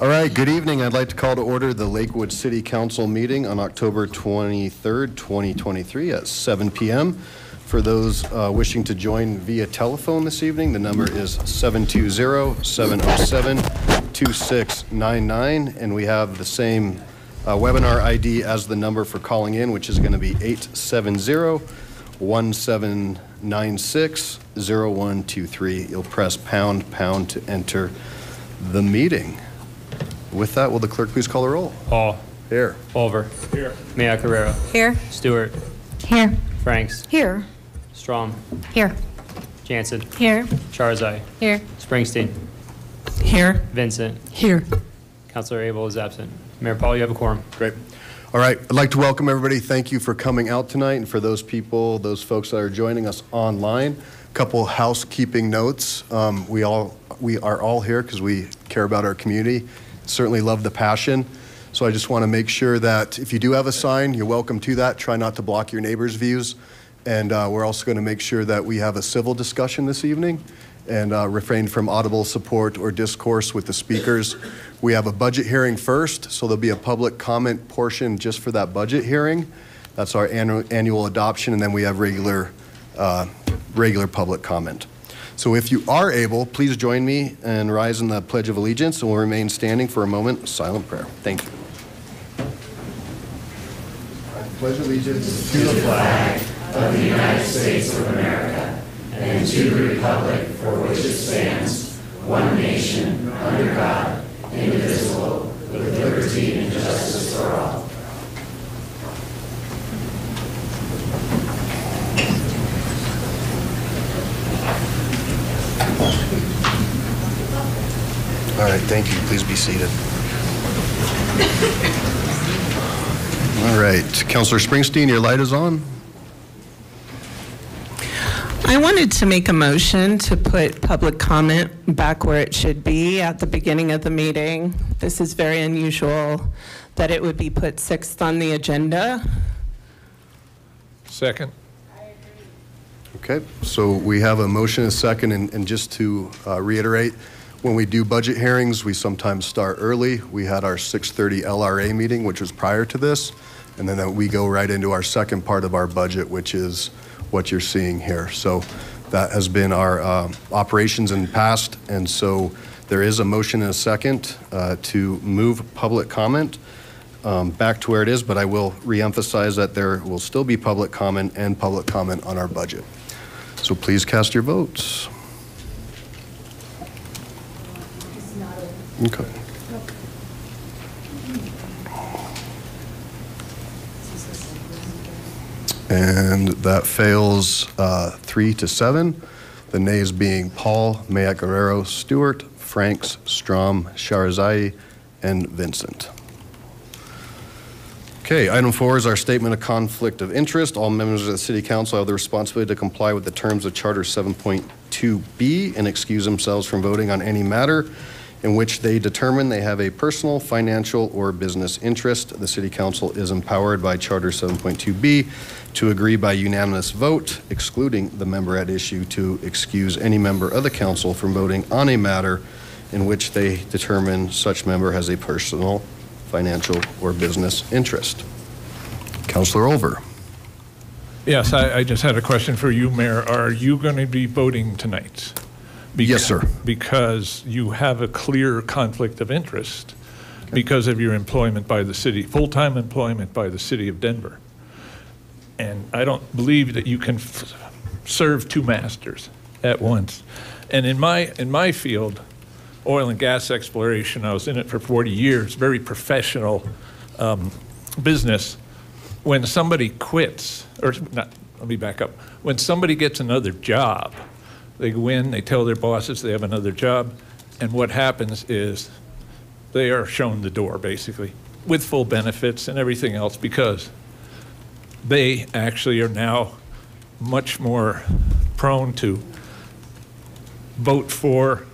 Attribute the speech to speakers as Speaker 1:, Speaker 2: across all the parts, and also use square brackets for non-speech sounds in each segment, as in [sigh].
Speaker 1: All right, good evening. I'd like to call to order the Lakewood City Council meeting on October 23rd, 2023 at 7 PM. For those uh, wishing to join via telephone this evening, the number is 720-707-2699, and we have the same uh, webinar ID as the number for calling in, which is going to be 870-1796-0123. You'll press pound, pound to enter the meeting. With that, will the clerk please call the roll?
Speaker 2: Hall.
Speaker 1: Here.
Speaker 2: Olver. Here. Mayor Carrera.
Speaker 3: Here.
Speaker 2: Stewart.
Speaker 3: Here.
Speaker 2: Franks.
Speaker 3: Here.
Speaker 2: Strom.
Speaker 3: Here.
Speaker 2: Jansen.
Speaker 3: Here.
Speaker 2: Shahrezaei.
Speaker 3: Here.
Speaker 2: Springsteen.
Speaker 3: Here.
Speaker 2: Vincent.
Speaker 3: Here.
Speaker 2: Counselor Able is absent. Mayor Paul, you have a quorum.
Speaker 1: Great. All right, I'd like to welcome everybody. Thank you for coming out tonight, and for those people, those folks that are joining us online, a couple housekeeping notes. Um, we all we are all here because we care about our community. Certainly love the passion. So I just want to make sure that if you do have a sign, you're welcome to that. Try not to block your neighbors' views. And uh, we're also going to make sure that we have a civil discussion this evening and uh, refrain from audible support or discourse with the speakers. We have a budget hearing first, so there'll be a public comment portion just for that budget hearing. That's our annual, annual adoption, and then we have regular, uh, regular public comment. So if you are able, please join me and rise in the Pledge of Allegiance, and we'll remain standing for a moment of silent prayer. Thank you. Pledge allegiance to the flag of the United States of America
Speaker 2: and to the republic for which it stands, one nation, under God, indivisible, with liberty and justice for
Speaker 1: All right, thank you. Please be seated. All right, Counselor Springsteen, your light is on.
Speaker 4: I wanted to make a motion to put public comment back where it should be at the beginning of the meeting. This is very unusual that it would be put sixth on the agenda.
Speaker 5: Second.
Speaker 1: Okay, so we have a motion and a second, and, and just to uh, reiterate, when we do budget hearings, we sometimes start early. We had our 6:30 LRA meeting, which was prior to this, and then we go right into our second part of our budget, which is what you're seeing here. So that has been our uh, operations in the past, and so there is a motion and a second uh, to move public comment um, back to where it is, but I will reemphasize that there will still be public comment and public comment on our budget. So please cast your votes. Okay. And that fails uh, three to seven. The nays being Paul, Mayott-Guerrero, Stewart, Franks, Strom, Shahrezaei, and Vincent. Okay, item four is our statement of conflict of interest. All members of the city council have the responsibility to comply with the terms of Charter 7.2B and excuse themselves from voting on any matter in which they determine they have a personal, financial, or business interest. The city council is empowered by Charter 7.2B to agree by unanimous vote, excluding the member at issue, to excuse any member of the council from voting on a matter in which they determine such member has a personal, financial, or business interest. Councilor Olver.
Speaker 5: Yes, I, I just had a question for you, Mayor. Are you going to be voting tonight? Beca-
Speaker 1: Yes, sir.
Speaker 5: Because you have a clear conflict of interest because of your employment by the city, full-time employment by the city of Denver. And I don't believe that you can f- serve two masters at once. And in my, in my field, oil and gas exploration, I was in it for 40 years, very professional um, business. When somebody quits, or not, let me back up. When somebody gets another job, they go in, they tell their bosses they have another job, and what happens is they are shown the door, basically, with full benefits and everything else, because they actually are now much more prone to vote for,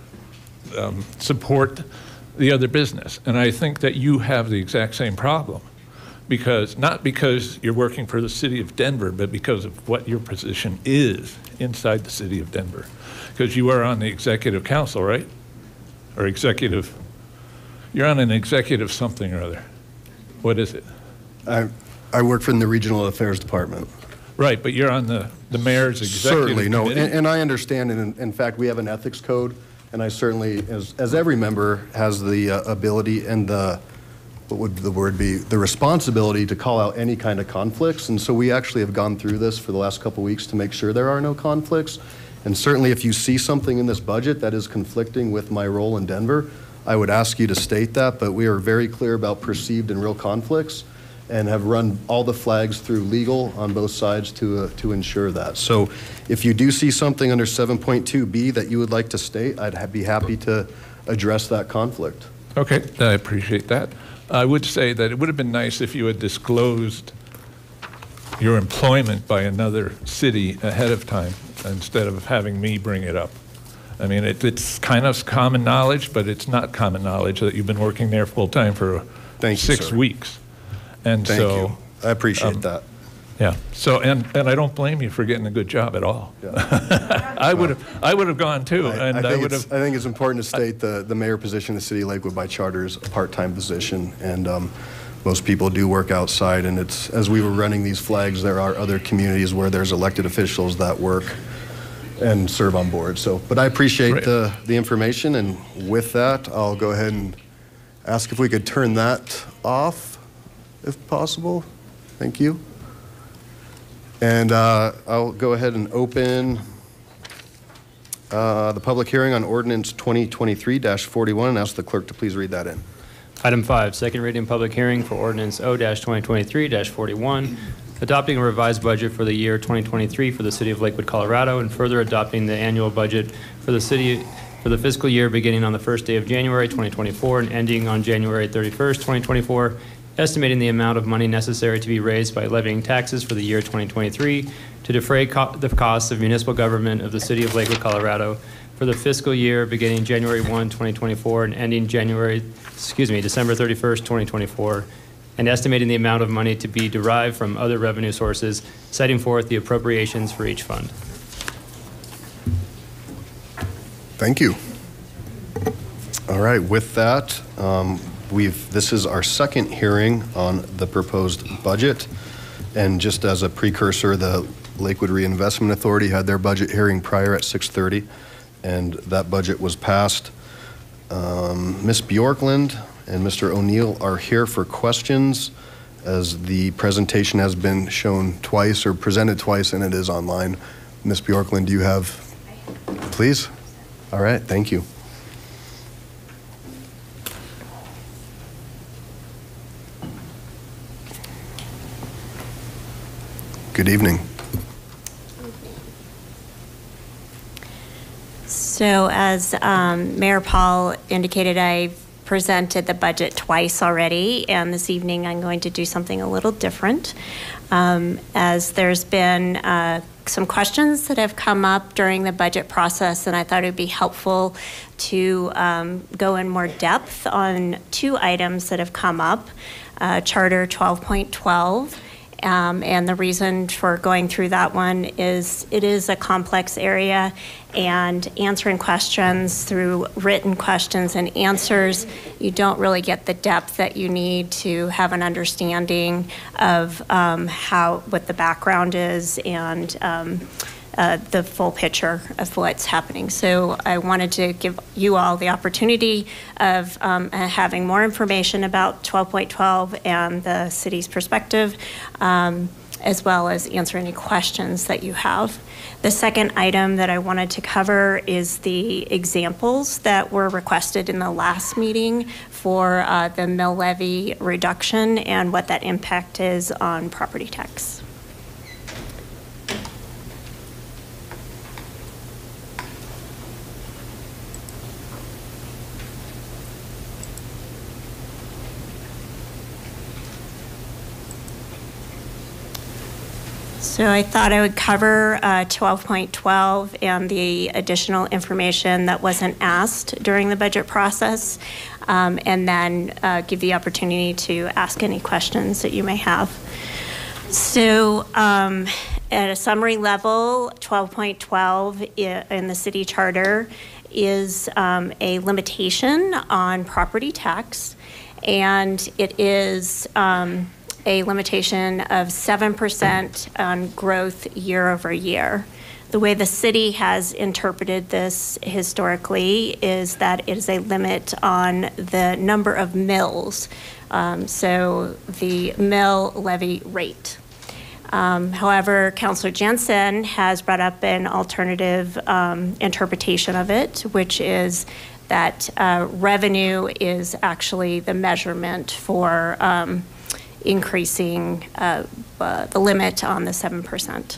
Speaker 5: um, support the other business. And I think that you have the exact same problem. Because, not because you're working for the city of Denver, but because of what your position is inside the city of Denver. Because you are on the executive council, right? Or executive, You're on an executive something or other. What is it?
Speaker 1: I, I work for the Regional Affairs Department.
Speaker 5: Right, but you're on the, the mayor's executive
Speaker 1: Certainly, no, and, and I understand, and in, in fact, we have an ethics code, and I certainly, as, as every member, has the uh, ability and the, what would the word be, the responsibility to call out any kind of conflicts, and so we actually have gone through this for the last couple weeks to make sure there are no conflicts, and certainly if you see something in this budget that is conflicting with my role in Denver, I would ask you to state that, but we are very clear about perceived and real conflicts, and have run all the flags through legal on both sides to, uh, to ensure that. So if you do see something under 7.2B that you would like to state, I'd be happy to address that conflict.
Speaker 5: Okay, I appreciate that. I would say that it would have been nice if you had disclosed your employment by another city ahead of time instead of having me bring it up. I mean, it, it's kind of common knowledge, but it's not common knowledge that you've been working there full-time for
Speaker 1: Thank you,
Speaker 5: six
Speaker 1: sir.
Speaker 5: weeks. And
Speaker 1: Thank
Speaker 5: so,
Speaker 1: you. I appreciate
Speaker 5: um,
Speaker 1: that.
Speaker 5: yeah, so, and, and I don't blame you for getting a good job at all. Yeah. [laughs] I would have, I would have gone too,
Speaker 1: I,
Speaker 5: and
Speaker 1: I
Speaker 5: I
Speaker 1: think
Speaker 5: would
Speaker 1: it's,
Speaker 5: have,
Speaker 1: I think it's important to state the, the mayor position in the city of Lakewood by charter is a part-time position, and um, most people do work outside, and it's, as we were running these flags, there are other communities where there's elected officials that work and serve on board, so, but I appreciate
Speaker 5: Right.
Speaker 1: the, the information, and with that, I'll go ahead and ask if we could turn that off, if possible. Thank you. And uh, I'll go ahead and open uh, the public hearing on ordinance 2023-41 and ask the clerk to please read that in.
Speaker 2: Item five, second reading public hearing for ordinance O-2023-41, adopting a revised budget for the year 2023 for the city of Lakewood, Colorado, and further adopting the annual budget for the city for the fiscal year beginning on the first day of January 2024 and ending on January 31st, 2024, estimating the amount of money necessary to be raised by levying taxes for the year 2023 to defray co- the costs of municipal government of the city of Lakewood, Colorado for the fiscal year beginning January 1, 2024 and ending January, excuse me, December 31st, 2024, and estimating the amount of money to be derived from other revenue sources, setting forth the appropriations for each fund.
Speaker 1: Thank you. All right, with that, um, we've, this is our second hearing on the proposed budget. And just as a precursor, the Lakewood Reinvestment Authority had their budget hearing prior at 6:30, and that budget was passed. Um, Ms. Bjorklund and Mr. O'Neill are here for questions, as the presentation has been shown twice or presented twice, and it is online. Ms. Bjorklund, do you have, please? All right, thank you. Good evening.
Speaker 6: So as um, Mayor Paul indicated, I presented the budget twice already, and this evening I'm going to do something a little different. Um, As there's been uh, some questions that have come up during the budget process, and I thought it would be helpful to um, go in more depth on two items that have come up. Uh, Charter 12.12 um, and the reason for going through that one is it is a complex area, and answering questions through written questions and answers, you don't really get the depth that you need to have an understanding of um, how what the background is and. Um, uh, the full picture of what's happening. So I wanted to give you all the opportunity of um, having more information about 12.12 and the city's perspective, um, as well as answer any questions that you have. The second item that I wanted to cover is the examples that were requested in the last meeting for uh, the mill levy reduction and what that impact is on property tax. So I thought I would cover uh, 12.12 and the additional information that wasn't asked during the budget process, um, and then uh, give the opportunity to ask any questions that you may have. So um, at a summary level, 12.12 i- in the city charter is um, a limitation on property tax, and it is um, a limitation of 7% on growth year over year. The way the city has interpreted this historically is that it is a limit on the number of mills, um, so the mill levy rate. Um, However, Counselor Jensen has brought up an alternative um, interpretation of it, which is that uh, revenue is actually the measurement for um, increasing uh, uh, the limit on the 7%.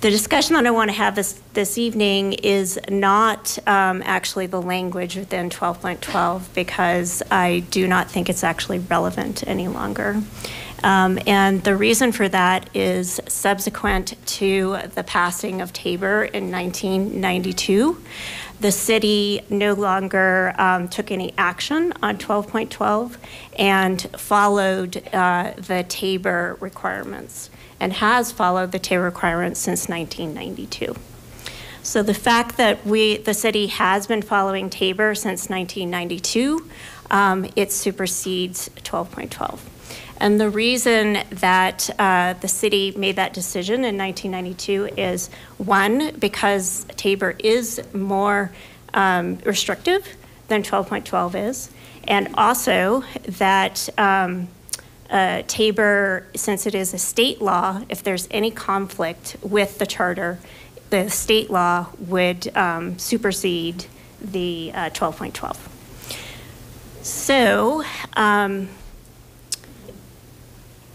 Speaker 6: The discussion that I want to have this, this evening is not um, actually the language within 12.12 because I do not think it's actually relevant any longer. Um, and the reason for that is subsequent to the passing of Tabor in 1992, the city no longer um, took any action on 12.12 and followed uh, the Tabor requirements and has followed the Tabor requirements since 1992. So the fact that we, the city has been following Tabor since 1992, um, it supersedes 12.12. And the reason that uh, the city made that decision in 1992 is one, because Tabor is more um, restrictive than 12.12 is, and also that um, uh, Tabor, since it is a state law, if there's any conflict with the charter, the state law would um, supersede the uh, 12.12. So, um,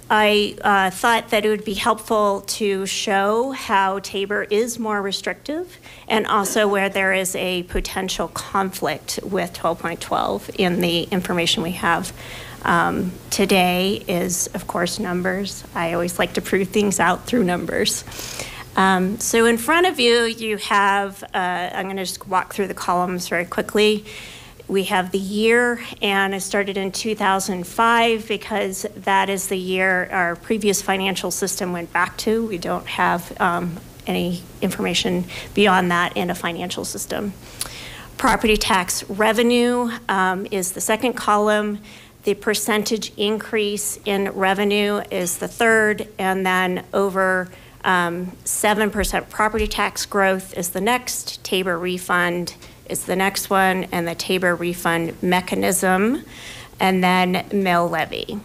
Speaker 6: I uh, thought that it would be helpful to show how Tabor is more restrictive and also where there is a potential conflict with 12.12 in the information we have. Um, today is, of course, numbers. I always like to prove things out through numbers. Um, so in front of you, you have, uh, I'm going to just walk through the columns very quickly. We have the year, and it started in 2005 because that is the year our previous financial system went back to. We don't have um, any information beyond that in a financial system. Property tax revenue um, is the second column. The percentage increase in revenue is the third, and then over um, 7% property tax growth is the next. Tabor refund is the next one, and the Tabor refund mechanism, and then mill levy.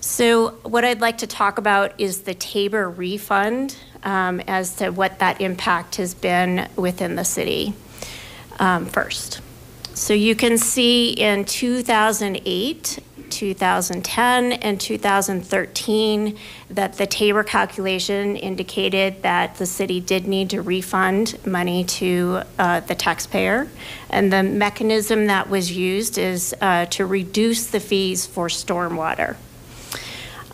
Speaker 6: So, what I'd like to talk about is the Tabor refund um, as to what that impact has been within the city um, first. So, you can see in 2008, 2010 and 2013 that the Tabor calculation indicated that the city did need to refund money to uh, the taxpayer. And the mechanism that was used is uh, to reduce the fees for stormwater.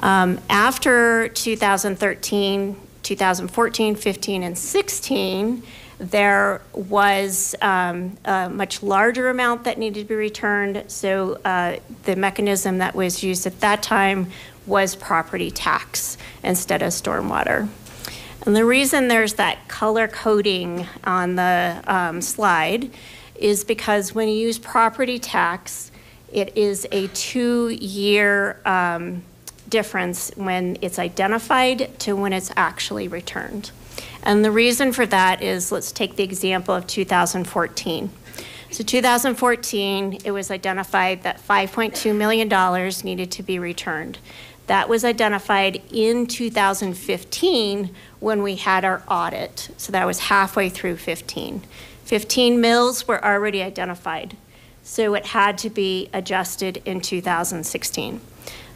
Speaker 6: Um, after 2013, 2014, 15, and 16, there was um, a much larger amount that needed to be returned. So uh, the mechanism that was used at that time was property tax instead of stormwater. And the reason there's that color coding on the um, slide is because when you use property tax, it is a two-year um, difference when it's identified to when it's actually returned. And the reason for that is let's take the example of 2014. So 2014, it was identified that $5.2 million needed to be returned. That was identified in 2015 when we had our audit. So that was halfway through 15. 15 mills were already identified. So it had to be adjusted in 2016.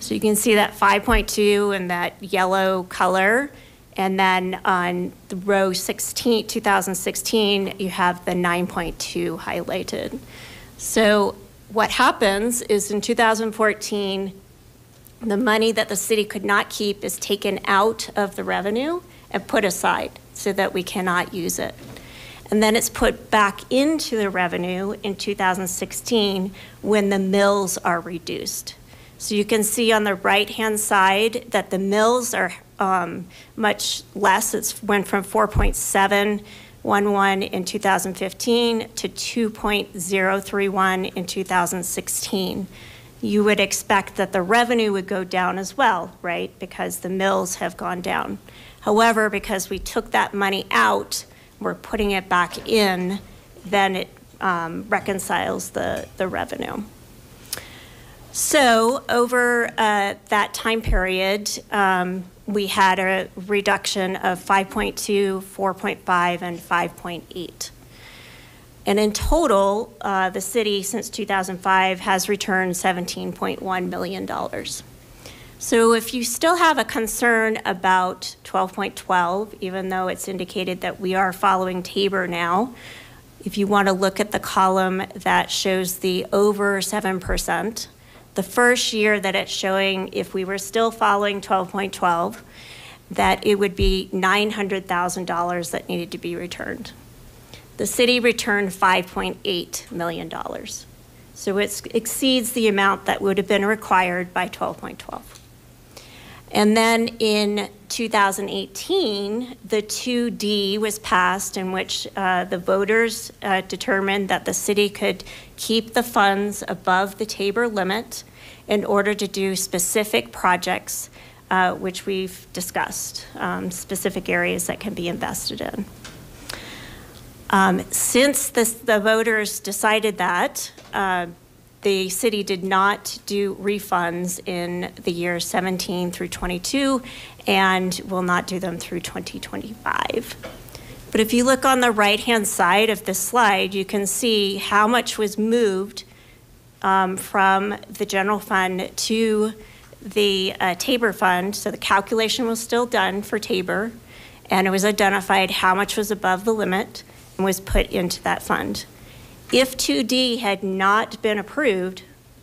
Speaker 6: So you can see that 5.2 in that yellow color and then on the row 16, 2016, you have the 9.2 highlighted. So what happens is in 2014, the money that the city could not keep is taken out of the revenue and put aside so that we cannot use it. And then it's put back into the revenue in 2016 when the mills are reduced. So you can see on the right-hand side that the mills are um, much less. It's went from 4.7 2.11 in 2015 to 2.031 in 2016. You would expect that the revenue would go down as well, right? Because the mills have gone down. However, because we took that money out, we're putting it back in, then it um, reconciles the, the revenue. So over uh, that time period, um, we had a reduction of 5.2, 4.5, and 5.8. And in total, uh, the city since 2005 has returned $17.1 million. So if you still have a concern about 12.12, even though it's indicated that we are following Tabor now, if you want to look at the column that shows the over 7%, the first year that it's showing, if we were still following 12.12, that it would be $900,000 that needed to be returned. The city returned $5.8 million. So it exceeds the amount that would have been required by 12.12. And then in 2018, the 2D was passed in which uh, the voters uh, determined that the city could keep the funds above the Tabor limit in order to do specific projects, uh, which we've discussed, um, specific areas that can be invested in. Um, since this, the voters decided that, uh, the city did not do refunds in the years 17 through 22 and will not do them through 2025. But if you look on the right-hand side of this slide, you can see how much was moved um, from the general fund to the uh, Tabor fund. So the calculation was still done for Tabor, and it was identified how much was above the limit and was put into that fund. If 2D had not been approved,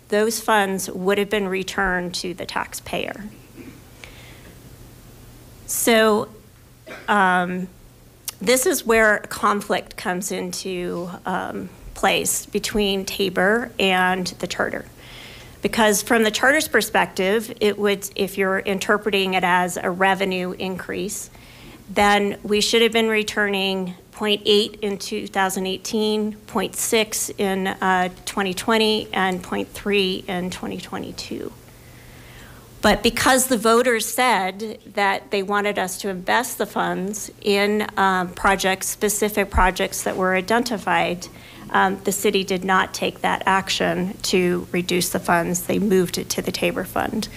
Speaker 6: those funds would have been returned to the taxpayer. So um, this is where conflict comes into um, place between Tabor and the charter. Because from the charter's perspective, it would, if you're interpreting it as a revenue increase, then we should have been returning 0.8 in 2018, 0.6 in uh, 2020, and 0.3 in 2022. But because the voters said that they wanted us to invest the funds in um, projects, specific projects that were identified, um, the city did not take that action to reduce the funds. They moved it to the Tabor Fund.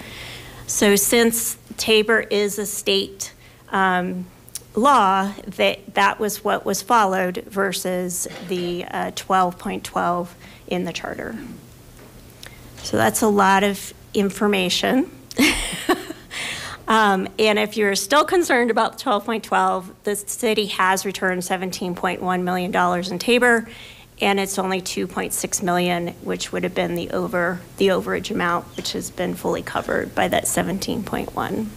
Speaker 6: So since Tabor is a state um, law, that that was what was followed versus the uh, 12.12 in the charter. So that's a lot of information. [laughs] um, and if you're still concerned about 12.12, the city has returned $17.1 million in Tabor and it's only 2.6 million, which would have been the over, the overage amount, which has been fully covered by that 17.1.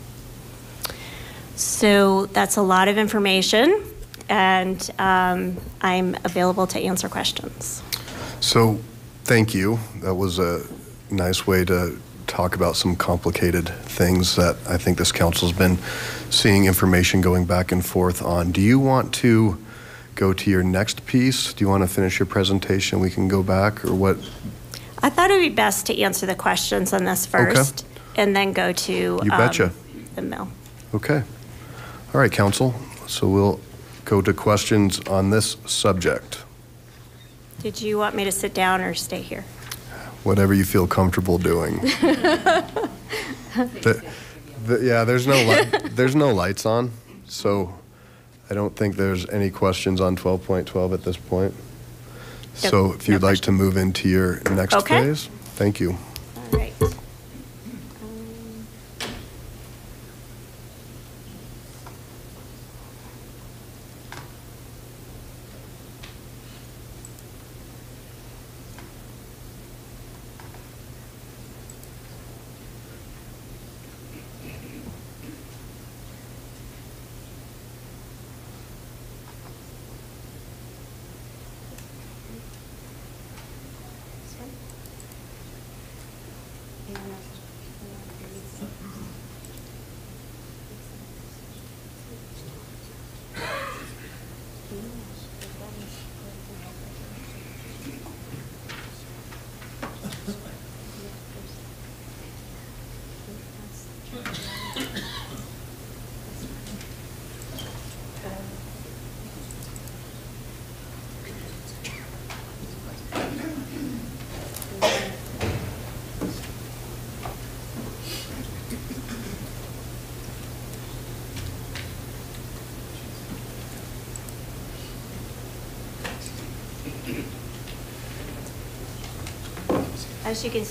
Speaker 6: So that's a lot of information, and um, I'm available to answer questions.
Speaker 1: So, thank you. That was a nice way to talk about some complicated things that I think this council's been seeing information going back and forth on. Do you want to go to your next piece? Do you want to finish your presentation? We can go back, or what?
Speaker 6: I thought it would be best to answer the questions on this first, and then go to
Speaker 1: You betcha.
Speaker 6: um, the mill.
Speaker 1: Okay. All right, council. So we'll go to questions on this subject.
Speaker 6: Did you want me to sit down or stay here?
Speaker 1: Whatever you feel comfortable doing. [laughs] The- the- Yeah, there's no, there's no lights on, so I don't think there's any questions on 12.12 at this point. So if you'd
Speaker 6: no
Speaker 1: like to move into your next
Speaker 6: Okay.
Speaker 1: phase, thank you.
Speaker 6: All right.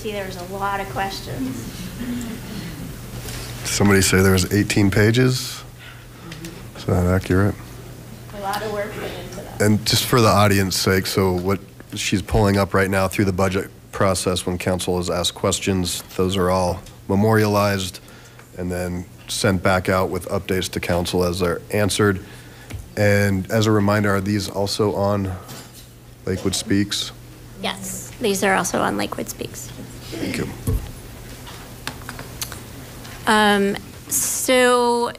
Speaker 6: As you can see, there's a lot of questions.
Speaker 1: Somebody say there was 18 pages? Is that accurate?
Speaker 6: A lot of work went into that.
Speaker 1: And just for the audience sake, so what she's pulling up right now through the budget process when council has asked questions, those are all memorialized and then sent back out with updates to council as they're answered. And as a reminder, are these also on Lakewood Speaks?
Speaker 6: Yes, these are also on Lakewood Speaks.
Speaker 1: Thank you.
Speaker 6: Um, So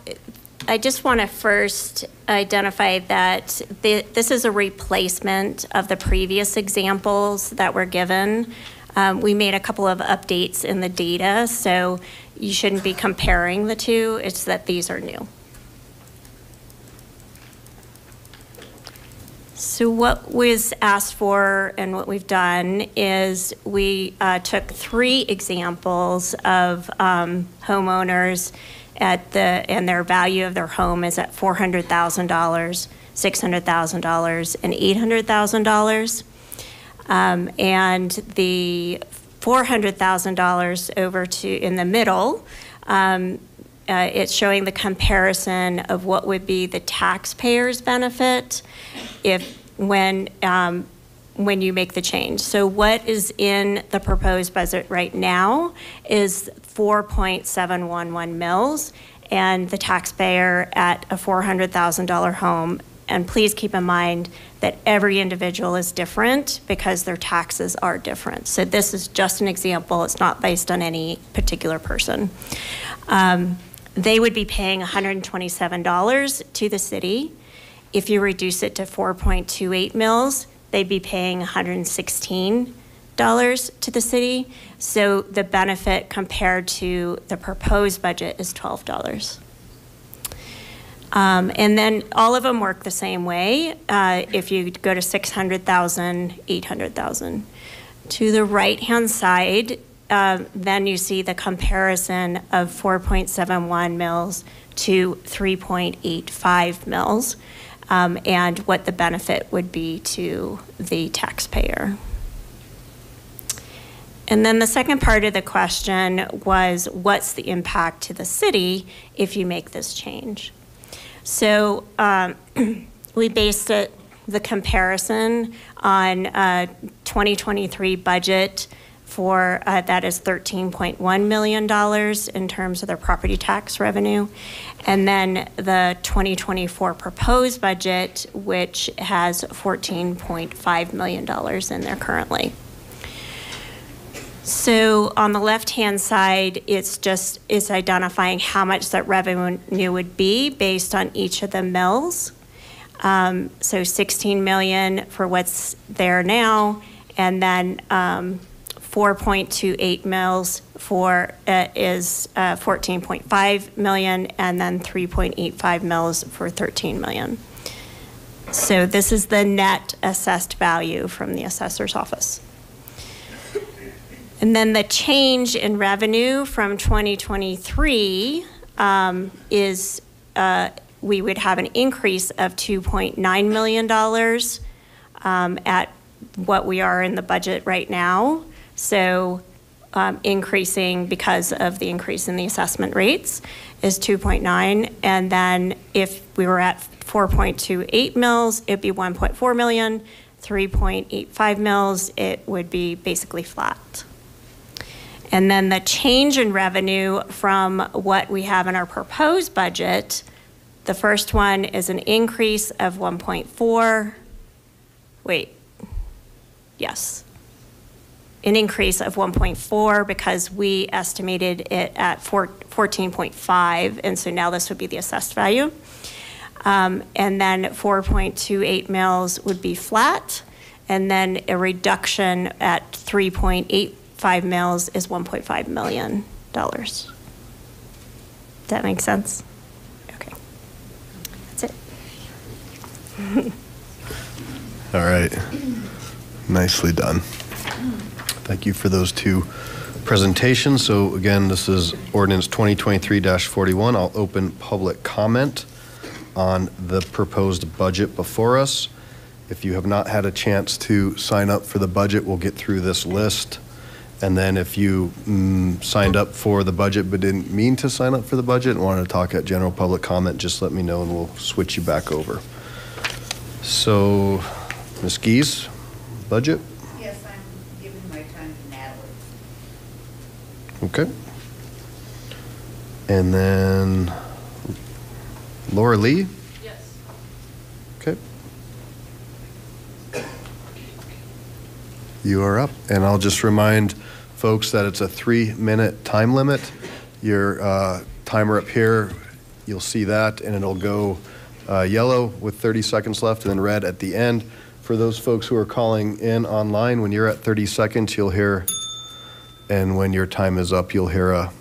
Speaker 6: I just want to first identify that thi- this is a replacement of the previous examples that were given. Um, We made a couple of updates in the data, so you shouldn't be comparing the two. It's that these are new. So what was asked for and what we've done is we uh, took three examples of um, homeowners at the, and their value of their home is at $400,000, $600,000, and $800,000. Um, And the $400,000 over to, in the middle, um, uh, it's showing the comparison of what would be the taxpayer's benefit if, when, um, when you make the change. So what is in the proposed budget right now is 4.711 mils, and the taxpayer at a $400,000 home. And please keep in mind that every individual is different because their taxes are different. So this is just an example. It's not based on any particular person. Um, They would be paying $127 to the city. If you reduce it to 4.28 mils, they'd be paying $116 to the city. So the benefit compared to the proposed budget is $12. Um, And then all of them work the same way. Uh, If you go to 600,000, 800,000. To the right-hand side, um, then you see the comparison of 4.71 mils to 3.85 mils, um, and what the benefit would be to the taxpayer. And then the second part of the question was, what's the impact to the city if you make this change? So um, [clears throat] we based it, the comparison on uh, 2023 budget for, uh, that is $13.1 million in terms of their property tax revenue. And then the 2024 proposed budget, which has $14.5 million in there currently. So on the left-hand side, it's just, it's identifying how much that revenue would be based on each of the mills. Um, So 16 million for what's there now, and then um, 4.28 mils for, uh, is uh, 14.5 million, and then 3.85 mils for 13 million. So this is the net assessed value from the assessor's office. And then the change in revenue from 2023 um, is, uh, we would have an increase of $2.9 million um, at what we are in the budget right now. So um, increasing because of the increase in the assessment rates is 2.9. And then if we were at 4.28 mils, it'd be 1.4 million. 3.85 mils, it would be basically flat. And then the change in revenue from what we have in our proposed budget, the first one is an increase of 1.4, wait, yes. An increase of 1.4 because we estimated it at 14.5, and so now this would be the assessed value. Um, And then 4.28 mils would be flat, and then a reduction at 3.85 mils is 1.5 million dollars. Does that make sense? Okay. That's it. [laughs]
Speaker 1: All right. Nicely done. Thank you for those two presentations. So again, this is ordinance 2023-41. I'll open public comment on the proposed budget before us. If you have not had a chance to sign up for the budget, we'll get through this list And then if you mm, signed up for the budget but didn't mean to sign up for the budget and wanted to talk at general public comment, just let me know and we'll switch you back over. So, Ms. Geese, budget?
Speaker 7: Yes, I'm giving my time to Natalie.
Speaker 1: Okay. And then Laura Lee? Yes. Okay. You are up. And I'll just remind folks that it's a three-minute time limit. Your uh, timer up here, you'll see that, and it'll go uh, yellow with 30 seconds left and then red at the end. For those folks who are calling in online, when you're at 30 seconds, you'll hear and when your time is up, you'll hear a,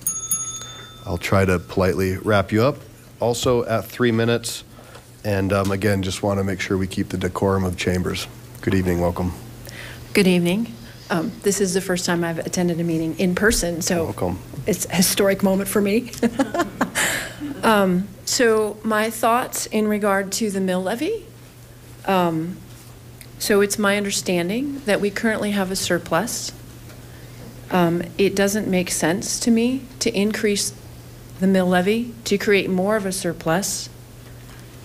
Speaker 1: I'll try to politely wrap you up. Also at three minutes, and um, again, just want to make sure we keep the decorum of chambers. Good evening, welcome.
Speaker 8: Good evening. Um, This is the first time I've attended a meeting in person, so
Speaker 1: Welcome.
Speaker 8: it's a historic moment for me. [laughs] Um, So my thoughts in regard to the mill levy. um, So it's my understanding that we currently have a surplus. Um, It doesn't make sense to me to increase the mill levy to create more of a surplus.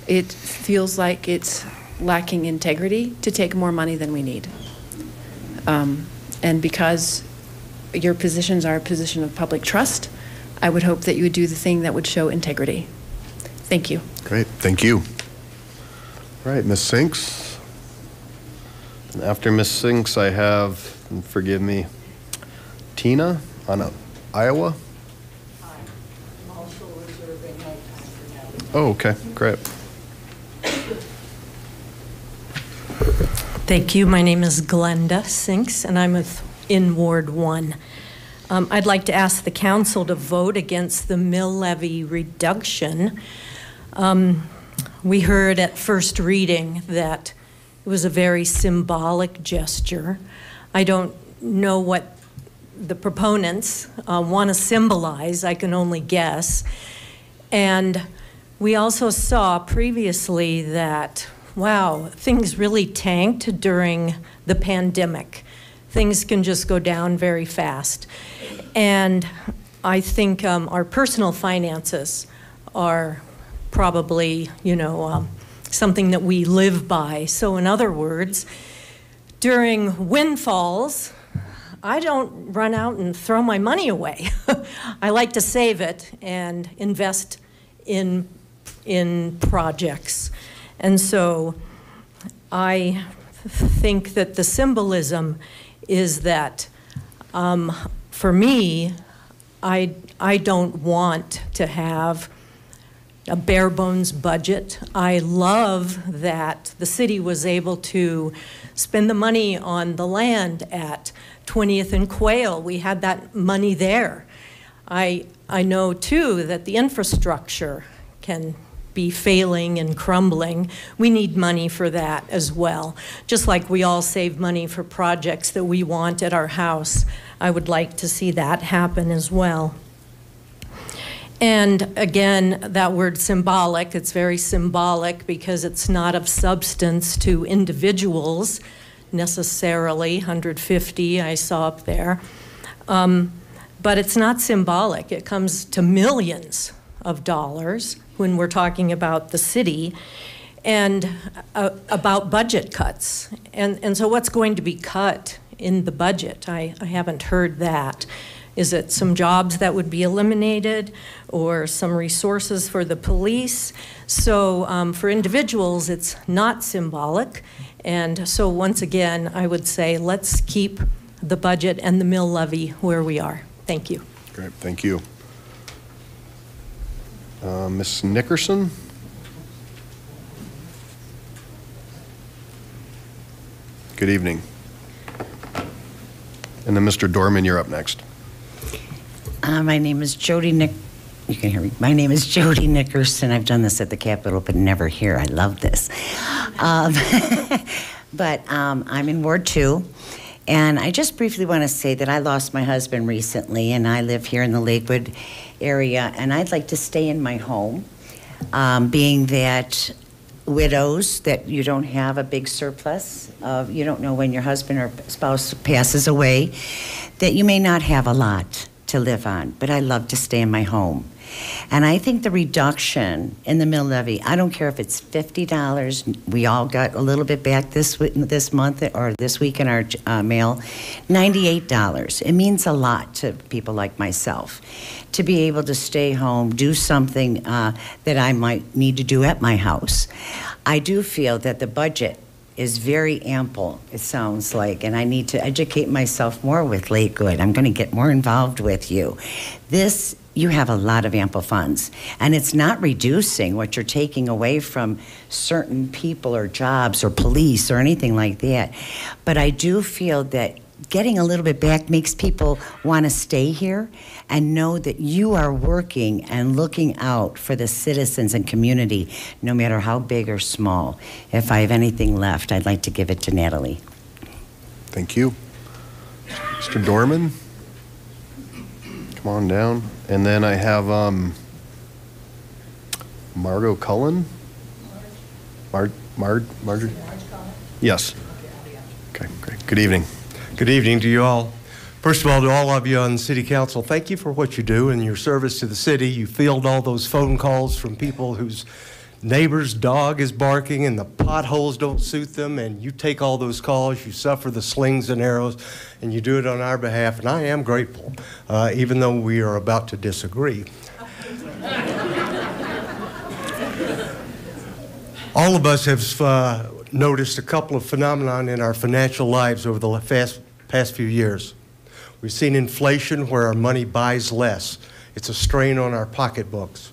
Speaker 8: It feels like it's lacking integrity to take more money than we need. Um, And because your positions are a position of public trust, I would hope that you would do the thing that would show integrity. Thank you.
Speaker 1: Great, thank you. All right, Ms. Sinks. And after Ms. Sinks, I have, forgive me, Tina on uh, Iowa? Oh, okay, great.
Speaker 9: Thank you. My name is Glenda Sinks, and I'm with, in Ward 1. Um, I'd like to ask the council to vote against the mill levy reduction. Um, we heard at first reading that it was a very symbolic gesture. I don't know what the proponents uh, want to symbolize, I can only guess. And we also saw previously that, wow, things really tanked during the pandemic. Things can just go down very fast. And I think um, our personal finances are probably, you know, um, something that we live by. So, in other words, during windfalls, I don't run out and throw my money away. [laughs] I like to save it and invest in, in projects. And so I think that the symbolism is that um, for me, I, I don't want to have a bare bones budget. I love that the city was able to spend the money on the land at 20th and Quail. We had that money there. I, I know too that the infrastructure can be failing and crumbling. We need money for that as well. Just like we all save money for projects that we want at our house, I would like to see that happen as well. And again, that word symbolic, it's very symbolic because it's not of substance to individuals necessarily, 150 I saw up there. Um, but it's not symbolic. It comes to millions of dollars when we're talking about the city and uh, about budget cuts. And, and so, what's going to be cut in the budget? I, I haven't heard that. Is it some jobs that would be eliminated or some resources for the police? So, um, for individuals, it's not symbolic. And so, once again, I would say let's keep the budget and the mill levy where we are. Thank you.
Speaker 1: Great, thank you. Uh, Ms. Nickerson? Good evening. And then Mr. Dorman, you're up next.
Speaker 7: Uh, my name is Jody Nick. You can hear me. My name is Jody Nickerson. I've done this at the Capitol, but never here. I love this. Um, [laughs] but um, I'm in Ward Two, and I just briefly want to say that I lost my husband recently, and I live here in the Lakewood area, and I'd like to stay in my home, um, being that widows that you don't have a big surplus of, you don't know when your husband or spouse passes away, that you may not have a lot to live on, but I love to stay in my home. And I think the reduction in the mill levy, I don't care if it's $50, we all got a little bit back this, this month or this week in our uh, mail, $98. It means a lot to people like myself to be able to stay home, do something uh, that I might need to do at my house. I do feel that the budget is very ample, it sounds like, and I need to educate myself more with Lakewood. I'm going to get more involved with you. This, you have a lot of ample funds, and it's not reducing what you're taking away from certain people or jobs or police or anything like that. But I do feel that getting a little bit back makes people want to stay here and know that you are working and looking out for the citizens and community, no matter how big or small. If I have anything left, I'd like to give it to Natalie.
Speaker 1: Thank you. Mr. Dorman? On down. And then I have um, Margot Cullen? Mar, Mar, Marjorie? Yes. Okay, great. Good evening.
Speaker 10: Good evening to you all. First of all, to all of you on the City Council, thank you for what you do and your service to the city. You field all those phone calls from people whose neighbor's dog is barking and the potholes don't suit them, and you take all those calls, you suffer the slings and arrows, and you do it on our behalf, and I am grateful, uh, even though we are about to disagree. [laughs] All of us have uh, noticed a couple of phenomenon in our financial lives over the past, past few years. We've seen inflation where our money buys less. It's a strain on our pocketbooks.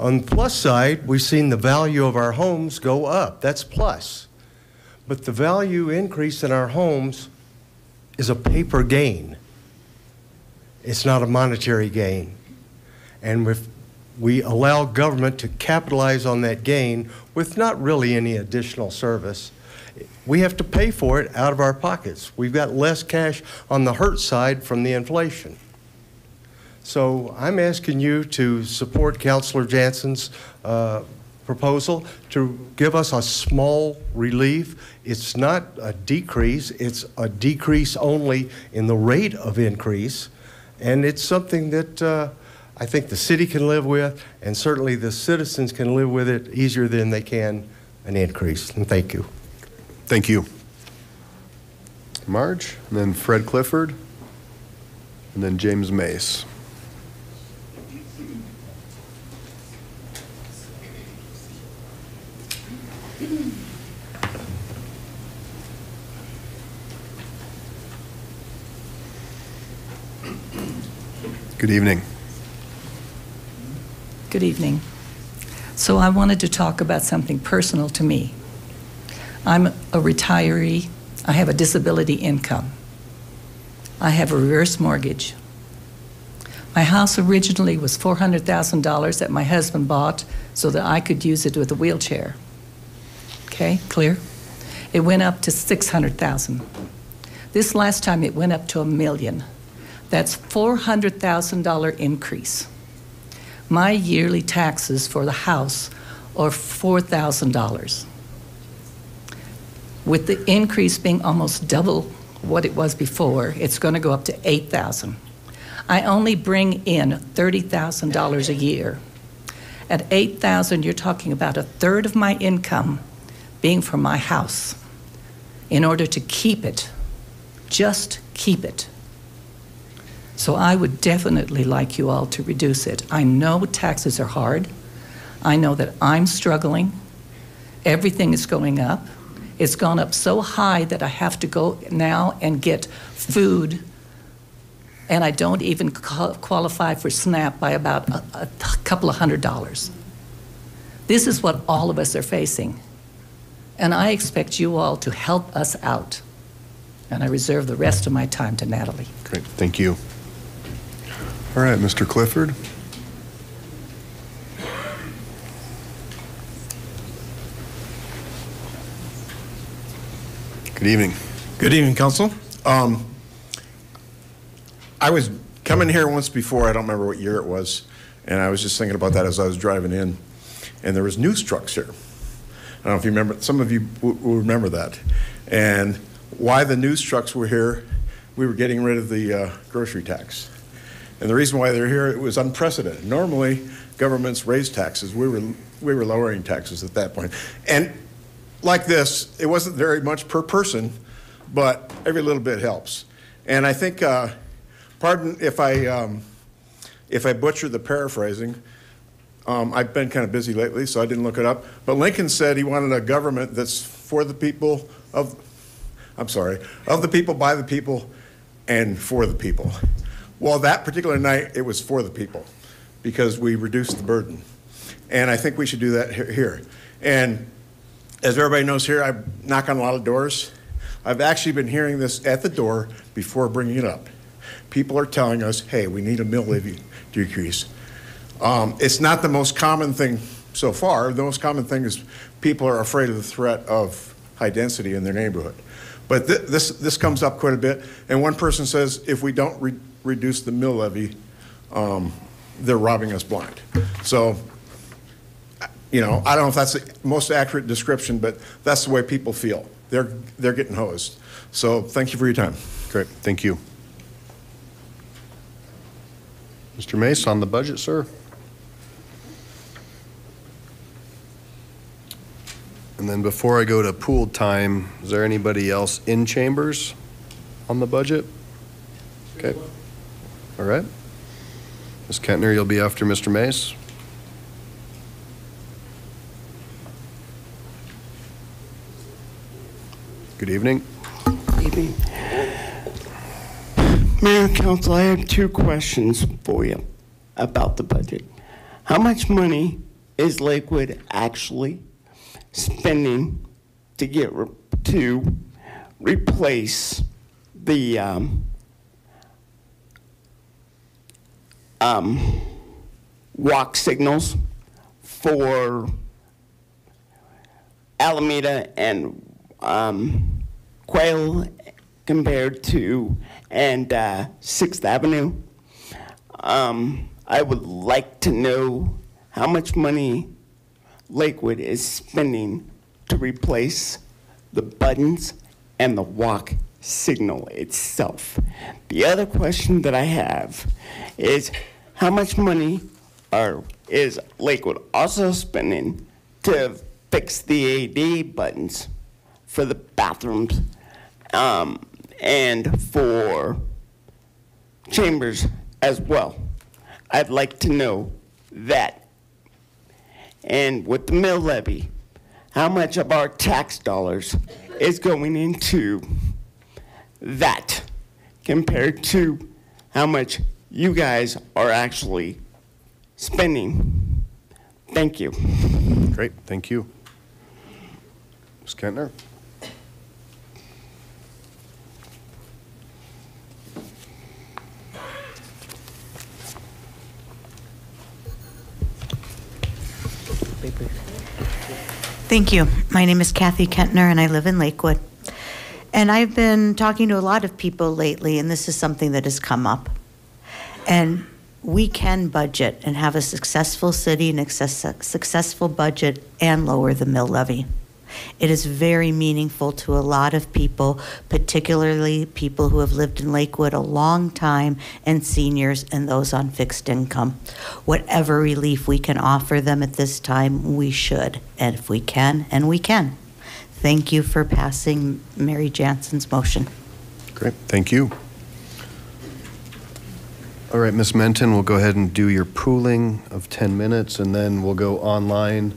Speaker 10: On the plus side, we've seen the value of our homes go up. That's plus. But the value increase in our homes is a paper gain. It's not a monetary gain. And if we allow government to capitalize on that gain with not really any additional service, we have to pay for it out of our pockets. We've got less cash on the hurt side from the inflation. So I'm asking you to support Councilor Jansen's uh, proposal to give us a small relief. It's not a decrease, it's a decrease only in the rate of increase. And it's something that uh, I think the city can live with, and certainly the citizens can live with it easier than they can an increase. And thank you.
Speaker 1: Thank you. Marge, and then Fred Clifford, and then James Mace. Good evening.
Speaker 11: Good evening. So I wanted to talk about something personal to me. I'm a retiree. I have a disability income. I have a reverse mortgage. My house originally was $400,000 that my husband bought so that I could use it with a wheelchair. Okay, clear? It went up to 600,000. This last time it went up to a million. That's $400,000 increase. My yearly taxes for the house are $4,000. With the increase being almost double what it was before, it's going to go up to 8,000. I only bring in $30,000 a year. At 8,000, you're talking about a third of my income being from my house in order to keep it, just keep it. So I would definitely like you all to reduce it. I know taxes are hard. I know that I'm struggling. Everything is going up. It's gone up so high that I have to go now and get food, and I don't even qualify for SNAP by about a, a couple of hundred dollars. This is what all of us are facing. And I expect you all to help us out. And I reserve the rest of my time to Natalie.
Speaker 1: Great, thank you. All right, Mr. Clifford. Good evening.
Speaker 12: Good evening, Council. Um, I was coming here once before, I don't remember what year it was, and I was just thinking about that as I was driving in, and there was news trucks here. I don't know if you remember, some of you will will remember that. And why the news trucks were here, we were getting rid of the uh, grocery tax. And the reason why they're here, it was unprecedented. Normally, governments raise taxes. We were, we were lowering taxes at that point. And like this, it wasn't very much per person, but every little bit helps. And I think, uh, pardon if I, um, if I butcher the paraphrasing, um, I've been kind of busy lately, so I didn't look it up. But Lincoln said he wanted a government that's for the people of, I'm sorry, of the people, by the people, and for the people. Well, that particular night, it was for the people because we reduced the burden. And I think we should do that here. And as everybody knows here, I knock on a lot of doors. I've actually been hearing this at the door before bringing it up. People are telling us, hey, we need a mill levy decrease. Um, it's not the most common thing so far. The most common thing is people are afraid of the threat of high density in their neighborhood. But thi- this, this comes up quite a bit. And one person says, if we don't reduce the mill levy, um, they're robbing us blind. So, you know, I don't know if that's the most accurate description, but that's the way people feel. They're, they're getting hosed. So thank you for your time.
Speaker 1: Great, thank you. Mr. Mace, on the budget, sir? And then before I go to pool time, is there anybody else in chambers on the budget? Okay. All right. Ms. Kentner, you'll be after Mr. Mace. Good evening.
Speaker 13: Evening. Mayor Council, I have two questions for you about the budget. How much money is Lakewood actually spending to get, re- to replace the, um, um, walk signals for Alameda and um, Quail compared to and uh, Sixth Avenue. Um, I would like to know how much money Lakewood is spending to replace the buttons and the walk signal itself. The other question that I have is how much money are, is Lakewood also spending to fix the AD buttons for the bathrooms um, and for chambers as well? I'd like to know that. And with the mill levy, how much of our tax dollars is going into that compared to how much you guys are actually spending? Thank you.
Speaker 1: Great, thank you. Ms. Kentner?
Speaker 14: Thank you. My name is Kathy Kentner, and I live in Lakewood. And I've been talking to a lot of people lately, and this is something that has come up. And we can budget and have a successful city and success- successful budget and lower the mill levy. It is very meaningful to a lot of people, particularly people who have lived in Lakewood a long time and seniors and those on fixed income. Whatever relief we can offer them at this time, we should. And if we can, and we can. Thank you for passing Mary Jansen's motion.
Speaker 1: Great, thank you. All right, Ms. Menten, we'll go ahead and do your pooling of 10 minutes, and then we'll go online.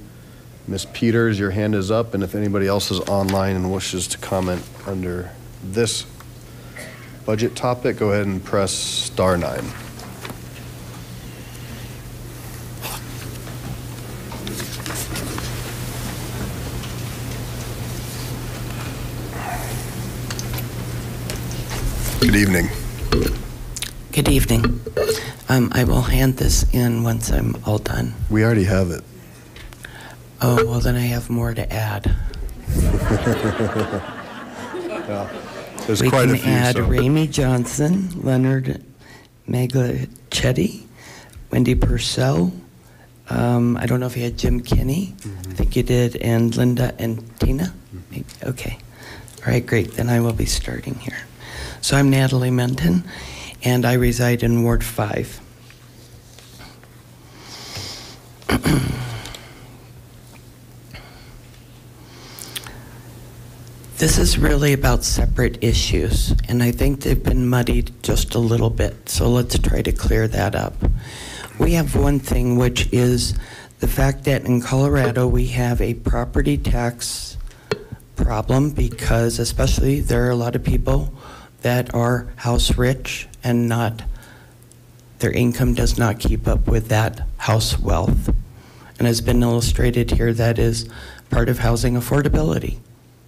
Speaker 1: Ms. Peters, your hand is up, and if anybody else is online and wishes to comment under this budget topic, go ahead and press star nine. Good evening.
Speaker 13: Good evening. Um, I will hand this in once I'm all done.
Speaker 1: We already have it.
Speaker 13: Oh, well, then I have more to add.
Speaker 1: Yeah, [laughs] [laughs] There's
Speaker 13: we
Speaker 1: quite
Speaker 13: can
Speaker 1: a few,
Speaker 13: add
Speaker 1: so.
Speaker 13: Ramey Johnson, Leonard Maglachetti, Wendy Purcell,
Speaker 15: Um, I don't know if you had Jim Kinney. I think you did, and Linda and Tina? Maybe- Okay. All right, great. Then I will be starting here. So I'm Natalie Menten, and I reside in Ward 5. This is really about separate issues, and I think they've been muddied just a little bit, so let's try to clear that up. We have one thing, which is the fact that in Colorado, we have a property tax problem because especially there are a lot of people that are house rich and not, their income does not keep up with that house wealth. And has been illustrated here, that is part of housing affordability,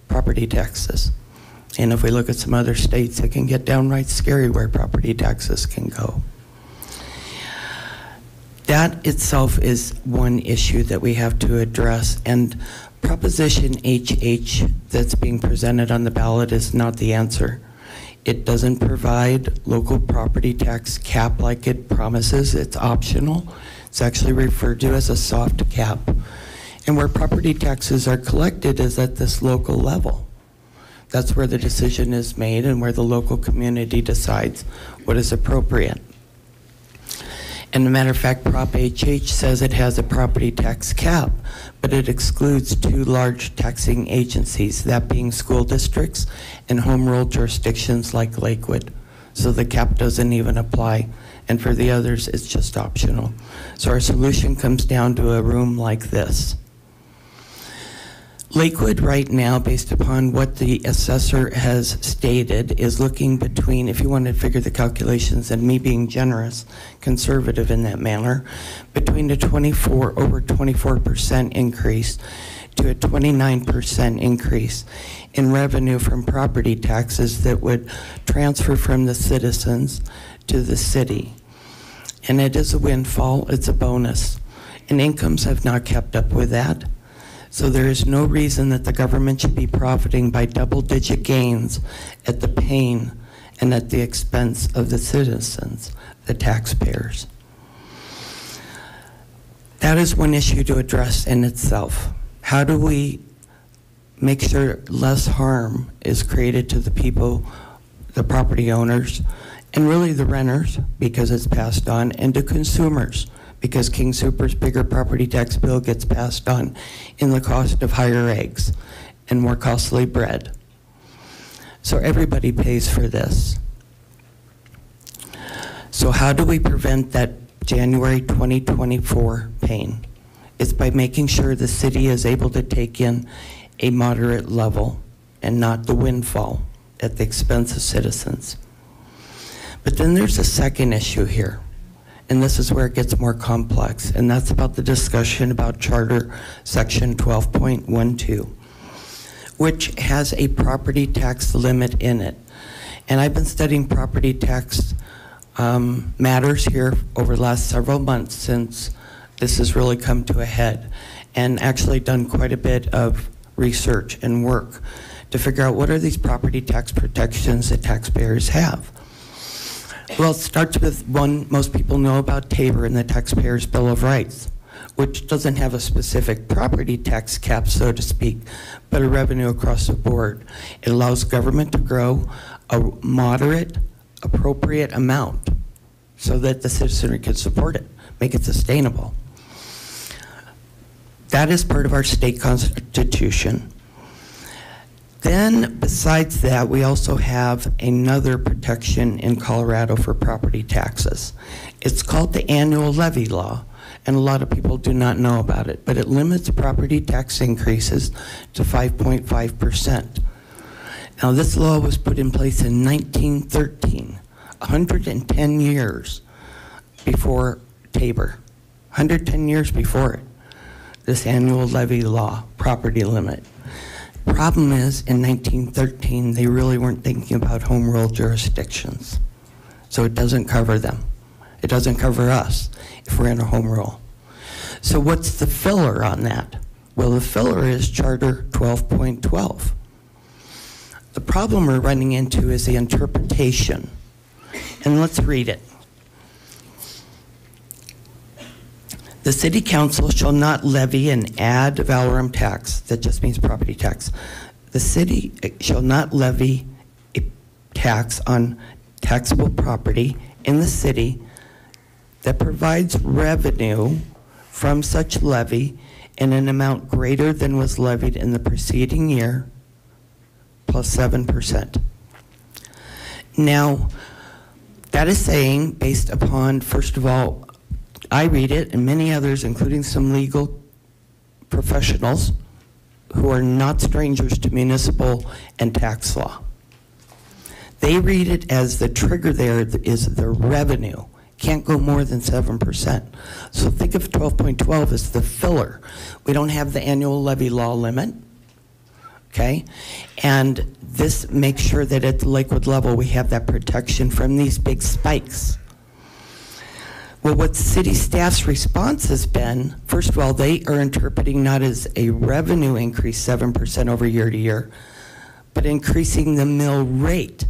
Speaker 15: property taxes. And if we look at some other states, it can get downright scary where property taxes can go. That itself is one issue that we have to address. And Proposition HH that's being presented on the ballot is not the answer. It doesn't provide local property tax cap like it promises. It's optional. It's actually referred to as a soft cap. And where property taxes are collected is at this local level. That's where the decision is made and where the local community decides what is appropriate. And a matter of fact, Prop HH says it has a property tax cap, but it excludes two large taxing agencies, that being school districts and home rule jurisdictions like Lakewood. So the cap doesn't even apply. And for the others, it's just optional. So our solution comes down to a room like this. Lakewood right now, based upon what the assessor has stated, is looking between, if you want to figure the calculations and me being generous, conservative in that manner, between a 24, over 24% increase to a 29% increase in revenue from property taxes that would transfer from the citizens to the city. And it is a windfall, it's a bonus. And incomes have not kept up with that. So there is no reason that the government should be profiting by double-digit gains at the pain and at the expense of the citizens, the taxpayers. That is one issue to address in itself. How do we make sure less harm is created to the people, the property owners, and really the renters, because it's passed on, and to consumers, because King Soopers bigger property tax bill gets passed on in the cost of higher eggs and more costly bread. So everybody pays for this. So how do we prevent that January 2024 pain? It's by making sure the city is able to take in a moderate level and not the windfall at the expense of citizens. But then there's a second issue here and this is where it gets more complex, and that's about the discussion about Charter Section 12.12, which has a property tax limit in it. And I've been studying property tax um, matters here over the last several months since this has really come to a head, and actually done quite a bit of research and work to figure out what are these property tax protections that taxpayers have. Well, it starts with one most people know about Tabor and the Taxpayers' Bill of Rights, which doesn't have a specific property tax cap, so to speak, but a revenue across the board. It allows government to grow a moderate, appropriate amount so that the citizenry can support it, make it sustainable. That is part of our state constitution. Then, besides that, we also have another protection in Colorado for property taxes. It's called the annual levy law, and a lot of people do not know about it, but it limits property tax increases to 5.5%. Now, this law was put in place in 1913, 110 years before Tabor, 110 years before it, this annual levy law, property limit. Problem is, in 1913, they really weren't thinking about home rule jurisdictions. So it doesn't cover them. It doesn't cover us if we're in a home rule. So what's the filler on that? Well, the filler is Charter 12.12. The problem we're running into is the interpretation. And let's read it. The city council shall not levy an ad valorem tax, that just means property tax. The city eh, shall not levy a tax on taxable property in the city that provides revenue from such levy in an amount greater than was levied in the preceding year, plus 7%. Now, that is saying, based upon, first of all, I read it, and many others, including some legal professionals who are not strangers to municipal and tax law. They read it as the trigger there is the revenue. Can't go more than 7%. So think of 12.12 as the filler. We don't have the annual levy law limit, okay? And this makes sure that at the Lakewood level, we have that protection from these big spikes. Well, what city staff's response has been, first of all, they are interpreting not as a revenue increase 7% over year to year, but increasing the mill rate.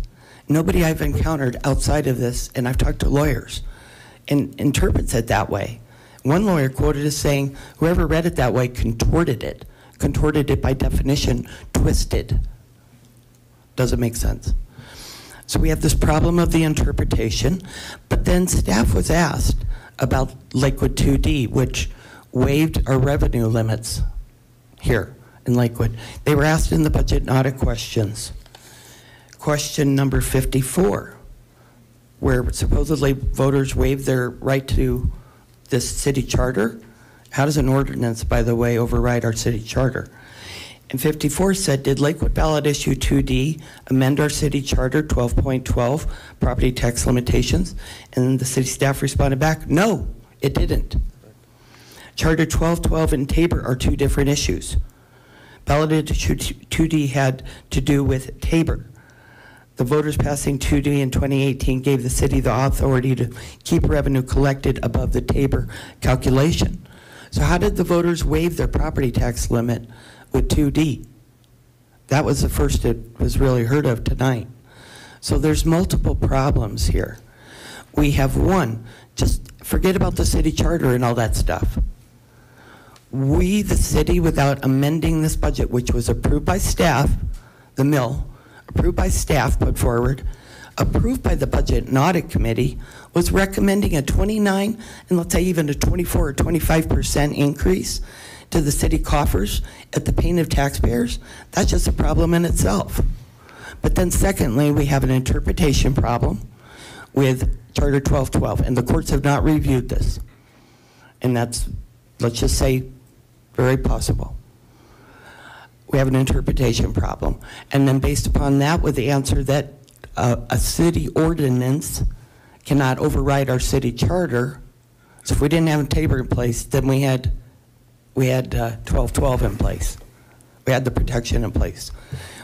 Speaker 15: Nobody I've encountered outside of this, and I've talked to lawyers, and interprets it that way. One lawyer quoted as saying, whoever read it that way contorted it. Contorted it by definition, twisted. Doesn't make sense. So we have this problem of the interpretation, but then staff was asked about Lakewood 2D, which waived our revenue limits here in Lakewood. They were asked in the budget and audit questions. Question number 54, where supposedly voters waived their right to this city charter. How does an ordinance, by the way, override our city charter? And 54 said, did Lakewood ballot issue 2D amend our city charter 12.12 property tax limitations? And the city staff responded back, no, it didn't. Charter 1212 and Tabor are two different issues. Ballot issue 2D had to do with Tabor. The voters passing 2D in 2018 gave the city the authority to keep revenue collected above the Tabor calculation. So how did the voters waive their property tax limit with 2D. That was the first it was really heard of tonight. So there's multiple problems here. We have one, just forget about the city charter and all that stuff. We, the city, without amending this budget, which was approved by staff, the mill, approved by staff, put forward, approved by the Budget and Audit Committee, was recommending a 29 and let's say even a 24 or 25% increase to the city coffers at the pain of taxpayers, that's just a problem in itself. But then secondly, we have an interpretation problem with Charter 1212, and the courts have not reviewed this. And that's, let's just say, very possible. We have an interpretation problem. And then based upon that, with the answer that uh, a city ordinance cannot override our city charter, so if we didn't have a Tabor in place, then we had we had uh, 1212 in place. We had the protection in place.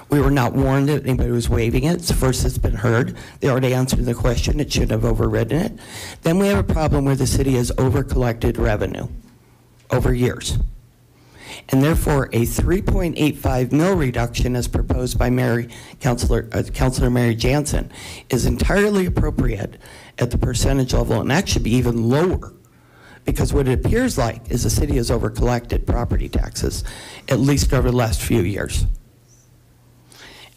Speaker 15: We were not warned that anybody was waiving it. It's the first it's been heard. They already answered the question. It shouldn't have overridden it. Then we have a problem where the city has over-collected revenue over years. And therefore, a 3.85 mill reduction as proposed by Mary, Councilor, uh, Councilor Mary Jansen is entirely appropriate at the percentage level and actually be even lower because what it appears like is the city has over-collected property taxes, at least over the last few years.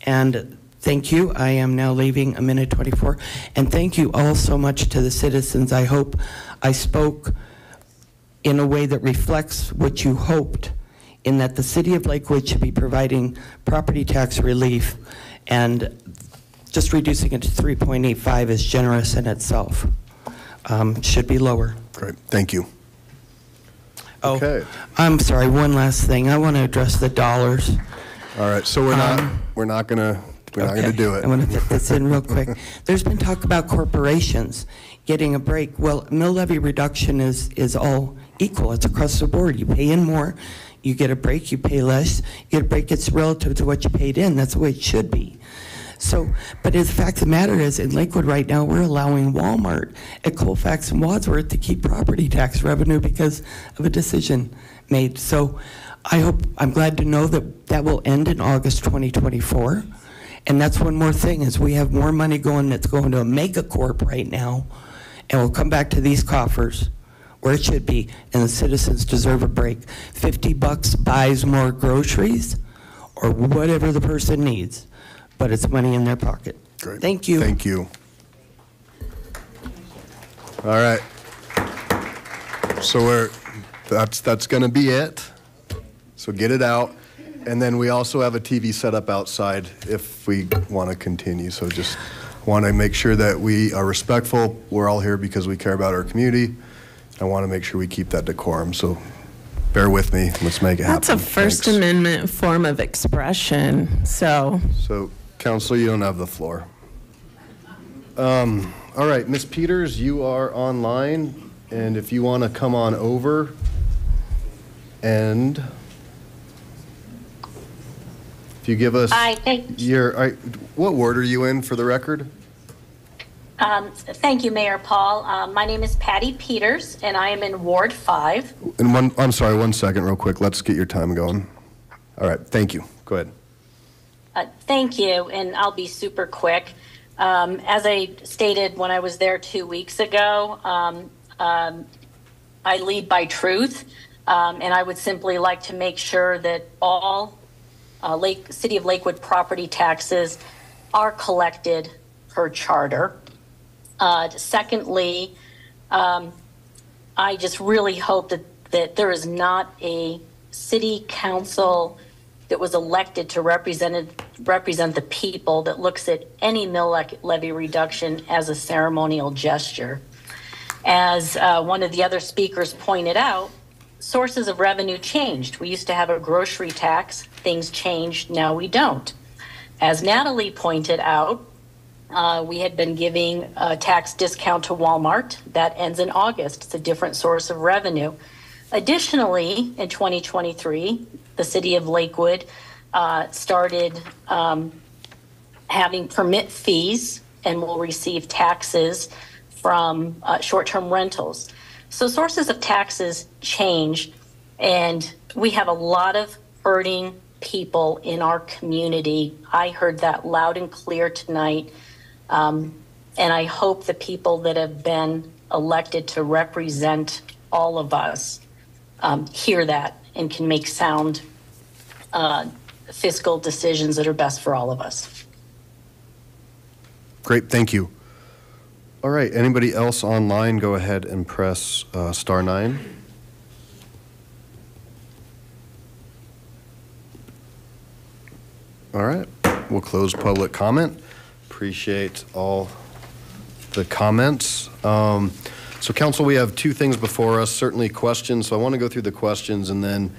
Speaker 15: And thank you. I am now leaving a minute 24. And thank you all so much to the citizens. I hope I spoke in a way that reflects what you hoped in that the city of Lakewood should be providing property tax relief and just reducing it to 3.85 is generous in itself. Um, should be lower.
Speaker 1: Great, thank you.
Speaker 15: Oh,
Speaker 1: Okay.
Speaker 15: I'm sorry, one last thing. I want to address the dollars.
Speaker 1: All right, so we're not,
Speaker 15: Um,
Speaker 1: we're not gonna, we're not gonna do it.
Speaker 15: I want to fit this in real quick. [laughs] There's been talk about corporations getting a break. Well, mill levy reduction is, is all equal. It's across the board. You pay in more, you get a break, you pay less. You get a break, it's relative to what you paid in. That's the way it should be. So, but the fact of the matter is, in Lakewood right now, we're allowing Walmart at Colfax and Wadsworth to keep property tax revenue because of a decision made. So I hope, I'm glad to know that that will end in August 2024. And that's one more thing, is we have more money going that's going to a mega corp right now, and we'll come back to these coffers where it should be, and the citizens deserve a break. 50 bucks buys more groceries or whatever the person needs, but it's money in their pocket.
Speaker 1: Great.
Speaker 15: Thank you.
Speaker 1: Thank you. All right. So we're, that's, that's going to be it. So get it out. And then we also have a TV set up outside if we want to continue. So just want to make sure that we are respectful. We're all here because we care about our community. I want to make sure we keep that decorum. So bear with me. Let's make it happen.
Speaker 4: That's a First
Speaker 1: Thanks.
Speaker 4: Amendment form of expression, so.
Speaker 1: So, Counselor, you don't have the floor. Um, All right, Ms. Peters, you are online, and if you want to come on over and if you give us
Speaker 16: Hi, thank,
Speaker 1: your, right, what ward are you in for the record?
Speaker 16: um, thank you, Mayor Paul. Um, my name is Patty Peters, and I am in Ward 5.
Speaker 1: And one, I'm sorry, one second, real quick. Let's get your time going. All right, thank you. Go ahead.
Speaker 16: Uh, thank you, and I'll be super quick. Um, as I stated when I was there two weeks ago, um, um, I lead by truth, um, and I would simply like to make sure that all uh, Lake City of Lakewood property taxes are collected per charter. Uh, secondly, um, I just really hope that, that there is not a city council that was elected to represent, represent the people that looks at any mill levy reduction as a ceremonial gesture. As uh, one of the other speakers pointed out, sources of revenue changed. We used to have a grocery tax, things changed, now we don't. As Natalie pointed out, uh, we had been giving a tax discount to Walmart. That ends in August. It's a different source of revenue. Additionally, in 2023, the city of Lakewood uh, started um, having permit fees and will receive taxes from uh, short-term rentals. So sources of taxes change, and we have a lot of hurting people in our community. I heard that loud and clear tonight. Um, and I hope the people that have been elected to represent all of us um, hear that and can make sound uh, fiscal decisions that are best for all of us.
Speaker 1: Great, thank you. All right, anybody else online, go ahead and press uh, star nine. All right, we'll close public comment. Appreciate all the comments. Um, So council, we have two things before us, certainly questions. So I want to go through the questions and then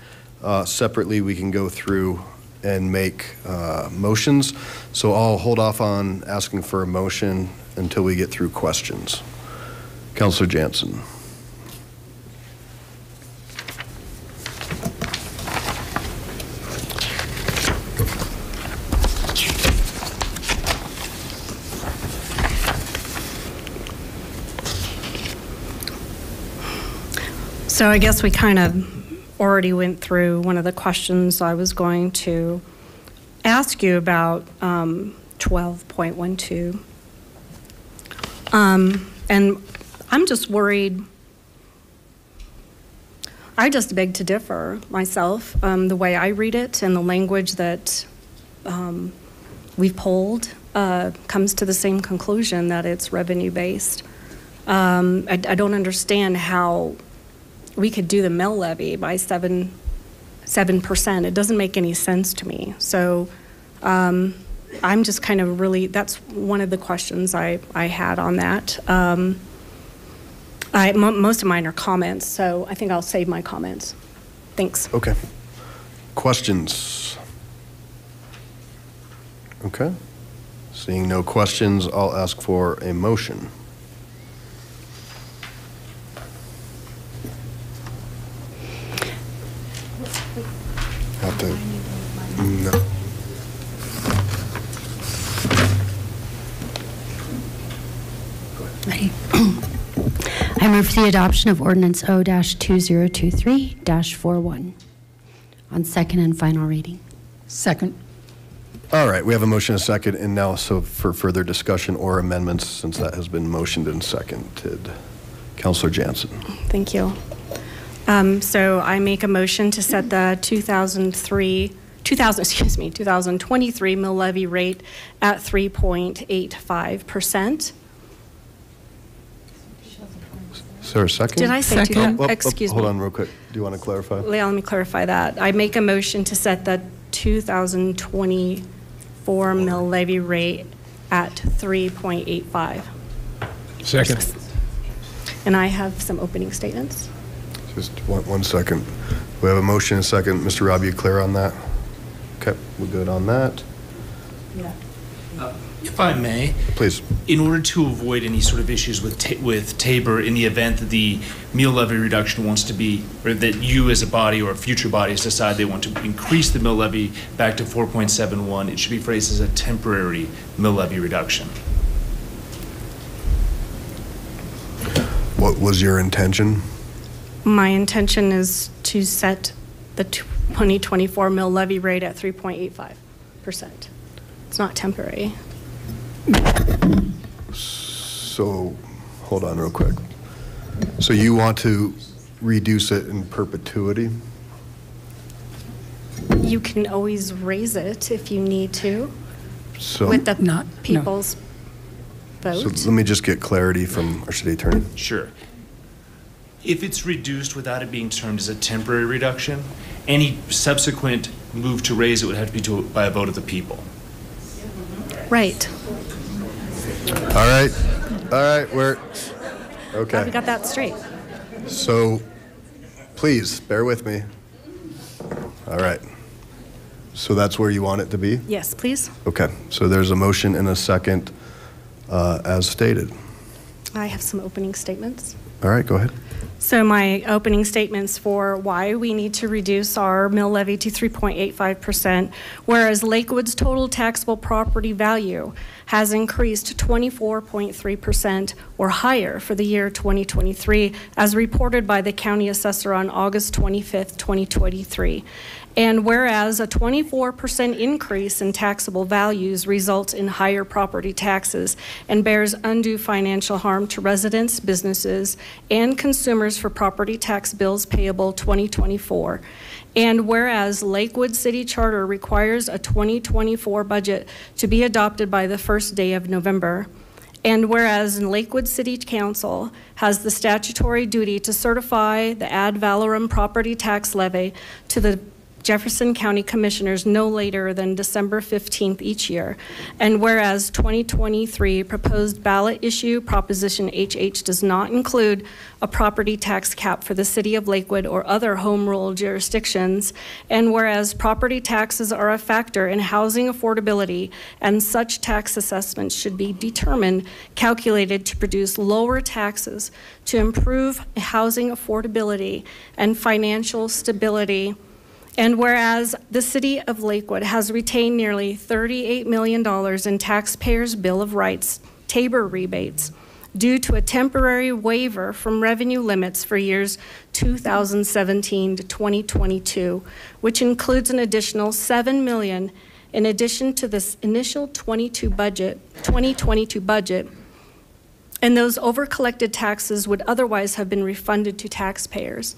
Speaker 1: uh, separately, we can go through and make uh, motions. So I'll hold off on asking for a motion until we get through questions. Counselor Jansen.
Speaker 17: So I guess we kind of already went through one of the questions I was going to ask you about um, 12.12. Um, And I'm just worried, I just beg to differ myself, um, the way I read it and the language that um, we've polled uh, comes to the same conclusion that it's revenue-based. Um, I I don't understand how we could do the mill levy by seven, seven percent. It doesn't make any sense to me. So um, I'm just kind of really, that's one of the questions I, I had on that. Um, I, most of mine are comments, so I think I'll save my comments. Thanks.
Speaker 1: Okay. Questions? Okay. Seeing no questions, I'll ask for a motion. Have to, no.
Speaker 18: Ready? [clears throat] I move for the adoption of ordinance O-2023-41 on second and final reading.
Speaker 11: Second.
Speaker 1: All right, we have a motion and a second, and now, so for further discussion or amendments, since that has been motioned and seconded. Councillor Jansen.
Speaker 17: Thank you. Um, So I make a motion to set the 2003, 2000, excuse me, 2023 mill levy rate at 3.85%.
Speaker 1: Is there a second?
Speaker 17: Did I say two thou-
Speaker 1: Oh, oh, oh,
Speaker 17: excuse
Speaker 1: Hold
Speaker 17: me.
Speaker 1: Hold on real quick. Do you want to clarify?
Speaker 17: Yeah, Let me clarify that. I make a motion to set the 2024 mill levy rate at 3.85.
Speaker 5: Second.
Speaker 17: And I have some opening statements.
Speaker 1: Just one, one second. We have a motion and a second. Mr. Rob, you clear on that? Okay, we're good on that. Yeah.
Speaker 19: Uh, if I may,
Speaker 1: Please.
Speaker 19: in order to avoid any sort of issues with Ta- with Tabor, in the event that the mill levy reduction wants to be, or that you as a body or future bodies decide they want to increase the mill levy back to 4.71, it should be phrased as a temporary mill levy reduction.
Speaker 1: What was your intention?
Speaker 17: My intention is to set the 2024 mill levy rate at 3.85%. It's not temporary.
Speaker 1: So, hold on real quick. So you want to reduce it in perpetuity?
Speaker 17: You can always raise it if you need to
Speaker 1: So.
Speaker 17: with the people's
Speaker 1: So
Speaker 17: vote.
Speaker 1: let me just get clarity from our city attorney.
Speaker 19: Sure. If it's reduced without it being termed as a temporary reduction, any subsequent move to raise it would have to be to, by a vote of the people.
Speaker 17: Right.
Speaker 1: All right, all right, we're, okay.
Speaker 17: Glad we got that straight.
Speaker 1: So, please, bear with me. All right. So that's where you want it to be?
Speaker 17: Yes, please.
Speaker 1: Okay, so there's a motion and a second uh, as stated.
Speaker 17: I have some opening statements.
Speaker 1: All right, go ahead.
Speaker 17: So my opening statements for why we need to reduce our mill levy to 3.85%, whereas Lakewood's total taxable property value has increased 24.3% or higher for the year 2023, as reported by the county assessor on August 25th, 2023. And whereas a 24% increase in taxable values results in higher property taxes and bears undue financial harm to residents, businesses, and consumers for property tax bills payable 2024. And whereas Lakewood City Charter requires a 2024 budget to be adopted by the first day of November. And whereas Lakewood City Council has the statutory duty to certify the ad valorem property tax levy to the Jefferson County Commissioners no later than December 15th each year. And whereas 2023 proposed ballot issue Proposition HH does not include a property tax cap for the city of Lakewood or other home rule jurisdictions, and whereas property taxes are a factor in housing affordability, and such tax assessments should be determined, calculated to produce lower taxes to improve housing affordability and financial stability. And whereas the city of Lakewood has retained nearly $38 million in taxpayers' Bill of Rights Tabor rebates due to a temporary waiver from revenue limits for years 2017 to 2022, which includes an additional 7 million in addition to this initial 22 budget, 2022 budget, and those overcollected taxes would otherwise have been refunded to taxpayers.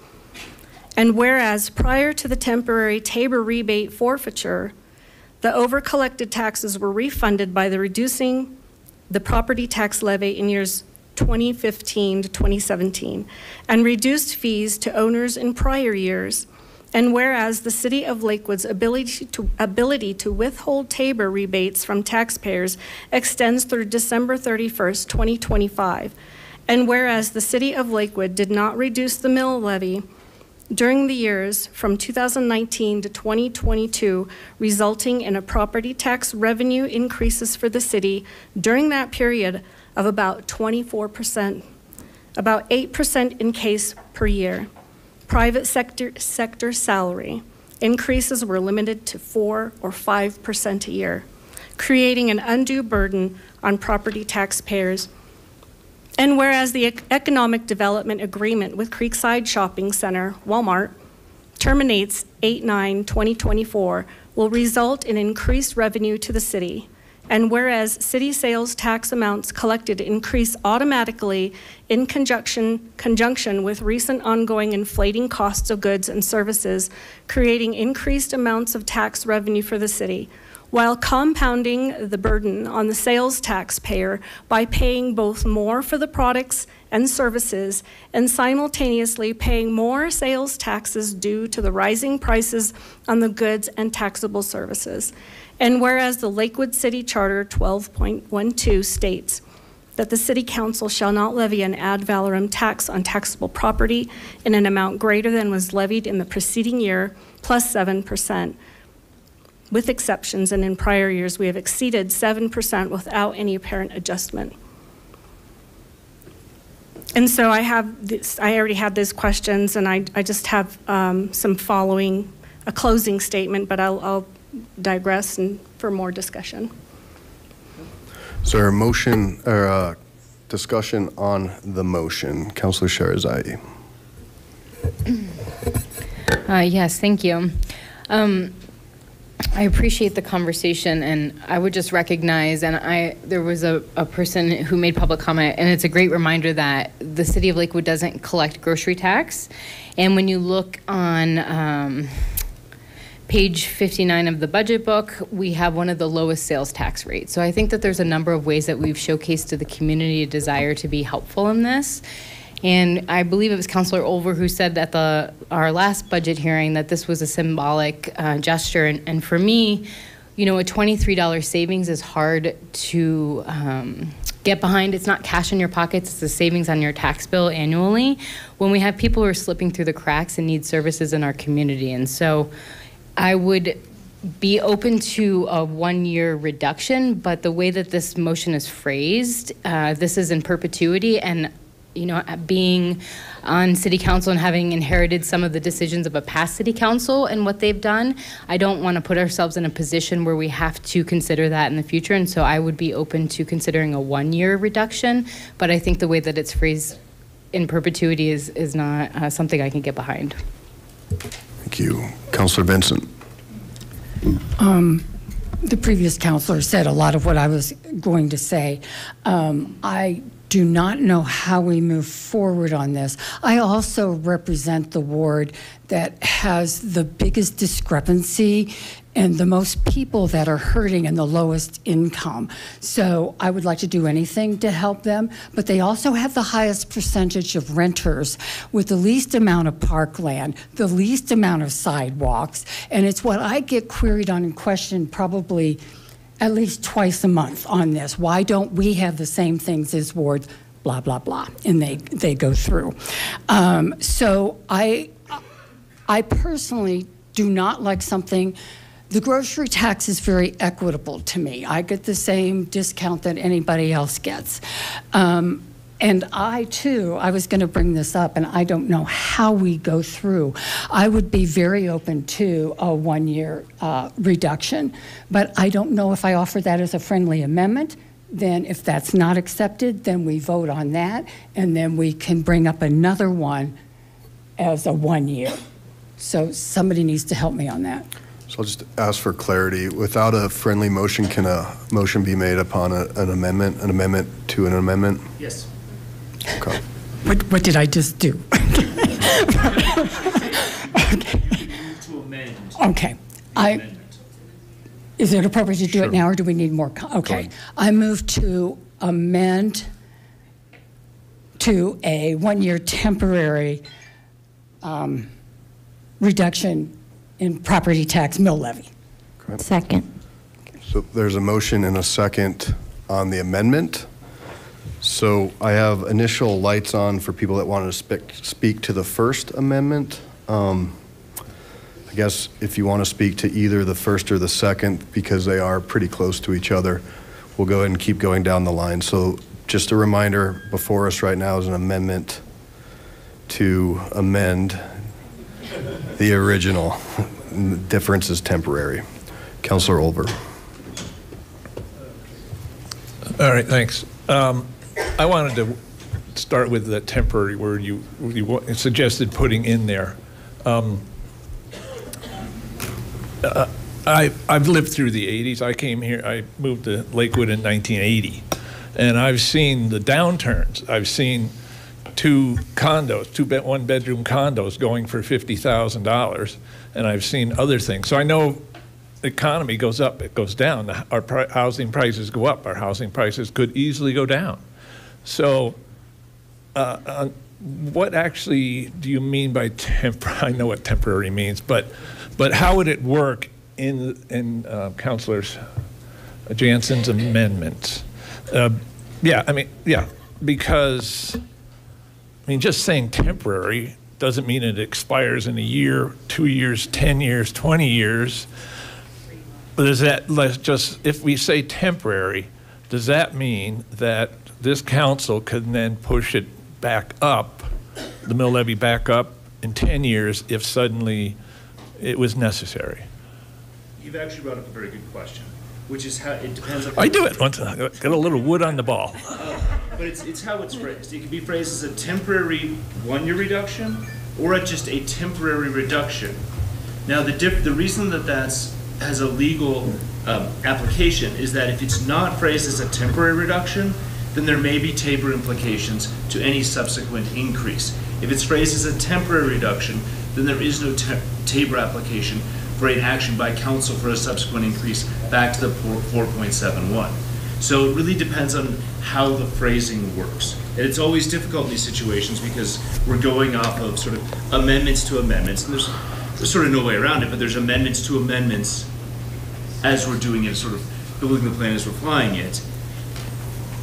Speaker 17: And whereas prior to the temporary Tabor rebate forfeiture, the overcollected taxes were refunded by the reducing the property tax levy in years 2015 to 2017 and reduced fees to owners in prior years. And whereas the city of Lakewood's ability to, ability to withhold Tabor rebates from taxpayers extends through December 31st, 2025. And whereas the city of Lakewood did not reduce the mill levy during the years from 2019 to 2022, resulting in a property tax revenue increases for the city during that period of about 24%, about 8% in case per year. Private sector, sector salary increases were limited to 4 or 5% a year, creating an undue burden on property taxpayers and whereas the economic development agreement with Creekside Shopping Center, Walmart, terminates 8/9/2024, will result in increased revenue to the city. And whereas city sales tax amounts collected increase automatically in conjunction, conjunction with recent ongoing inflating costs of goods and services, creating increased amounts of tax revenue for the city, while compounding the burden on the sales taxpayer by paying both more for the products and services and simultaneously paying more sales taxes due to the rising prices on the goods and taxable services. And whereas the Lakewood City Charter 12.12 states that the City Council shall not levy an ad valorem tax on taxable property in an amount greater than was levied in the preceding year plus 7%, with exceptions, and in prior years we have exceeded 7% without any apparent adjustment. And so I have this, I already had those questions, and I, I just have um, some following, a closing statement, but I'll, I'll digress and for more discussion.
Speaker 1: Is there a motion or a discussion on the motion? Councilor Shahrezaei.
Speaker 20: Uh, yes, thank you. Um, I appreciate the conversation, and I would just recognize, and I there was a, a person who made public comment, and it's a great reminder that the city of Lakewood doesn't collect grocery tax, and when you look on. Um, page 59 of the budget book, we have one of the lowest sales tax rates. So I think that there's a number of ways that we've showcased to the community a desire to be helpful in this. And I believe it was Councilor Olver who said at the our last budget hearing that this was a symbolic uh, gesture. And, and for me, you know, a $23 savings is hard to um, get behind. It's not cash in your pockets, it's a savings on your tax bill annually when we have people who are slipping through the cracks and need services in our community. And so I would be open to a one-year reduction, but the way that this motion is phrased, uh, this is in perpetuity, and you know, being on city council and having inherited some of the decisions of a past city council and what they've done, I don't want to put ourselves in a position where we have to consider that in the future. And so I would be open to considering a one-year reduction, but I think the way that it's phrased in perpetuity is is not uh, something I can get behind.
Speaker 1: Thank you. Councilor Vincent.
Speaker 21: Um, the previous counselor said a lot of what I was going to say. Um, I do not know how we move forward on this. I also represent the ward that has the biggest discrepancy and the most people that are hurting and the lowest income. So I would like to do anything to help them, but they also have the highest percentage of renters with the least amount of parkland, the least amount of sidewalks, and it's what I get queried on and questioned probably at least twice a month on this. Why don't we have the same things as wards? Blah blah blah, and they they go through. Um, so I I personally do not like something. The grocery tax is very equitable to me. I get the same discount that anybody else gets. Um, and I too, I was going to bring this up, and I don't know how we go through. I would be very open to a one year uh, reduction, but I don't know if I offer that as a friendly amendment. Then, if that's not accepted, then we vote on that, and then we can bring up another one as a one year. So, somebody needs to help me on that.
Speaker 1: So I'll just ask for clarity. Without a friendly motion, can a motion be made upon a, an amendment, an amendment to an amendment?
Speaker 22: Yes.
Speaker 1: Okay.
Speaker 21: What, what did I just do?
Speaker 22: To amend.
Speaker 21: Okay. I, is it appropriate to do it now, or do we need more? co- Okay. I move to amend to a one-year temporary um, reduction in property tax mill levy.
Speaker 23: Second.
Speaker 1: So there's a motion and a second on the amendment. So I have initial lights on for people that wanted to speak, speak to the first amendment. Um, I guess if you want to speak to either the first or the second, because they are pretty close to each other, we'll go ahead and keep going down the line. So just a reminder, before us right now is an amendment to amend the original. The [laughs] Difference is temporary. Councilor Olver.
Speaker 5: All right, thanks. Um, I wanted to start with the temporary word you, you suggested putting in there. Um, uh, I, I've lived through the 80s. I came here, I moved to Lakewood in 1980. And I've seen the downturns. I've seen two condos, two one bedroom condos going for $50,000. And I've seen other things. So I know the economy goes up, it goes down. Our housing prices go up, our housing prices could easily go down. So uh, uh, what actually do you mean by temp, [laughs] I know what temporary means, but, but how would it work in, in uh, Counselor Jansen's amendment? Uh, Yeah, I mean, yeah, because, I mean, just saying temporary doesn't mean it expires in a year, two years, 10 years, 20 years. But Does that, just, if we say temporary, does that mean that this council can then push it back up, the mill levy back up in 10 years if suddenly it was necessary?
Speaker 22: You've actually brought up a very good question, which is how, it depends on.
Speaker 5: I do it once, I get a little wood on the ball. [laughs]
Speaker 22: But it's, it's how it's phrased. It can be phrased as a temporary one-year reduction or just a temporary reduction. Now, the the reason that that's, has a legal um, application is that if it's not phrased as a temporary reduction, then there may be Tabor implications to any subsequent increase. If it's phrased as a temporary reduction, then there is no ta- Tabor application for an action by council for a subsequent increase back to the four point seven one. So it really depends on how the phrasing works. And it's always difficult in these situations because we're going off of sort of amendments to amendments, and there's, there's sort of no way around it, but there's amendments to amendments as we're doing it, sort of building the plan as we're flying it.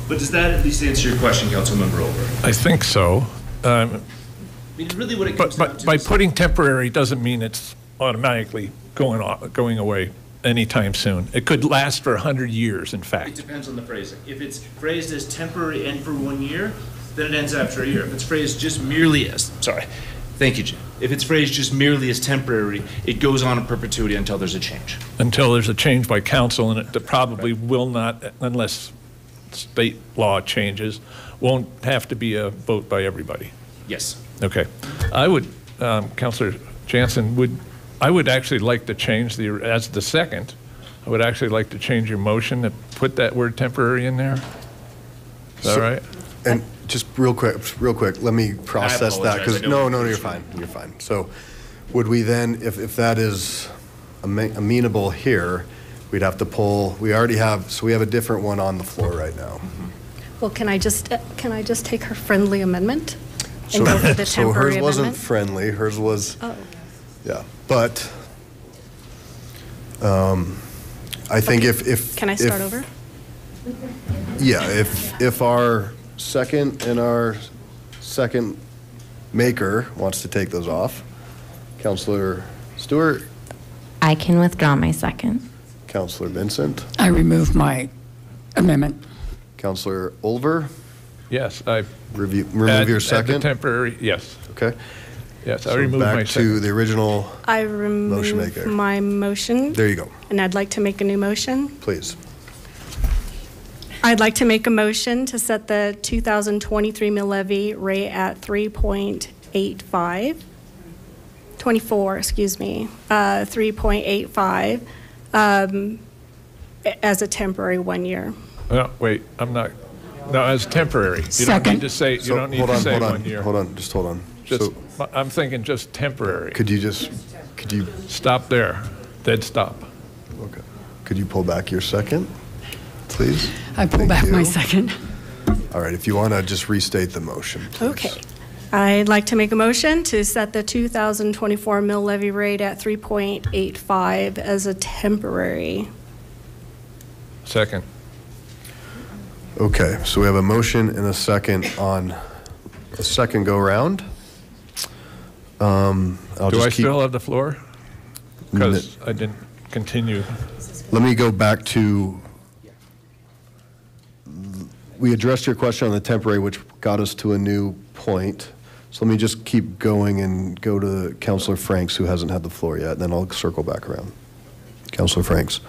Speaker 22: But does that at least answer your question, Councilmember Olver?
Speaker 5: I think so. Um,
Speaker 22: I mean, really what it
Speaker 5: But,
Speaker 22: comes down
Speaker 5: but
Speaker 22: to
Speaker 5: by
Speaker 22: is-
Speaker 5: putting temporary doesn't mean it's automatically going off, going away anytime soon. It could last for 100 years, in fact.
Speaker 22: It depends on the phrasing. If it's phrased as temporary and for one year, then it ends after a year. If it's phrased just merely as, sorry, thank you, Jim. If it's phrased just merely as temporary, it goes on in perpetuity until there's a change.
Speaker 5: Until there's a change by council, and it probably will not, unless state law changes, won't have to be a vote by everybody.
Speaker 22: Yes.
Speaker 5: Okay. I would, um, Counselor Jansen, would, I would actually like to change the, as the second, I would actually like to change your motion to put that word temporary in there. Is that
Speaker 1: So-
Speaker 5: right?
Speaker 1: And just real quick, real quick, let me process that, because, no, no, no, you're fine, you're fine. So would we then, if, if that is amenable here, we'd have to pull, we already have, so we have a different one on the floor right now.
Speaker 17: Well, can I just, uh, can I just take her friendly amendment?
Speaker 1: So
Speaker 17: And go for the [laughs]
Speaker 1: so hers
Speaker 17: temporary
Speaker 1: wasn't
Speaker 17: amendment?
Speaker 1: friendly, hers was,
Speaker 17: Oh,
Speaker 1: yeah, but um, I think if, if.
Speaker 17: can I start
Speaker 1: if-
Speaker 17: over?
Speaker 1: Yeah, if, if our second and our second maker wants to take those off, Counselor Stewart,
Speaker 23: I can withdraw my second.
Speaker 1: Counselor Vincent,
Speaker 21: I remove my amendment.
Speaker 1: Counselor Olver,
Speaker 5: Yes, I.
Speaker 1: review,
Speaker 5: add-
Speaker 1: remove
Speaker 5: add
Speaker 1: your
Speaker 5: the
Speaker 1: second.
Speaker 5: temporary, yes,
Speaker 1: Okay.
Speaker 5: yes, I
Speaker 1: So
Speaker 5: remove my
Speaker 1: Back to
Speaker 5: second.
Speaker 1: the original,
Speaker 17: I remove
Speaker 1: Motion maker.
Speaker 17: my motion,
Speaker 1: there you go,
Speaker 17: and I'd like to make a new motion.
Speaker 1: please.
Speaker 17: I'd like to make a motion to set the 2023 mill levy rate at 3.85, 24, excuse me, uh, 3.85 um, as a temporary one year.
Speaker 5: No, wait, I'm not, no, as temporary. You don't
Speaker 21: Second.
Speaker 5: need to say, you
Speaker 1: So,
Speaker 5: don't need
Speaker 1: hold
Speaker 5: to
Speaker 1: on,
Speaker 5: say
Speaker 1: hold on,
Speaker 5: one year.
Speaker 1: Hold on, just hold on.
Speaker 5: Just,
Speaker 1: So
Speaker 5: I'm thinking just temporary.
Speaker 1: could you just, could you,
Speaker 5: Stop there, dead stop.
Speaker 1: okay, could you pull back your second, please?
Speaker 21: I pull
Speaker 1: Thank
Speaker 21: back my
Speaker 1: you.
Speaker 21: second.
Speaker 1: All right, if you want to just restate the motion, please.
Speaker 17: Okay. I'd like to make a motion to set the 2024 mill levy rate at 3.85 as a temporary.
Speaker 5: Second.
Speaker 1: Okay, so we have a motion and a second on the second go-round. Um, I'll
Speaker 5: Do I
Speaker 1: keep,
Speaker 5: still have the floor? Because I didn't continue.
Speaker 1: let me go back to, we addressed your question on the temporary, which got us to a new point. So let me just keep going and go to Counselor Franks, who hasn't had the floor yet, and then I'll circle back around. Counselor Franks.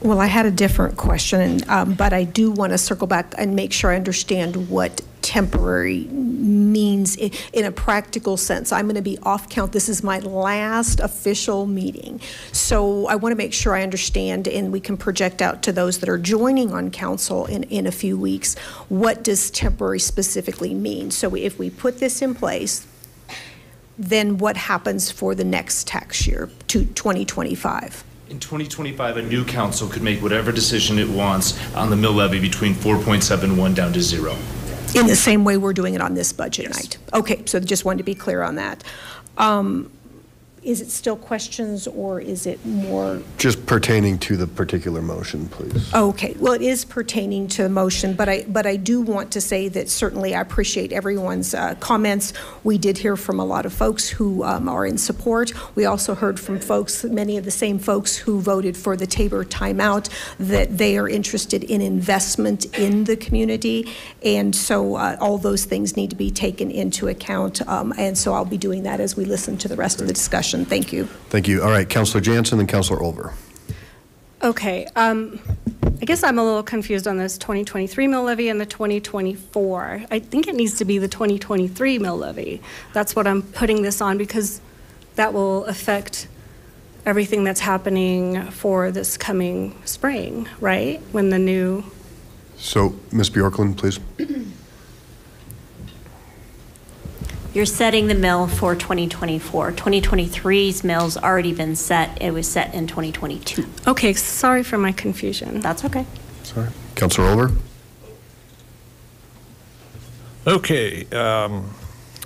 Speaker 24: Well, I had a different question, um, but I do want to circle back and make sure I understand what temporary means in a practical sense. I'm going to be off count. This is my last official meeting. So I want to make sure I understand and we can project out to those that are joining on council in, in a few weeks, what does temporary specifically mean? So if we put this in place, then what happens for the next tax year, to 2025?
Speaker 22: In 2025, a new council could make whatever decision it wants on the mill levy between 4.71 down to zero.
Speaker 24: In the same way we're doing it on this budget night? Okay, so just wanted to be clear on that. Um, Is it still questions, or is it more
Speaker 1: Just pertaining to the particular motion, please.
Speaker 24: Okay, well, it is pertaining to the motion, but I, but I do want to say that certainly I appreciate everyone's uh, comments. We did hear from a lot of folks who um, are in support. We also heard from folks, many of the same folks who voted for the Tabor timeout, that they are interested in investment in the community. And so uh, all those things need to be taken into account. Um, And so I'll be doing that as we listen to the rest of the discussion. Thank you.
Speaker 1: Thank you. All right, Counselor Jansen and Counselor Olver.
Speaker 17: Okay, um, I guess I'm a little confused on this 2023 mill levy and the 2024. I think it needs to be the 2023 mill levy. That's what I'm putting this on because that will affect everything that's happening for this coming spring, right? When the new,
Speaker 1: So, Ms. Bjorklund, please. [clears throat]
Speaker 6: You're setting the mill for 2024. 2023's mill's already been set. It was set in 2022.
Speaker 17: okay, sorry for my confusion.
Speaker 6: That's okay.
Speaker 1: Sorry. Counselor Olver?
Speaker 5: Okay, um,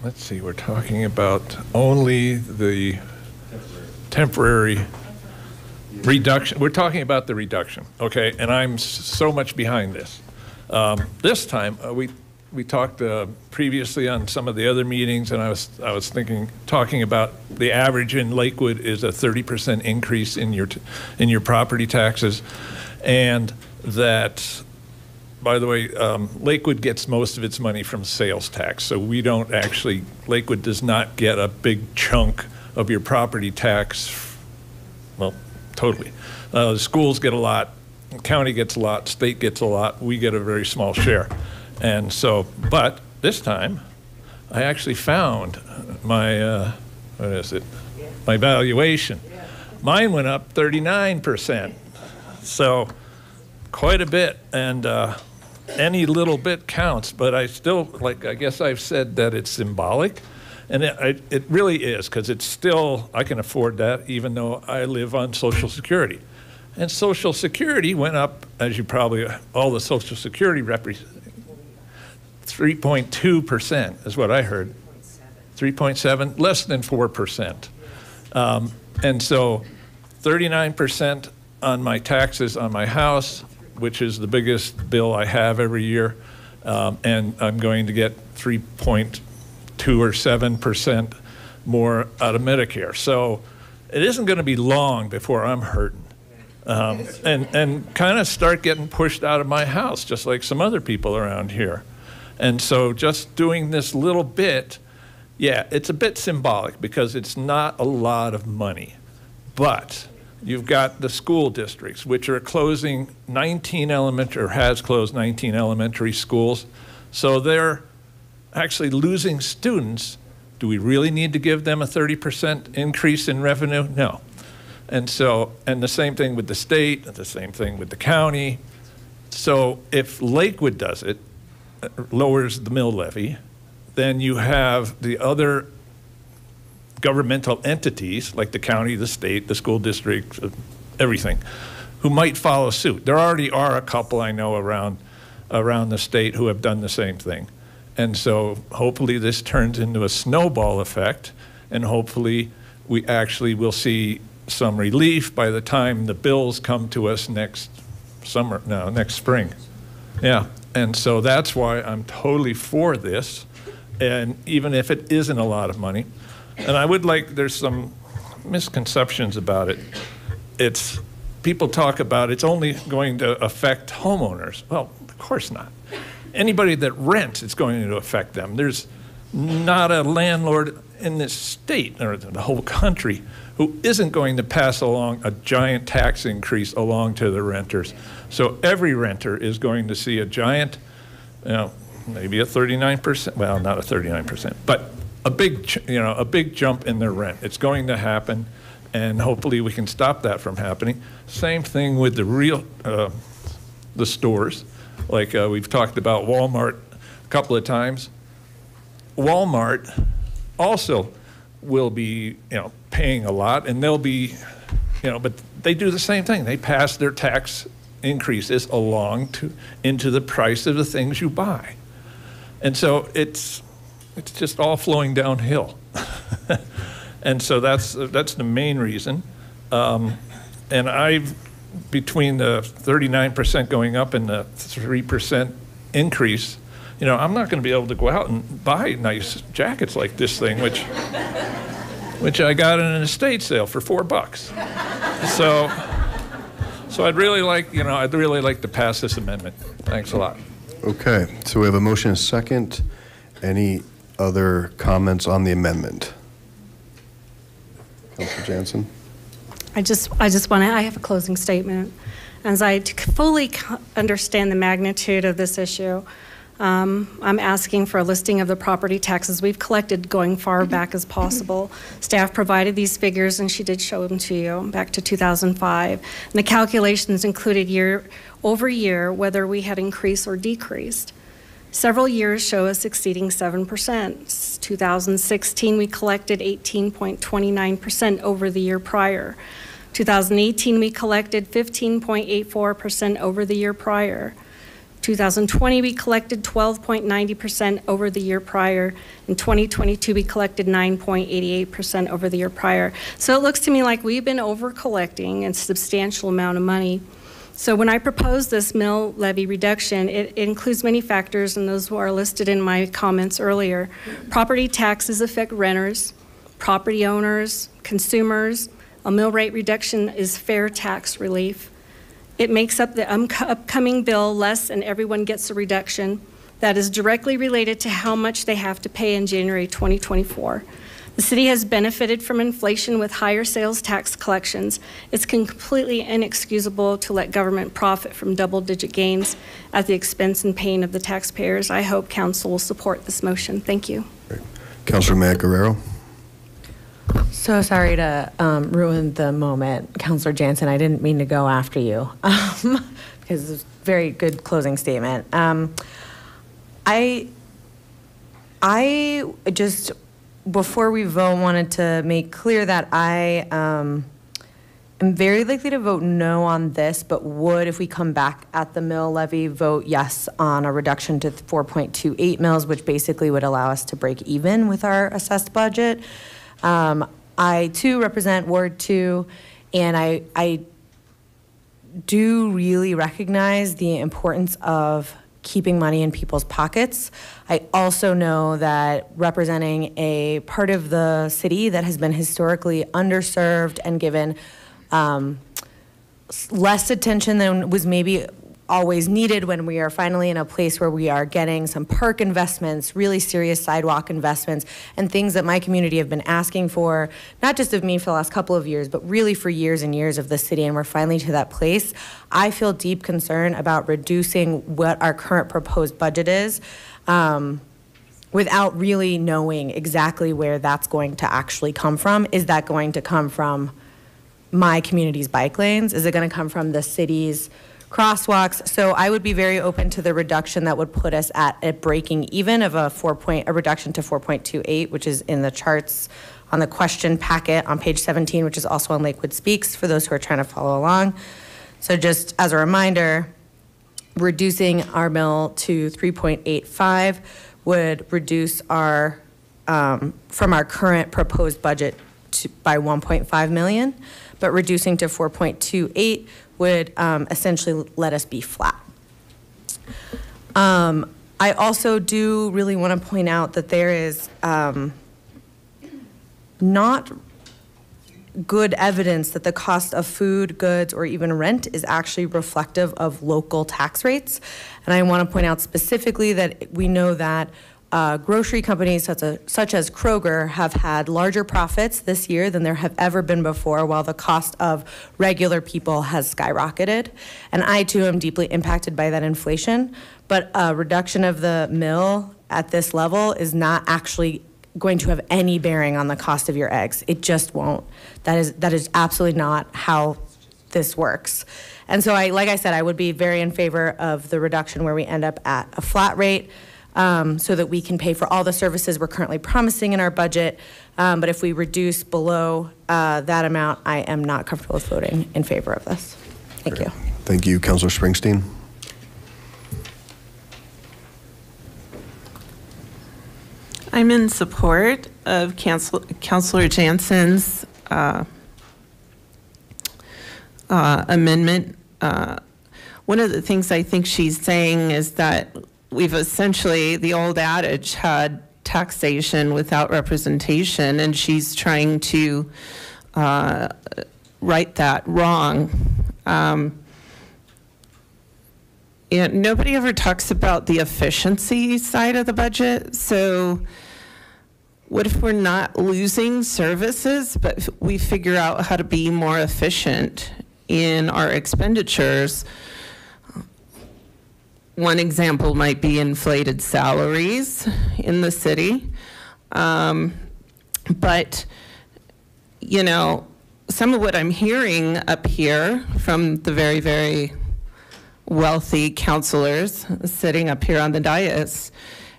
Speaker 5: let's see, we're talking about only the temporary reduction. We're talking about the reduction, okay? And I'm so much behind this. Um, This time, uh, we, we talked uh, previously on some of the other meetings, and I was, I was thinking, talking about the average in Lakewood is a 30% increase in your, in your property taxes, and that by the way, um, Lakewood gets most of its money from sales tax, so we don't actually, Lakewood does not get a big chunk of your property tax, well, totally. Uh, schools get a lot, county gets a lot, state gets a lot, we get a very small share. And so, but this time, I actually found my, uh, what is it? My valuation. Mine went up 39%. So, quite a bit, and uh, any little bit counts. But I still, like, I guess I've said that it's symbolic, and it, I- it really is, because it's still, I can afford that, even though I live on Social Security. And Social Security went up, as you probably, all the Social Security 3.2% is what I heard. 3.7, less than 4%. Um, And so 39% on my taxes on my house, which is the biggest bill I have every year, um, and I'm going to get 3.2 or 7% more out of Medicare. So it isn't going to be long before I'm hurting. Um, and and kind of start getting pushed out of my house, just like some other people around here. And so just doing this little bit, yeah, it's a bit symbolic because it's not a lot of money. But you've got the school districts, which are closing 19 elementary, or has closed 19 elementary schools. So they're actually losing students. Do we really need to give them a 30% increase in revenue? No. And so, and the same thing with the state, the same thing with the county. So if Lakewood does it, lowers the mill levy, then you have the other governmental entities, like the county, the state, the school district, everything, who might follow suit. There already are a couple I know around, around the state who have done the same thing. And so hopefully this turns into a snowball effect, and hopefully we actually will see some relief by the time the bills come to us next summer, no, next spring. Yeah, and so that's why I'm totally for this, and even if it isn't a lot of money. And I would like, there's some misconceptions about it. It's, people talk about it's only going to affect homeowners. Well, of course not. Anybody that rents, it's going to affect them. There's not a landlord in this state or the whole country who isn't going to pass along a giant tax increase along to the renters. So every renter is going to see a giant, you know, maybe a 39%, well, not a 39%, but a big, you know, a big jump in their rent. It's going to happen, and hopefully we can stop that from happening. Same thing with the real, uh, the stores. Like uh, we've talked about Walmart a couple of times. Walmart also will be, you know, paying a lot, and they'll be, you know, but they do the same thing. They pass their tax increases along to into the price of the things you buy, and so it's it's just all flowing downhill. [laughs] and so that's that's the main reason. Um, and I've between the 39% going up and the 3% increase, you know, I'm not going to be able to go out and buy nice jackets like this thing, which which I got in an estate sale for four bucks. So, so I'd really like, you know, I'd really like to pass this amendment. Thanks a lot.
Speaker 1: Okay, so we have a motion and a second. Any other comments on the amendment? Councilor Jansen?
Speaker 17: I just, I just want to, I have a closing statement. As I fully understand the magnitude of this issue, um, I'm asking for a listing of the property taxes we've collected going far back as possible. Staff provided these figures, and she did show them to you, back to 2005. And the calculations included year over year whether we had increased or decreased. Several years show us exceeding 7%. 2016, we collected 18.29% over the year prior. 2018, we collected 15.84% over the year prior. 2020, we collected 12.90% over the year prior. In 2022, we collected 9.88% over the year prior. So it looks to me like we've been over collecting a substantial amount of money. So when I propose this mill levy reduction, it, it includes many factors, and those are listed in my comments earlier. Property taxes affect renters, property owners, consumers. A mill rate reduction is fair tax relief. It makes up the upcoming bill less, and everyone gets a reduction that is directly related to how much they have to pay in January 2024. The city has benefited from inflation with higher sales tax collections. It's completely inexcusable to let government profit from double digit gains at the expense and pain of the taxpayers. I hope council will support this motion. Thank you.
Speaker 1: Councilor Mayott-Guerrero?
Speaker 25: So sorry to um, ruin the moment, Councillor Jansen. I didn't mean to go after you [laughs] um, because it's a very good closing statement. Um, I, I just before we vote, wanted to make clear that I um, am very likely to vote no on this, but would, if we come back at the mill levy, vote yes on a reduction to 4.28 mills, which basically would allow us to break even with our assessed budget. Um, I too represent Ward 2, and I, I do really recognize the importance of keeping money in people's pockets. I also know that representing a part of the city that has been historically underserved and given um, less attention than was maybe always needed when we are finally in a place where we are getting some park investments, really serious sidewalk investments, and things that my community have been asking for, not just of me for the last couple of years, but really for years and years of the city, and we're finally to that place. I feel deep concern about reducing what our current proposed budget is. Um, without really knowing exactly where that's going to actually come from. Is that going to come from my community's bike lanes? Is it going to come from the city's crosswalks. So I would be very open to the reduction that would put us at a breaking even of a four point, a reduction to 4.28, which is in the charts on the question packet on page 17, which is also on Lakewood Speaks for those who are trying to follow along. So just as a reminder, reducing our mill to 3.85 would reduce our, um, from our current proposed budget to, by 1.5 million, but reducing to 4.28 would um, essentially let us be flat. Um, I also do really want to point out that there is um, not good evidence that the cost of food, goods, or even rent is actually reflective of local tax rates. And I want to point out specifically that we know that uh, grocery companies such as, such as Kroger have had larger profits this year than there have ever been before, while the cost of regular people has skyrocketed. And I too am deeply impacted by that inflation. But a reduction of the mill at this level is not actually going to have any bearing on the cost of your eggs. It just won't. That is that is absolutely not how this works. And so I like I said I would be very in favor of the reduction where we end up at a flat rate um, so that we can pay for all the services we're currently promising in our budget. Um, but if we reduce below uh, that amount, I am not comfortable with voting in favor of this. Thank you.
Speaker 1: Thank you, Councilor Springsteen.
Speaker 26: I'm in support of Council- Councilor Jansen's uh, uh, amendment. Uh, One of the things I think she's saying is that we've essentially, the old adage had taxation without representation, and she's trying to uh, right that wrong. Um, and nobody ever talks about the efficiency side of the budget. So what if we're not losing services, but we figure out how to be more efficient in our expenditures? One example might be inflated salaries in the city. Um, but, you know, some of what I'm hearing up here from the very, very wealthy counselors sitting up here on the dais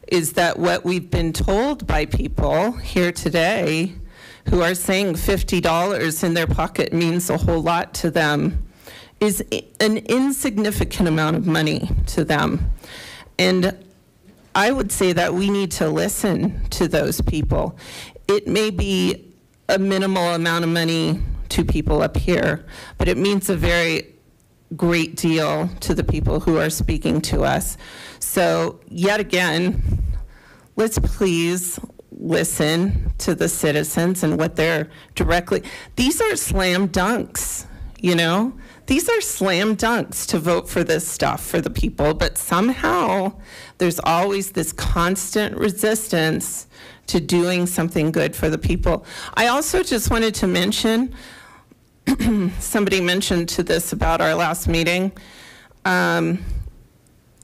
Speaker 26: is that what we've been told by people here today who are saying $50 in their pocket means a whole lot to them is an insignificant amount of money to them. And I would say that we need to listen to those people. It may be a minimal amount of money to people up here, but it means a very great deal to the people who are speaking to us. So yet again, let's please listen to the citizens and what they're directly, these are slam dunks, you know? These are slam dunks to vote for this stuff for the people, but somehow there's always this constant resistance to doing something good for the people. I also just wanted to mention, [clears throat] somebody mentioned to this about our last meeting. Um,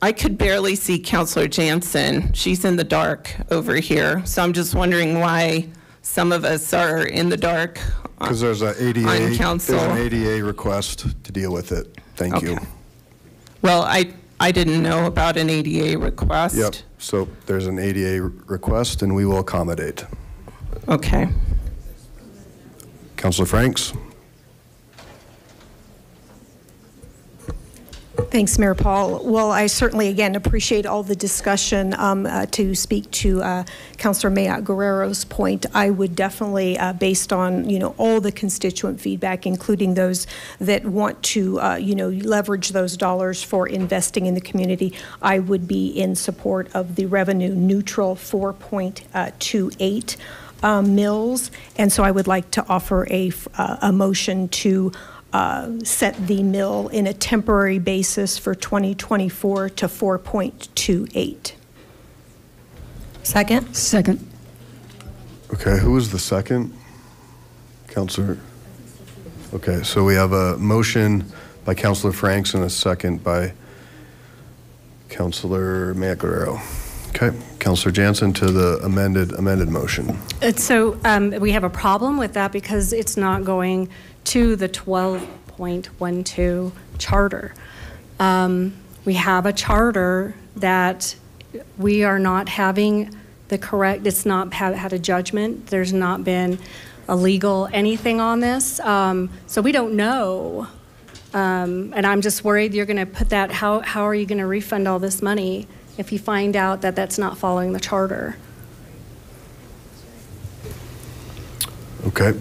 Speaker 26: I could barely see Councillor Jansen. She's in the dark over here. So I'm just wondering why some of us are in the dark
Speaker 1: Because there's an ADA,
Speaker 26: on
Speaker 1: there's an ADA request to deal with it. Thank you.
Speaker 26: Okay. Well, I, I didn't know about an ADA request.
Speaker 1: Yep, so there's an ADA request, and we will accommodate.
Speaker 26: Okay.
Speaker 1: Councilor Franks?
Speaker 24: Thanks, Mayor Paul. Well, I certainly, again, appreciate all the discussion. Um, uh, To speak to uh, Councilor Mayott-Guerrero's point, I would definitely, uh, based on, you know, all the constituent feedback, including those that want to, uh, you know, leverage those dollars for investing in the community, I would be in support of the revenue neutral 4.28 um, mills. And so I would like to offer a, uh, a motion to uh, set the mill in a temporary basis for 2024 to 4.28.
Speaker 25: Second?
Speaker 21: Second.
Speaker 1: Okay, who was the second? Counselor? Okay, so we have a motion by Counselor Franks and a second by Counselor Mayott-Guerrero. Okay, Counselor Jansen to the amended, amended motion.
Speaker 17: It's So um, we have a problem with that because it's not going to the 12.12 charter. Um, We have a charter that we are not having the correct, it's not ha- had a judgment, there's not been a legal anything on this, Um, so we don't know. Um, And I'm just worried you're going to put that, how, how are you going to refund all this money if you find out that that's not following the charter?
Speaker 1: Okay,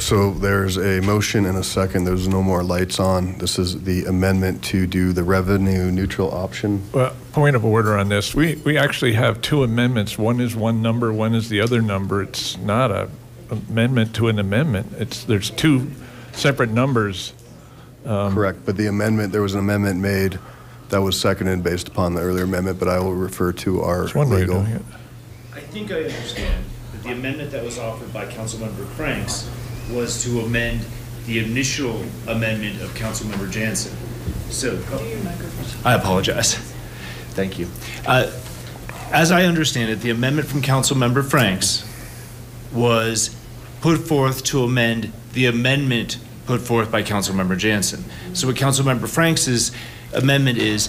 Speaker 1: so there's a motion and a second. There's no more lights on. This is the amendment to do the revenue neutral option.
Speaker 5: Well, point of order on this, we, we actually have two amendments. One is one number, one is the other number. It's not a amendment to an amendment. It's, there's two separate numbers.
Speaker 1: Um, Correct, but the amendment, there was an amendment made that was seconded based upon the earlier amendment, but I will refer to our
Speaker 5: There's one way of
Speaker 1: legal.
Speaker 5: doing it.
Speaker 22: think I understand that the amendment that was offered by Councilmember Franks was to amend the initial amendment of Councilmember Jansen. So, I apologize. Thank you. Uh, As I understand it, the amendment from Councilmember Franks was put forth to amend the amendment put forth by Councilmember Jansen. So what Councilmember Franks's amendment is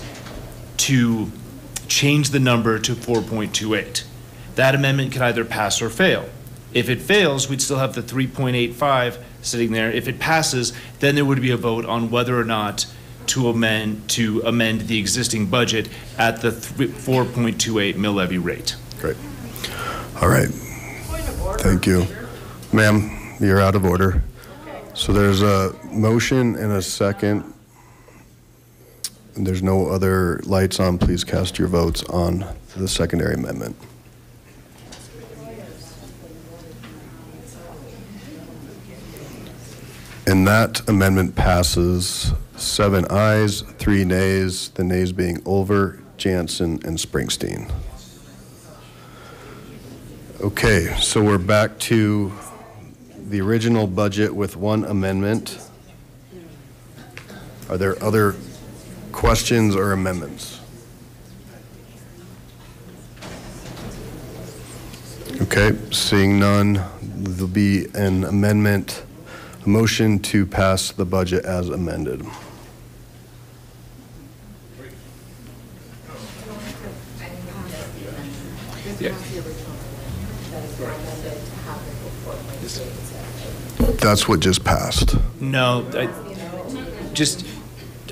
Speaker 22: to change the number to 4.28. That amendment can either pass or fail. If it fails, we'd still have the 3.85 sitting there. If it passes, then there would be a vote on whether or not to amend, to amend the existing budget at the th- 4.28 mill levy rate.
Speaker 1: Great. All right. Thank you. Ma'am, you're out of order. So there's a motion and a second. And there's no other lights on. Please cast your votes on the secondary amendment. And that amendment passes seven ayes, three nays, the nays being Olver, Jansen, and Springsteen. Okay, so we're back to the original budget with one amendment. Are there other questions or amendments? Okay, seeing none, there'll be an amendment, motion to pass the budget as amended. That's what just passed.
Speaker 22: No, I, just,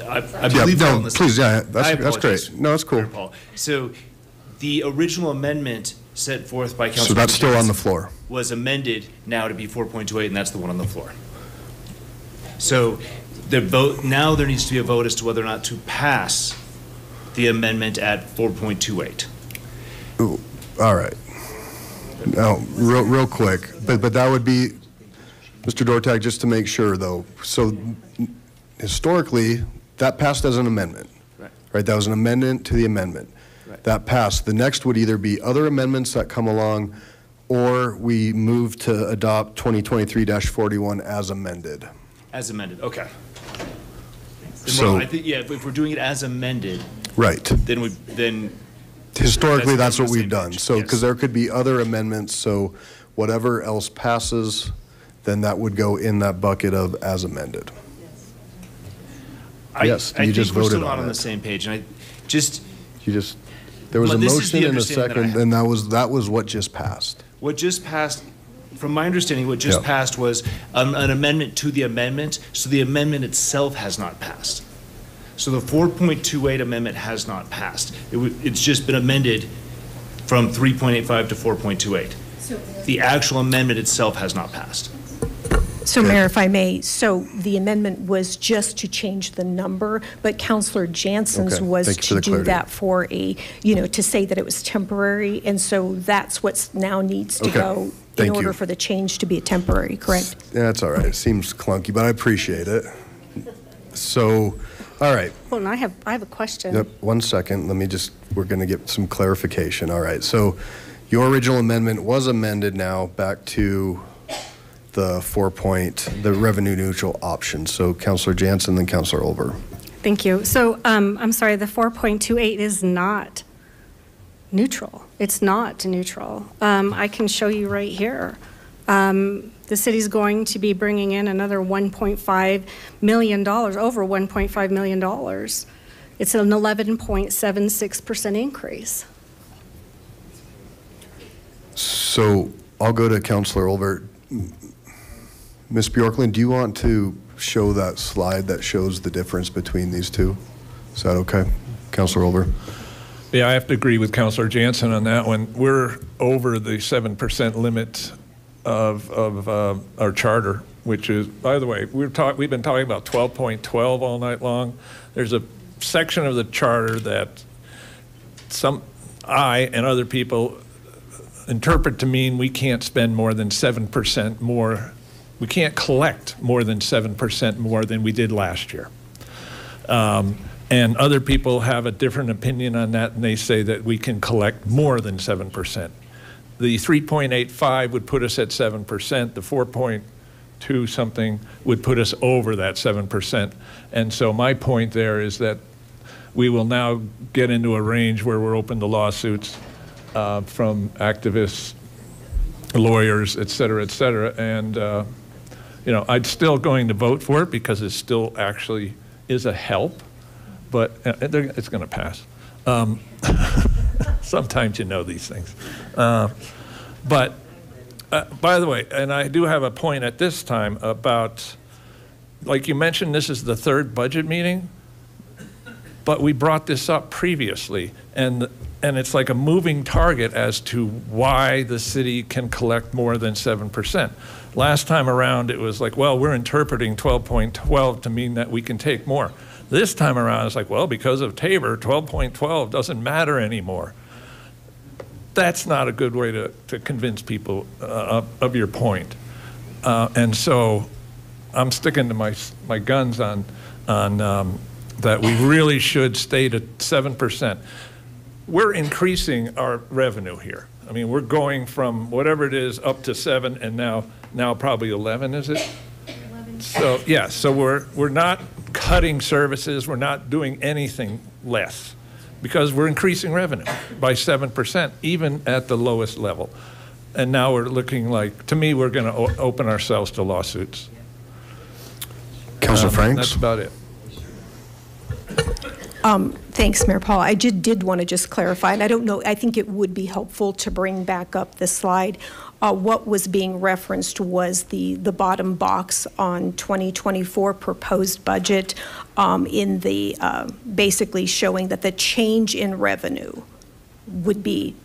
Speaker 22: I, I
Speaker 1: Yeah,
Speaker 22: believe.
Speaker 1: no,
Speaker 22: on this-
Speaker 1: please, yeah, that's- that's great. No, that's cool.
Speaker 22: Paul. So the original amendment set forth by
Speaker 1: So that's still on the floor.
Speaker 22: Was amended now to be 4.28, and that's the one on the floor. So the vote, now there needs to be a vote as to whether or not to pass the amendment at 4.28.
Speaker 1: Ooh, All right. Now, real, real quick, but, but that would be, Mr. Dortag, just to make sure, though, so historically, that passed as an amendment.
Speaker 22: Right.
Speaker 1: Right, that was an amendment to the amendment.
Speaker 22: Right.
Speaker 1: That passed. The next would either be other amendments that come along, or we move to adopt 2023-41 as amended.
Speaker 22: As amended, okay. Then
Speaker 1: So-
Speaker 22: I think, yeah, if we're doing it as amended,
Speaker 1: Right.
Speaker 22: then we, then
Speaker 1: Historically,
Speaker 22: That's-
Speaker 1: what
Speaker 22: we're on the
Speaker 1: we've done. So, because there could be other amendments, so whatever else passes, then that would go in that bucket of as amended.
Speaker 22: I,
Speaker 1: Yes,
Speaker 22: I
Speaker 1: you
Speaker 22: think
Speaker 1: just
Speaker 22: we're still
Speaker 1: voted
Speaker 22: not
Speaker 1: on
Speaker 22: on the same page, and I just,
Speaker 1: You just, there was a
Speaker 22: this is the
Speaker 1: motion and a
Speaker 22: understanding that I
Speaker 1: second,
Speaker 22: have.
Speaker 1: and that was, that was what just passed.
Speaker 22: what just passed, from my understanding, what just
Speaker 1: Yeah.
Speaker 22: passed was an, an amendment to the amendment, so the amendment itself has not passed. So the 4.28 amendment has not passed. It wa- it's just been amended from 3.85 to 4.28. The actual amendment itself has not passed.
Speaker 24: So Mayor, if I may, so the amendment was just to change the number, but Counselor Jansen's
Speaker 1: Okay,
Speaker 24: was
Speaker 1: thank you for
Speaker 24: to
Speaker 1: the
Speaker 24: do
Speaker 1: clarity.
Speaker 24: that for a, you know, to say that it was temporary, and so that's what's now needs to
Speaker 1: Okay,
Speaker 24: go in order
Speaker 1: you.
Speaker 24: for the change to be temporary, correct?
Speaker 1: Yeah, That's all right. It seems clunky, but I appreciate it. So, all right.
Speaker 17: Well, and I have, I have a question.
Speaker 1: Yep, one second, let me just, we're going to get some clarification. All right, so your original amendment was amended now back to the four point, the revenue neutral option. So Counselor Jansen, then Counselor Olver.
Speaker 17: Thank you. So, um, I'm sorry, the 4.28 is not neutral. It's not neutral. Um, I can show you right here. Um, The city's going to be bringing in another $1.5 million, over $1.5 million. It's an 11.76% increase.
Speaker 1: So I'll go to Counselor Olver. Ms. Bjorklund, do you want to show that slide that shows the difference between these two? Is that okay? Counselor Olver?
Speaker 5: Yeah, I have to agree with Counselor Jansen on that one. We're over the 7% limit of, of uh, our charter, which is, by the way, we're talk, we've been talking about 12.12 all night long. There's a section of the charter that some, I and other people interpret to mean we can't spend more than 7% more, we can't collect more than 7% more than we did last year. Um, And other people have a different opinion on that, and they say that we can collect more than 7%. the 3.85 would put us at 7%. The 4.2 something would put us over that 7%. And so my point there is that we will now get into a range where we're open to lawsuits uh, from activists, lawyers, et cetera, et cetera. And, uh, you know, I'd still going to vote for it because it still actually is a help, but uh, it's going to pass. Um, [laughs] Sometimes you know these things. Uh, But, uh, by the way, and I do have a point at this time about, like you mentioned, this is the third budget meeting, but we brought this up previously, and, and it's like a moving target as to why the city can collect more than 7%. Last time around, it was like, well, we're interpreting 12.12 to mean that we can take more. This time around, it's like, well, because of Tabor, 12.12 doesn't matter anymore. That's not a good way to, to convince people uh, of, of your point. Uh, and so I'm sticking to my, my guns on, on um, that we really should stay to 7%. We're increasing our revenue here. I mean, we're going from whatever it is up to seven and now, now probably 11, is it? So, yeah, so we're, we're not cutting services, we're not doing anything less because we're increasing revenue by 7%, even at the lowest level. And now we're looking like, to me, we're going to open ourselves to lawsuits.
Speaker 1: Counselor
Speaker 5: Um,
Speaker 1: Franks?
Speaker 5: That's about it.
Speaker 24: Um, Thanks, Mayor Paul. I did, did want to just clarify, and I don't know, I think it would be helpful to bring back up the slide. Uh, What was being referenced was the, the bottom box on 2024 proposed budget um, in the, uh, basically showing that the change in revenue would be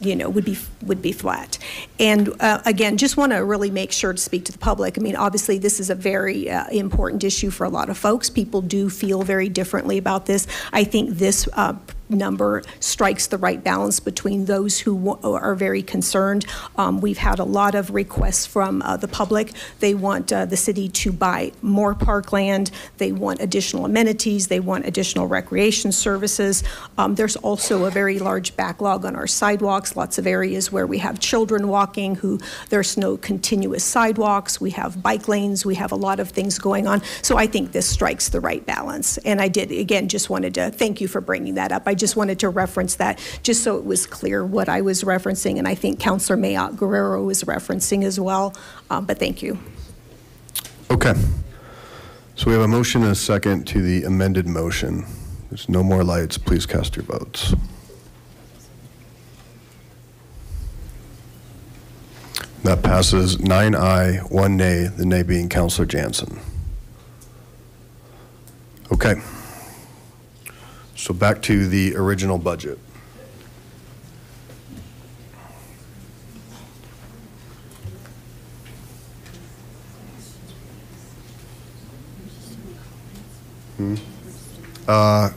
Speaker 24: you know, would be, would be flat. And uh, again, just want to really make sure to speak to the public. I mean, obviously, this is a very uh, important issue for a lot of folks. People do feel very differently about this. I think this uh, number strikes the right balance between those who are very concerned. Um, We've had a lot of requests from uh, the public. They want uh, the city to buy more parkland. They want additional amenities. They want additional recreation services. Um, There's also a very large backlog on our sidewalks, lots of areas where we have children walking who, there's no continuous sidewalks. We have bike lanes. We have a lot of things going on. So I think this strikes the right balance. And I did, again, just wanted to thank you for bringing that up. I just wanted to reference that, just so it was clear what I was referencing, and I think Councilor Mayott-Guerrero was referencing as well. Um, But thank you.
Speaker 1: Okay. So we have a motion and a second to the amended motion. There's no more lights. Please cast your votes. That passes nine aye, one nay, the nay being Counselor Jansen. Okay. So back to the original budget. Hmm. Uh,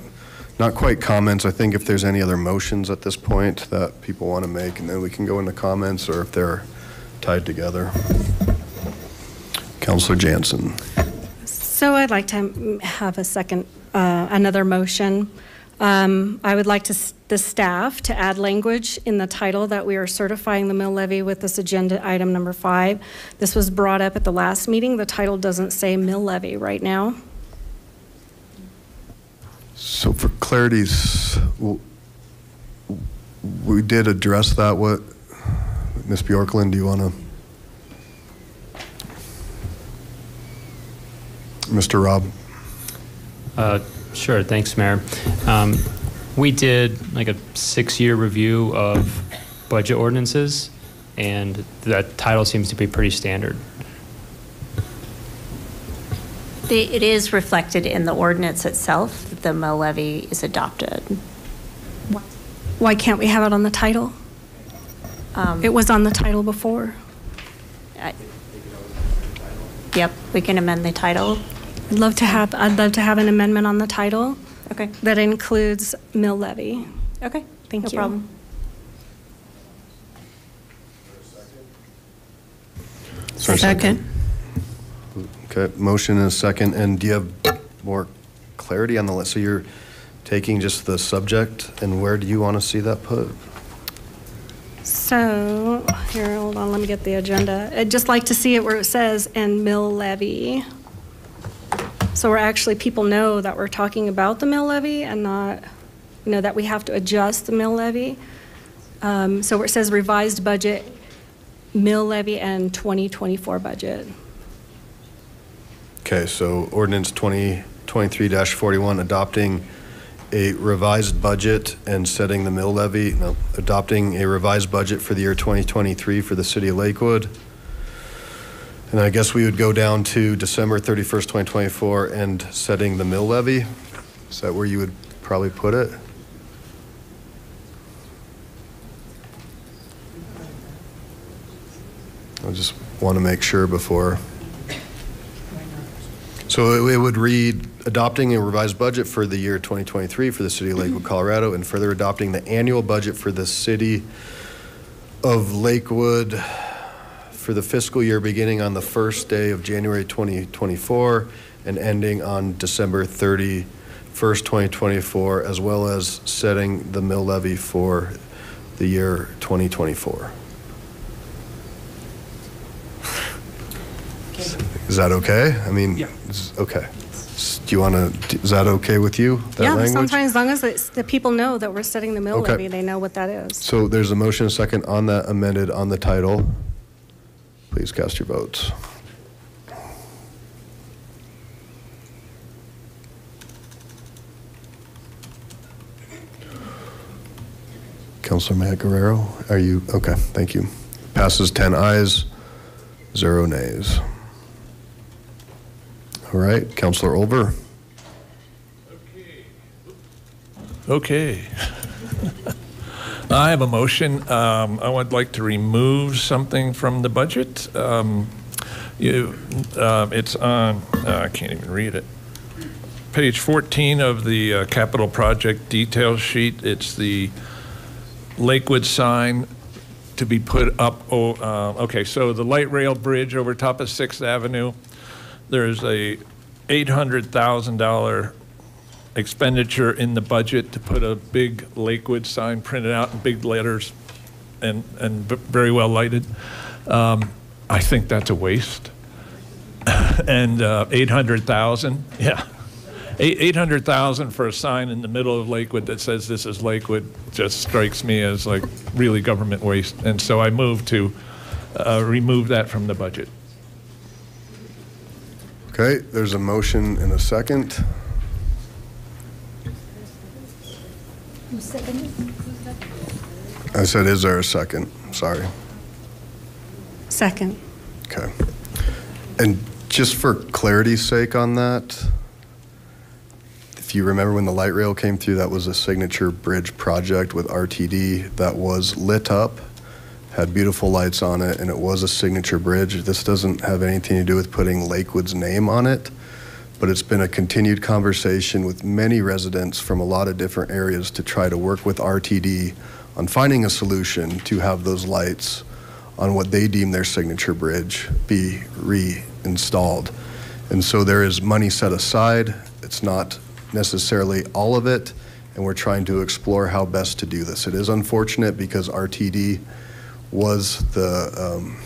Speaker 1: Not quite comments. I think if there's any other motions at this point that people want to make, and then we can go into comments, or if they're tied together. Counselor Jansen.
Speaker 17: So I'd like to have a second, uh, another motion. Um, I would like to, the staff to add language in the title that we are certifying the mill levy with this agenda item number five. This was brought up at the last meeting. The title doesn't say mill levy right now.
Speaker 1: So for clarity's, we did address that. What, Ms. Bjorklund, do you want to? Mr. Rob?
Speaker 2: Uh, Sure, thanks, Mayor. Um, We did like a six-year review of budget ordinances, and that title seems to be pretty standard.
Speaker 6: The- It is reflected in the ordinance itself that the mill levy is adopted.
Speaker 17: Why can't we have it on the title?
Speaker 6: Um,
Speaker 17: It was on the title before.
Speaker 6: I- Yep, we can amend the title.
Speaker 17: I'd love to have, I'd love to have an amendment on the title.
Speaker 6: Okay.
Speaker 17: That includes mill levy.
Speaker 6: Okay,
Speaker 17: Thank you
Speaker 6: no
Speaker 17: you.
Speaker 6: problem.
Speaker 1: Is there a
Speaker 27: Second.
Speaker 1: Okay, motion and a second. And do you have more clarity on the list? So you're taking just the subject, and where do you want to see that put?
Speaker 17: So, here, hold on, let me get the agenda. I'd just like to see it where it says, "and mill levy." So we're actually, people know that we're talking about the mill levy and not, you know, that we have to adjust the mill levy. Um, So it says revised budget, mill levy and 2024 budget.
Speaker 1: Okay, so ordinance 2023-41, adopting a revised budget and setting the mill levy, no, adopting a revised budget for the year 2023 for the city of Lakewood. And I guess we would go down to December 31st, 2024 and setting the mill levy. Is that where you would probably put it? I just want to make sure before. So it would read, adopting a revised budget for the year 2023 for the city of Lakewood, Colorado, and further adopting the annual budget for the city of Lakewood for the fiscal year beginning on the first day of January 2024 and ending on December 31st, 2024, as well as setting the mill levy for the year 2024. Is that okay? I mean, is- okay. Do you want to, is that okay with you, that
Speaker 17: Yeah,
Speaker 1: language?
Speaker 17: sometimes, as long as it's- the people know that we're setting the mill
Speaker 1: Okay.
Speaker 17: levy, they know what that is.
Speaker 1: So there's a motion, a second on that amended on the title. Please cast your votes. Councilor Mayott-Guerrero, are you, okay, thank you. Passes 10 ayes, zero nays. All right, Counselor Olver.
Speaker 5: Okay. [laughs] I have a motion. Um, I would like to remove something from the budget. Um, You, uh, it's on, uh, I can't even read it. Page 14 of the uh, capital project detail sheet. It's the Lakewood sign to be put up, oh, okay, so the light rail bridge over top of Sixth Avenue, there's a $800,000 expenditure in the budget to put a big Lakewood sign printed out in big letters and, and very well lighted. Um, I think that's a waste. [laughs] And uh, 800,000, [laughs] yeah. 800,000 for a sign in the middle of Lakewood that says this is Lakewood just strikes me as like really government waste. And so I move to uh, remove that from the budget.
Speaker 1: Okay, there's a motion and a second. I said, is there a second? Sorry.
Speaker 17: Second.
Speaker 1: Okay. And just for clarity's sake on that, if you remember when the light rail came through, that was a signature bridge project with RTD that was lit up, had beautiful lights on it, and it was a signature bridge. This doesn't have anything to do with putting Lakewood's name on it, but it's been a continued conversation with many residents from a lot of different areas to try to work with RTD on finding a solution to have those lights on what they deem their signature bridge be reinstalled. And so there is money set aside. It's not necessarily all of it, and we're trying to explore how best to do this. It is unfortunate because RTD was the um,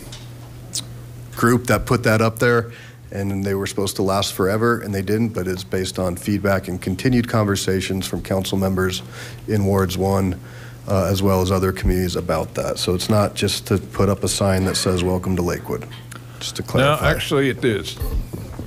Speaker 1: group that put that up there, and they were supposed to last forever, and they didn't, but it's based on feedback and continued conversations from council members in Wards 1, uh, as well as other communities about that. So it's not just to put up a sign that says, "Welcome to Lakewood," just to clarify.
Speaker 5: No, actually, it is.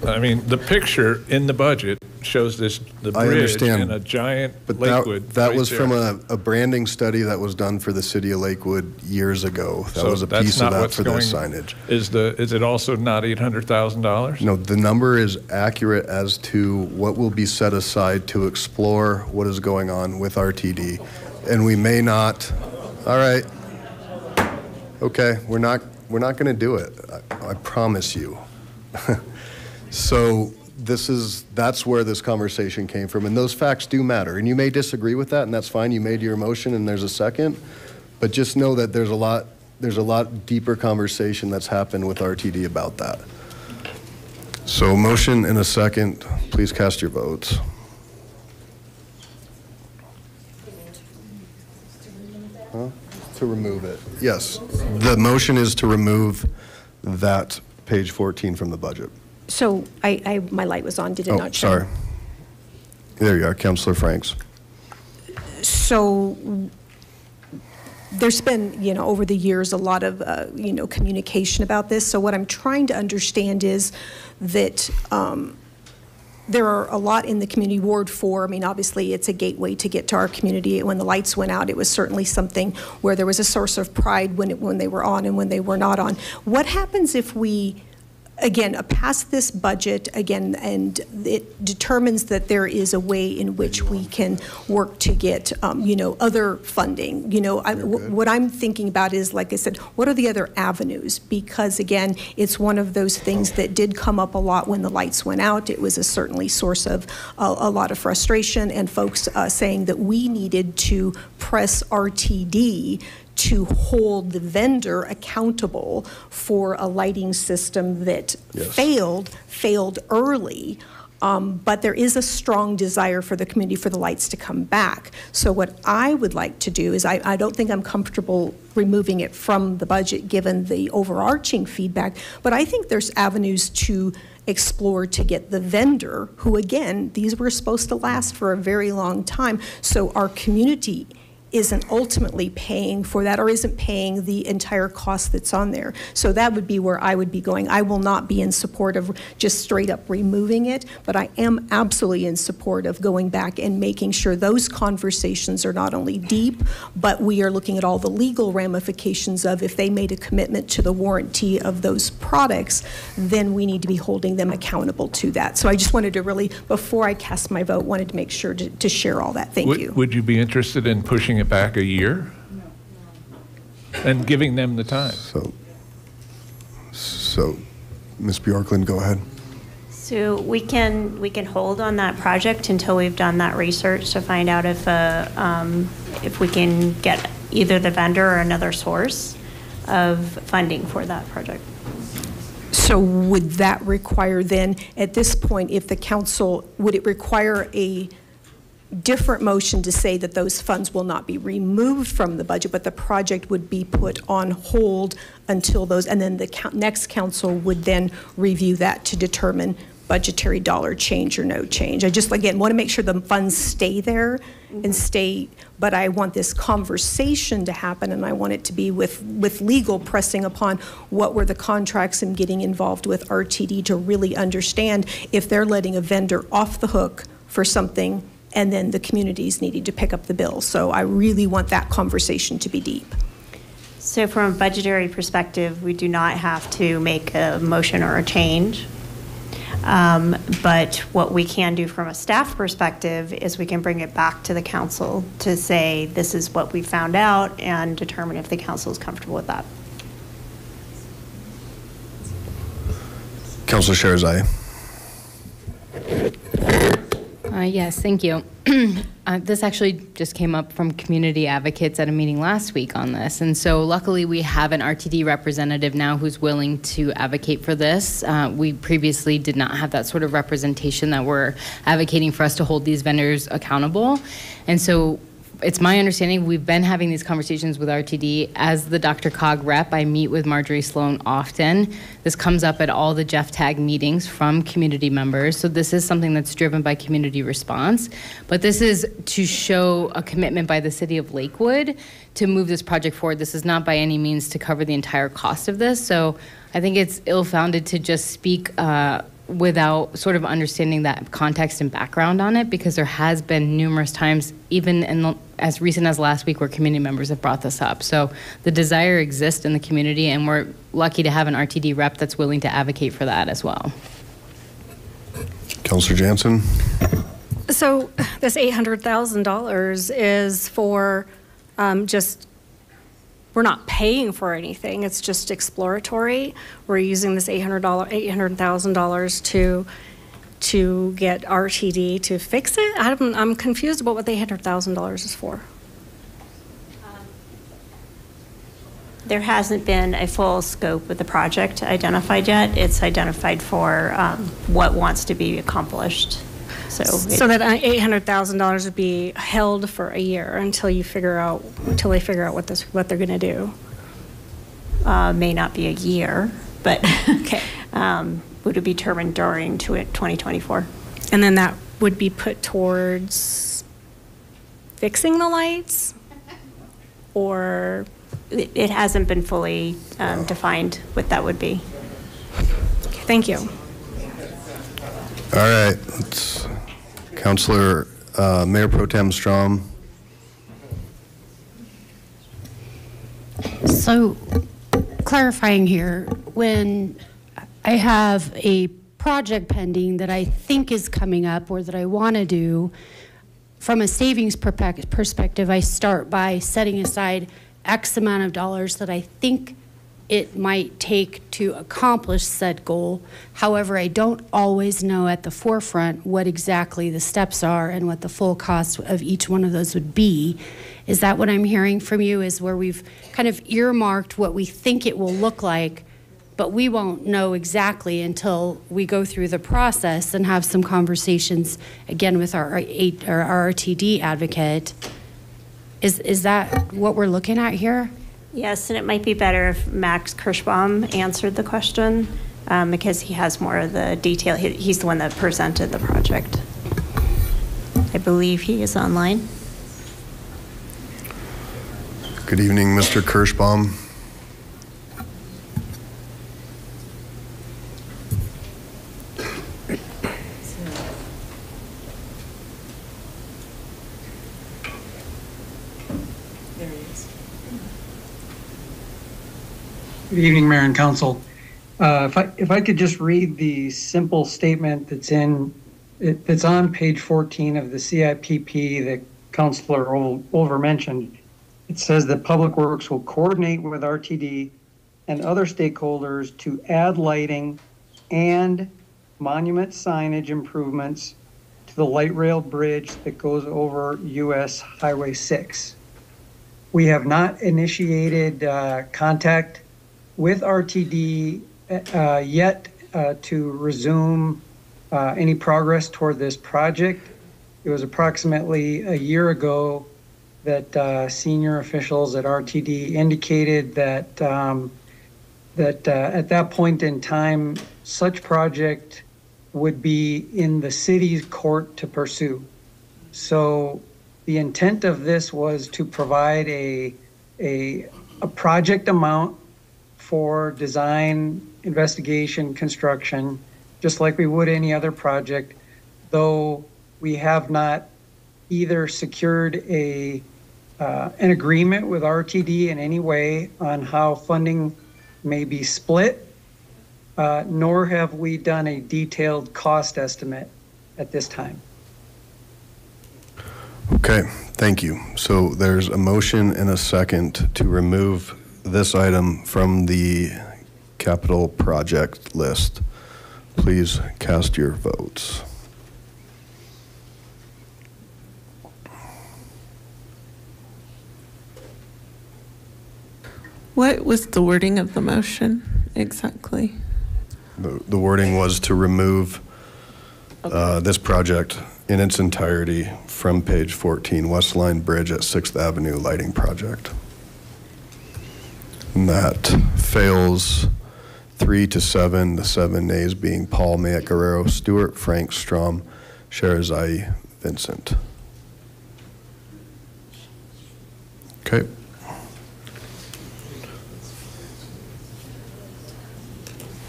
Speaker 5: I mean, the picture in the budget shows this, the
Speaker 1: I
Speaker 5: bridge
Speaker 1: understand.
Speaker 5: and a giant
Speaker 1: But that,
Speaker 5: Lakewood
Speaker 1: that
Speaker 5: right
Speaker 1: was from a, a branding study that was done for the city of Lakewood years ago. That
Speaker 5: So
Speaker 1: was a
Speaker 5: that's
Speaker 1: piece of
Speaker 5: not
Speaker 1: that
Speaker 5: what's
Speaker 1: for
Speaker 5: going-
Speaker 1: signage.
Speaker 5: Is the, is it also not $800,000?
Speaker 1: No, the number is accurate as to what will be set aside to explore what is going on with RTD. And we may not, all right, okay, we're not, we're not going to do it. I, I promise you. [laughs] So this is, that's where this conversation came from. And those facts do matter. And you may disagree with that, and that's fine. You made your motion and there's a second. But just know that there's a lot, there's a lot deeper conversation that's happened with RTD about that. So motion and a second. Please cast your votes. To remove it. Yes. The motion is to remove that page 14 from the budget.
Speaker 24: So I, I, my light was on, did it
Speaker 1: Oh,
Speaker 24: not shine?
Speaker 1: sorry. There you are, Counselor Franks.
Speaker 24: So there's been, you know, over the years, a lot of, uh, you know, communication about this. So what I'm trying to understand is that um, there are a lot in the community Ward 4. I mean, obviously, it's a gateway to get to our community. When the lights went out, it was certainly something where there was a source of pride when, it, when they were on and when they were not on. What happens if we again, uh, pass this budget, again, and it determines that there is a way in which we can work to get, um, you know, other funding. You know, I, w- what I'm thinking about is, like I said, what are the other avenues? Because again, it's one of those things that did come up a lot when the lights went out. It was a certainly source of a, a lot of frustration and folks uh, saying that we needed to press RTD to hold the vendor accountable for a lighting system that failed, failed early. Um, but there is a strong desire for the community for the lights to come back. So what I would like to do is I, I don't think I'm comfortable removing it from the budget given the overarching feedback, but I think there's avenues to explore to get the vendor, who again, these were supposed to last for a very long time. So our community isn't ultimately paying for that or isn't paying the entire cost that's on there. So that would be where I would be going. I will not be in support of just straight up removing it, but I am absolutely in support of going back and making sure those conversations are not only deep, but we are looking at all the legal ramifications of if they made a commitment to the warranty of those products, then we need to be holding them accountable to that. So I just wanted to really, before I cast my vote, wanted to make sure to, to share all that. Thank
Speaker 5: Would-
Speaker 24: you.
Speaker 5: Would you be interested in pushing it back a year? And giving them the time?
Speaker 1: So, so, Ms. Bjorklund, go ahead.
Speaker 6: So we can, we can hold on that project until we've done that research to find out if, uh, um, if we can get either the vendor or another source of funding for that project.
Speaker 24: So would that require then, at this point, if the council, would it require a different motion to say that those funds will not be removed from the budget, but the project would be put on hold until those, and then the next council would then review that to determine budgetary dollar change or no change? I just, again, want to make sure the funds stay there and mm-hmm. stay, but I want this conversation to happen, and I want it to be with, with legal pressing upon what were the contracts and getting involved with RTD to really understand if they're letting a vendor off the hook for something, and then the communities needing to pick up the bill. So I really want that conversation to be deep.
Speaker 6: So from a budgetary perspective, we do not have to make a motion or a change. Um, But what we can do from a staff perspective is we can bring it back to the council to say, this is what we found out, and determine if the council is comfortable with that.
Speaker 1: Counselor Shahrezaei.
Speaker 20: Uh, Yes, thank you. [clears throat] Uh, This actually just came up from community advocates at a meeting last week on this. And so luckily, we have an RTD representative now who's willing to advocate for this. Uh, We previously did not have that sort of representation that we're advocating for us to hold these vendors accountable. And so it's my understanding, we've been having these conversations with RTD. As the DRCOG rep, I meet with Marjorie Sloan often. This comes up at all the Jeff Tag meetings from community members. So this is something that's driven by community response. But this is to show a commitment by the city of Lakewood to move this project forward. This is not by any means to cover the entire cost of this. So I think it's ill-founded to just speak uh, without sort of understanding that context and background on it because there has been numerous times even in the, as recent as last week where community members have brought this up so the desire exists in the community and we're lucky to have an rtd rep that's willing to advocate for that as well
Speaker 1: Counselor Jansen.
Speaker 17: So this $800,000 is for um, just, we're not paying for anything, it's just exploratory. We're using this $800, $800,000 to, to get RTD to fix it? I'm, I'm confused about what the $800,000 is for.
Speaker 6: There hasn't been a full scope of the project identified yet. It's identified for um, what wants to be accomplished. So.
Speaker 17: So that uh, $800,000 would be held for a year until you figure out, until they figure out what this, what they're going to do?
Speaker 6: uh, may not be a year, but [laughs] um, would it be determined during to it 2024.
Speaker 17: And then that would be put towards fixing the lights? Or?
Speaker 6: It it hasn't been fully um, defined what that would be.
Speaker 17: Thank you.
Speaker 1: All right, let's, Counselor, uh, Mayor Pro Tem Strom.
Speaker 28: So clarifying here, when I have a project pending that I think is coming up or that I want to do, from a savings perspective, I start by setting aside X amount of dollars that I think it might take to accomplish said goal. However, I don't always know at the forefront what exactly the steps are and what the full cost of each one of those would be. Is that what I'm hearing from you? Is where we've kind of earmarked what we think it will look like, but we won't know exactly until we go through the process and have some conversations again with our, our RTD advocate. Is, is that what we're looking at here?
Speaker 6: Yes, and it might be better if Max Kirschbaum answered the question um, because he has more of the detail. He- He's the one that presented the project. I believe he is online.
Speaker 1: Good evening, Mr. Kirschbaum.
Speaker 29: Good evening, Mayor and Council. Uh, If I, if I could just read the simple statement that's in, it- that's on page 14 of the CIPP that Councilor Olver mentioned. It says that Public Works will coordinate with RTD and other stakeholders to add lighting and monument signage improvements to the light rail bridge that goes over US Highway 6. We have not initiated uh, contact with RTD uh, yet uh, to resume uh, any progress toward this project. It was approximately a year ago that uh, senior officials at RTD indicated that um, that uh, at that point in time, such project would be in the city's court to pursue. So the intent of this was to provide a, a, a project amount for design, investigation, construction, just like we would any other project, though we have not either secured a, uh, an agreement with RTD in any way on how funding may be split, uh, nor have we done a detailed cost estimate at this time.
Speaker 1: Okay, thank you. So there's a motion and a second to remove this item from the capital project list. Please cast your votes.
Speaker 4: What was the wording of the motion exactly?
Speaker 1: The the wording was to remove uh, this project in its entirety from page 14, West Line Bridge at 6th Avenue Lighting Project. And that fails three to seven, the seven nays being Paul, Mayott-Guerrero, Stewart, Frank, Strom, Shahrezaei, Vincent. Okay.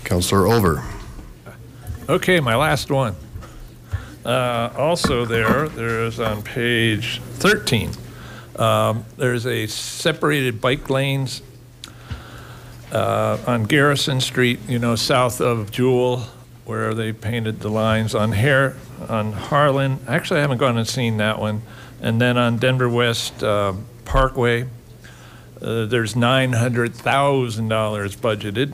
Speaker 1: Counselor Olver.
Speaker 5: Okay, my last one. Uh, Also there, there's on page 13, um, there's a separated bike lanes uh, on Garrison Street, you know, south of Jewell, where they painted the lines on Hare, on Harlan. Actually, I haven't gone and seen that one. And then on Denver West uh, Parkway, uh, there's $900,000 budgeted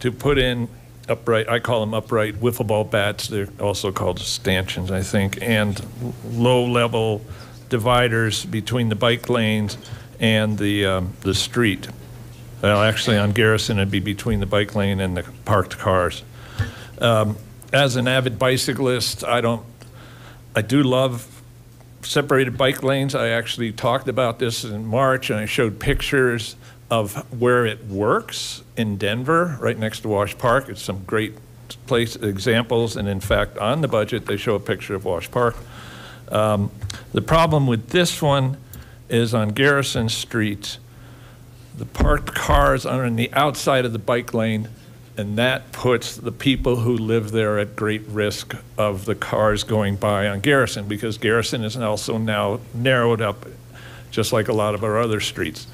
Speaker 5: to put in upright, I call them upright wiffle ball bats. They're also called stanchions, I think, and low-level dividers between the bike lanes and the, um, the street. Well, actually, on Garrison, it'd be between the bike lane and the parked cars. Um, As an avid bicyclist, I don't I do love separated bike lanes. I actually talked about this in March, and I showed pictures of where it works in Denver, right next to Wash Park. It's some great place examples, and in fact, on the budget, they show a picture of Wash Park. Um, the problem with this one is on Garrison Street, the parked cars are on the outside of the bike lane, and that puts the people who live there at great risk of the cars going by on Garrison, because Garrison is also now narrowed up, just like a lot of our other streets.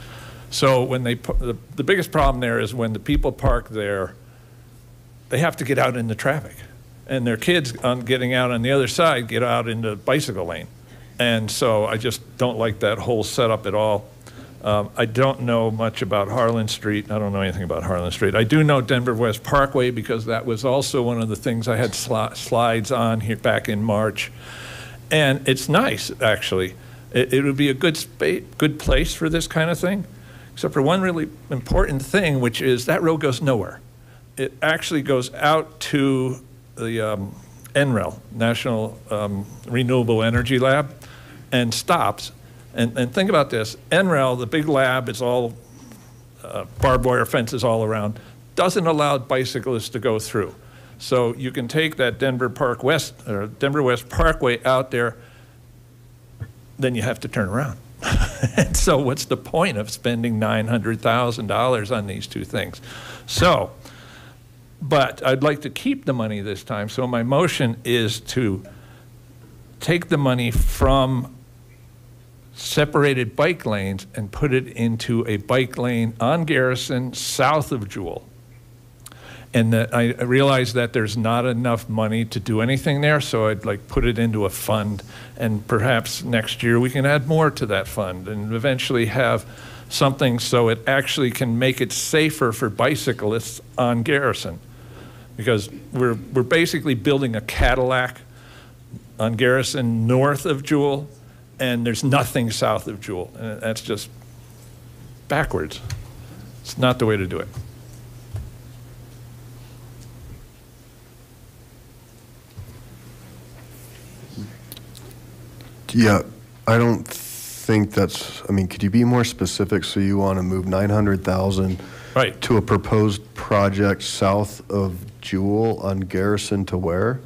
Speaker 5: So when they, the, the biggest problem there is when the people park there, they have to get out into traffic. And their kids on getting out on the other side get out into the bicycle lane. And so I just don't like that whole setup at all. Um, I don't know much about Harlan Street. I don't know anything about Harlan Street. I do know Denver West Parkway because that was also one of the things I had sli- slides on here back in March. And it's nice, actually. It, it would be a good good place for this kind of thing, except for one really important thing, which is that road goes nowhere. It actually goes out to the um, NREL, National um, Renewable Energy Lab, and stops. And, and think about this NREL, the big lab, is all uh, barbed wire fences all around, doesn't allow bicyclists to go through. So you can take that Denver Park West, or Denver West Parkway out there, then you have to turn around. [laughs] and so what's the point of spending $900,000 on these two things? So, but I'd like to keep the money this time. So my motion is to take the money from separated bike lanes and put it into a bike lane on Garrison south of Jewell. And I realized that there's not enough money to do anything there, so I'd like put it into a fund. And perhaps next year we can add more to that fund and eventually have something so it actually can make it safer for bicyclists on Garrison. Because we're, we're basically building a Cadillac on Garrison north of Jewell, and there's nothing south of Jewell. And that's just backwards. It's not the way to do it.
Speaker 1: Yeah, I don't think that's, I mean, could you be more specific? So you want to move 900,000
Speaker 5: Right.
Speaker 1: to a proposed project south of Jewell on Garrison to where?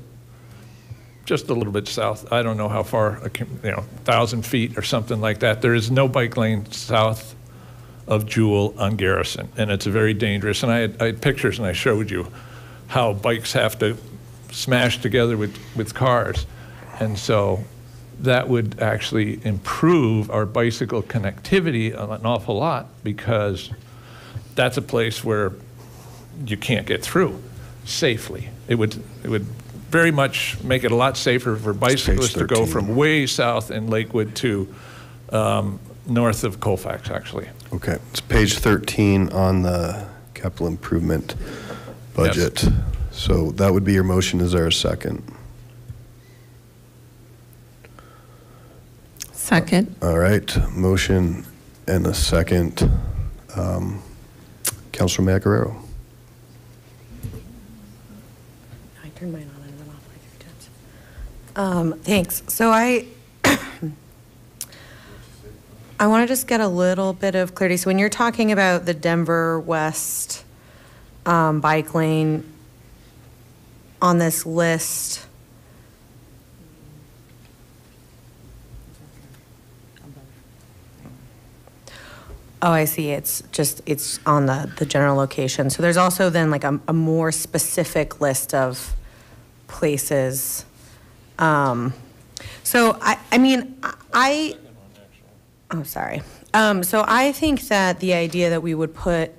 Speaker 5: Just a little bit south. I don't know how far, you know, 1,000 feet or something like that. There is no bike lane south of Jewell on Garrison, and it's very dangerous. And I had, I had pictures, and I showed you how bikes have to smash together with, with cars. And so that would actually improve our bicycle connectivity an awful lot because that's a place where you can't get through safely. It would, it would very much make it a lot safer for bicyclists to go from way south in Lakewood to um, north of Colfax, actually.
Speaker 1: Okay, it's page 13 on the capital improvement budget. Yes. So that would be your motion. Is there a second?
Speaker 4: Second.
Speaker 1: All right, motion and a second. Um, Counselor Macararo.
Speaker 25: I turned mine on and then off like three times. Um, thanks. So I, [coughs] I want to just get a little bit of clarity. So when you're talking about the Denver West um, bike lane on this list, Oh, I see. It's just, it's on the, the general location. So there's also then like a, a more specific list of places. Um, so I, I mean, I, oh, sorry. Um, so I think that the idea that we would put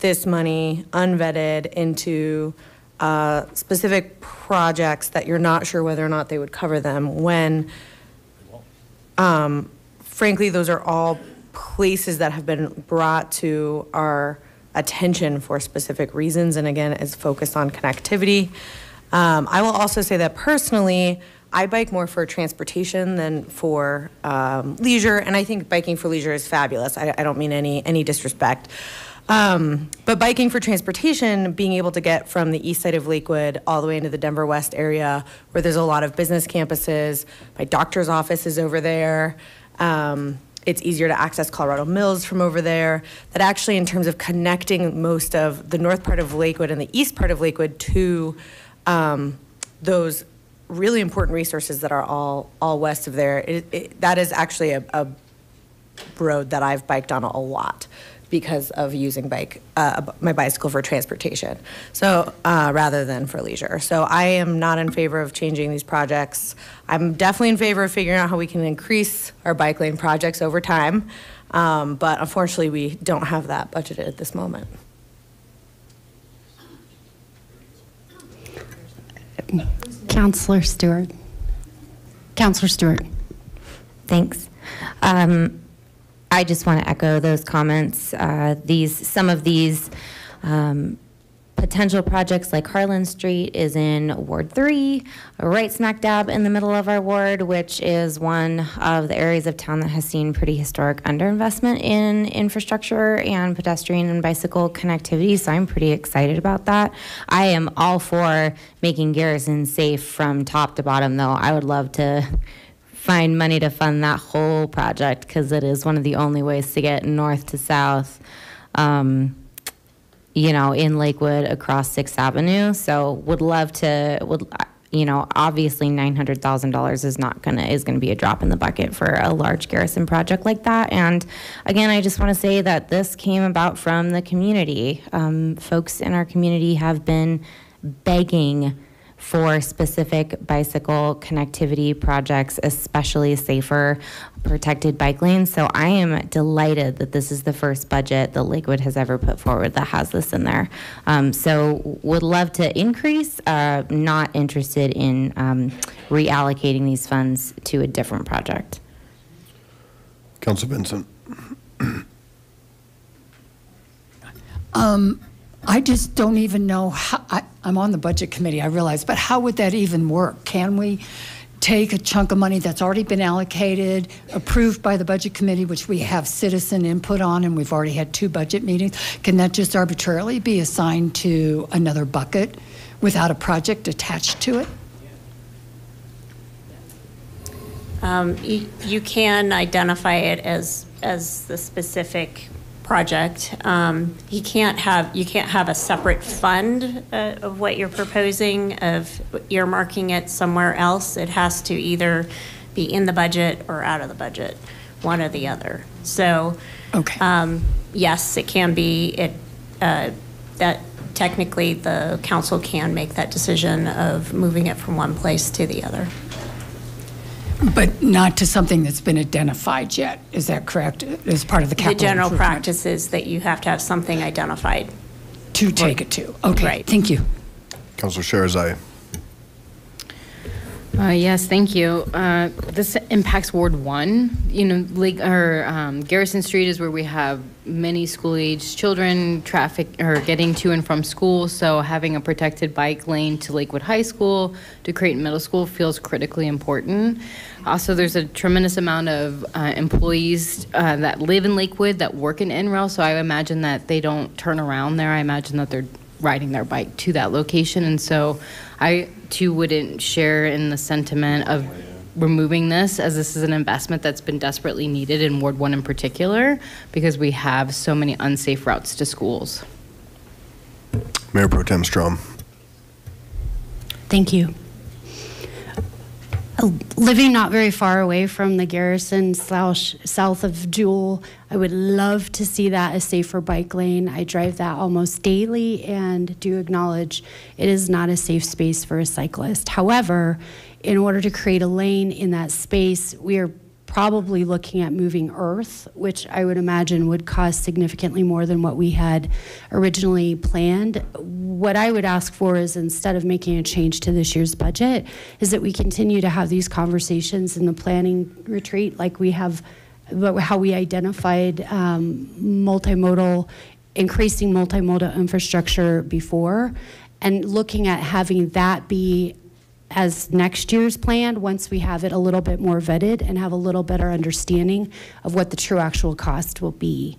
Speaker 25: this money unvetted into uh, specific projects that you're not sure whether or not they would cover them when um, frankly, those are all places that have been brought to our attention for specific reasons, and again, is focused on connectivity. Um, I will also say that personally, I bike more for transportation than for um, leisure, and I think biking for leisure is fabulous. I, I don't mean any any disrespect. Um, but biking for transportation, being able to get from the east side of Lakewood all the way into the Denver West area, where there's a lot of business campuses, my doctor's office is over there. Um, it's easier to access Colorado Mills from over there. That actually, in terms of connecting most of the north part of Lakewood and the east part of Lakewood to um, those really important resources that are all all west of there, it, it, that is actually a, a road that I've biked on a lot because of using bike uh, my bicycle for transportation. So uh, rather than for leisure. So i am not in favor of changing these projects. I'm definitely in favor of figuring out how we can increase our bike lane projects over time. Um, but unfortunately we don't have that budgeted at this moment
Speaker 28: Counselor Stewart. Counselor Stewart.
Speaker 23: Thanks. Um, I just want to echo those comments. Uh, these, some of these um, potential projects like Harlan Street is in Ward 3, right smack dab in the middle of our ward, which is one of the areas of town that has seen pretty historic underinvestment in infrastructure and pedestrian and bicycle connectivity. So I'm pretty excited about that. I am all for making Garrison safe from top to bottom, though. I would love to find money to fund that whole project because it is one of the only ways to get north to south, um, you know, in Lakewood across Sixth Avenue. So would love to would you know obviously nine hundred thousand dollars is not gonna is gonna be a drop in the bucket for a large garrison project like that. And again, I just want to say that this came about from the community. Um, folks in our community have been begging for specific bicycle connectivity projects, especially safer protected bike lanes. So I am delighted that this is the first budget that Lakewood has ever put forward that has this in there. Um, so would love to increase, uh, not interested in um, reallocating these funds to a different project.
Speaker 1: Council Vincent.
Speaker 21: Um, I just don't even know how, I, I'm on the budget committee, I realize, but how would that even work? Can we take a chunk of money that's already been allocated, approved by the budget committee, which we have citizen input on, and we've already had two budget meetings? Can that just arbitrarily be assigned to another bucket without a project attached to it?
Speaker 6: Um, you, you can identify it as, as the specific project. Um, you can't have, you can't have a separate fund uh, of what you're proposing, of earmarking it somewhere else. It has to either be in the budget or out of the budget, one or the other. So,
Speaker 21: okay.
Speaker 6: um, yes, it can be, it, uh, that technically the council can make that decision of moving it from one place to the other.
Speaker 21: But not to something that's been identified yet, is that correct, as part of the
Speaker 6: The general
Speaker 21: improvement?
Speaker 6: practice is that you have to have something identified.
Speaker 21: To take it to, okay, thank you.
Speaker 1: Councilor Shahrezaei.
Speaker 20: Uh, yes, thank you. Uh, this impacts Ward One. You know, Lake or um, Garrison Street is where we have many school age children traffic or getting to and from school. So having a protected bike lane to Lakewood High School to Creighton Middle School feels critically important. Also, there's a tremendous amount of uh, employees uh, that live in Lakewood that work in NREL. So I imagine that they don't turn around there. I imagine that they're riding their bike to that location. And so I too wouldn't share in the sentiment of removing this as this is an investment that's been desperately needed in Ward 1 in particular because we have so many unsafe routes to schools.
Speaker 1: Mayor Pro Tem Strom.
Speaker 28: Thank you. Uh, Living not very far away from the Garrison slash south of Jewell, I would love to see that a safer bike lane. I drive that almost daily and do acknowledge it is not a safe space for a cyclist. However, in order to create a lane in that space, we are probably looking at moving earth, which I would imagine would cost significantly more than what we had originally planned. What I would ask for is instead of making a change to this year's budget, is that we continue to have these conversations in the planning retreat like we have, how we identified um, multimodal, increasing multimodal infrastructure before, and looking at having that be as next year's plan once we have it a little bit more vetted and have a little better understanding of what the true actual cost will be.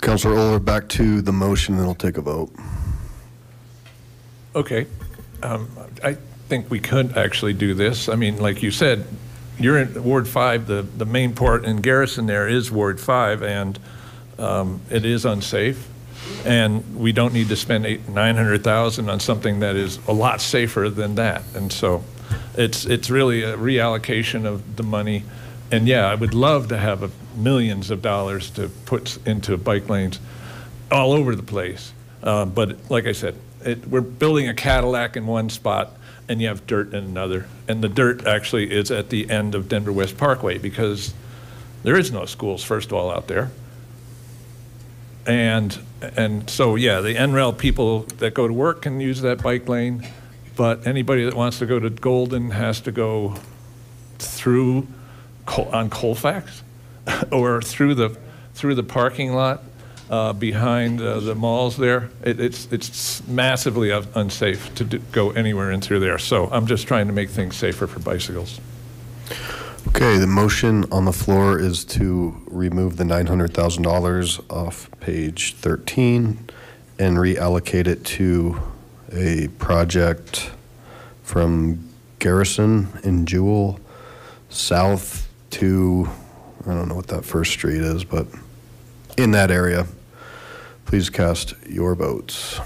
Speaker 1: Counselor Olver, back to the motion, then we'll take a vote.
Speaker 5: Okay. Um, I think we could actually do this. I mean, like you said, you're in Ward 5, the, the main port in Garrison there is Ward 5, and um, it is unsafe. And we don't need to spend eight, 900,000 on something that is a lot safer than that. And so it's, it's really a reallocation of the money. And yeah, I would love to have a- millions of dollars to put into bike lanes all over the place. Uh, But like I said, it, we're building a Cadillac in one spot and you have dirt in another. And the dirt actually is at the end of Denver West Parkway because there is no schools, first of all, out there. And, and so, yeah, the NREL people that go to work can use that bike lane, but anybody that wants to go to Golden has to go through, Col- on Colfax, [laughs] or through the, through the parking lot uh, behind uh, the malls there. It- It's, it's massively unsafe to do- go anywhere in through there. So I'm just trying to make things safer for bicycles.
Speaker 1: Okay, the motion on the floor is to remove the $900,000 off page 13 and reallocate it to a project from Garrison and Jewell south to, I don't know what that first street is, but in that area. Please cast your votes.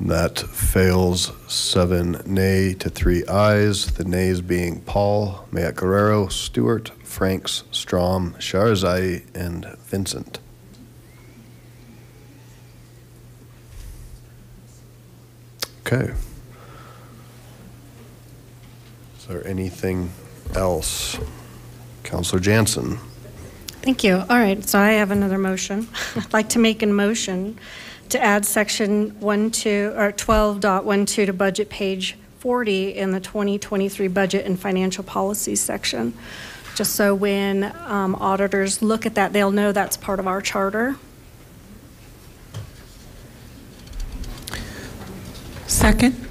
Speaker 1: That fails seven nay to three ayes. The nays being Paul, Mayott-Guerrero, Stewart, Franks, Strom, Shahrezaei, and Vincent. Okay. Is there anything else? Counselor Jansen.
Speaker 17: Thank you. All right, so I have another motion. [laughs] I'd like to make a motion to add section 12, or 12.12 to budget page 40 in the 2023 budget and financial policies section, just so when um, auditors look at that, they'll know that's part of our charter.
Speaker 4: Second?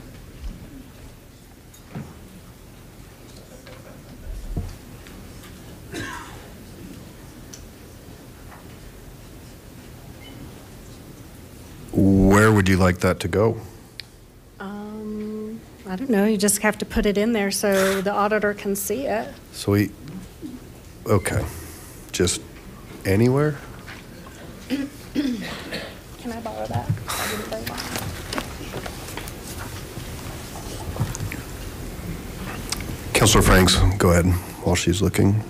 Speaker 1: Where would you like that to go?
Speaker 17: Um, I don't know, you just have to put it in there so the auditor can see it.
Speaker 1: So we, okay, just anywhere?
Speaker 17: Can I borrow that? I.
Speaker 1: Counselor Franks, go ahead while she's looking.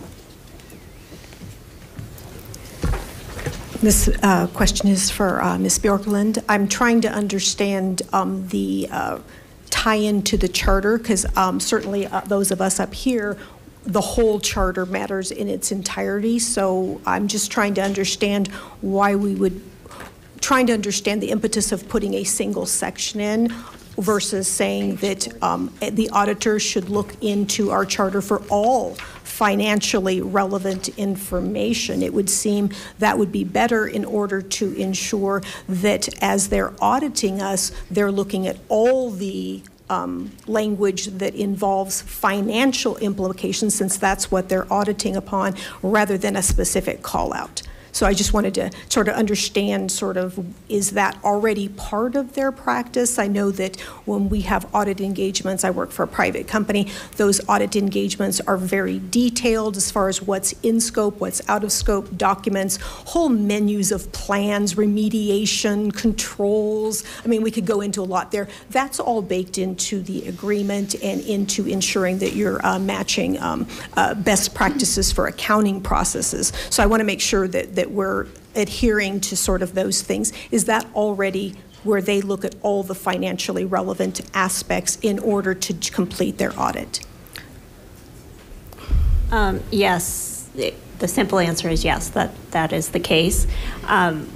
Speaker 24: This uh, question is for uh, Ms. Bjorklund. I'm trying to understand um, the uh, tie-in to the charter, because certainly uh, those of us up here, the whole charter matters in its entirety. So I'm just trying to understand why we would, trying to understand the impetus of putting a single section in versus saying that um, the auditor should look into our charter for all financially relevant information. It would seem that would be better in order to ensure that as they're auditing us, they're looking at all the um, language that involves financial implications, since that's what they're auditing upon, rather than a specific call-out. So I just wanted to sort of understand, sort of, is that already part of their practice? I know that when we have audit engagements, I work for a private company, those audit engagements are very detailed as far as what's in scope, what's out of scope, documents, whole menus of plans, remediation, controls. I mean, we could go into a lot there. That's all baked into the agreement and into ensuring that you're uh, matching um, uh, best practices for accounting processes. So I want to make sure that, that we're adhering to sort of those things. Is that already where they look at all the financially relevant aspects in order to complete their audit?
Speaker 6: Um, Yes, the- the simple answer is yes, that, that is the case. Um,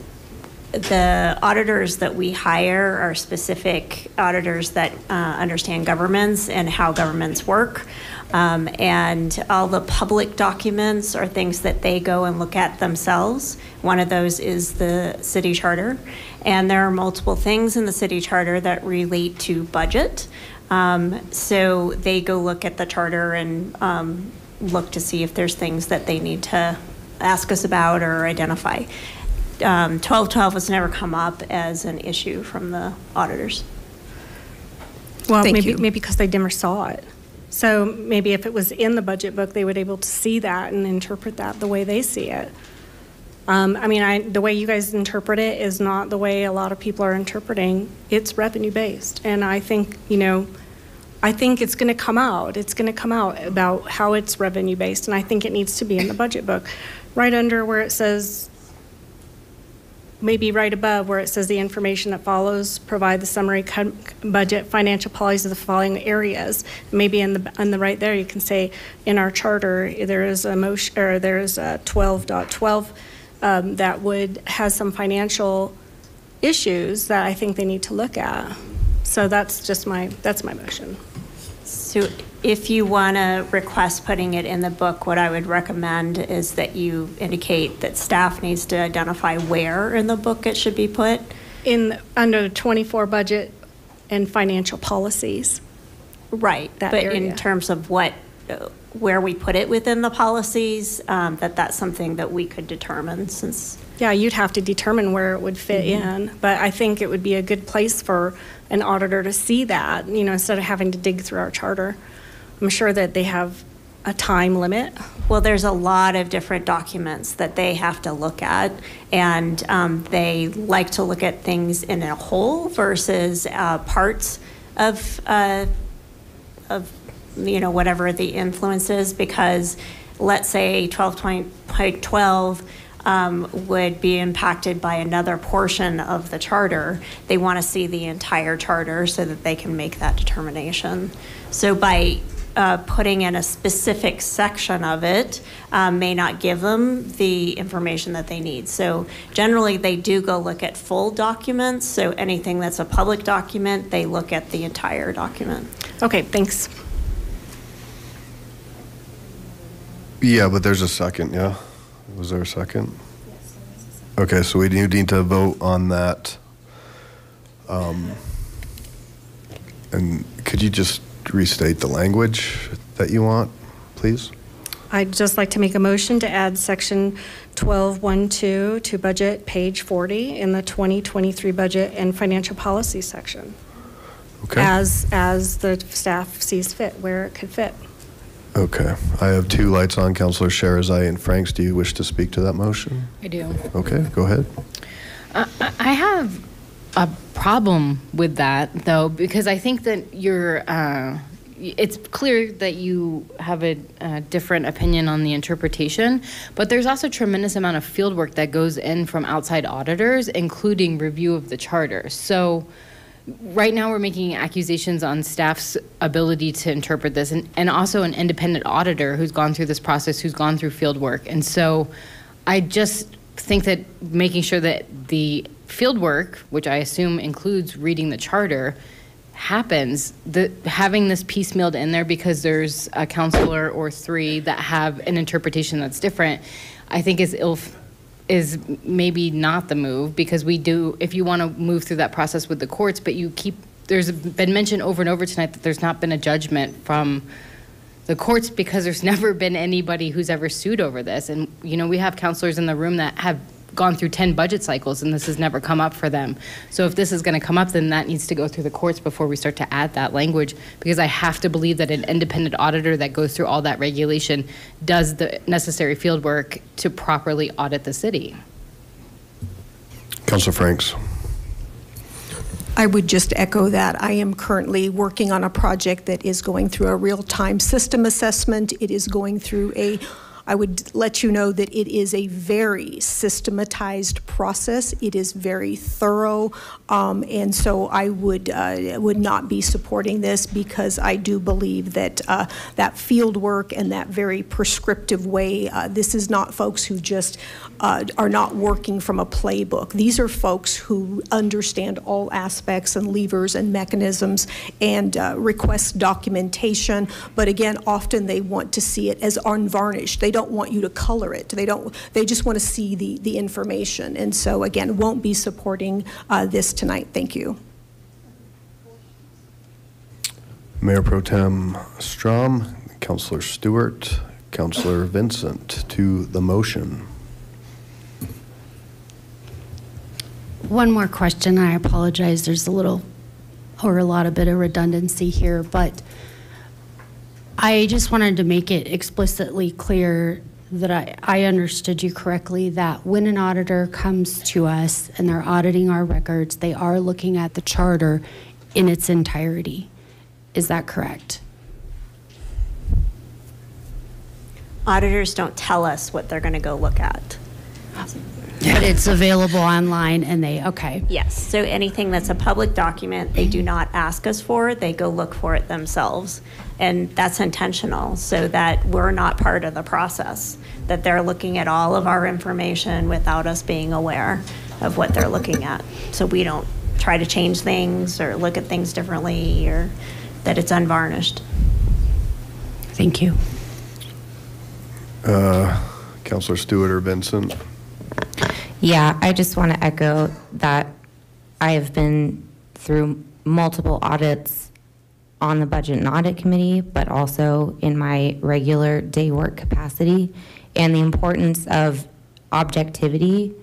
Speaker 6: The auditors that we hire are specific auditors that uh, understand governments and how governments work. Um, And all the public documents are things that they go and look at themselves. One of those is the city charter. And there are multiple things in the city charter that relate to budget. Um, So they go look at the charter and um, look to see if there's things that they need to ask us about or identify. Um, 1212 has never come up as an issue from the auditors.
Speaker 17: Well,
Speaker 6: Thank
Speaker 17: maybe,
Speaker 6: you.
Speaker 17: maybe because they never saw it. So maybe if it was in the budget book, they would be able to see that and interpret that the way they see it. Um, I mean, I, the way you guys interpret it is not the way a lot of people are interpreting. It's revenue-based. And I think, you know, I think it's going to come out. It's going to come out about how it's revenue-based. And I think it needs to be in the budget book, right under where it says maybe right above where it says the information that follows provide the summary budget financial policies of the following areas. Maybe in the on the right there you can say in our charter there is a motion or there is a 12.12 um, that would has some financial issues that I think they need to look at. So that's just my that's my motion.
Speaker 6: So if you want to request putting it in the book, what I would recommend is that you indicate that staff needs to identify where in the book it should be put.
Speaker 17: in under 24 budget and financial policies
Speaker 6: Right,
Speaker 17: that
Speaker 6: but
Speaker 17: area.
Speaker 6: in terms of what, where we put it within the policies, um, that that's something that we could determine since.
Speaker 17: Yeah, you'd have to determine where it would fit
Speaker 6: Mhm.
Speaker 17: in, but I think it would be a good place for an auditor to see that, you know, instead of having to dig through our charter. I'm sure that they have a time limit.
Speaker 6: Well, there's a lot of different documents that they have to look at, and um, they like to look at things in a whole versus uh, parts of, uh, of, you know, whatever the influence is, because let's say 12.12 um, would be impacted by another portion of the charter. They want to see the entire charter so that they can make that determination. So by uh, putting in a specific section of it um, may not give them the information that they need. So generally, they do go look at full documents. So anything that's a public document, they look at the entire document.
Speaker 17: Okay, thanks.
Speaker 1: Yeah, but there's a second, yeah? Was there a second? Okay, so we do need to vote on that. Um, And could you just restate the language that you want, please?
Speaker 17: I'd just like to make a motion to add section 1212 to budget page 40 in the 2023 budget and financial policy section.
Speaker 1: Okay.
Speaker 17: As, as the staff sees fit, where it could fit.
Speaker 1: Okay, I have two lights on, Counselor Shahrezaei and Franks. Do you wish to speak to that motion?
Speaker 20: I do.
Speaker 1: Okay, go ahead.
Speaker 20: Uh, I I have a problem with that, though, because I think that you're. Uh, it's clear that you have a, a different opinion on the interpretation, but there's also a tremendous amount of field work that goes in from outside auditors, including review of the charter. So, right now we're making accusations on staff's ability to interpret this and, and also an independent auditor who's gone through this process who's gone through field work and so i just think that making sure that the field work which i assume includes reading the charter happens. The having this piecemealed in there because there's a counselor or three that have an interpretation that's different i think is ill is maybe not the move because we do if you want to move through that process with the courts but you keep there's been mentioned over and over tonight that there's not been a judgment from the courts because there's [laughs] never been anybody who's ever sued over this. And you know we have counselors in the room that have gone through 10 budget cycles and this has never come up for them so if this is going to come up then that needs to go through the courts before we start to add that language because i have to believe that an independent auditor that goes through all that regulation does the necessary field work to properly audit the city
Speaker 1: Counselor Franks.
Speaker 24: I would just echo that. I am currently working on a project that is going through a real-time system assessment. It is going through a, I would let you know that it is a very systematized process. It is very thorough, um, and so I would uh, would not be supporting this because I do believe that uh, that field work and that very prescriptive way. Uh, this is not folks who just uh, are not working from a playbook. These are folks who understand all aspects and levers and mechanisms and uh, request documentation. But again, often they want to see it as unvarnished. They don't want you to color it. They don't. They just want to see the the information. And so again, won't be supporting uh, this tonight. Thank you.
Speaker 1: Mayor Pro Tem Strom, Counselor Stewart, Counselor Vincent to the motion.
Speaker 28: One more question, I apologize, there's a little, or a lot of bit of redundancy here, but I just wanted to make it explicitly clear that I, I understood you correctly, that when an auditor comes to us and they're auditing our records, they are looking at the charter in its entirety. Is that correct?
Speaker 6: Auditors don't tell us what they're going to go look at.
Speaker 28: But it's available online and they, okay.
Speaker 6: Yes, so anything that's a public document, they do not ask us for, they go look for it themselves. And that's intentional, so that we're not part of the process, that they're looking at all of our information without us being aware of what they're looking at. So we don't try to change things or look at things differently, or that it's unvarnished.
Speaker 28: Thank you.
Speaker 1: Uh, Counselor Stewart or Vincent?
Speaker 23: Yeah, I just want to echo that I have been through multiple audits on the Budget and Audit Committee, but also in my regular day work capacity. And the importance of objectivity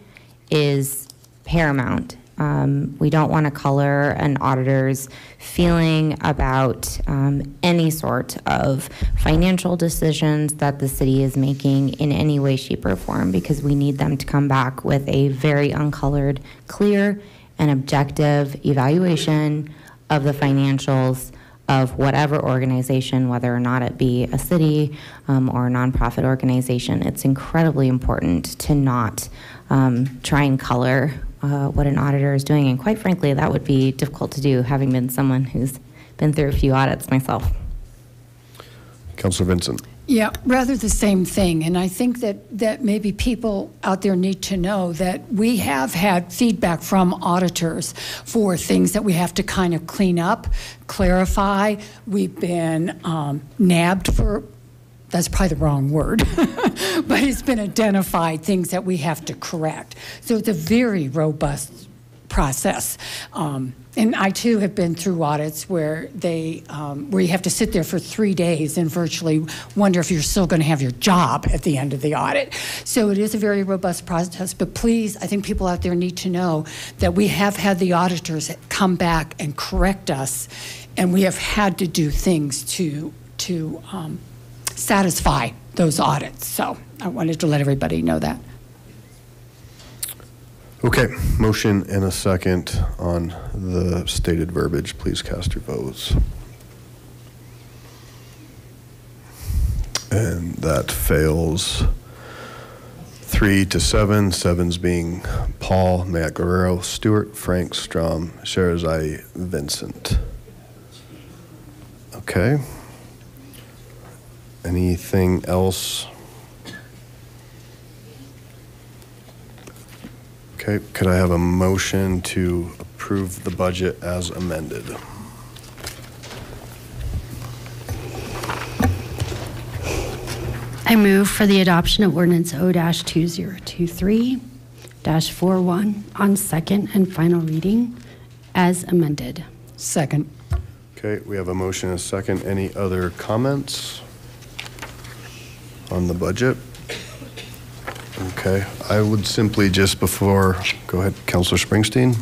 Speaker 23: is paramount. Um, we don't want to color an auditor's feeling about um, any sort of financial decisions that the city is making in any way, shape, or form because we need them to come back with a very uncolored, clear, and objective evaluation of the financials of whatever organization, whether or not it be a city um, or a nonprofit organization. It's incredibly important to not um, try and color uh, what an auditor is doing. And quite frankly, that would be difficult to do, having been someone who's been through a few audits myself.
Speaker 1: Counselor Vincent?
Speaker 21: Yeah, rather the same thing. And I think that, that maybe people out there need to know that we have had feedback from auditors for things that we have to kind of clean up, clarify. We've been um, nabbed for, that's probably the wrong word, [laughs] but it's been identified things that we have to correct. So it's a very robust process. Um, and I too have been through audits where they, um, where you have to sit there for three days and virtually wonder if you're still going to have your job at the end of the audit. So it is a very robust process. But please, I think people out there need to know that we have had the auditors come back and correct us, and we have had to do things to to um, satisfy those audits. So I wanted to let everybody know that.
Speaker 1: Okay, motion and a second on the stated verbiage. Please cast your votes. And that fails three to seven, sevens being Paul, Mayott-Guerrero, Stewart, Frank, Strom, Shahrezaei, Vincent. Okay. Anything else? Okay, could I have a motion to approve the budget as amended?
Speaker 28: I move for the adoption of ordinance O-2023-41 on second and final reading as amended.
Speaker 21: Second.
Speaker 1: Okay, we have a motion and a second. Any other comments on the budget? Okay, I would simply just before, go ahead, Counselor Springsteen.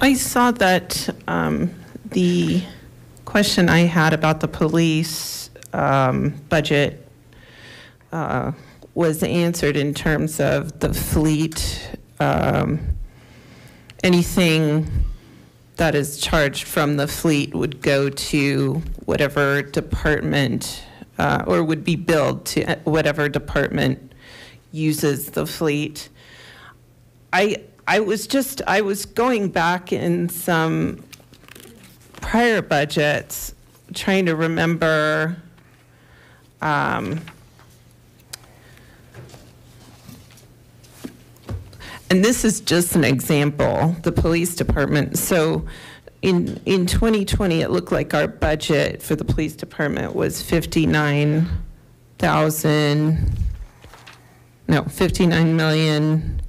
Speaker 26: I saw that um, the question I had about the police um, budget uh, was answered in terms of the fleet. Um, anything that is charged from the fleet would go to whatever department uh, or would be billed to whatever department uses the fleet. I I was just I was going back in some prior budgets trying to remember um, and this is just an example the police department so in in 2020 it looked like our budget for the police department was 59,000 no 59 million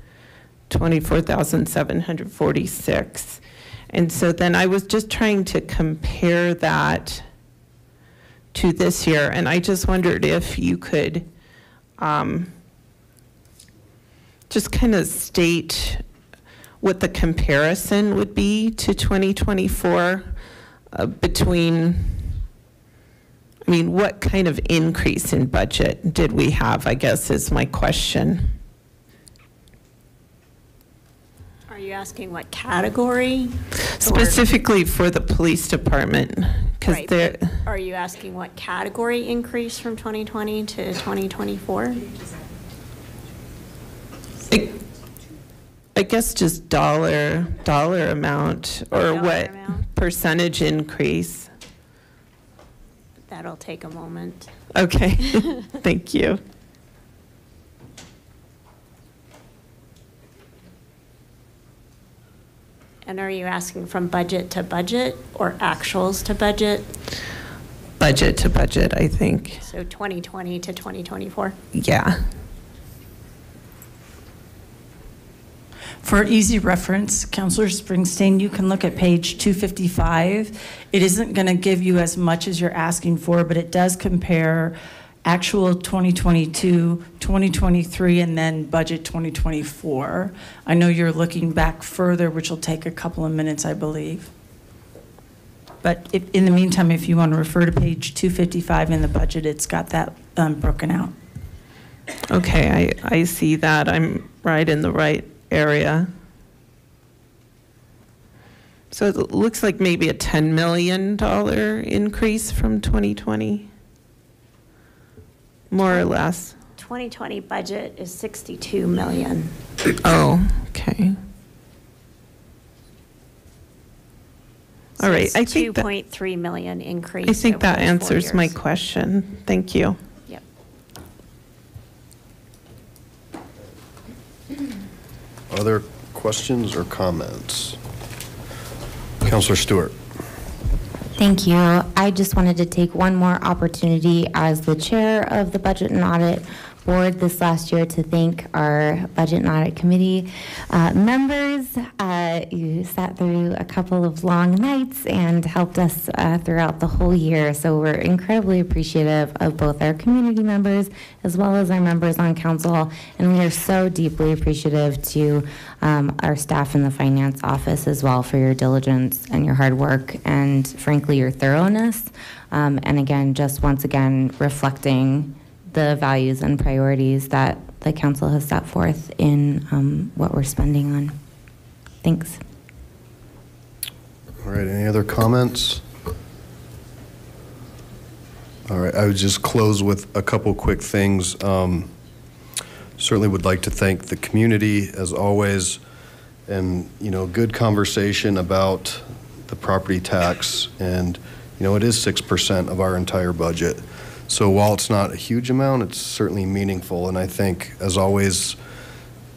Speaker 26: 24,746 and so then I was just trying to compare that to this year. And I just wondered if you could um, just kind of state what the comparison would be to 2024 uh, between, I mean, what kind of increase in budget did we have, I guess is my question.
Speaker 6: Are you asking what category?
Speaker 26: Specifically for the police department, because
Speaker 6: Right,
Speaker 26: they're,
Speaker 6: Are you asking what category increase from 2020 to 2024?
Speaker 26: I guess just dollar, dollar amount, or
Speaker 6: Dollar
Speaker 26: what
Speaker 6: amount?
Speaker 26: percentage increase?
Speaker 6: That'll take a moment.
Speaker 26: Okay, [laughs] thank you.
Speaker 6: And are you asking from budget to budget or actuals to budget?
Speaker 26: Budget to budget, I think.
Speaker 6: So 2020 to 2024?
Speaker 26: Yeah.
Speaker 30: For easy reference, Counselor Springsteen, you can look at page 255. It isn't going to give you as much as you're asking for, but it does compare actual 2022, 2023, and then budget 2024. I know you're looking back further, which will take a couple of minutes, I believe. But if, in the meantime, if you want to refer to page 255 in the budget, it's got that um, broken out.
Speaker 26: Okay, I, I see that. I'm right in the right area. So it looks like maybe a $10 million increase from 2020, more or less.
Speaker 6: 2020 budget is 62 million.
Speaker 26: Oh, okay. All right, I think that,
Speaker 6: 2.3 million increase.
Speaker 26: I think that answers my question. Thank you.
Speaker 1: Other questions or comments? Counselor Stewart.
Speaker 23: Thank you. I just wanted to take one more opportunity as the chair of the Budget and Audit Board this last year to thank our Budget and Audit Committee uh, members. Uh, You sat through a couple of long nights and helped us uh, throughout the whole year. So we're incredibly appreciative of both our community members as well as our members on council. And we are so deeply appreciative to um, our staff in the finance office as well for your diligence and your hard work and frankly your thoroughness. Um, and again, just once again reflecting the values and priorities that the council has set forth in um, what we're spending on. Thanks.
Speaker 1: All right, any other comments? All right, I would just close with a couple quick things. Um, Certainly would like to thank the community, as always, and, you know, good conversation about the property tax. And, you know, it is 6% of our entire budget. So while it's not a huge amount, it's certainly meaningful. And I think, as always,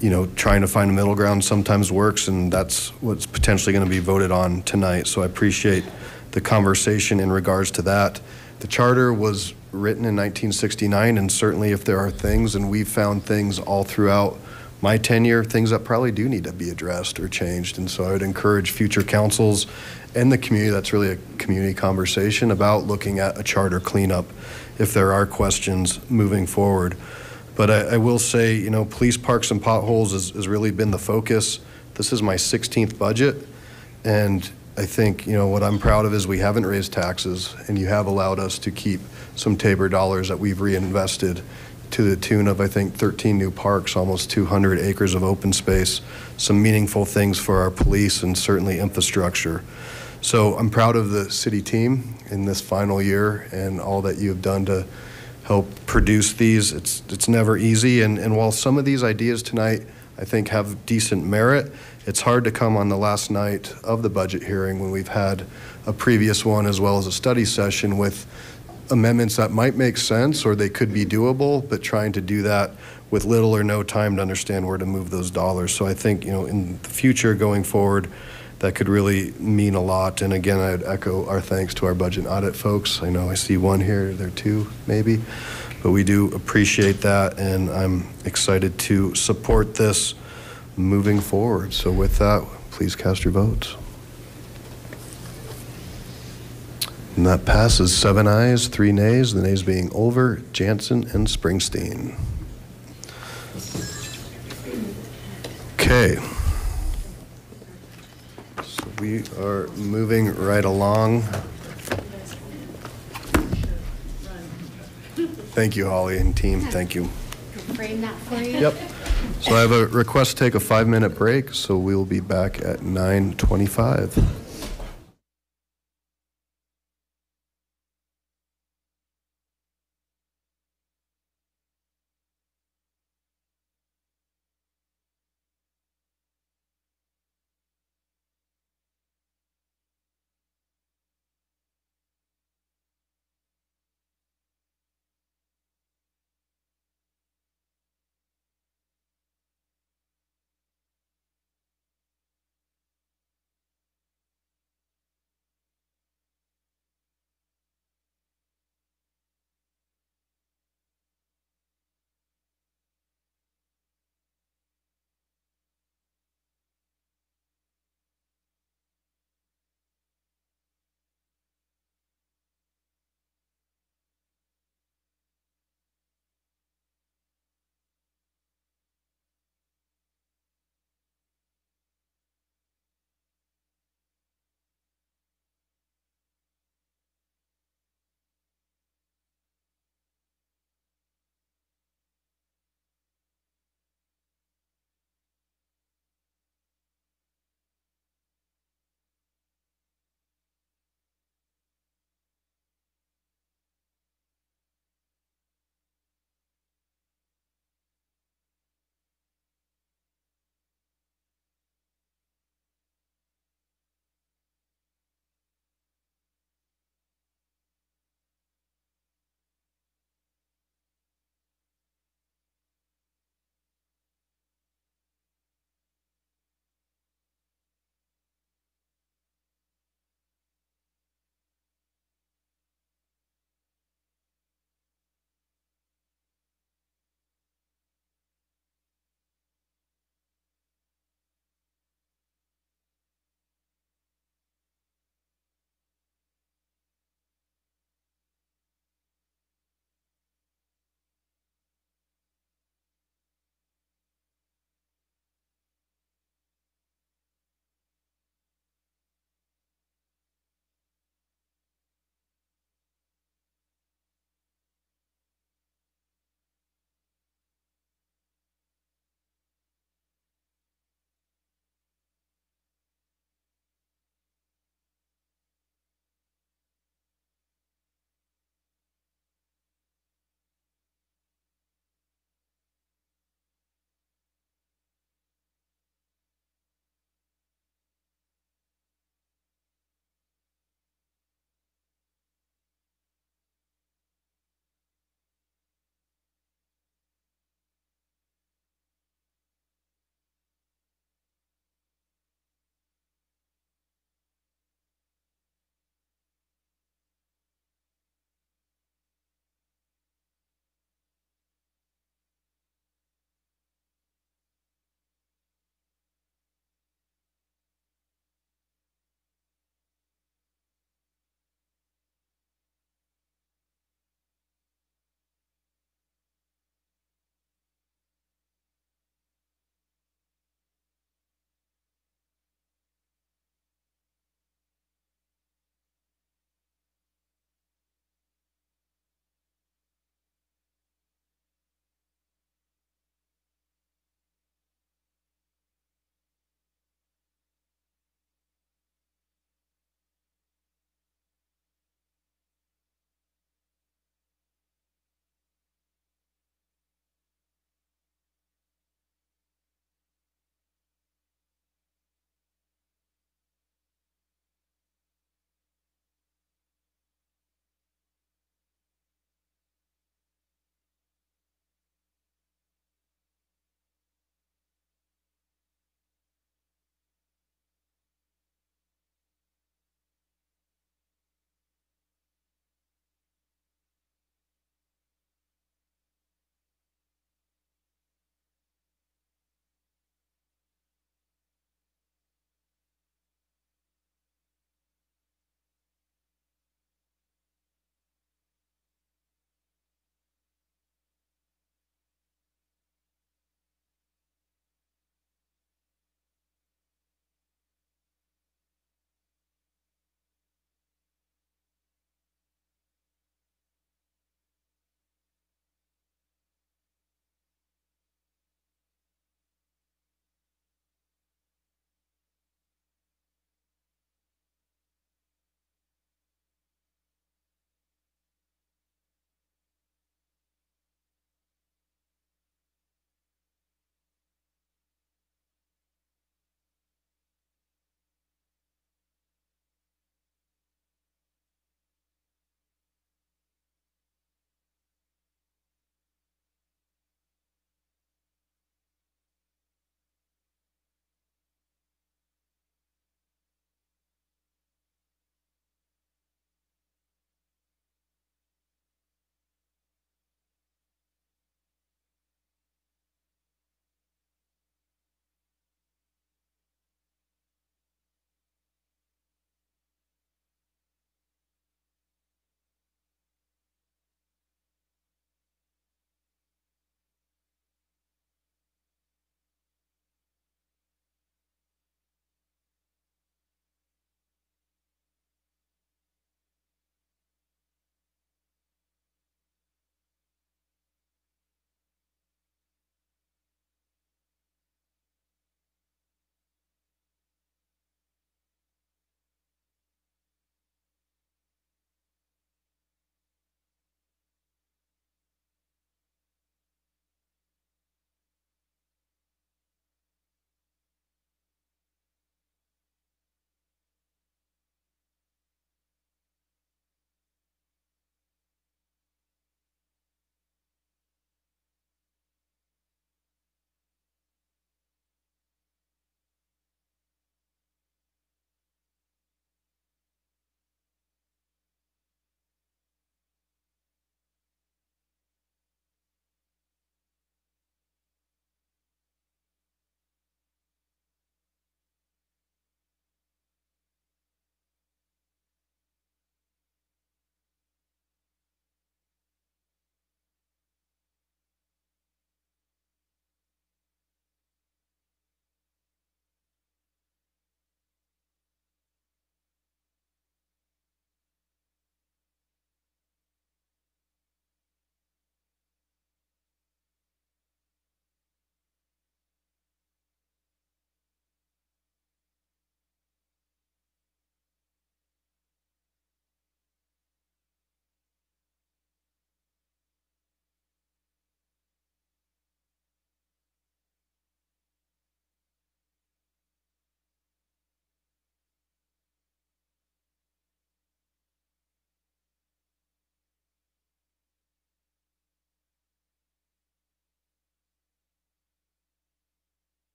Speaker 1: you know, trying to find a middle ground sometimes works, and that's what's potentially going to be voted on tonight. So I appreciate the conversation in regards to that. The charter was written in 1969, and certainly if there are things, and we've found things all throughout my tenure, things that probably do need to be addressed or changed. And so I would encourage future councils and the community, that's really a community conversation about looking at a charter cleanup if there are questions moving forward. But I, I will say, you know, police parks and potholes has, has really been the focus. This is my 16th budget, and I think, you know, what I'm proud of is we haven't raised taxes, and you have allowed us to keep some Tabor dollars that we've reinvested to the tune of, I think, 13 new parks, almost 200 acres of open space, some meaningful things for our police and certainly infrastructure. So I'm proud of the city team in this final year and all that you have done to help produce these. It's, it's never easy, and, and while some of these ideas tonight, I think, have decent merit, it's hard to come on the last night of the budget hearing when we've had a previous one as well as a study session with amendments that might make sense or they could be doable, but trying to do that with little or no time to understand where to move those dollars. So I think, you know, in the future going forward, that could really mean a lot. And again, I'd echo our thanks to our budget audit folks. I know I see one here, there are two maybe, but we do appreciate that. And I'm excited to support this moving forward. So with that, please cast your votes. And that passes seven ayes, three nays, the nays being Olver, Jansen, and Springsteen. Okay. So we are moving right along. Thank you, Holly and team, thank you.
Speaker 18: Frame that for you?
Speaker 1: Yep. So I have a request to take a five-minute break, so we will be back at 9:25.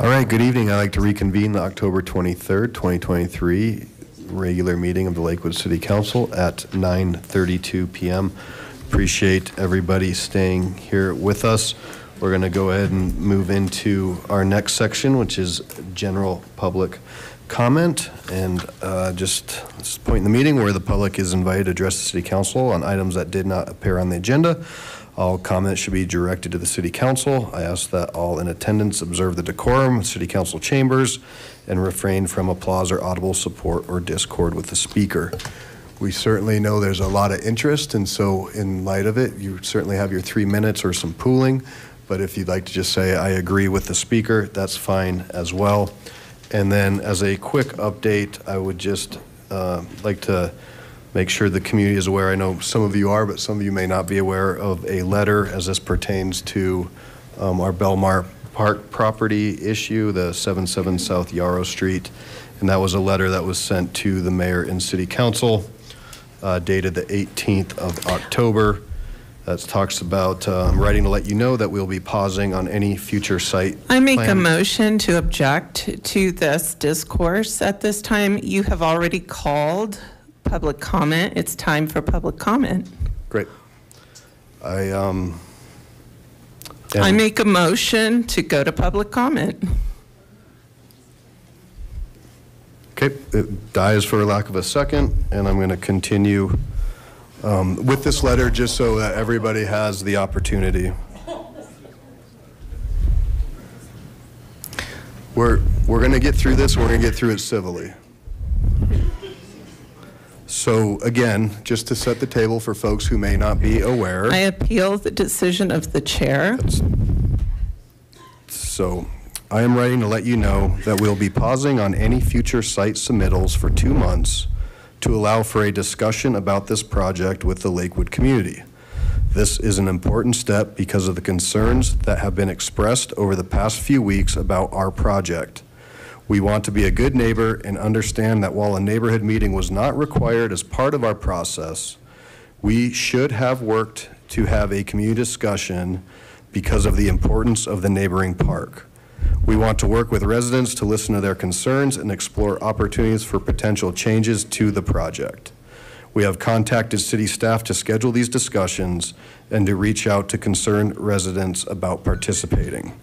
Speaker 1: All right, good evening. I'd like to reconvene the October 23rd, 2023 regular meeting of the Lakewood City Council at 9:32 PM. Appreciate everybody staying here with us. We're going to go ahead and move into our next section, which is general public comment. And uh, just this point in the meeting where the public is invited to address the city council on items that did not appear on the agenda. All comments should be directed to the city council. I ask that all in attendance observe the decorum of city council chambers and refrain from applause or audible support or discord with the speaker. We certainly know there's a lot of interest, and so in light of it, you certainly have your three minutes or some pooling. But if you'd like to just say, I agree with the speaker, that's fine as well. And then as a quick update, I would just uh, like to make sure the community is aware. I know some of you are, but some of you may not be aware of a letter as this pertains to um, our Belmar Park property issue, the 77 South Yarrow Street. And that was a letter that was sent to the mayor and city council uh, dated the 18th of October. That talks about um, writing to let you know that we'll be pausing on any future site.
Speaker 4: I make a motion to object to this discourse at this time. You have already called public comment. It's time for public comment.
Speaker 1: Great. I, um.
Speaker 4: I make a motion to go to public comment.
Speaker 1: Okay, it dies for lack of a second, and I'm going to continue um, with this letter just so that everybody has the opportunity. We're, we're going to get through this, we're going to get through it civilly. So again, just to set the table for folks who may not be aware.
Speaker 4: I appeal the decision of the chair.
Speaker 1: So I am writing to let you know that we'll be pausing on any future site submittals for two months to allow for a discussion about this project with the Lakewood community. This is an important step because of the concerns that have been expressed over the past few weeks about our project. We want to be a good neighbor and understand that while a neighborhood meeting was not required as part of our process, we should have worked to have a community discussion because of the importance of the neighboring park. We want to work with residents to listen to their concerns and explore opportunities for potential changes to the project. We have contacted city staff to schedule these discussions and to reach out to concerned residents about participating.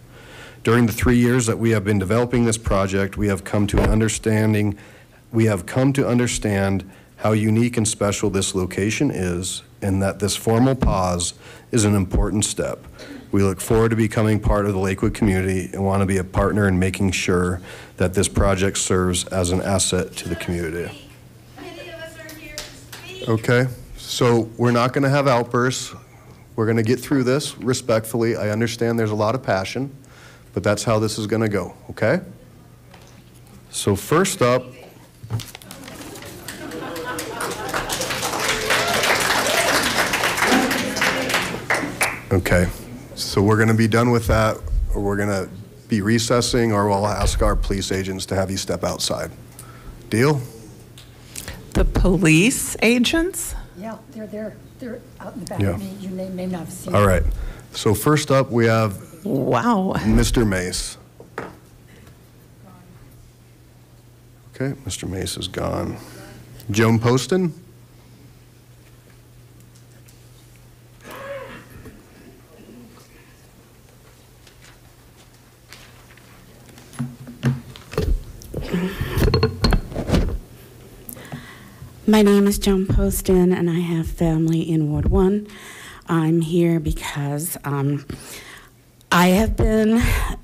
Speaker 1: During the three years that we have been developing this project, we have come to an understanding, we have come to understand how unique and special this location is, and that this formal pause is an important step. We look forward to becoming part of the Lakewood community and want to be a partner in making sure that this project serves as an asset to the community. Okay, so we're not going to have outbursts. We're going to get through this respectfully. I understand there's a lot of passion, but that's how this is going to go, okay? So first up, okay, so we're going to be done with that, or we're going to be recessing, or we'll ask our police agents to have you step outside. Deal?
Speaker 4: The police agents?
Speaker 31: Yeah, they're there. They're out in the back.
Speaker 1: Yeah.
Speaker 31: You may, may not have seen.
Speaker 1: All right. So first up, we have
Speaker 4: Wow.
Speaker 1: Mr. Mace. Okay, Mr. Mace is gone. Joan Poston?
Speaker 32: My name is Joan Poston, and I have family in Ward 1. I'm here because um, I have been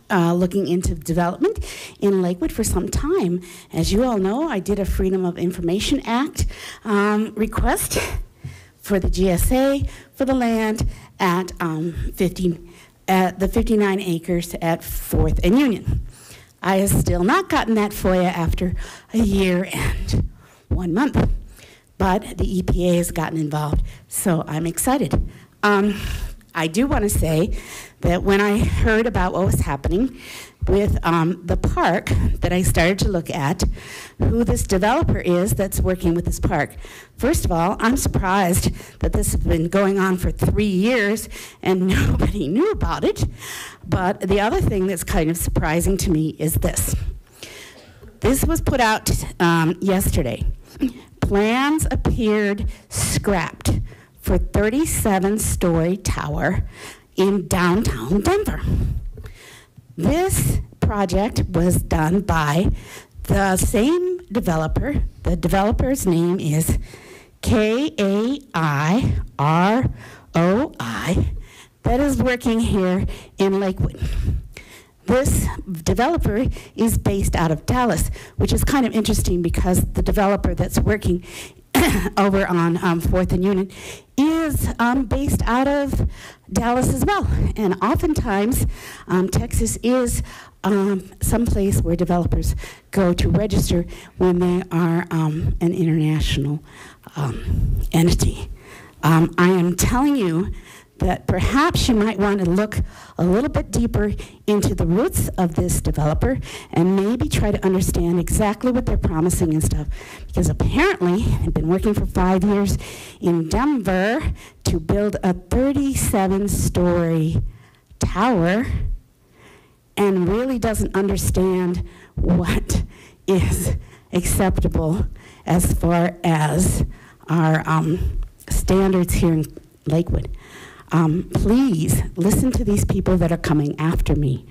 Speaker 32: uh, looking into development in Lakewood for some time. As you all know, I did a Freedom of Information Act um, request for the GSA for the land at um, 15, at the 59 acres at 4th and Union. I have still not gotten that FOIA after a year and one month, but the EPA has gotten involved, so I'm excited. Um, I do want to say that when I heard about what was happening with um, the park, that I started to look at who this developer is that's working with this park. First of all, I'm surprised that this has been going on for three years and [laughs] nobody knew about it. But the other thing that's kind of surprising to me is this. This was put out um, yesterday. Plans appeared scrapped for 37-story tower in downtown Denver. This project was done by the same developer. The developer's name is K-A-I-R-O-I that is working here in Lakewood. This developer is based out of Dallas, which is kind of interesting because the developer that's working [coughs] over on um, 4th and Union is um, based out of Dallas as well. And oftentimes, um, Texas is um, some place where developers go to register when they are um, an international um, entity. I am telling you that perhaps you might want to look a little bit deeper into the roots of this developer and maybe try to understand exactly what they're promising and stuff. Because apparently, they've been working for five years in Denver to build a 37 story tower and really doesn't understand what is acceptable as far as our um, standards here in Lakewood. Um, please listen to these people that are coming after me.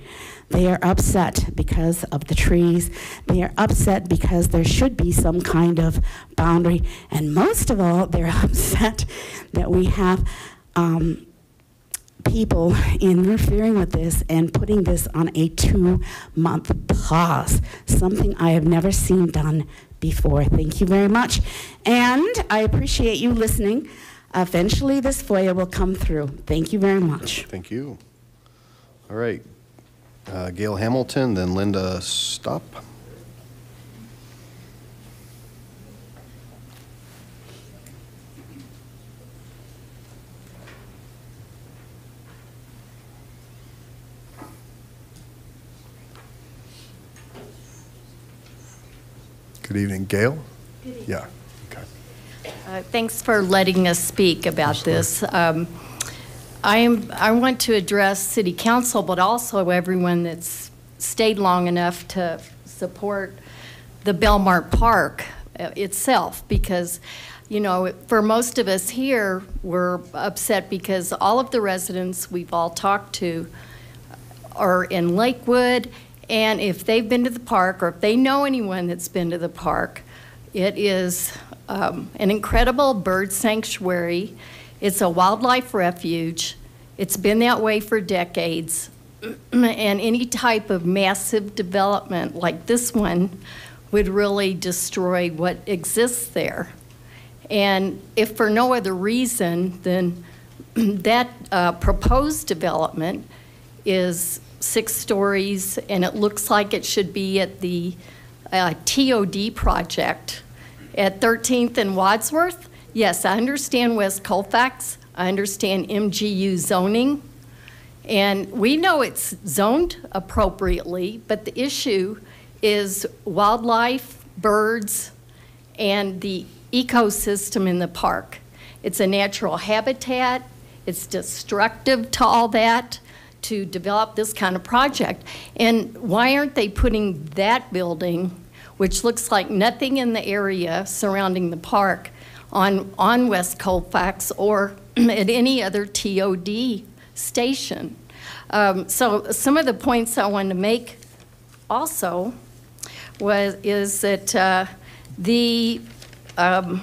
Speaker 32: They are upset because of the trees. They are upset because there should be some kind of boundary. And most of all, they're [laughs] upset that we have um, people interfering with this and putting this on a two-month pause, something I have never seen done before. Thank you very much. And I appreciate you listening. Eventually, this FOIA will come through. Thank you very much.
Speaker 1: Thank you. All right. Uh, Gail Hamilton, then Linda Stop. Good evening, Gail? Yeah.
Speaker 33: Uh, Thanks for letting us speak about this. Um, I am, I want to address city council, but also everyone that's stayed long enough to support the Belmar Park uh, itself, because, you know, for most of us here, we're upset because all of the residents we've all talked to are in Lakewood, and if they've been to the park, or if they know anyone that's been to the park, it is um, an incredible bird sanctuary. It's a wildlife refuge. It's been that way for decades. [clears throat] and any type of massive development like this one would really destroy what exists there. And if for no other reason than [clears throat] that uh, proposed development is six stories and it looks like it should be at the uh, TOD project at 13th and Wadsworth, yes, I understand West Colfax. I understand MGU zoning. And we know it's zoned appropriately, but the issue is wildlife, birds, and the ecosystem in the park. It's a natural habitat. It's destructive to all that to develop this kind of project. And why aren't they putting that building which looks like nothing in the area surrounding the park on, on West Colfax or [clears throat] at any other TOD station. Um, so some of the points I wanted to make also was is that uh, the um,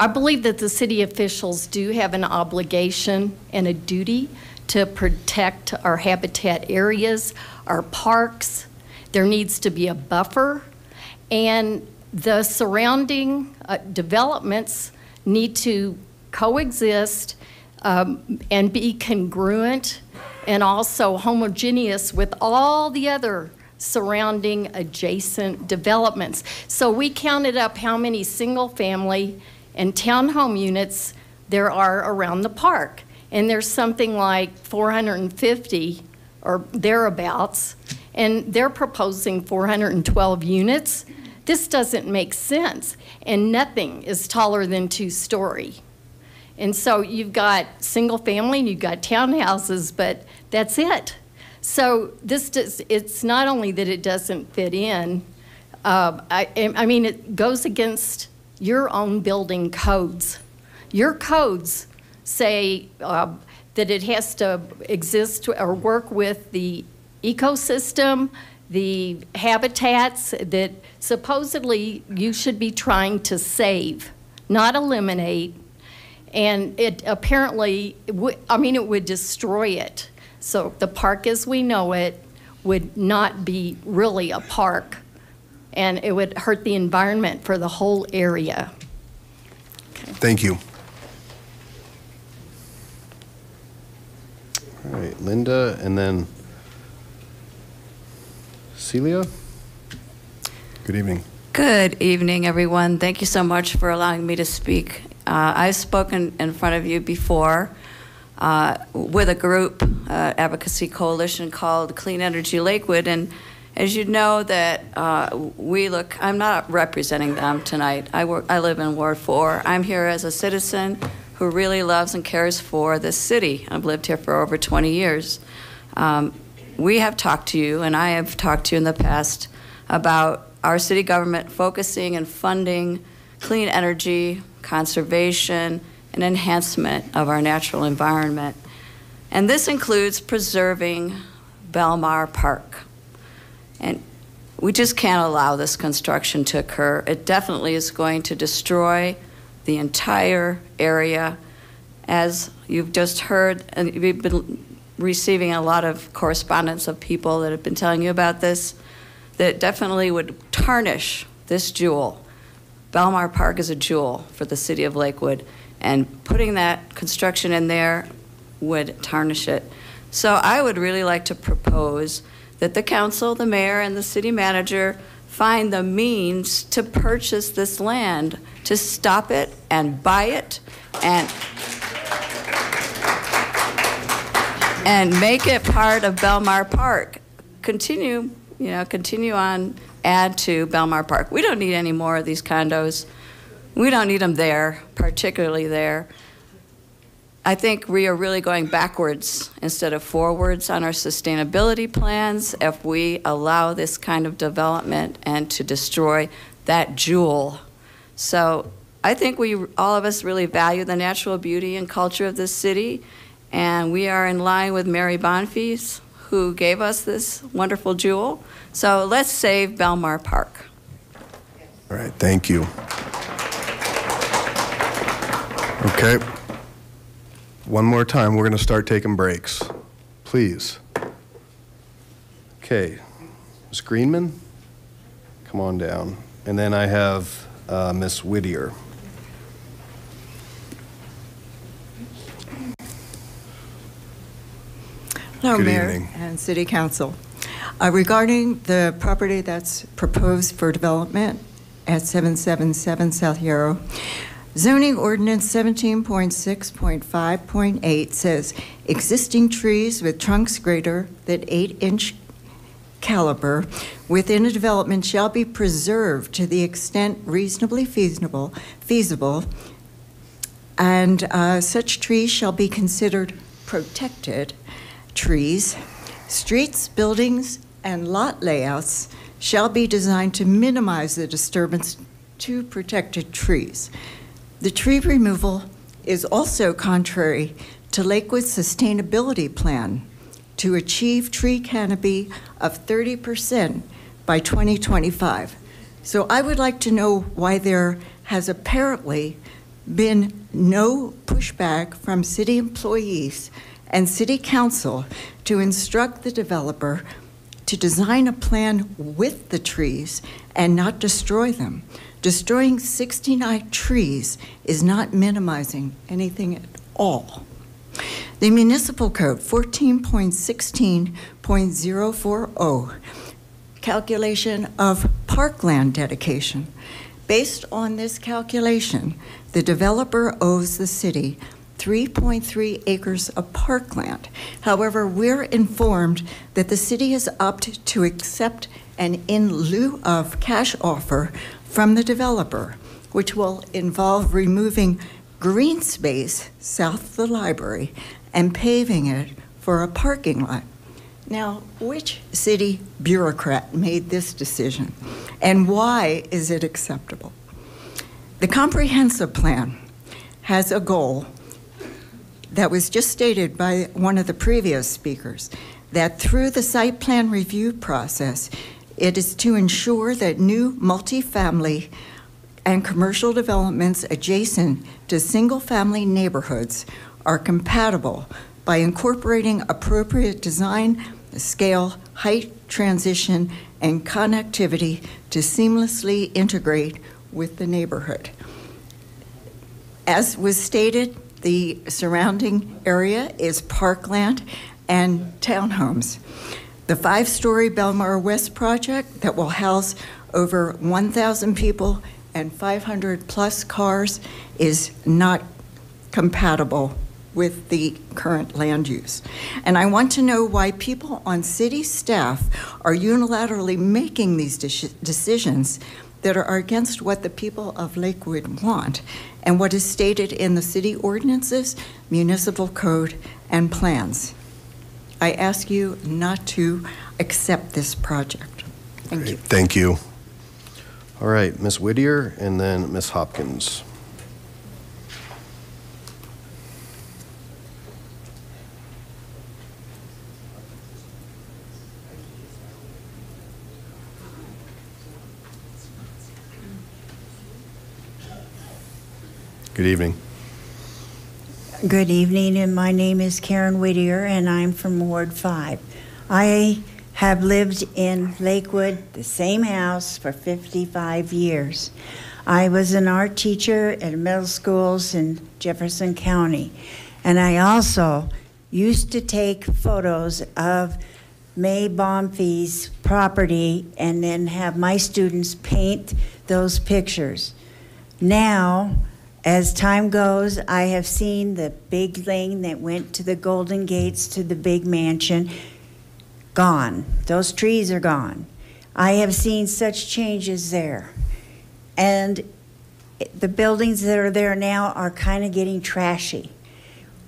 Speaker 33: I believe that the city officials do have an obligation and a duty to protect our habitat areas, our parks, there needs to be a buffer, and the surrounding uh, developments need to coexist um, and be congruent and also homogeneous with all the other surrounding adjacent developments. So we counted up how many single family and townhome units there are around the park. and there's something like 450 or thereabouts, and they're proposing 412 units. This doesn't make sense, and nothing is taller than two-story. And so you've got single family and you've got townhouses, but that's it. So this does, it's not only that it doesn't fit in, uh, I, I mean, it goes against your own building codes. Your codes say uh, that it has to exist or work with the ecosystem, the habitats that supposedly you should be trying to save, not eliminate. And it apparently, would- I mean, it would destroy it. So the park as we know it would not be really a park, and it would hurt the environment for the whole area.
Speaker 1: Thank you. All right, Linda, and then Celia? Good evening.
Speaker 34: Good evening, everyone. Thank you so much for allowing me to speak. Uh, I've spoken in front of you before uh, with a group, uh, advocacy coalition called Clean Energy Lakewood, and as you know that uh, we look, I'm not representing them tonight. I work, I live in Ward 4. I'm here as a citizen who really loves and cares for this city. I've lived here for over 20 years. Um, we have talked to you, and I have talked to you in the past about our city government focusing and funding clean energy, conservation, and enhancement of our natural environment. And this includes preserving Belmar Park. And we just can't allow this construction to occur. It definitely is going to destroy the entire area. As you've just heard, and we've been receiving a lot of correspondence of people that have been telling you about this, that definitely would tarnish this jewel. Belmar Park is a jewel for the city of Lakewood, and putting that construction in there would tarnish it. So I would really like to propose that the council, the mayor, and the city manager find the means to purchase this land, to stop it and buy it and and make it part of Belmar Park. Continue, you know, continue on, add to Belmar Park. We don't need any more of these condos. We don't need them there, particularly there. I think we are really going backwards instead of forwards on our sustainability plans if we allow this kind of development and to destroy that jewel. So I think we, all of us really value the natural beauty and culture of this city, and we are in line with Mary Bonfils, who gave us this wonderful jewel. So let's save Belmar Park.
Speaker 1: All right, thank you. Okay. One more time, we're going to start taking breaks. Please. Okay. Ms. Greenman, come on down. And then I have uh, Ms. Whittier.
Speaker 35: Hello,
Speaker 1: Good
Speaker 35: Mayor
Speaker 1: evening.
Speaker 35: and City Council. Uh, Regarding the property that's proposed for development at 777 South Yarrow, zoning ordinance 17.6.5.8 says, "Existing trees with trunks greater than 8-inch caliber within a development shall be preserved to the extent reasonably feasible, feasible, and uh, such trees shall be considered protected trees. Streets, buildings, and lot layouts shall be designed to minimize the disturbance to protected trees. The tree removal is also contrary to Lakewood's sustainability plan to achieve tree canopy of 30% by 2025. So I would like to know why there has apparently been no pushback from city employees and city council to instruct the developer to design a plan with the trees and not destroy them. Destroying 69 trees is not minimizing anything at all. The municipal code 14.16.040 calculation of parkland dedication. Based on this calculation, the developer owes the city 3.3 acres of parkland. However, we're informed that the city has opted to accept an in lieu of cash offer from the developer, which will involve removing green space south of the library and paving it for a parking lot. Now, which city bureaucrat made this decision, and why is it acceptable? The comprehensive plan has a goal that was just stated by one of the previous speakers that through the site plan review process, it is to ensure that new multifamily and commercial developments adjacent to single family neighborhoods are compatible by incorporating appropriate design, scale, height, transition, and connectivity to seamlessly integrate with the neighborhood. As was stated, the surrounding area is parkland and townhomes. The five story Belmar West project that will house over 1,000 people and 500 plus cars is not compatible with the current land use. And I want to know why people on city staff are unilaterally making these de- decisions that are against what the people of Lakewood want and what is stated in the city ordinances, municipal code, and plans. I ask you not to accept this project. Thank you.
Speaker 1: Thank you. All right, Ms. Whittier and then Ms. Hopkins. Good evening.
Speaker 36: Good evening, and my name is Karen Whittier, and I'm from Ward 5. I have lived in Lakewood, the same house, for 55 years. I was an art teacher at middle schools in Jefferson County, and I also used to take photos of May Bonfils' property and then have my students paint those pictures. Now, as time goes, I have seen the big lane that went to the Golden Gates to the big mansion gone. Those trees are gone. I have seen such changes there. And the buildings that are there now are kind of getting trashy.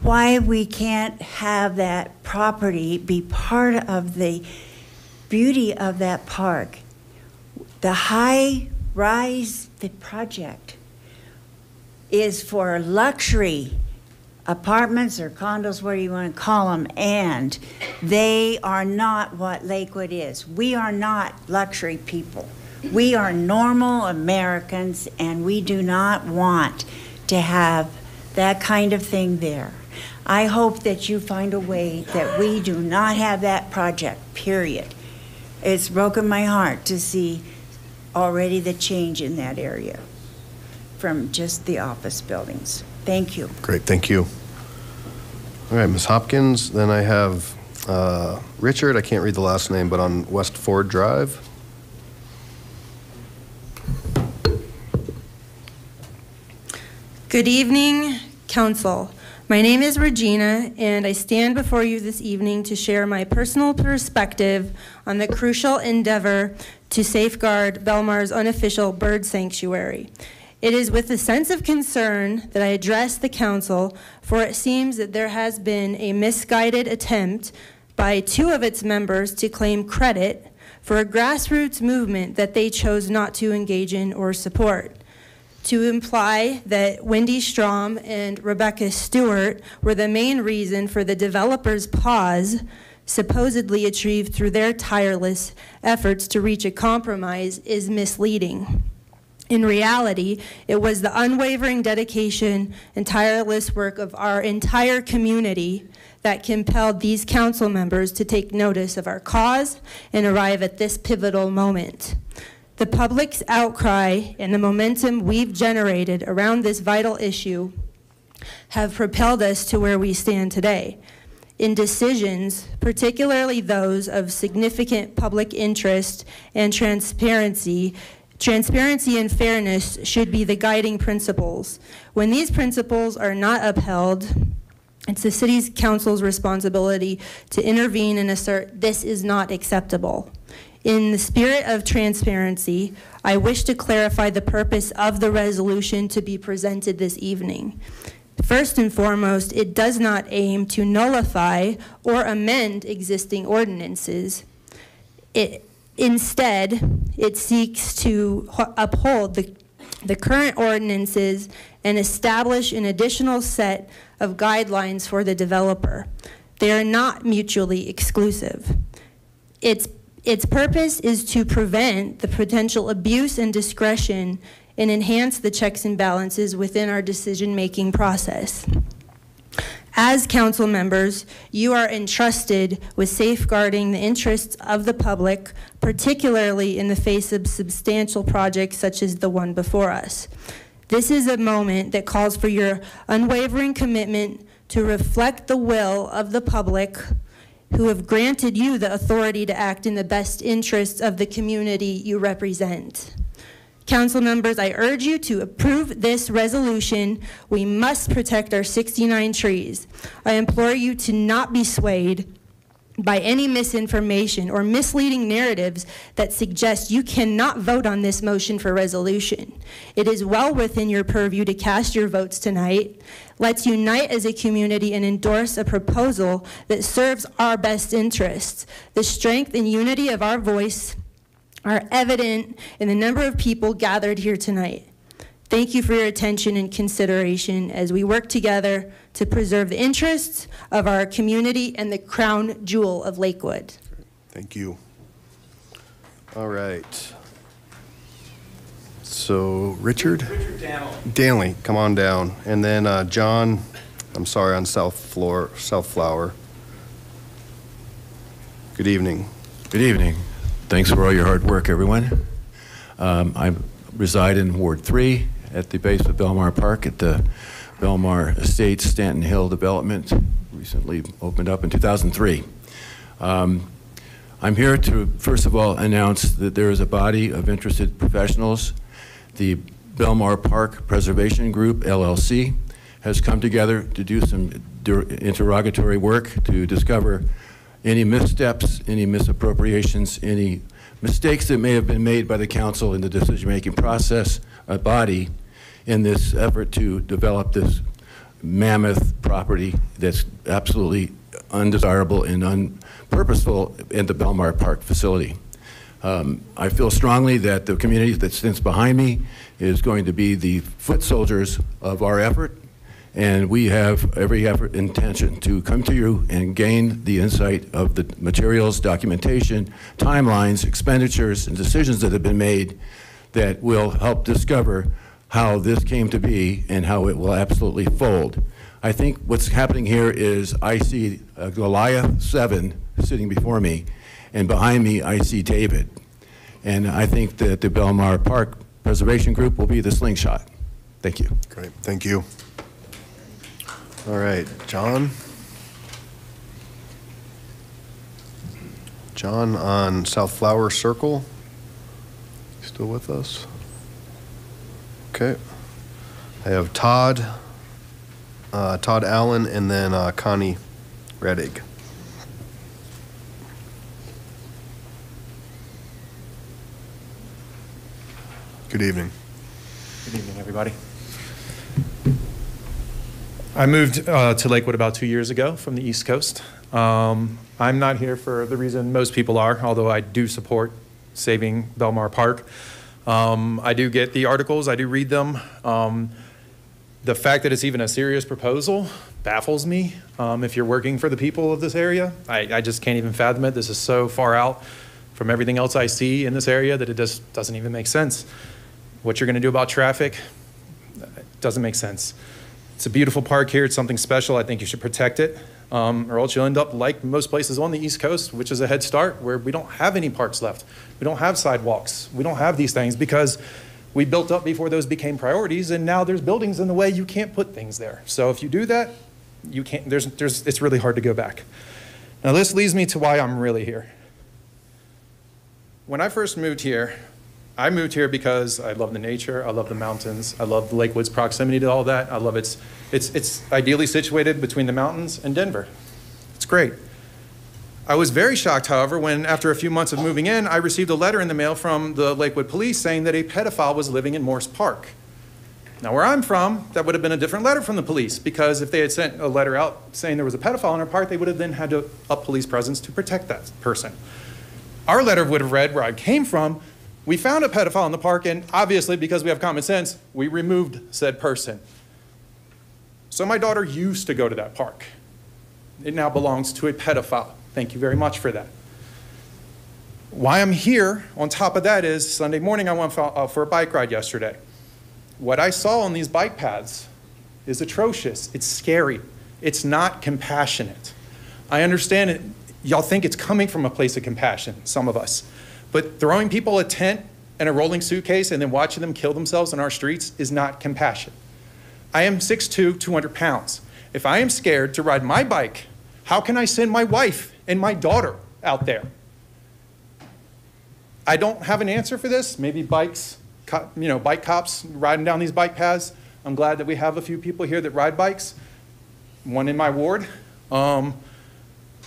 Speaker 36: Why we can't have that property be part of the beauty of that park. The high rise the project is for luxury apartments or condos, whatever you want to call them, and they are not what Lakewood is. We are not luxury people. We are normal Americans, and we do not want to have that kind of thing there. I hope that you find a way that we do not have that project, period. It's broken my heart to see already the change in that area from just the office buildings. Thank you.
Speaker 1: Great, thank you. All right, Ms. Hopkins. Then I have uh, Richard, I can't read the last name, but on West Ford Drive.
Speaker 37: Good evening, Council. My name is Regina, and I stand before you this evening to share my personal perspective on the crucial endeavor to safeguard Belmar's unofficial bird sanctuary. It is with a sense of concern that I address the council, for it seems that there has been a misguided attempt by two of its members to claim credit for a grassroots movement that they chose not to engage in or support. To imply that Wendi Strom and Rebekah Stewart were the main reason for the developer's pause supposedly achieved through their tireless efforts to reach a compromise is misleading. In reality, it was the unwavering dedication and tireless work of our entire community that compelled these council members to take notice of our cause and arrive at this pivotal moment. The public's outcry and the momentum we've generated around this vital issue have propelled us to where we stand today. In decisions, particularly those of significant public interest and transparency, Transparency and fairness should be the guiding principles. When these principles are not upheld, it's the city's council's responsibility to intervene and assert this is not acceptable. In the spirit of transparency, I wish to clarify the purpose of the resolution to be presented this evening. First and foremost, it does not aim to nullify or amend existing ordinances. It, instead, it seeks to uphold the, the current ordinances and establish an additional set of guidelines for the developer. They are not mutually exclusive. Its, its purpose is to prevent the potential abuse and discretion and enhance the checks and balances within our decision-making process. As council members, you are entrusted with safeguarding the interests of the public, particularly in the face of substantial projects such as the one before us. This is a moment that calls for your unwavering commitment to reflect the will of the public who have granted you the authority to act in the best interests of the community you represent. Council members, I urge you to approve this resolution. We must protect our 69 trees. I implore you to not be swayed by any misinformation or misleading narratives that suggest you cannot vote on this motion for resolution. It is well within your purview to cast your votes tonight. Let's unite as a community and endorse a proposal that serves our best interests. The strength and unity of our voice are evident in the number of people gathered here tonight. Thank you for your attention and consideration as we work together to preserve the interests of our community and the crown jewel of Lakewood.
Speaker 1: Thank you. All right. So, Richard? Richard Danley. Danley, come on down. And then uh, John, I'm sorry, on South Floor, South Flower. Good evening.
Speaker 38: Good evening. Thanks for all your hard work, everyone. Um, I reside in Ward 3 at the base of Belmar Park at the Belmar Estates Stanton Hill development, recently opened up in 2003. Um, I'm here to, first of all, announce that there is a body of interested professionals. The Belmar Park Preservation Group, LLC, has come together to do some interrogatory work to discover any missteps, any misappropriations, any mistakes that may have been made by the council in the decision-making process, a body, in this effort to develop this mammoth property that's absolutely undesirable and unpurposeful in the Belmar Park facility. Um, I feel strongly that the community that stands behind me is going to be the foot soldiers of our effort and we have every effort intention to come to you and gain the insight of the materials, documentation, timelines, expenditures, and decisions that have been made that will help discover how this came to be and how it will absolutely fold. I think what's happening here is I see a Goliath 7 sitting before me, and behind me I see David. And I think that the Belmar Park Preservation Group will be the slingshot. Thank you.
Speaker 1: Great, thank you. All right, John? John on South Flower Circle? Still with us? Okay. I have Todd, uh, Todd Allen, and then uh, Connie Reddig. Good evening.
Speaker 39: Good evening, everybody. I moved uh, to Lakewood about two years ago from the East Coast. Um, I'm not here for the reason most people are, although I do support saving Belmar Park. Um, I do get the articles, I do read them. Um, the fact that it's even a serious proposal baffles me. Um, if you're working for the people of this area, I, I just can't even fathom it. This is so far out from everything else I see in this area that it just doesn't even make sense. What you're going to do about traffic doesn't make sense. It's a beautiful park here. It's something special. I think you should protect it, um, or else you'll end up like most places on the East Coast, which is a head start, where we don't have any parks left. We don't have sidewalks. We don't have these things because we built up before those became priorities, and now there's buildings in the way you can't put things there. So if you do that, you can't. There's, there's, it's really hard to go back. Now this leads me to why I'm really here. When I first moved here, I moved here because I love the nature, I love the mountains, I love Lakewood's proximity to all that. I love its, it's, it's ideally situated between the mountains and Denver. It's great. I was very shocked, however, when after a few months of moving in, I received a letter in the mail from the Lakewood police saying that a pedophile was living in Morse Park. Now, where I'm from, that would have been a different letter from the police because if they had sent a letter out saying there was a pedophile in our park, they would have then had to up police presence to protect that person. Our letter would have read where I came from. We found a pedophile in the park, and obviously, because we have common sense, we removed said person. So my daughter used to go to that park. It now belongs to a pedophile. Thank you very much for that. Why I'm here, on top of that, is Sunday morning I went for, uh, for a bike ride yesterday. What I saw on these bike paths is atrocious. It's scary. It's not compassionate. I understand it. Y'all think it's coming from a place of compassion, some of us. But throwing people a tent and a rolling suitcase and then watching them kill themselves in our streets is not compassion. I am 6'2", 200 pounds. If I am scared to ride my bike, how can I send my wife and my daughter out there? I don't have an answer for this. Maybe bikes, you know, bike cops riding down these bike paths. I'm glad that we have a few people here that ride bikes, one in my ward. Um,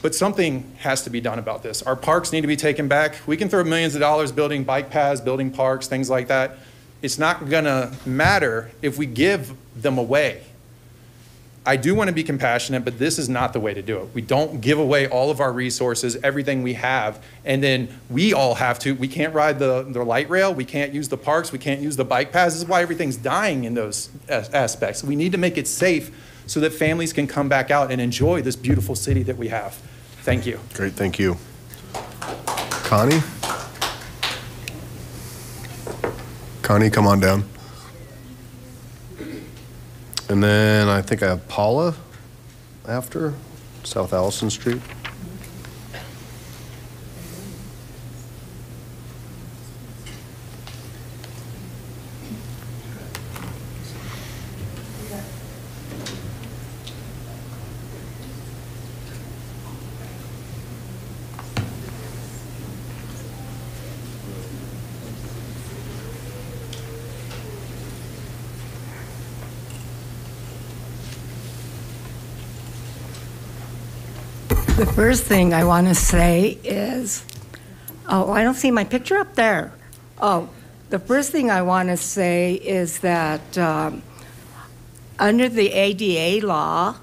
Speaker 39: but something has to be done about this. Our parks need to be taken back. We can throw millions of dollars building bike paths, building parks, things like that. It's not gonna matter if we give them away. I do want to be compassionate, but this is not the way to do it. We don't give away all of our resources, everything we have, and then we all have to. We can't ride the, the light rail, we can't use the parks, we can't use the bike paths. This is why everything's dying in those as aspects. We need to make it safe so that families can come back out and enjoy this beautiful city that we have. Thank you.
Speaker 1: Great, thank you. Connie? Connie, come on down. And then I think I have Paula after, South Allison Street.
Speaker 40: The first thing I want to say is, oh, I don't see my picture up there. Oh, the first thing I want to say is that um, under the ADA law,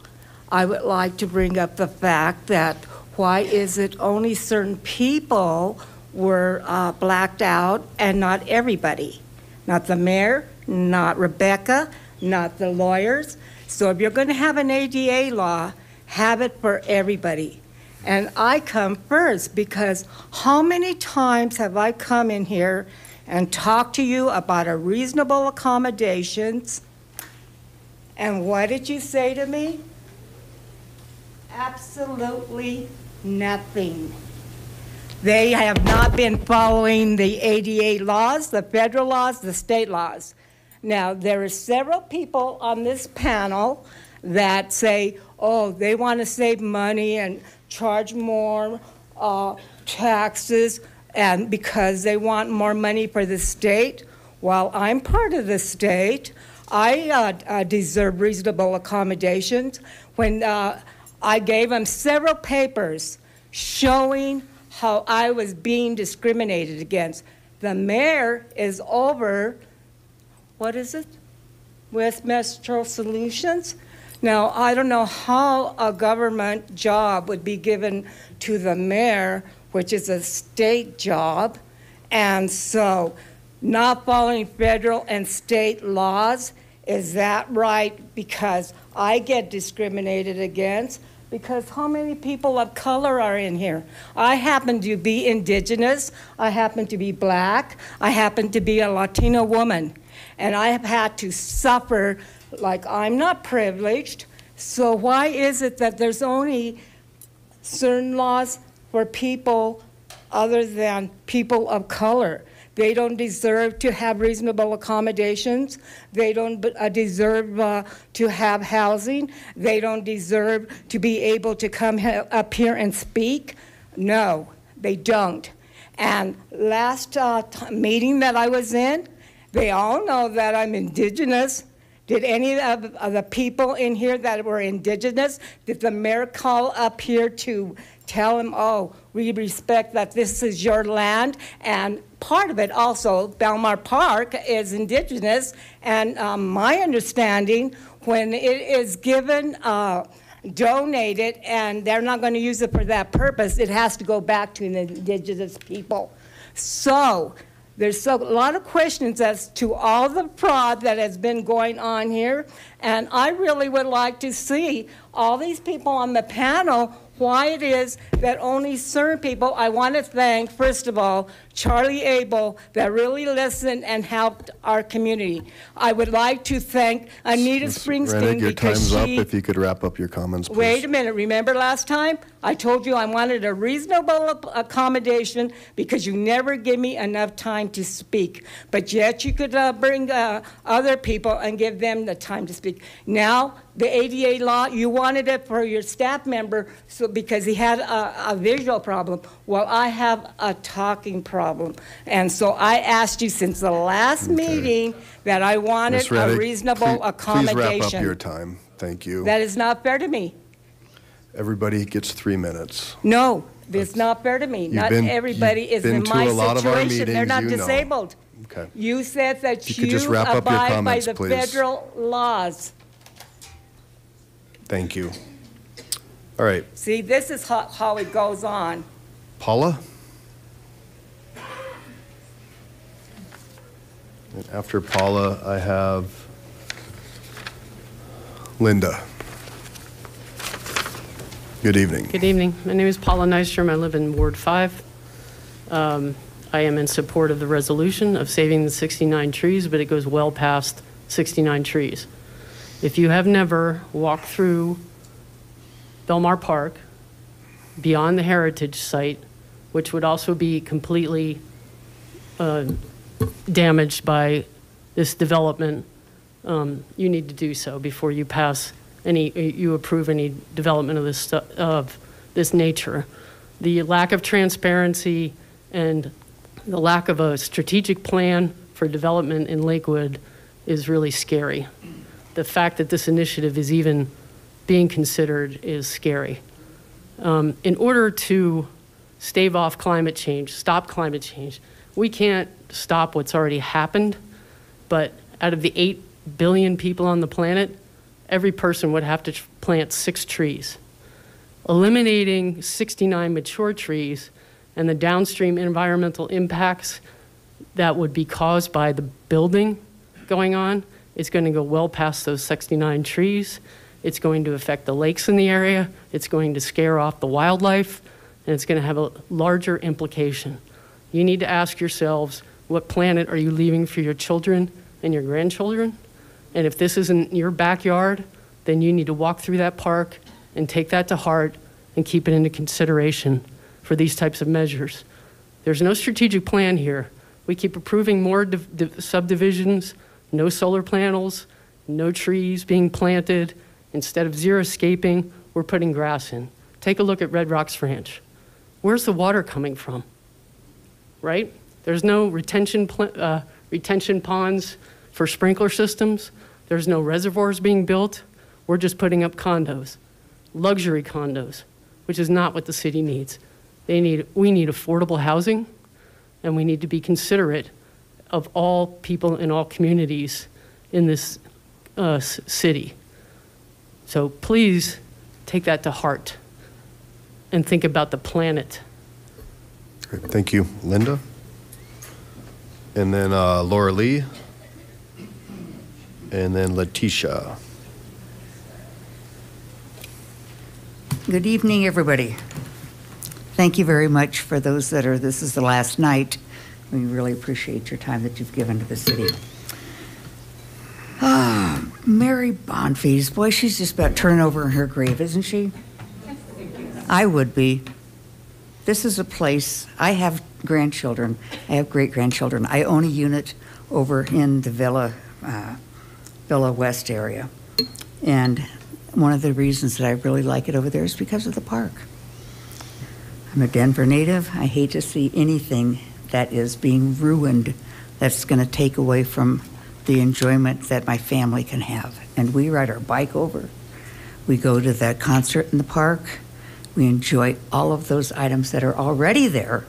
Speaker 40: I would like to bring up the fact that why is it only certain people were uh, blacked out and not everybody? Not the mayor, not Rebecca, not the lawyers. So if you're going to have an ADA law, have it for everybody. And I come first because how many times have I come in here and talked to you about a reasonable accommodations? And what did you say to me? Absolutely nothing. They have not been following the ADA laws, the federal laws, the state laws. Now, there are several people on this panel that say, oh, they want to save money and charge more uh, taxes and because they want more money for the state. While I'm part of the state, I uh, uh, deserve reasonable accommodations. When uh, I gave them several papers showing how I was being discriminated against. The mayor is over, what is it? With Metro Solutions? Now, I don't know how a government job would be given to the mayor, which is a state job. And so, not following federal and state laws, is that right? Because I get discriminated against. Because how many people of color are in here? I happen to be indigenous. I happen to be black. I happen to be a Latino woman. And I have had to suffer like I'm not privileged. So why is it that there's only certain laws for people other than people of color? They don't deserve to have reasonable accommodations. They don't uh, deserve uh, to have housing. They don't deserve to be able to come up here and speak. No, they don't. And last uh, meeting that I was in, they all know that I'm indigenous. Did any of, of the people in here that were indigenous, did the mayor call up here to tell them, oh, we respect that this is your land? And part of it also, Belmar Park is indigenous. And um, my understanding, when it is given, uh, donated, and they're not going to use it for that purpose, it has to go back to the indigenous people. So, there's so- a lot of questions as to all the fraud that has been going on here, and I really would like to see all these people on the panel why it is that only certain people, I want to thank, first of all, Charlie Able, that really listened and helped our community. I would like to thank Anita
Speaker 1: Ms.
Speaker 40: Springsteen
Speaker 1: Rennig, your
Speaker 40: because
Speaker 1: time's up.
Speaker 40: she
Speaker 1: If you could wrap up your comments, please.
Speaker 40: Wait a minute, remember last time? I told you I wanted a reasonable accommodation because you never give me enough time to speak. But yet you could uh, bring uh, other people and give them the time to speak. Now, the ADA law, you wanted it for your staff member so because he had a, a visual problem. Well, I have a talking problem. And so I asked you since the last meeting that I wanted
Speaker 1: Reddick,
Speaker 40: a reasonable
Speaker 1: please-
Speaker 40: accommodation.
Speaker 1: Please wrap up your time. Thank you.
Speaker 40: That is not fair to me.
Speaker 1: Everybody gets three minutes.
Speaker 40: No, it's not fair to me. Not
Speaker 1: been-
Speaker 40: everybody is in my
Speaker 1: a lot of our
Speaker 40: situation. They're not
Speaker 1: you know.
Speaker 40: disabled.
Speaker 1: Okay.
Speaker 40: You said that
Speaker 1: you
Speaker 40: you
Speaker 1: could just wrap up your
Speaker 40: abide by the
Speaker 1: please.
Speaker 40: federal laws.
Speaker 1: Thank you. All right,
Speaker 40: See, this is how, how it goes on.
Speaker 1: Paula? And after Paula, I have Linda. Good evening.
Speaker 39: Good evening. My name is Paula Nystrom. I live in Ward 5. Um, I am in support of the resolution of saving the 69 trees, but it goes well past 69 trees. If you have never walked through Belmar Park, beyond the heritage site, which would also be completely uh, damaged by this development, um, you need to do so before you pass any, you approve any development of this, of this nature. The lack of transparency and the lack of a strategic plan for development in Lakewood is really scary. The fact that this initiative is even being considered is scary. Um, in order to stave off climate change, stop climate change, we can't stop what's already happened, but out of the 8 billion people on the planet, every person would have to plant six trees. Eliminating 69 mature trees and the downstream environmental impacts that would be caused by the building going on is going to go well past those 69 trees. It's going to affect the lakes in the area. It's going to scare off the wildlife, and it's going to have a larger implication. You need to ask yourselves what planet are you leaving for your children and your grandchildren? And if this isn't your backyard, then you need to walk through that park and take that to heart and keep it into consideration for these types of measures. There's no strategic plan here. We keep approving more div- div- subdivisions, no solar panels, no trees being planted. Instead of xeriscaping, we're putting grass in. Take a look at Red Rocks Ranch. Where's the water coming from? Right? There's no retention, uh, retention ponds for sprinkler systems. There's no reservoirs being built. We're just putting up condos, luxury condos, which is not what the city needs. They need, we need affordable housing, and we need to be considerate of all people in all communities in this uh, city. So please take that to heart and think about the planet.
Speaker 1: Thank you. Linda? And then uh, Laura Lee? And then Letitia?
Speaker 41: Good evening, everybody. Thank you very much for those that are, this is the last night. We really appreciate your time that you've given to the city. Ah, [sighs] Mary Bonfils, boy, she's just about turning over in her grave, isn't she? I would be. This is a place, I have grandchildren, I have great grandchildren. I own a unit over in the Villa, uh, Villa West area. And one of the reasons that I really like it over there is because of the park. I'm a Denver native. I hate to see anything that is being ruined that's going to take away from the enjoyment that my family can have. And we ride our bike over. We go to that concert in the park. We enjoy all of those items that are already there.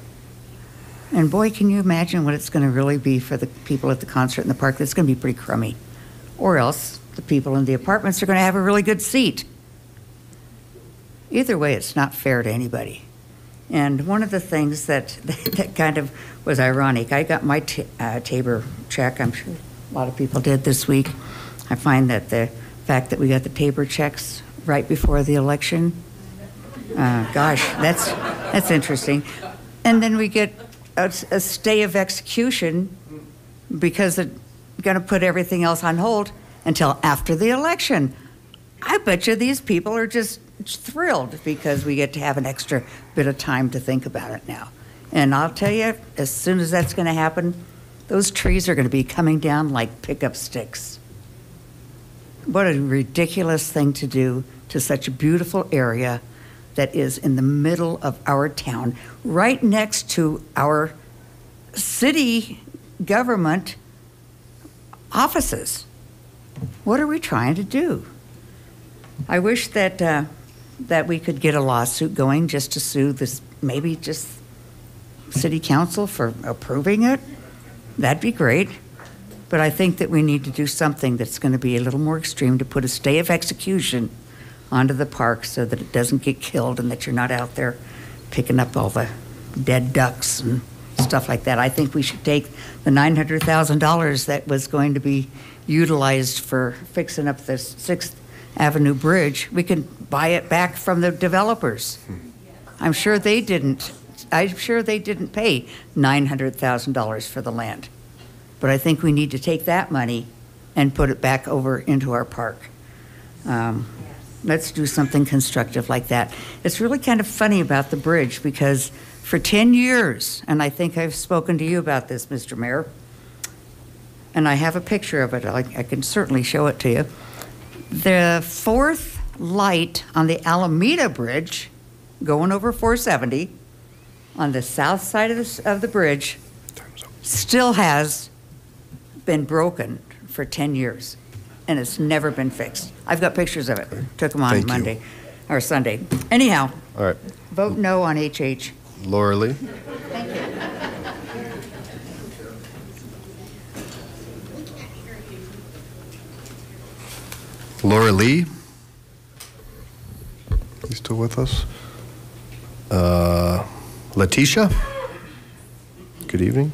Speaker 41: And boy, can you imagine what it's going to really be for the people at the concert in the park? That's going to be pretty crummy. Or else the people in the apartments are going to have a really good seat. Either way, it's not fair to anybody. And one of the things that, [laughs] that kind of was ironic, I got my t- uh, Tabor check. I'm sure a lot of people did this week. I find that the fact that we got the Tabor checks right before the election, uh, gosh, that's that's interesting. And then we get a, a stay of execution because they're going to put everything else on hold until after the election. I bet you these people are just thrilled because we get to have an extra bit of time to think about it now. And I'll tell you, as soon as that's going to happen, those trees are going to be coming down like pickup sticks. What a ridiculous thing to do to such a beautiful area that is in the middle of our town, right next to our city government offices. What are we trying to do? I wish that uh, that we could get a lawsuit going just to sue this, maybe just city council for approving it. That'd be great. But I think that we need to do something that's going to be a little more extreme to put a stay of execution onto the park so that it doesn't get killed and that you're not out there picking up all the dead ducks and stuff like that. I think we should take the $900,000 that was going to be utilized for fixing up the Sixth Avenue Bridge. We can buy it back from the developers. I'm sure they didn't. I'm sure they didn't pay $900,000 for the land. But I think we need to take that money and put it back over into our park. Um, let's do something constructive like that. It's really kind of funny about the bridge because for 10 years, and I think I've spoken to you about this, Mr. Mayor, and I have a picture of it. I, I can certainly show it to you. The fourth light on the Alameda Bridge, going over 470, on the south side of the, of the bridge, still has been broken for 10 years, and it's never been fixed. I've got pictures of it. Took them on
Speaker 1: Thank you.
Speaker 41: Monday or Sunday. Anyhow,
Speaker 1: All right,
Speaker 41: vote no on HH.
Speaker 1: Laura Lee. Thank you. Laura Lee. You still with us? Uh, Letitia. Good evening.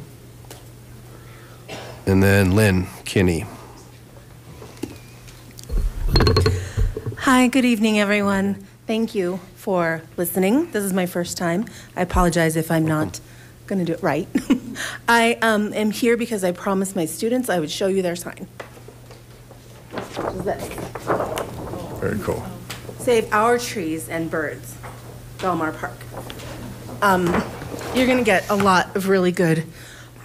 Speaker 1: And then Lynn Kinney.
Speaker 25: Hi, good evening, everyone. Thank you for listening. This is my first time. I apologize if I'm not going to do it right. [laughs] I um, am here because I promised my students I would show you their sign. Which is this.
Speaker 1: Very cool.
Speaker 25: Save our trees and birds, Belmar Park. Um, you're going to get a lot of really good,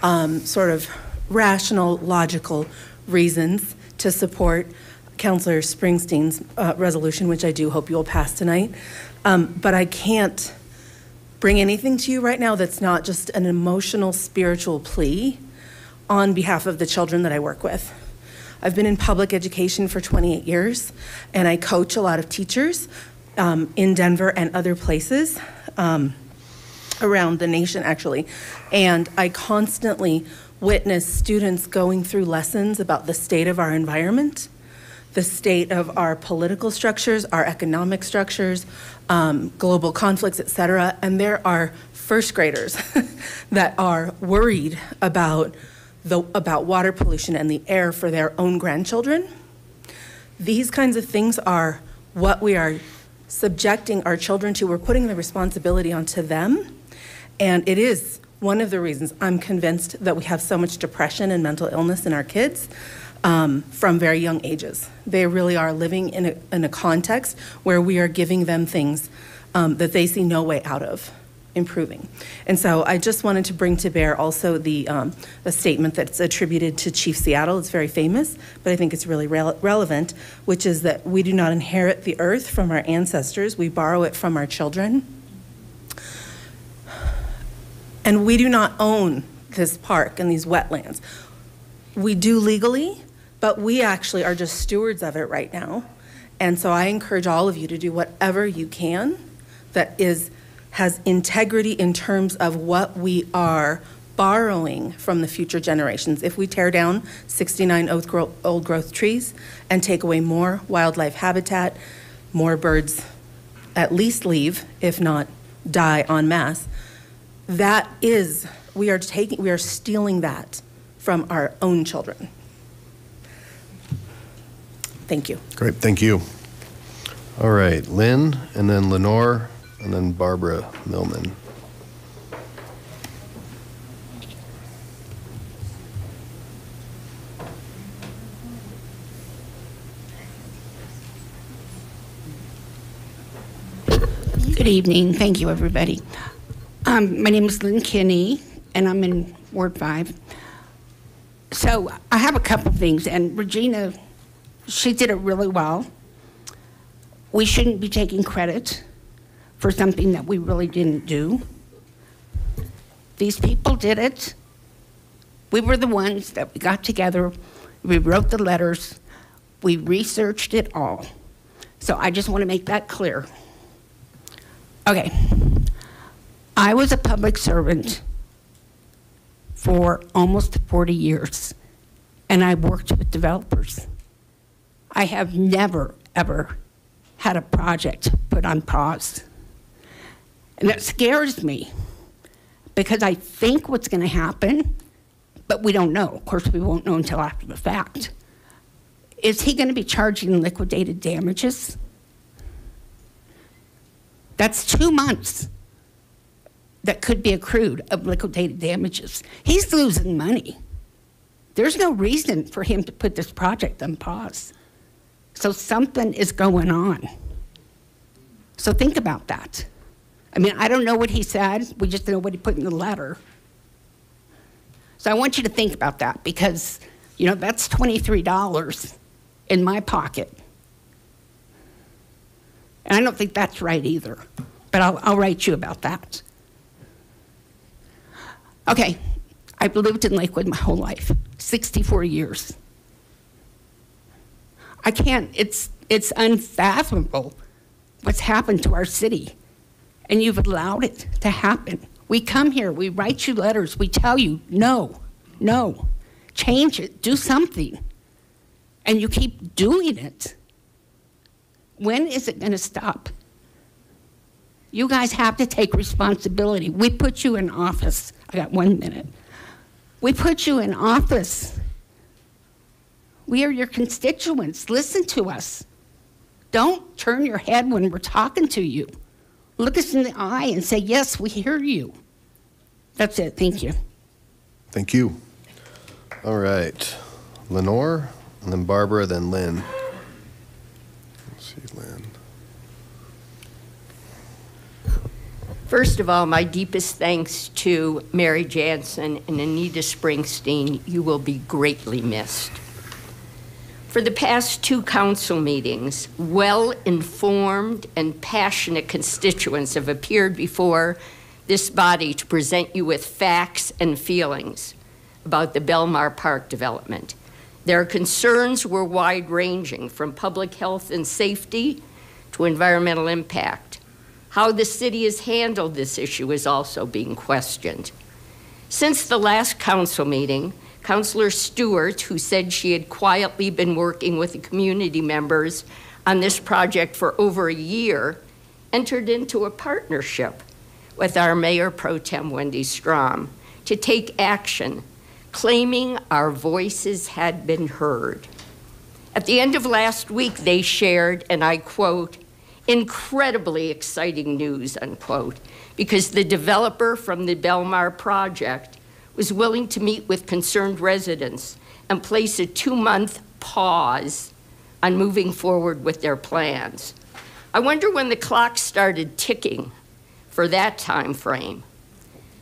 Speaker 25: um, sort of rational, logical reasons to support Councillor Springsteen's uh, resolution, which I do hope you will pass tonight. Um, but I can't bring anything to you right now that's not just an emotional, spiritual plea on behalf of the children that I work with. I've been in public education for 28 years, and I coach a lot of teachers um, in Denver and other places um, around the nation, actually. And I constantly witness students going through lessons about the state of our environment, the state of our political structures, our economic structures, um, global conflicts, et cetera. And there are first graders [laughs] that are worried about the, about water pollution and the air for their own grandchildren. These kinds of things are what we are subjecting our children to. We're putting the responsibility onto them. And it is one of the reasons I'm convinced that we have so much depression and mental illness in our kids um, from very young ages. They really are living in a, in a context where we are giving them things um, that they see no way out of improving. And so I just wanted to bring to bear also the um, a statement that's attributed to Chief Seattle. It's very famous, but I think it's really rele- relevant, which is that we do not inherit the earth from our ancestors, we borrow it from our children.
Speaker 42: And we do not own this park and these wetlands. We do legally, but we actually are just stewards of it right now. And so I encourage all of you to do whatever you can that is, has integrity in terms of what we are borrowing from the future generations. If we tear down 69 old gro- old growth trees and take away more wildlife habitat, more birds at least leave, if not die en masse, that is, we are taking, we are stealing that from our own children. Thank you.
Speaker 1: Great, thank you. All right, Lynn, and then Lenore, and then Barbara Millman.
Speaker 43: Good evening. Thank you, everybody. Um, my name is Lynn Kinney, and I'm in Ward 5. So I have a couple things, and Regina, she did it really well. We shouldn't be taking credit for something that we really didn't do. These people did it. We were the ones that we got together, we wrote the letters, we researched it all. So I just want to make that clear. Okay. I was a public servant for almost 40 years, and I worked with developers. I have never, ever had a project put on pause. And that scares me because I think what's going to happen, but we don't know. Of course, we won't know until after the fact. Is he going to be charging liquidated damages? That's two months that could be accrued of liquidated damages. He's losing money. There's no reason for him to put this project on pause. So something is going on. So think about that. I mean, I don't know what he said, we just know what he put in the letter. So I want you to think about that because, you know, that's $23 in my pocket. And I don't think that's right either, but I'll, I'll write you about that. Okay, I've lived in Lakewood my whole life, 64 years. I can't, it's, it's unfathomable what's happened to our city. And you've allowed it to happen. We come here, we write you letters, we tell you, no, no, change it, do something. And you keep doing it. When is it going to stop? You guys have to take responsibility. We put you in office. I got one minute. We put you in office. We are your constituents. Listen to us. Don't turn your head when we're talking to you. Look us in the eye and say, Yes, we hear you. That's it. Thank you.
Speaker 1: Thank you. All right, Lenore, and then Barbara, then Lynn. Let's see, Lynn.
Speaker 44: First of all, my deepest thanks to Mary Jansen and Anita Springsteen. You will be greatly missed. For the past two council meetings, well informed and passionate constituents have appeared before this body to present you with facts and feelings about the Belmar Park development. Their concerns were wide ranging from public health and safety to environmental impact. How the city has handled this issue is also being questioned. Since the last council meeting, Councillor Stewart, who said she had quietly been working with the community members on this project for over a year, entered into a partnership with our Mayor Pro Tem Wendi Strom to take action, claiming our voices had been heard. At the end of last week, they shared, and I quote, incredibly exciting news, unquote, because the developer from the Belmar project was willing to meet with concerned residents and place a two month pause on moving forward with their plans. I wonder when the clock started ticking for that time frame.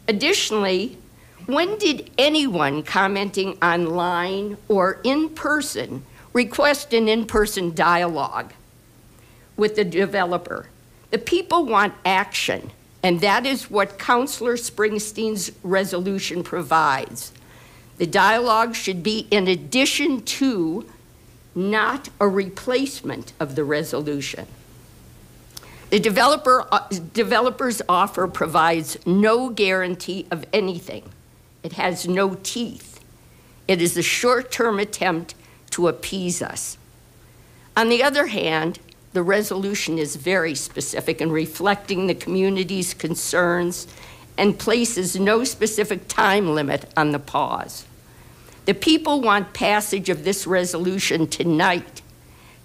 Speaker 44: Additionally, when did anyone commenting online or in person request an in person dialogue with the developer? The people want action And that is what Councillor Springsteen's resolution provides. The dialogue should be in addition to, not a replacement of the resolution. The developer, uh, developer's offer provides no guarantee of anything. It has no teeth. It is a short-term attempt to appease us. On the other hand, the resolution is very specific in reflecting the community's concerns and places no specific time limit on the pause. The people want passage of this resolution tonight.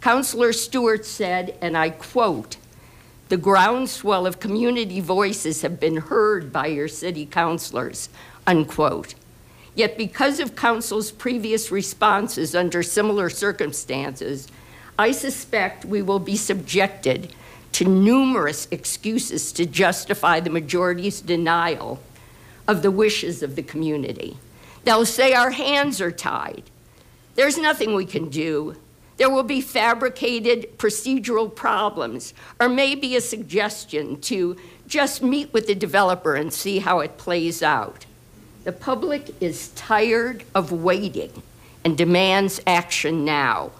Speaker 44: Councillor Stewart said, and I quote, the groundswell of community voices have been heard by your city councilors, unquote. Yet because of council's previous responses under similar circumstances, I suspect we will be subjected to numerous excuses to justify the majority's denial of the wishes of the community. They'll say our hands are tied. There's nothing we can do. There will be fabricated procedural problems, or maybe a suggestion to just meet with the developer and see how it plays out. The public is tired of waiting and demands action now.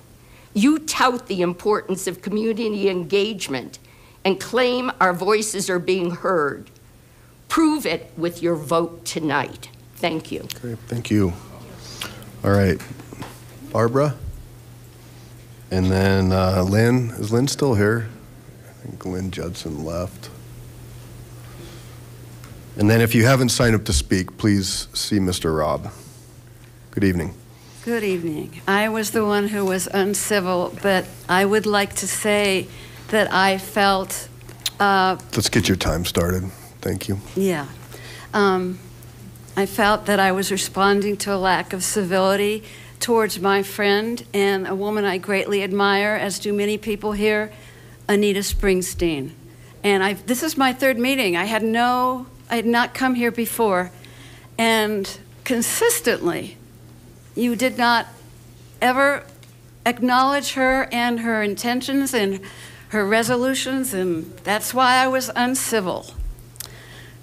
Speaker 44: You tout the importance of community engagement and claim our voices are being heard. Prove it with your vote tonight. Thank you.
Speaker 1: Great, thank you. All right, Barbara? And then uh, Lynn, is Lynn still here? I think Lynn Judson left. And then if you haven't signed up to speak, please see Mr. Rob. Good evening.
Speaker 45: Good evening. I was the one who was uncivil, but I would like to say that I felt, uh,
Speaker 1: Let's get your time started. Thank you.
Speaker 45: yeah, um, I felt that I was responding to a lack of civility towards my friend and a woman I greatly admire, as do many people here, Anita Springsteen. And I, this is my third meeting. I had no, I had not come here before. And consistently, you did not ever acknowledge her and her intentions and her resolutions, and that's why I was uncivil.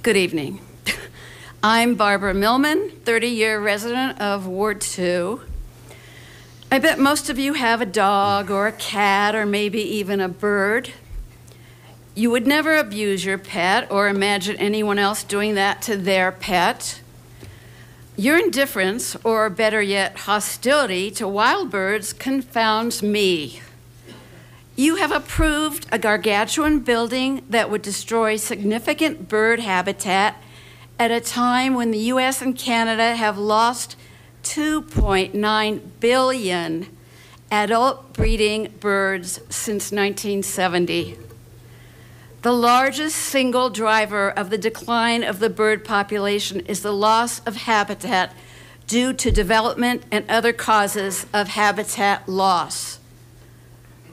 Speaker 45: Good evening. [laughs] I'm Barbara Millman, 30 year resident of Ward 2. I bet most of you have a dog or a cat or maybe even a bird. You would never abuse your pet or imagine anyone else doing that to their pet. Your indifference, or better yet, hostility to wild birds confounds me. You have approved a gargantuan building that would destroy significant bird habitat at a time when the US and Canada have lost 2.9 billion adult breeding birds since 1970. The largest single driver of the decline of the bird population is the loss of habitat due to development and other causes of habitat loss.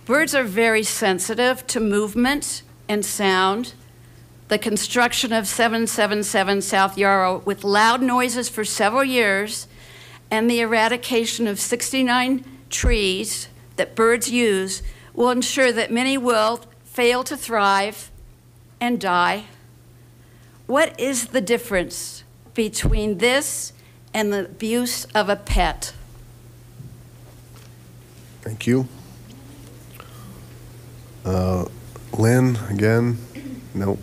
Speaker 45: Birds are very sensitive to movement and sound. The construction of 777 South Yarrow with loud noises for several years and the eradication of 69 trees that birds use will ensure that many will fail to thrive and die. What is the difference between this and the abuse of a pet?
Speaker 1: Thank you. Uh, Lynn, again? Nope.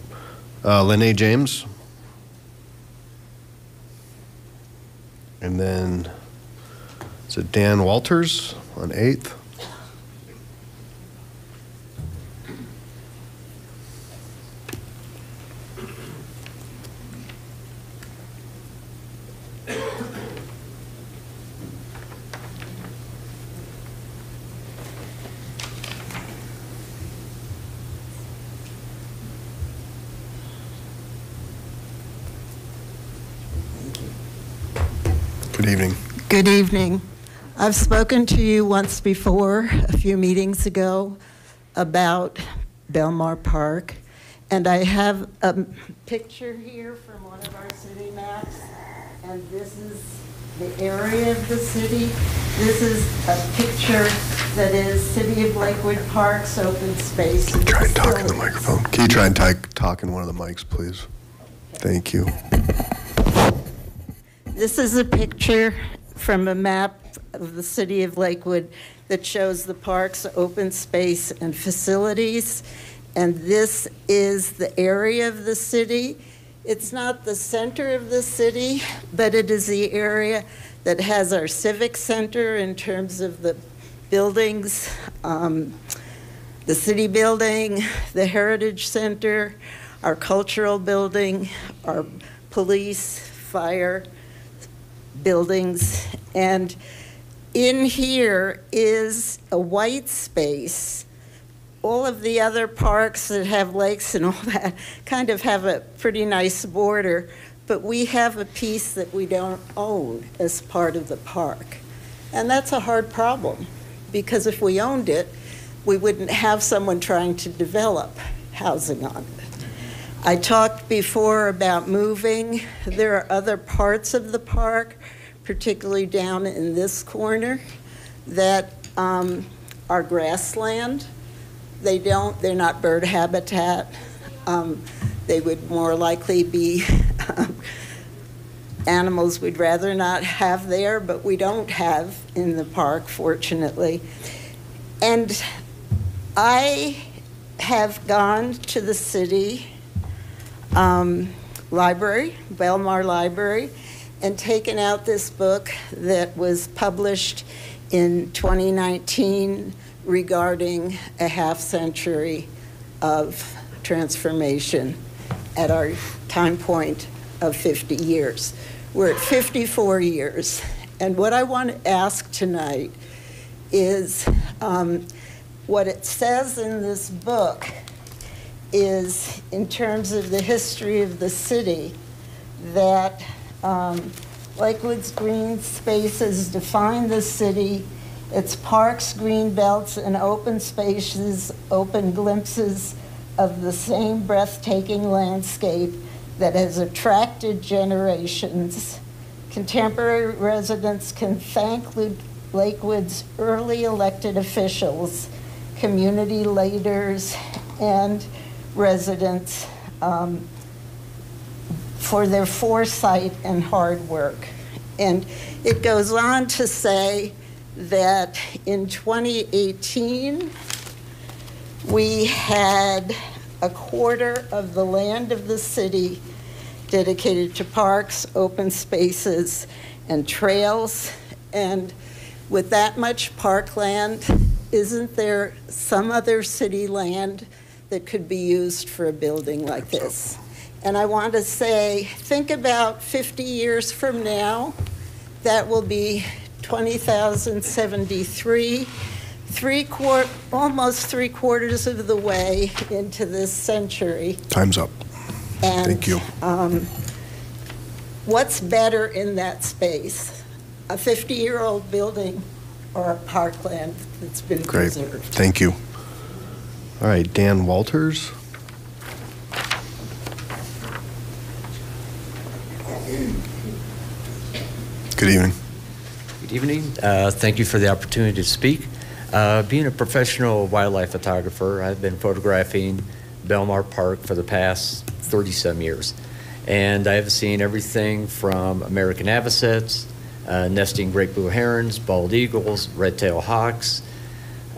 Speaker 1: Uh, Lynn. James? And then, is it Dan Walters on 8th? Good evening.
Speaker 46: Good evening. I've spoken to you once before, a few meetings ago, about Belmar Park, and I have a picture here from one of our city maps, and this is the area of the city. This is a picture that is City of Lakewood Parks, open space.
Speaker 1: Try and talk in the microphone. Can you try and talk, talk in one of the mics, please? Thank you.
Speaker 46: This is a picture from a map of the city of Lakewood that shows the parks, open space, and facilities. And this is the area of the city. It's not the center of the city, but it is the area that has our civic center in terms of the buildings, um, the city building, the heritage center, our cultural building, our police, fire buildings. And in here is a white space. All of the other parks that have lakes and all that kind of have a pretty nice border, but we have a piece that we don't own as part of the park. And that's a hard problem, because if we owned it, we wouldn't have someone trying to develop housing on it. I talked before about moving. There are other parts of the park, particularly down in this corner, that um, are grassland. They don't, they're not bird habitat. Um, they would more likely be [laughs] animals we'd rather not have there, but we don't have in the park, fortunately. And I have gone to the city um, library, Belmar Library, and taken out this book that was published in 2019 regarding a half century of transformation at our time point of 50 years. We're at 54 years. And what I want to ask tonight is um, what it says in this book is, in terms of the history of the city, that um, Lakewood's green spaces define the city. Its parks, green belts, and open spaces open glimpses of the same breathtaking landscape that has attracted generations. Contemporary residents can thank Lakewood's early elected officials, community leaders, and residents um, for their foresight and hard work. And it goes on to say that in 2018, we had a quarter of the land of the city dedicated to parks, open spaces, and trails. And with that much parkland, isn't there some other city land that could be used for a building like this? And I want to say, think about 50 years from now, that will be 20,073, three quart, almost three quarters of the way into this century.
Speaker 1: Time's up.
Speaker 46: And,
Speaker 1: Thank you.
Speaker 46: Um, what's better in that space? A 50-year-old building or a parkland that's been
Speaker 1: Great.
Speaker 46: preserved?
Speaker 1: Thank you. All right, Dan Walters. Good evening.
Speaker 43: Good evening. Uh, thank you for the opportunity to speak. Uh, being a professional wildlife photographer, I've been photographing Belmar Park for the past 30 some years. And I have seen everything from American avocets, uh, nesting great blue herons, bald eagles, red-tailed hawks,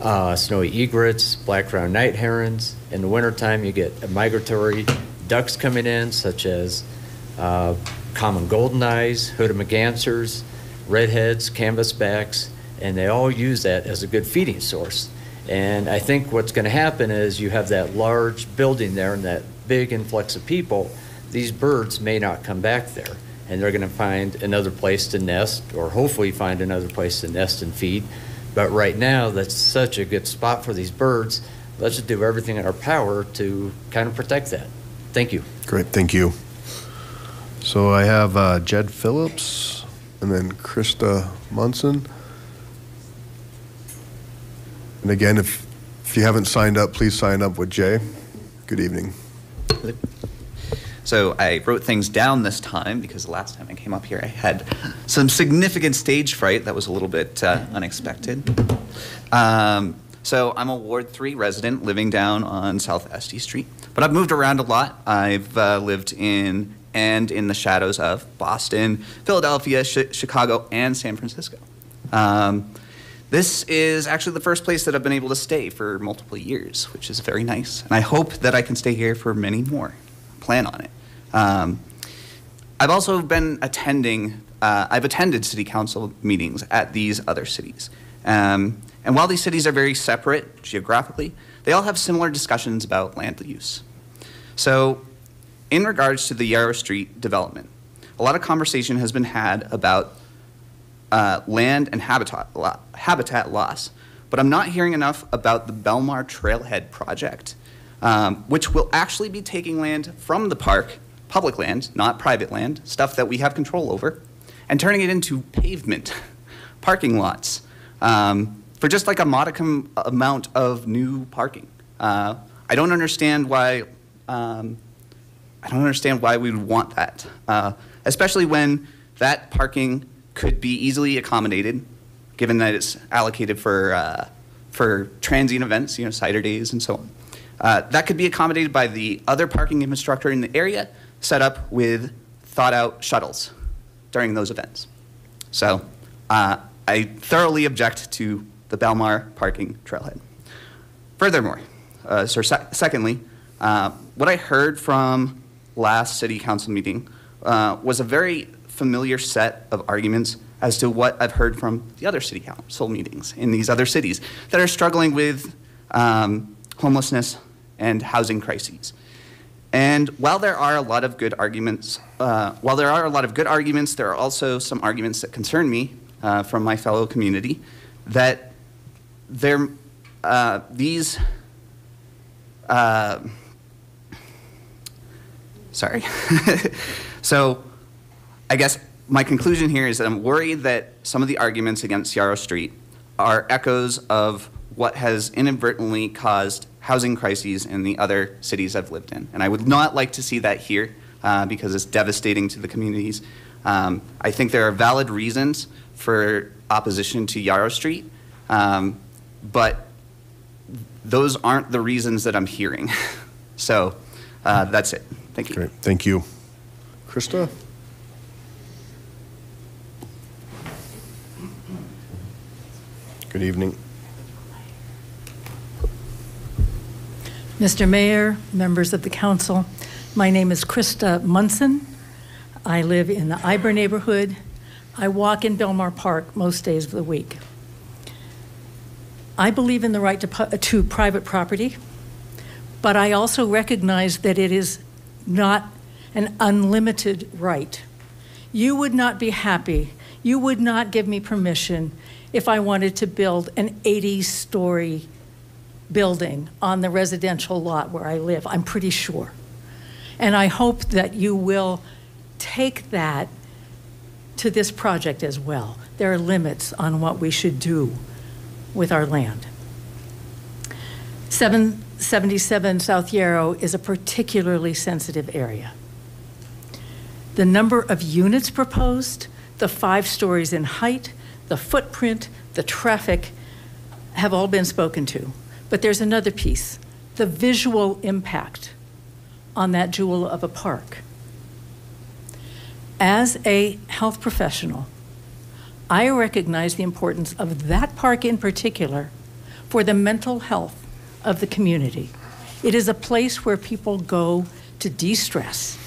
Speaker 43: uh, snowy egrets, black-crowned night herons. In the wintertime, you get migratory ducks coming in, such as uh, common golden eyes, hooded mergansers, redheads, canvasbacks, and they all use that as a good feeding source. And I think what's going to happen is you have that large building there and that big influx of people, these birds may not come back there. And they're going to find another place to nest, or hopefully find another place to nest and feed. But right now, that's such a good spot for these birds. Let's just do everything in our power to kind of protect that. Thank you.
Speaker 1: Great, thank you. So I have uh, Jed Phillips and then Krista Munson. And again, if, if you haven't signed up, please sign up with Jay. Good evening.
Speaker 47: So I wrote things down this time because the last time I came up here, I had some significant stage fright that was a little bit uh, unexpected. Um, so I'm a Ward 3 resident living down on South Estes Street. But I've moved around a lot. I've uh, lived in and in the shadows of Boston, Philadelphia, Chi- Chicago, and San Francisco. Um, this is actually the first place that I've been able to stay for multiple years, which is very nice. And I hope that I can stay here for many more. Plan on it. Um, I've also been attending, uh, I've attended city council meetings at these other cities. Um, and while these cities are very separate geographically, they all have similar discussions about land use. So, in regards to the Yarrow Street development, a lot of conversation has been had about uh, land and habitat, lo- habitat loss, but I'm not hearing enough about the Belmar Trailhead project, um, which will actually be taking land from the park, public land, not private land, stuff that we have control over, and turning it into pavement, [laughs] parking lots, um, for just like a modicum amount of new parking. Uh, I don't understand why. Um, I don't understand why we would want that, uh, especially when that parking could be easily accommodated, given that it's allocated for uh, for transient events, you know, cider days and so on. Uh, that could be accommodated by the other parking infrastructure in the area, set up with thought-out shuttles during those events. So uh, I thoroughly object to the Belmar parking trailhead. Furthermore, uh, so sec- secondly, uh, what I heard from last city council meeting uh, was a very familiar set of arguments as to what I've heard from the other city council meetings in these other cities that are struggling with um, homelessness and housing crises. And while there are a lot of good arguments, uh, while there are a lot of good arguments, there are also some arguments that concern me uh, from my fellow community that there, uh, these, uh, sorry. [laughs] so I guess my conclusion here is that I'm worried that some of the arguments against Yarrow Street are echoes of what has inadvertently caused housing crises in the other cities I've lived in. And I would not like to see that here uh, because it's devastating to the communities. Um, I think there are valid reasons for opposition to Yarrow Street, um, but those aren't the reasons that I'm hearing. [laughs] so uh, that's it. Thank you.
Speaker 1: Great, thank you. Krista? Good evening.
Speaker 48: Mr. Mayor, members of the council, my name is Krista Munson. I live in the Eiber neighborhood. I walk in Belmar Park most days of the week. I believe in the right to, uh, to private property, but I also recognize that it is not an unlimited right. You would not be happy, you would not give me permission if I wanted to build an 80 story building on the residential lot where I live, I'm pretty sure. And I hope that you will take that to this project as well. There are limits on what we should do with our land. 777 South Yarrow is a particularly sensitive area. The number of units proposed, the five stories in height, the footprint, the traffic have all been spoken to. But there's another piece the visual impact on that jewel of a park. As a health professional, I recognize the importance of that park in particular for the mental health of the community. It is a place where people go to de stress.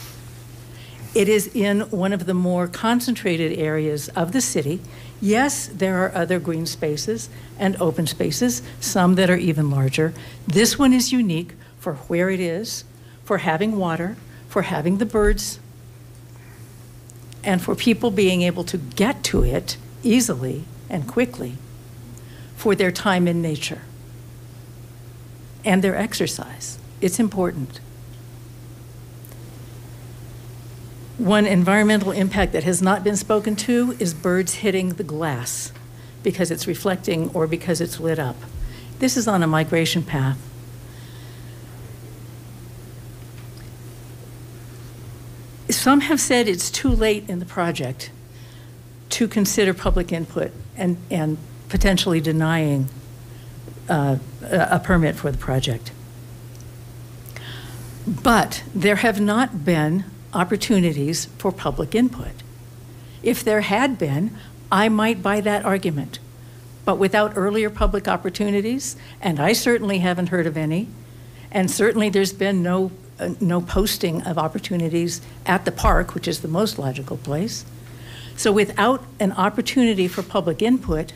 Speaker 48: It is in one of the more concentrated areas of the city. Yes, there are other green spaces and open spaces, some that are even larger. This one is unique for where it is, for having water, for having the birds, and for people being able to get to it easily and quickly for their time in nature and their exercise. It's important. One environmental impact that has not been spoken to is birds hitting the glass because it's reflecting or because it's lit up. This is on a migration path. Some have said it's too late in the project to consider public input and, and potentially denying uh, a permit for the project. But there have not been opportunities for public input. If there had been, I might buy that argument. But without earlier public opportunities, and I certainly haven't heard of any, and certainly there's been no, uh, no posting of opportunities at the park, which is the most logical place. So without an opportunity for public input,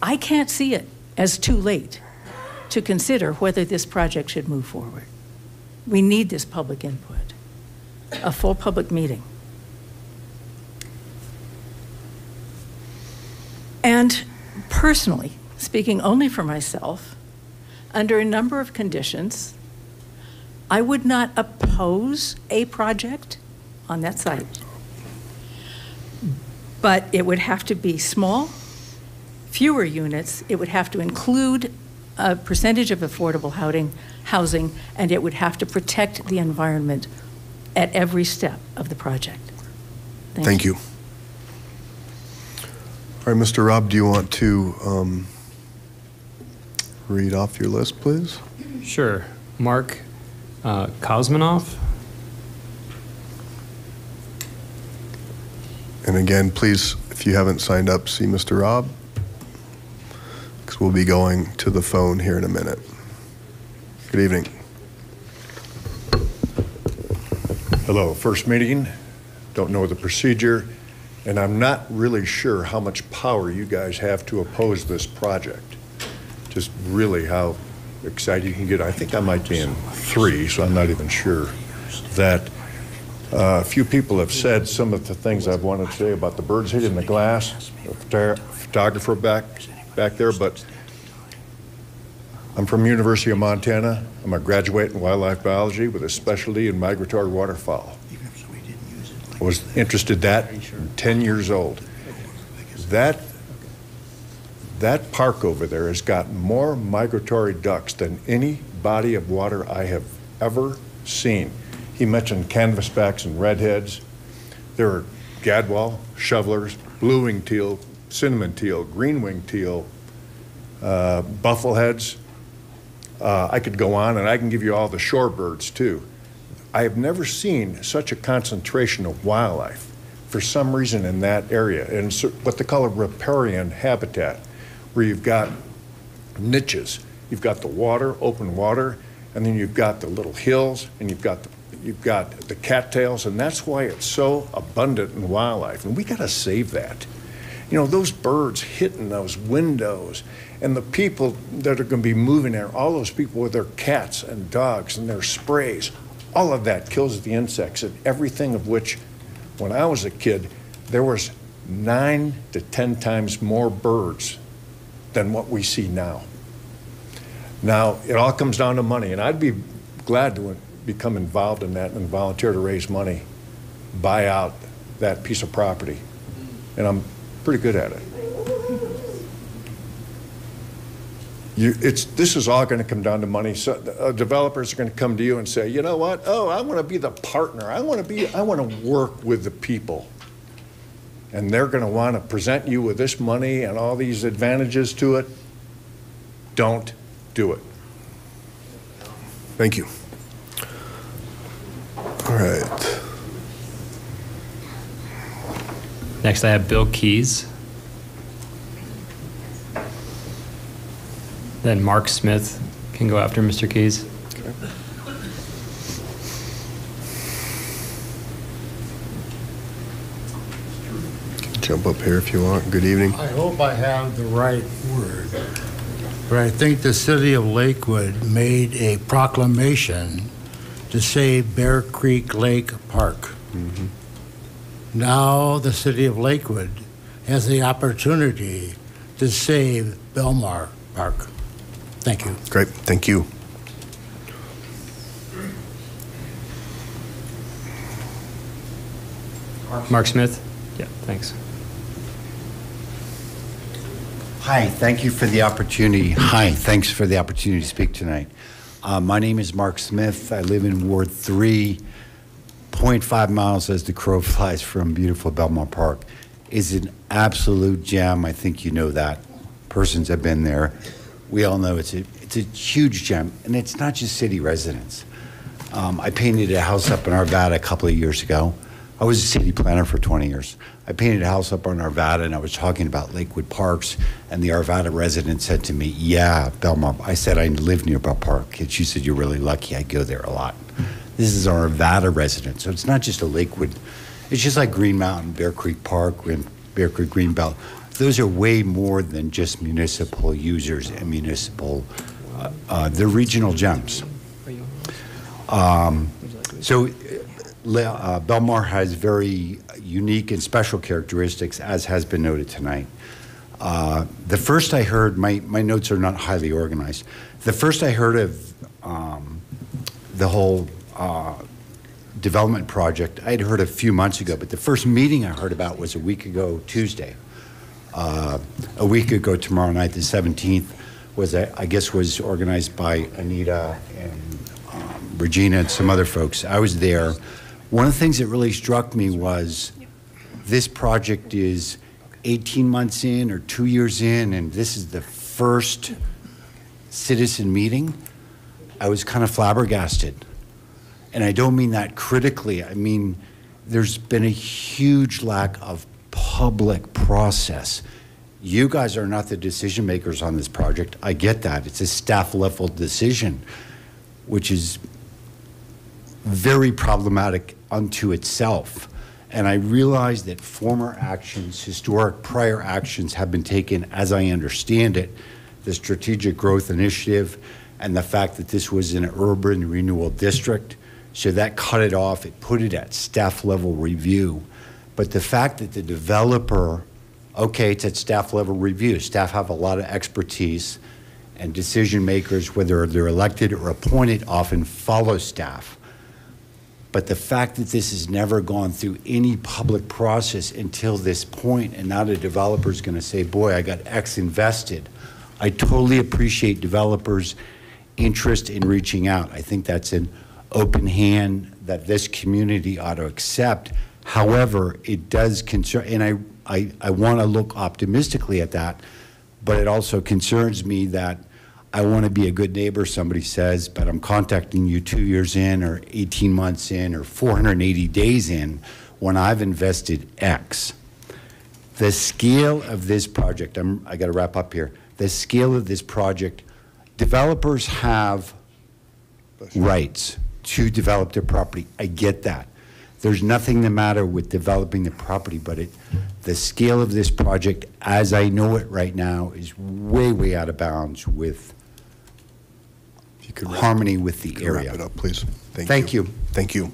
Speaker 48: I can't see it as too late to consider whether this project should move forward. We need this public input, a full public meeting. And personally, speaking only for myself, under a number of conditions, I would not oppose a project on that site. But it would have to be small, fewer units, it would have to include a percentage of affordable housing, housing, and it would have to protect the environment at every step of the project.
Speaker 1: Thank you. All right, Mr. Rob, do you want to um, read off your list, please?
Speaker 49: Sure. Mark uh, Kosmanoff.
Speaker 1: And again, please, if you haven't signed up, see Mr. Rob, we'll be going to the phone here in a minute. Good evening.
Speaker 44: Hello, first meeting, don't know the procedure, and I'm not really sure how much power you guys have to oppose this project. Just really how excited you can get. I think I might be in three, so I'm not even sure. That uh, a few people have said some of the things I've wanted to say about the birds hitting the glass, the photographer back, back there, but I'm from University of Montana. I'm a graduate in wildlife biology with a specialty in migratory waterfowl. I was interested that 10 years old. That that park over there has got more migratory ducks than any body of water I have ever seen. He mentioned canvasbacks and redheads. There are gadwall, shovelers, blue-wing teal, cinnamon teal, green-wing teal, uh, buffleheads. Uh, I could go on, and I can give you all the shorebirds too. I have never seen such a concentration of wildlife for some reason in that area, and it's what they call a riparian habitat, where you've got niches. You've got the water, open water, and then you've got the little hills, and you've got the, you've got the cattails, and that's why it's so abundant in wildlife. And we got to save that. You know, those birds hitting those windows, and the people that are going to be moving there, all those people with their cats and dogs and their sprays, all of that kills the insects, and everything of which, when I was a kid, there was nine to 10 times more birds than what we see now. Now, it all comes down to money, and I'd be glad to become involved in that and volunteer to raise money, buy out that piece of property. And I'm pretty good at it. You, it's, this is all going to come down to money. So uh, developers are going to come to you and say, you know what? Oh, I want to be the partner. I want to be. I want to work with the people. And they're going to want to present you with this money and all these advantages to it. Don't do it.
Speaker 1: Thank you. All right.
Speaker 49: Next, I have Bill Keys. Then Mark Smith can go after Mr. Keys.
Speaker 1: Jump up here if you want. Good evening.
Speaker 50: I hope I have the right word, but I think the city of Lakewood made a proclamation to save Bear Creek Lake Park. Mm-hmm. Now the city of Lakewood has the opportunity to save Belmar Park. Thank you.
Speaker 1: Great. Thank you.
Speaker 49: Mark Smith? Yeah, thanks.
Speaker 51: Hi, thank you for the opportunity. Hi, thanks for the opportunity to speak tonight. Uh, my name is Mark Smith. I live in Ward 3.1 0.5 miles as the crow [laughs] flies from beautiful Belmar Park is an absolute gem. I think you know that. Persons have been there. We all know it's a, it's a huge gem, and it's not just city residents. Um, I painted a house up in Arvada a couple of years ago. I was a city planner for 20 years. I painted a house up on Arvada, and I was talking about Lakewood Parks, and the Arvada resident said to me, "Yeah, Belmont." I said I live near Bell Park, and she said, "You're really lucky. I go there a lot." This is our Arvada resident, so it's not just a Lakewood. It's just like Green Mountain, Bear Creek Park, Bear Creek Greenbelt. Those are way more than just municipal users and municipal. Uh, uh, they're regional gems. Um, so, uh, Belmar has very unique and special characteristics, as has been noted tonight. Uh, the first I heard, my, my notes are not highly organized. The first I heard of um, the whole uh, development project, I'd heard a few months ago, but the first meeting I heard about was a week ago Tuesday. Uh, a week ago tomorrow night, the 17th, was I guess was organized by Anita and um, Regina and some other folks. I was there. One of the things that really struck me was this project is 18 months in or two years in, and this is the first citizen meeting. I was kind of flabbergasted. And I don't mean that critically. I mean, there's been a huge lack of public process. You guys are not the decision makers on this project. I get that. It's a staff level decision, which is very problematic unto itself. And I realize that former actions, historic prior actions, have been taken, as I understand it, the Strategic Growth Initiative, and the fact that this was an urban renewal district. So that cut it off, it put it at staff level review. But the fact that the developer, okay, it's at staff level review, staff have a lot of expertise, and decision makers, whether they're elected or appointed, often follow staff. But the fact that this has never gone through any public process until this point, and now the developer is going to say, boy, I got X invested. I totally appreciate developers' interest in reaching out. I think that's an open hand that this community ought to accept. However, it does concern, and I, I, I want to look optimistically at that, but it also concerns me that I want to be a good neighbor, somebody says, but I'm contacting you two years in, or 18 months in, or 480 days in, when I've invested X. The scale of this project, I'm, I got to wrap up here. The scale of this project, developers have rights to develop their property. I get that. There's nothing the matter with developing the property, but it, the scale of this project, as I know it right now, is way, way out of bounds with harmony with the area.
Speaker 1: Wrap it up, please. Thank,
Speaker 51: Thank you.
Speaker 1: Thank you.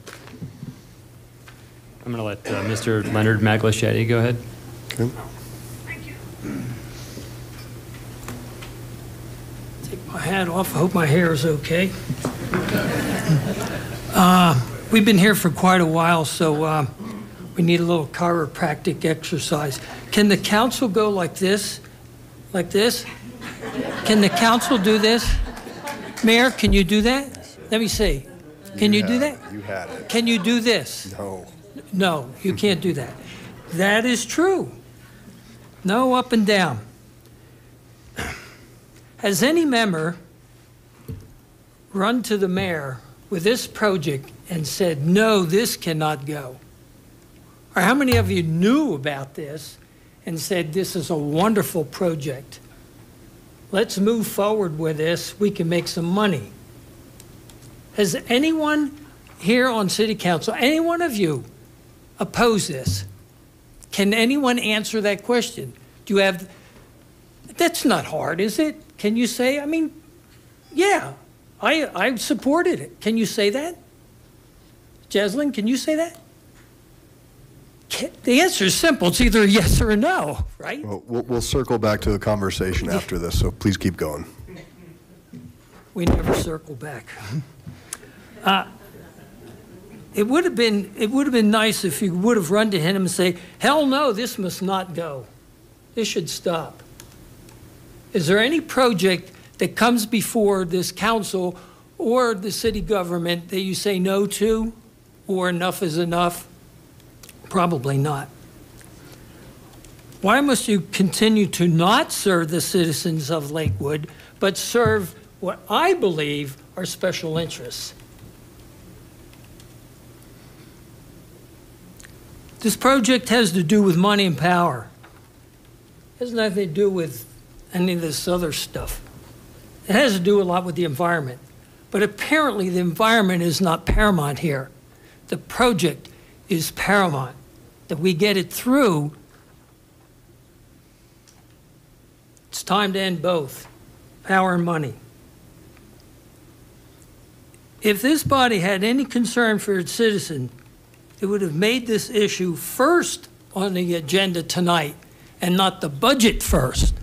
Speaker 52: I'm going to let uh, Mr. Leonard Maglachetti go ahead.
Speaker 1: Okay. Thank you.
Speaker 49: Take my hat off. I hope my hair is okay. [laughs] Uh, we've been here for quite a while, so uh, we need a little chiropractic exercise. Can the council go like this? Like this? Can the council do this? Mayor, can you do that? Let me see. Can you, do
Speaker 1: had-
Speaker 49: that?
Speaker 1: You had it.
Speaker 49: Can you do this?
Speaker 1: No.
Speaker 49: No, you can't do that. That is true. No up and down. Has any member run to the mayor with this project and said, no, this cannot go? Or how many of you knew about this and said, this is a wonderful project? Let's move forward with this. We can make some money. Has anyone here on city council, any one of you, oppose this? Can anyone answer that question? Do you have, that's not hard, is it? Can you say, I mean, yeah, I, I supported it. Can you say that? Jeslin, can you say that? Can, the answer is simple. It's either a yes or a no, right?
Speaker 1: Well, we'll, we'll circle back to the conversation after this, so please keep going.
Speaker 49: We never circle back. Uh, it would have been it would have been nice if you would have run to him and say, "Hell no, this must not go. This should stop." Is there any project that comes before this council or the city government that you say no to or enough is enough? Probably not. Why must you continue to not serve the citizens of Lakewood, but serve what I believe are special interests? This project has to do with money and power. It has nothing to do with any of this other stuff. It has to do a lot with the environment. But apparently, the environment is not paramount here. The project is paramount. That we get it through, it's time to end both power and money. If this body had any concern for its citizens, it would have made this issue first on the agenda tonight and not the budget first.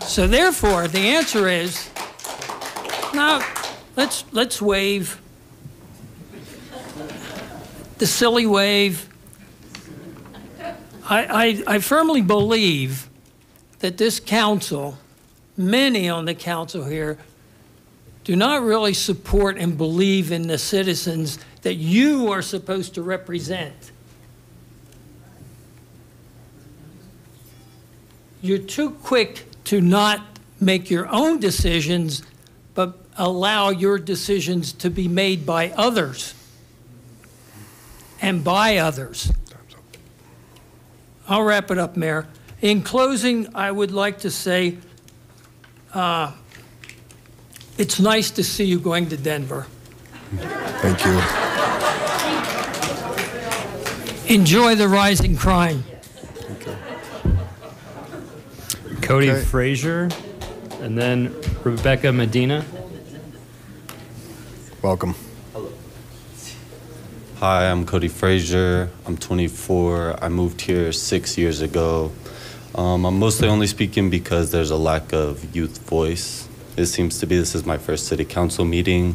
Speaker 49: So therefore, the answer is, now, let's, let's waive the silly wave. I, I, I firmly believe that this council, many on the council here, do not really support and believe in the citizens that you are supposed to represent. You're too quick to not make your own decisions, but allow your decisions to be made by others and by others. I'll wrap it up, Mayor. In closing, I would like to say uh, it's nice to see you going to Denver.
Speaker 1: Thank you.
Speaker 49: Enjoy the rising crime.
Speaker 52: Cody
Speaker 1: Okay.
Speaker 52: Frazier, and then Rebecca Medina.
Speaker 1: Welcome.
Speaker 53: Hi, I'm Cody Frazier. I'm 24. I moved here six years ago. Um, I'm mostly only speaking because there's a lack of youth voice. It seems to be this is my first city council meeting.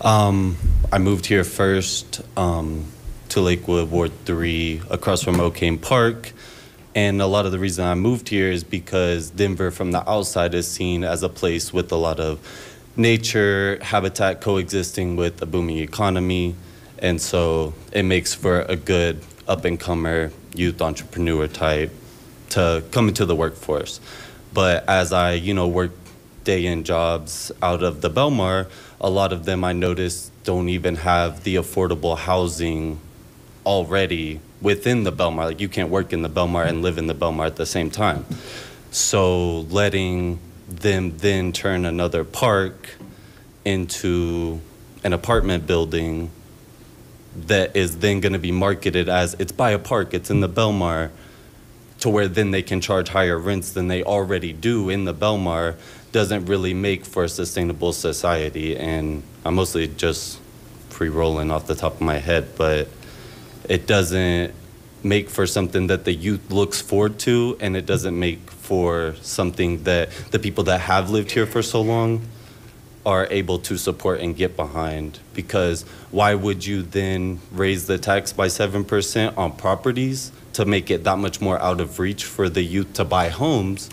Speaker 53: Um, I moved here first um, to Lakewood Ward 3 across from O'Kane Park. And a lot of the reason I moved here is because Denver from the outside is seen as a place with a lot of nature, habitat coexisting with a booming economy. And so it makes for a good up and comer youth entrepreneur type to come into the workforce. But as I, you know, work day in jobs out of the Belmar, a lot of them I noticed don't even have the affordable housing already within the Belmar. Like you can't work in the Belmar and live in the Belmar at the same time. So letting them then turn another park into an apartment building that is then going to be marketed as it's by a park, it's in the Belmar, to where then they can charge higher rents than they already do in the Belmar doesn't really make for a sustainable society. And I'm mostly just free rolling off the top of my head, but it doesn't make for something that the youth looks forward to, and it doesn't make for something that the people that have lived here for so long are able to support and get behind. Because why would you then raise the tax by 7% on properties to make it that much more out of reach for the youth to buy homes,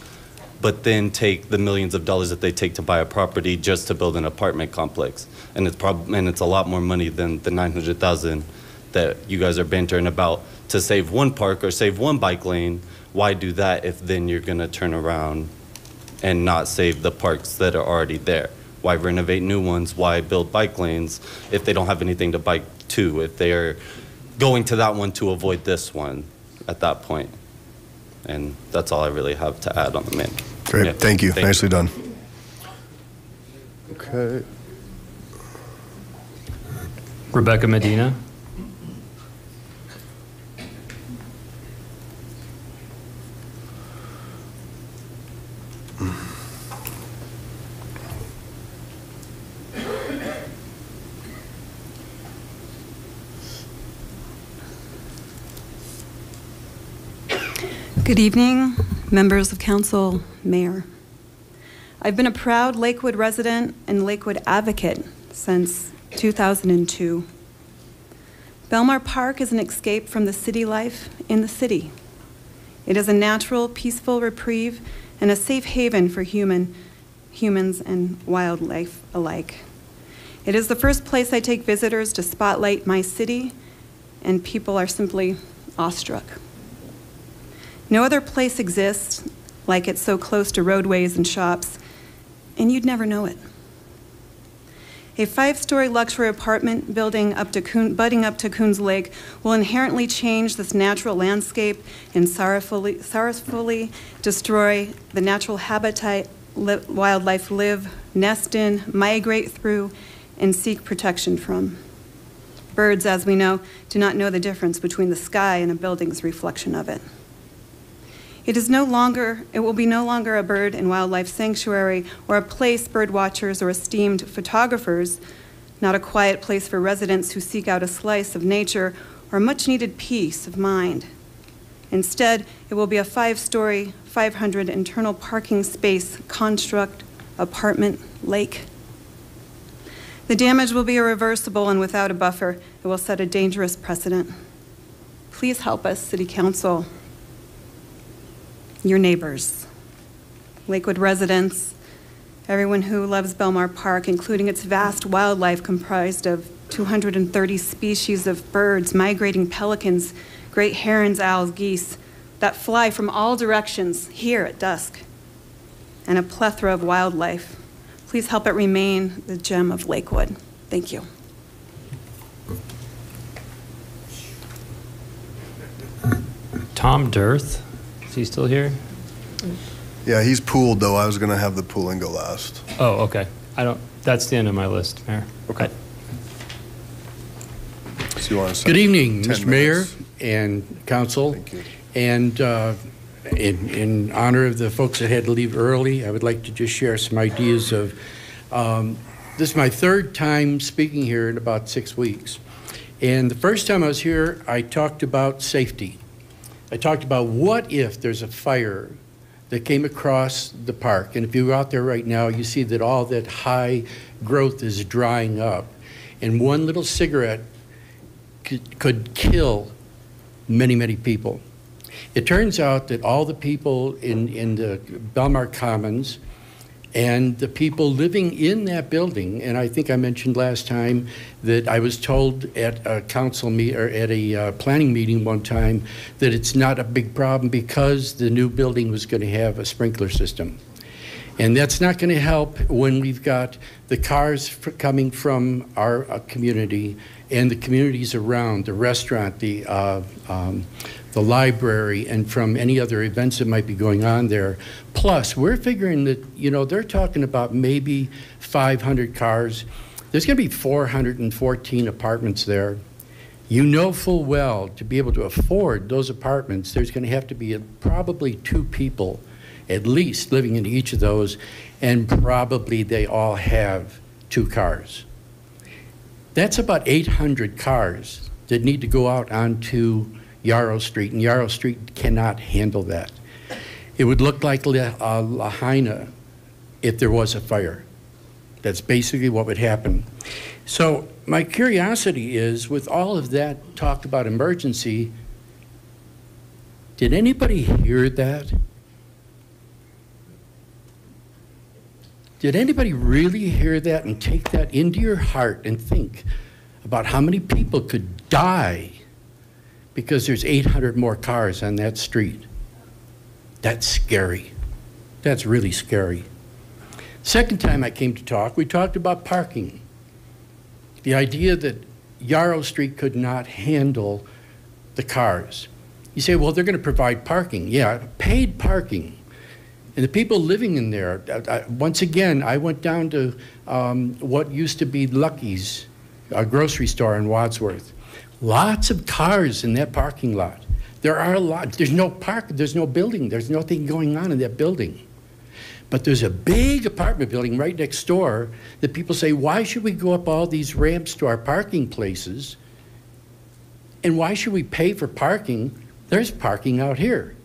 Speaker 53: but then take the millions of dollars that they take to buy a property just to build an apartment complex? And it's prob- and it's a lot more money than the 900,000 that you guys are bantering about to save one park or save one bike lane. Why do that if then you're going to turn around and not save the parks that are already there? Why renovate new ones? Why build bike lanes if they don't have anything to bike to? If they're going to that one to avoid this one at that point? And that's all I really have to add on the man.
Speaker 1: Great,
Speaker 53: Yeah,
Speaker 1: thank you. Nicely done. Okay.
Speaker 52: Rebecca Medina.
Speaker 54: Good evening, members of council, mayor. I've been a proud Lakewood resident and Lakewood advocate since 2002. Belmar Park is an escape from the city life in the city. It is a natural, peaceful reprieve and a safe haven for human, humans and wildlife alike. It is the first place I take visitors to spotlight my city, and people are simply awestruck. No other place exists like it so close to roadways and shops, and you'd never know it. A five-story luxury apartment building up to Coon, budding up to Kountze Lake will inherently change this natural landscape and sorrowfully, sorrowfully destroy the natural habitat li- wildlife live, nest in, migrate through, and seek protection from. Birds, as we know, do not know the difference between the sky and a building's reflection of it. It is no longer, it will be no longer a bird and wildlife sanctuary or a place bird watchers or esteemed photographers, not a quiet place for residents who seek out a slice of nature or much needed peace of mind. Instead, it will be a five story, 500 internal parking space construct, apartment, lake. The damage will be irreversible, and without a buffer, it will set a dangerous precedent. Please help us, City Council your neighbors, Lakewood residents, everyone who loves Belmar Park, including its vast wildlife comprised of 230 species of birds, migrating pelicans, great herons, owls, geese, that fly from all directions here at dusk, and a plethora of wildlife. Please help it remain the gem of Lakewood. Thank you.
Speaker 52: Tom Dirth, he still here?
Speaker 1: Yeah, he's pooled, though. I was going to have the pooling go last.
Speaker 52: Oh, okay. I don't, that's the end of my list, Mayor. Okay.
Speaker 1: So you want to
Speaker 50: Good evening,
Speaker 1: 10
Speaker 50: Mr. Mayor
Speaker 1: minutes?
Speaker 50: and council. And uh, in, in honor of the folks that had to leave early, I would like to just share some ideas of, um, this is my third time speaking here in about six weeks. And the first time I was here, I talked about safety. I talked about what if there's a fire that came across the park, and if you go out there right now, you see that all that high growth is drying up, and one little cigarette could, could kill many, many people. It turns out that all the people in, in the Belmar Commons and the people living in that building, and I think I mentioned last time that I was told at a council meet or at a uh, planning meeting one time that it's not a big problem because the new building was going to have a sprinkler system. And that's not going to help when we've got the cars coming from our uh, community and the communities around, the restaurant, the, uh, um, the library, and from any other events that might be going on there. Plus, we're figuring that, you know, they're talking about maybe 500 cars. There's going to be 414 apartments there. You know full well to be able to afford those apartments, there's going to have to be a- probably two people at least living in each of those, and probably they all have two cars. That's about 800 cars that need to go out onto Yarrow Street, and Yarrow Street cannot handle that. It would look like uh, Lahaina if there was a fire. That's basically what would happen. So my curiosity is, with all of that talk about emergency, did anybody hear that? Did anybody really hear that and take that into your heart and think about how many people could die because there's 800 more cars on that street? That's scary. That's really scary. Second time I came to talk, we talked about parking. The idea that Yarrow Street could not handle the cars. You say, well, they're going to provide parking. Yeah, paid parking. And the people living in there, I- I- once again, I went down to um, what used to be Lucky's, a grocery store in Wadsworth. Lots of cars in that parking lot. There are a lot. There's no park, there's no building, there's nothing going on in that building. But there's a big apartment building right next door that people say, why should we go up all these ramps to our parking places? And why should we pay for parking? There's parking out here.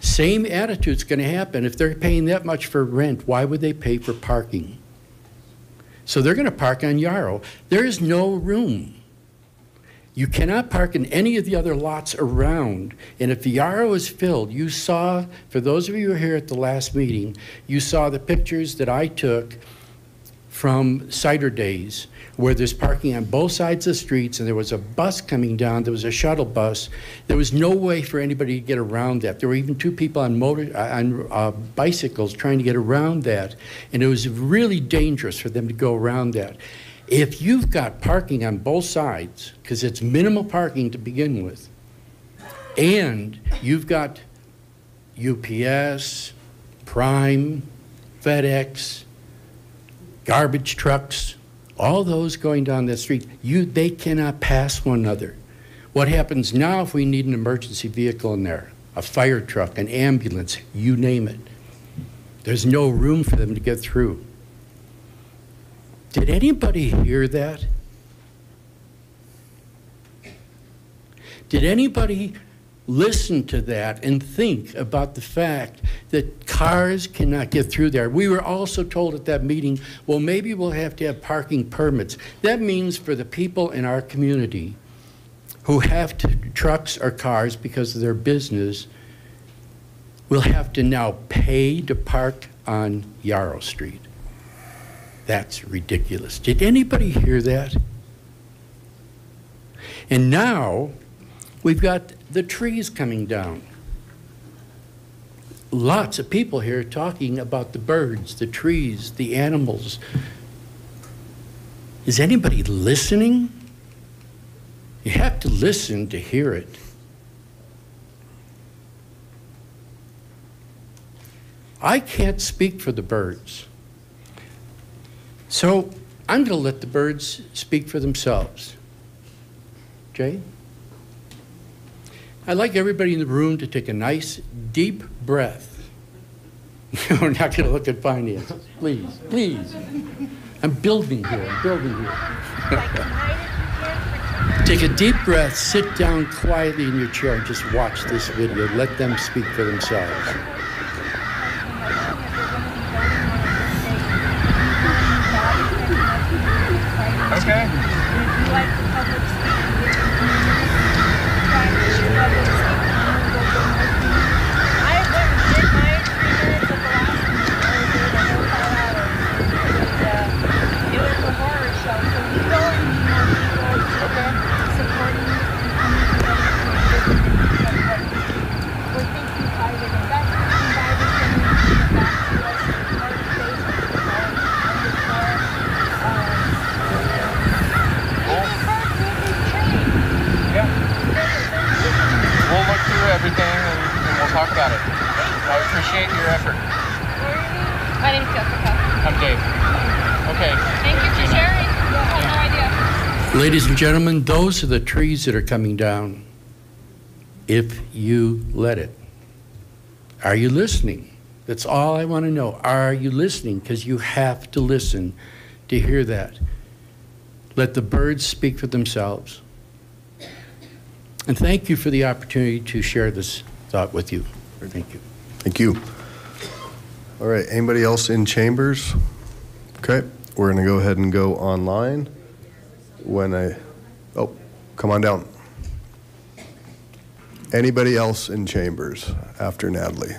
Speaker 50: Same attitude's going to happen. If they're paying that much for rent, why would they pay for parking? So they're going to park on Yarrow. There is no room. You cannot park in any of the other lots around. And if the Yarrow is filled, you saw, for those of you who were here at the last meeting, you saw the pictures that I took from cider days where there's parking on both sides of the streets and there was a bus coming down, there was a shuttle bus. There was no way for anybody to get around that. There were even two people on motor, on uh, bicycles trying to get around that. And it was really dangerous for them to go around that. If you've got parking on both sides, because it's minimal parking to begin with, and you've got UPS, Prime, FedEx, garbage trucks, all those going down that street, you, they cannot pass one another. What happens now if we need an emergency vehicle in there? A fire truck, an ambulance, you name it. There's no room for them to get through. Did anybody hear that? Did anybody listen to that and think about the fact that cars cannot get through there. We were also told at that meeting, well, maybe we'll have to have parking permits. That means for the people in our community who have to, trucks or cars because of their business will have to now pay to park on Yarrow Street. That's ridiculous. Did anybody hear that? And now we've got the trees coming down. Lots of people here talking about the birds, the trees, the animals. Is anybody listening? You have to listen to hear it. I can't speak for the birds. So I'm going to let the birds speak for themselves. Jay? I'd like everybody in the room to take a nice, deep breath. [laughs] We're not going to look at finances. Please, please. I'm building here. I'm building here. [laughs] take a deep breath, sit down quietly in your chair, and just watch this video. Let them speak for themselves.
Speaker 55: Okay. talk about it. I appreciate your effort.
Speaker 56: My name's Jessica.
Speaker 55: I'm Dave. Okay.
Speaker 56: Thank you for sharing. I had no idea.
Speaker 50: Ladies and gentlemen, those are the trees that are coming down if you let it. Are you listening? That's all I want to know. Are you listening? Because you have to listen to hear that. Let the birds speak for themselves. And thank you for the opportunity to share this thought with you. Thank you.
Speaker 1: Thank you. All right, anybody else in chambers? Okay, we're going to go ahead and go online. When I, oh, come on down. Anybody else in chambers after Natalie?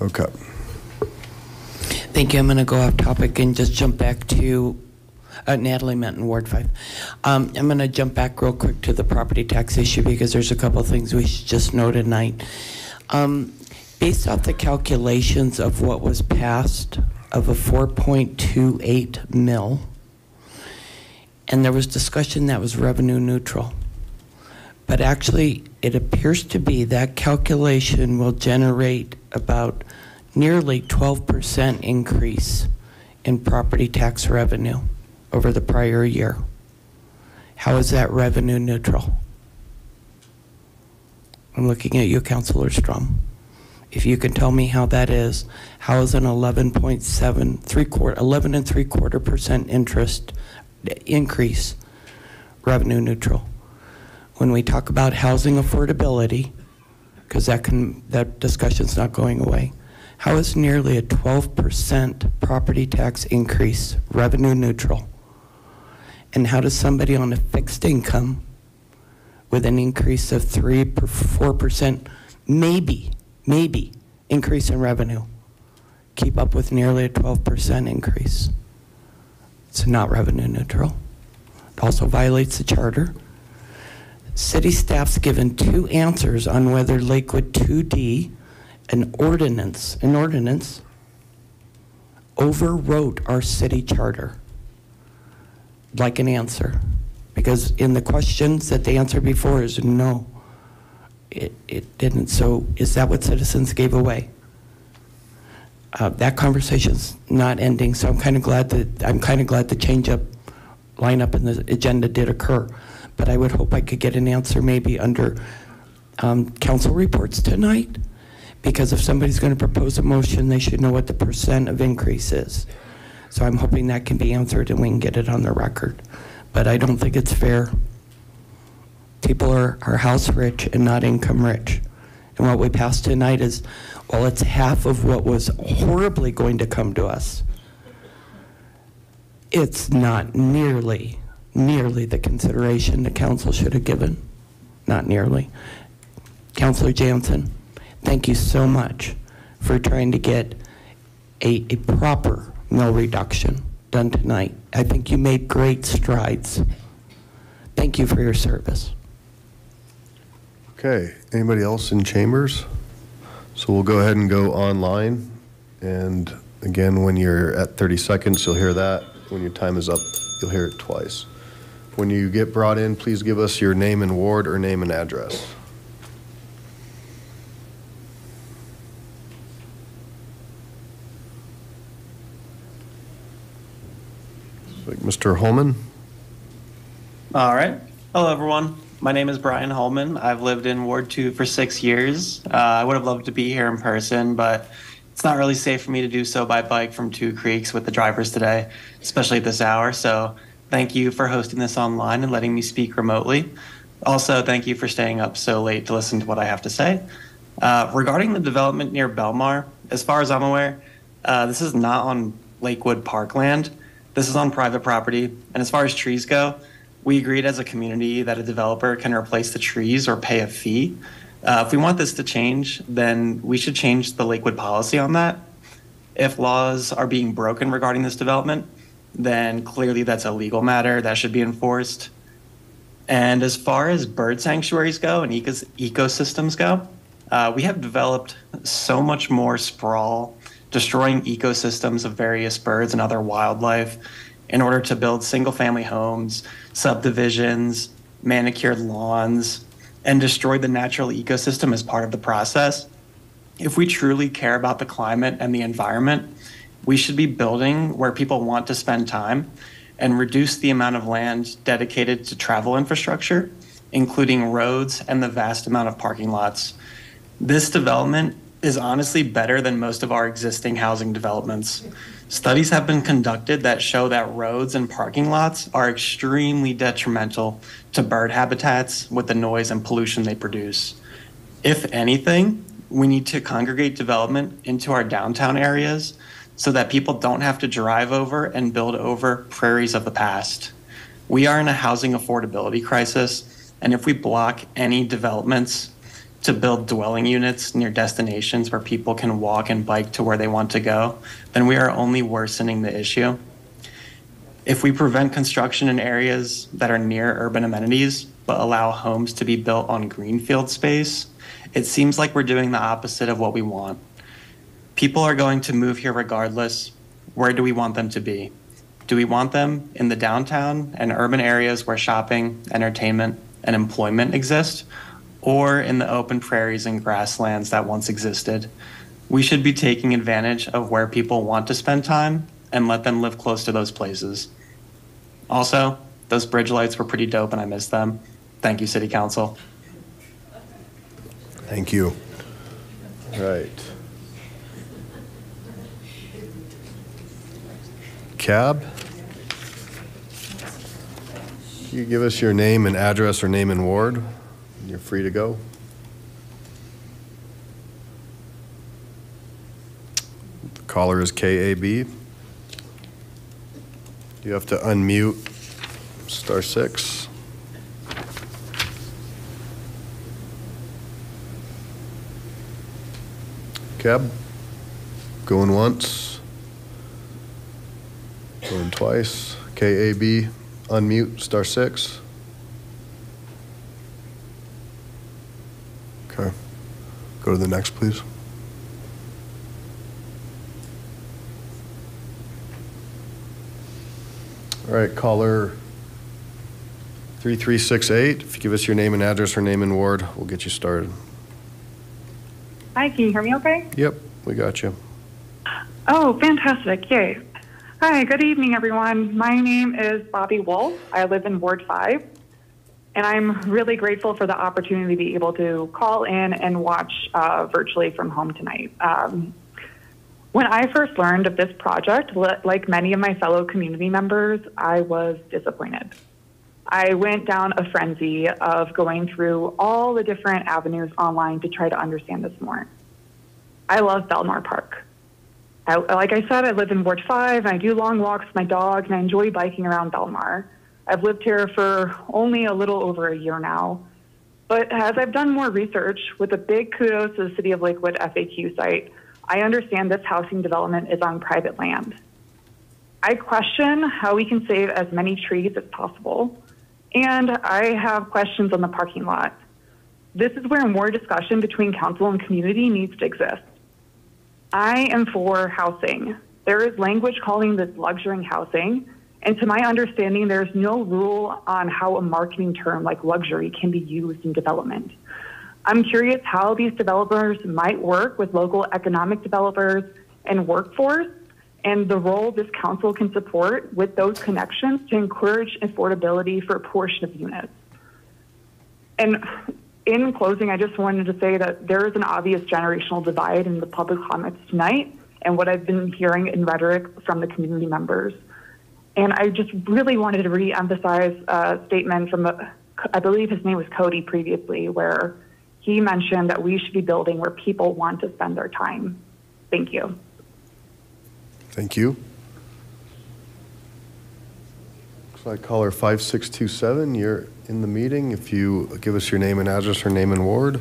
Speaker 1: Okay.
Speaker 15: Thank you. I'm going to go off topic and just jump back to uh, Natalie Menten, Ward 5. Um, I'm going to jump back real quick to the property tax issue because there's a couple things we should just know tonight. Um, based off the calculations of what was passed of a 4.28 mill, and there was discussion that was revenue neutral. But actually, it appears to be that calculation will generate about nearly 12% increase in property tax revenue over the prior year. How is that revenue neutral? I'm looking at you, Councilor Strom. If you can tell me how that is, how is an 11.7, three quarter, 11 and three quarter percent interest increase revenue neutral? When we talk about housing affordability, because that can that discussion's not going away. How is nearly a 12% property tax increase revenue neutral? And how does somebody on a fixed income with an increase of 3 4%, maybe, maybe increase in revenue, keep up with nearly a 12% increase. It's not revenue neutral. It also violates the charter. City staff's given two answers on whether Lakewood 2D, an ordinance, an ordinance, overwrote our city charter. Like an answer. Because in the questions that they answered before is no, it, it didn't. So is that what citizens gave away? Uh, that conversation's not ending, so I'm kind of glad that, I'm kind of glad the change up, lineup in the agenda did occur. But I would hope I could get an answer maybe under um, council reports tonight. Because if somebody's going to propose a motion, they should know what the percent of increase is. So I'm hoping that can be answered and we can get it on the record. But I don't think it's fair. People are, are house rich and not income rich. And what we passed tonight is, well, it's half of what was horribly going to come to us. It's not nearly, nearly the consideration the council should have given. Not nearly. Councilor Jansen, thank you so much for trying to get a, a proper mill reduction done tonight. I think you made great strides. Thank you for your service.
Speaker 1: Okay, anybody else in chambers? So we'll go ahead and go online. And again, when you're at 30 seconds, you'll hear that. When your time is up, you'll hear it twice. When you get brought in, please give us your name and ward or name and address. Mr. Holman?
Speaker 57: All right. Hello, everyone. My name is Brian Holman. I've lived in Ward 2 for six years. Uh, I would have loved to be here in person, but it's not really safe for me to do so by bike from Two Creeks with the drivers today, especially at this hour. So thank you for hosting this online and letting me speak remotely. Also, thank you for staying up so late to listen to what I have to say. Uh, regarding the development near Belmar, as far as I'm aware, uh, this is not on Lakewood Parkland. This is on private property. And as far as trees go, we agreed as a community that a developer can replace the trees or pay a fee. Uh, if we want this to change, then we should change the Lakewood policy on that. If laws are being broken regarding this development, then clearly that's a legal matter that should be enforced. And as far as bird sanctuaries go and ecos- ecosystems go, uh, we have developed so much more sprawl, destroying ecosystems of various birds and other wildlife in order to build single family homes, subdivisions, manicured lawns, and destroy the natural ecosystem as part of the process. If we truly care about the climate and the environment, we should be building where people want to spend time and reduce the amount of land dedicated to travel infrastructure, including roads and the vast amount of parking lots. This development is honestly better than most of our existing housing developments. Studies have been conducted that show that roads and parking lots are extremely detrimental to bird habitats with the noise and pollution they produce. If anything, we need to congregate development into our downtown areas so that people don't have to drive over and build over prairies of the past. We are in a housing affordability crisis, and if we block any developments to build dwelling units near destinations where people can walk and bike to where they want to go, then we are only worsening the issue. If we prevent construction in areas that are near urban amenities but allow homes to be built on greenfield space, it seems like we're doing the opposite of what we want. People are going to move here regardless. Where do we want them to be? Do we want them in the downtown and urban areas where shopping, entertainment, and employment exist? Or in the open prairies and grasslands that once existed. We should be taking advantage of where people want to spend time and let them live close to those places. Also, those bridge lights were pretty dope and I miss them. Thank you, City Council.
Speaker 1: Thank you. All right. Cab? You give us your name and address or name and ward? You're free to go. The caller is KAB. You have to unmute star six. Cab? Going once. Going twice. KAB, unmute, star six. Okay. Go to the next, please. All right, caller 3368. If you give us your name and address or name and ward, we'll get you started.
Speaker 58: Hi, can you hear me okay?
Speaker 1: Yep, we got you.
Speaker 58: Oh, fantastic. Yay. Hi, good evening, everyone. My name is Bobby Wolf. I live in Ward 5, and I'm really grateful for the opportunity to be able to call in and watch uh, virtually from home tonight. Um, when I first learned of this project, like many of my fellow community members, I was disappointed. I went down a frenzy of going through all the different avenues online to try to understand this more. I love Belmar Park. I, like I said, I live in Ward 5, and I do long walks with my dog, and I enjoy biking around Belmar. I've lived here for only a little over a year now. But as I've done more research, with a big kudos to the City of Lakewood FAQ site, I understand this housing development is on private land. I question how we can save as many trees as possible, and I have questions on the parking lot. This is where more discussion between council and community needs to exist. I am for housing. There is language calling this luxury housing, and to my understanding, there's no rule on how a marketing term like luxury can be used in development. I'm curious how these developers might work with local economic developers and workforce and the role this council can support with those connections to encourage affordability for a portion of units. And in closing, I just wanted to say that there is an obvious generational divide in the public comments tonight and what I've been hearing in rhetoric from the community members. And I just really wanted to re-emphasize a statement from, a, I believe his name was Cody previously, where he mentioned that we should be building where people want to spend their time. Thank you.
Speaker 1: Thank you. Looks like caller 5627, you're in the meeting. If you give us your name and address or name and ward.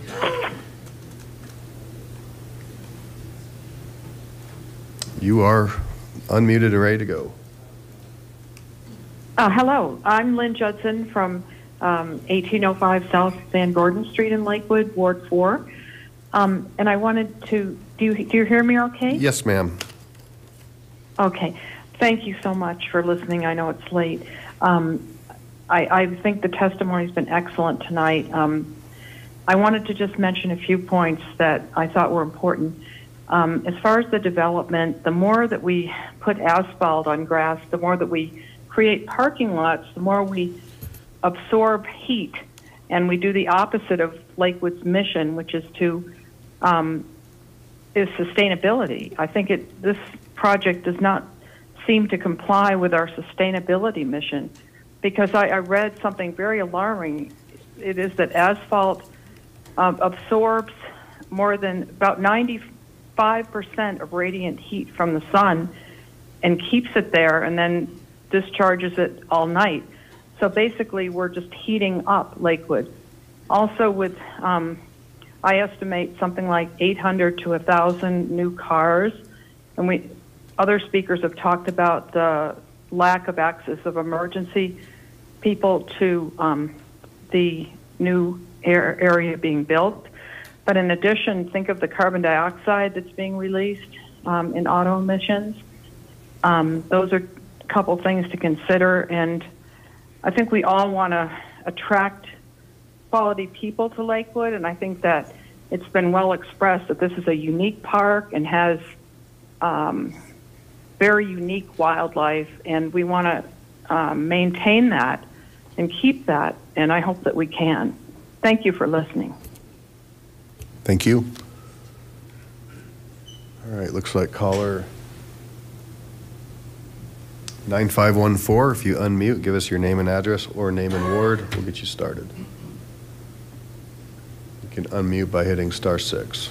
Speaker 1: You are unmuted and ready to go.
Speaker 59: Uh, hello, I'm Lynn Judson from um, 1805 South Van Gordon Street in Lakewood, Ward 4. Um, and I wanted to, do you, do you hear me okay?
Speaker 1: Yes, ma'am.
Speaker 59: Okay. Thank you so much for listening. I know it's late. Um, I, I think the testimony has been excellent tonight. Um, I wanted to just mention a few points that I thought were important. Um, as far as the development, the more that we put asphalt on grass, the more that we create parking lots, the more we absorb heat. And we do the opposite of Lakewood's mission, which is to um, is sustainability. I think it this project does not seem to comply with our sustainability mission because I, I read something very alarming. It is that asphalt um, absorbs more than about 95% of radiant heat from the sun and keeps it there and then discharges it all night. So basically, we're just heating up Lakewood. Also, with um, I estimate something like 800 to 1,000 new cars, and we other speakers have talked about the lack of access of emergency people to um, the new air area being built. But in addition, think of the carbon dioxide that's being released um, in auto emissions. Um, those are couple things to consider, and I think we all want to attract quality people to Lakewood, and I think that it's been well expressed that this is a unique park and has um, very unique wildlife, and we want to um, maintain that and keep that, and I hope that we can. Thank you for listening.
Speaker 1: Thank you. All right, looks like caller 9514. If you unmute, give us your name and address or name and ward, we'll get you started. You can unmute by hitting star six.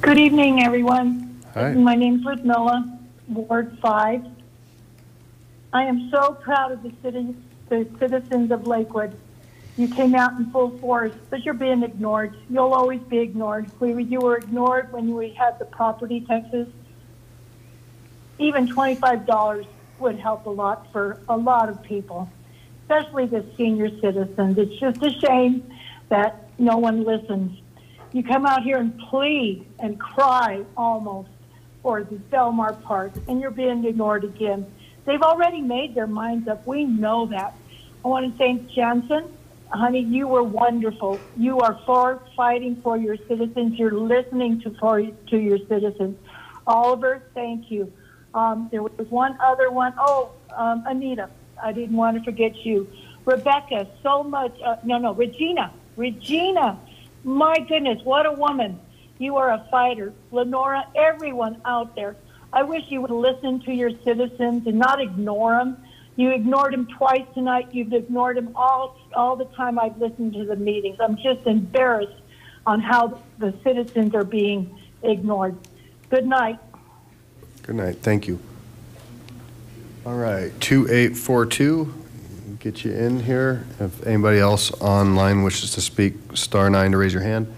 Speaker 58: Good evening, everyone.
Speaker 1: Hi.
Speaker 58: My name's Ruth Milla, Ward 5. I am so proud of the city, the citizens of Lakewood.
Speaker 60: You came out in full force, but you're being ignored. You'll always be ignored. We, you were ignored when we had the property taxes. Even $25 would help a lot for a lot of people, especially the senior citizens. It's just a shame that no one listens. You come out here and plead and cry almost for the Belmar Park, and you're being ignored again. They've already made their minds up. We know that. I want to thank Jansen. Honey, you were wonderful. You are for fighting for your citizens. You're listening to for to your citizens. Oliver, thank you. Um, there was one other one. Oh, um, Anita, I didn't want to forget you. Rebekah, so much. Uh, no, no, Regina. Regina, my goodness, what a woman. You are a fighter. Lenora, everyone out there. I wish you would listen to your citizens and not ignore them. You ignored him twice tonight. You've ignored him all all the time I've listened to the meetings. I'm just embarrassed on how the citizens are being ignored. Good night.
Speaker 1: Good night. Thank you. All right, 2842, get you in here. If anybody else online wishes to speak, star nine to raise your hand.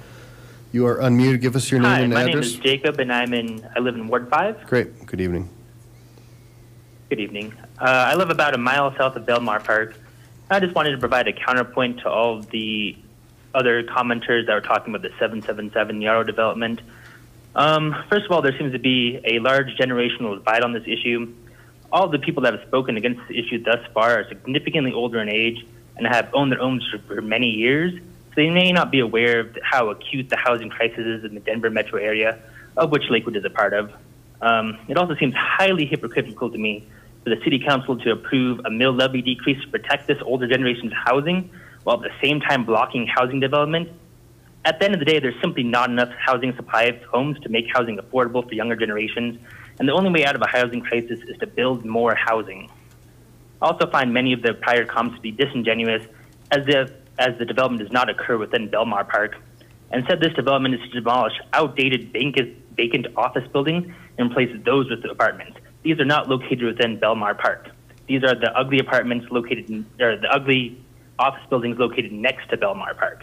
Speaker 1: You are unmuted. Give us your name
Speaker 61: Hi,
Speaker 1: and
Speaker 61: my
Speaker 1: address.
Speaker 61: name is Jacob, and I'm in. I live in Ward Five.
Speaker 1: Great. Good evening.
Speaker 61: Good evening. Uh, I live about a mile south of Belmar Park. I just wanted to provide a counterpoint to all of the other commenters that were talking about the 777 Yarrow development. Um, first of all, there seems to be a large generational divide on this issue. All the people that have spoken against the issue thus far are significantly older in age and have owned their homes for, for many years, so they may not be aware of how acute the housing crisis is in the Denver metro area, of which Lakewood is a part of. Um, it also seems highly hypocritical to me for the city council to approve a mill levy decrease to protect this older generation's housing while at the same time blocking housing development. At the end of the day, there's simply not enough housing supply of homes to make housing affordable for younger generations, and the only way out of a housing crisis is to build more housing. I also find many of the prior comments to be disingenuous, as if as the development does not occur within Belmar Park. Instead, this development is to demolish outdated vacant office buildings and replace those with apartments. These are not located within Belmar Park. These are the ugly apartments located, in, or the ugly office buildings located next to Belmar Park.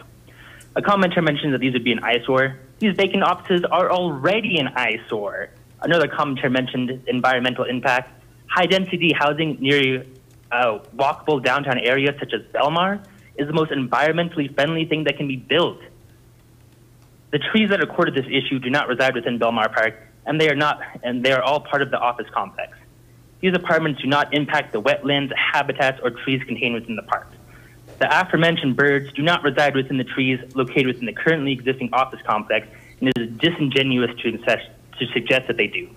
Speaker 61: A commenter mentioned that these would be an eyesore. These vacant offices are already an eyesore. Another commenter mentioned environmental impact. High density housing near a walkable downtown area such as Belmar is the most environmentally friendly thing that can be built. The trees that recorded this issue do not reside within Belmar Park, and they are not, and they are all part of the office complex. These apartments do not impact the wetlands, habitats, or trees contained within the park. The aforementioned birds do not reside within the trees located within the currently existing office complex, and it is disingenuous to, to suggest that they do.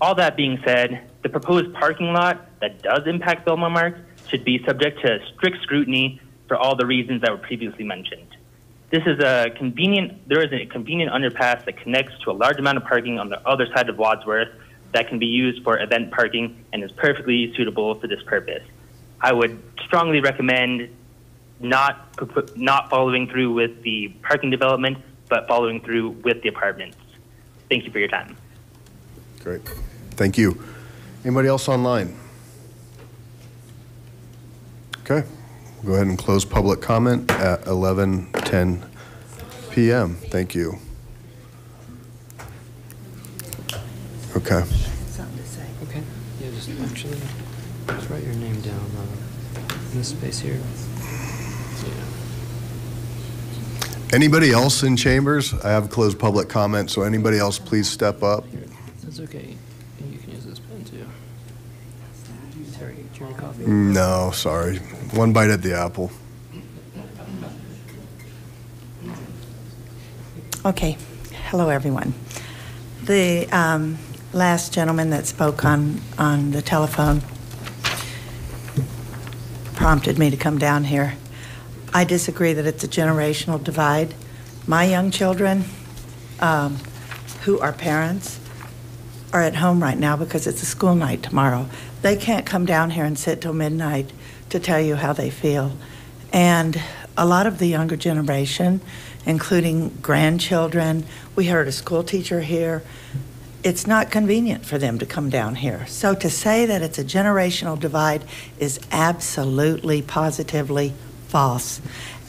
Speaker 61: All that being said, the proposed parking lot that does impact Belmar Park should be subject to strict scrutiny for all the reasons that were previously mentioned. This is a convenient, there is a convenient underpass that connects to a large amount of parking on the other side of Wadsworth that can be used for event parking and is perfectly suitable for this purpose. I would strongly recommend not, not following through with the parking development, but following through with the apartments. Thank you for your time.
Speaker 1: Great. Thank you. Anybody else online? Okay. We'll go ahead and close public comment at 11:10 p.m. Thank you. Okay.
Speaker 52: Okay. Yeah, just actually, just write your name down uh, in this space here.
Speaker 1: Anybody else in chambers? I have closed public comment, so anybody else, please step up.
Speaker 52: That's okay. You can use this pen too. Terry, do you coffee?
Speaker 1: No, sorry. One bite at the apple.
Speaker 62: Okay. Hello, everyone. The um, last gentleman that spoke on, on the telephone prompted me to come down here. I disagree that it's a generational divide. My young children, um, who are parents, are at home right now because it's a school night tomorrow. They can't come down here and sit till midnight to tell you how they feel. And a lot of the younger generation, including grandchildren, we heard a school teacher here, it's not convenient for them to come down here. So to say that it's a generational divide is absolutely, positively false.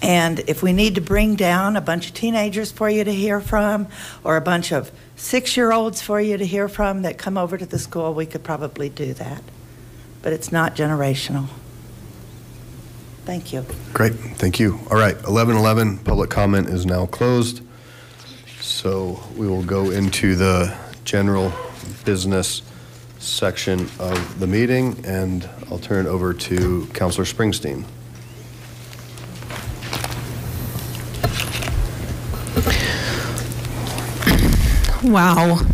Speaker 62: And if we need to bring down a bunch of teenagers for you to hear from, or a bunch of six year olds for you to hear from that come over to the school, we could probably do that. But it's not generational. Thank you.
Speaker 1: Great, thank you. All right, 11:11, public comment is now closed. So we will go into the general business section of the meeting, and I'll turn it over to Councilor Springsteen.
Speaker 26: Wow. [laughs]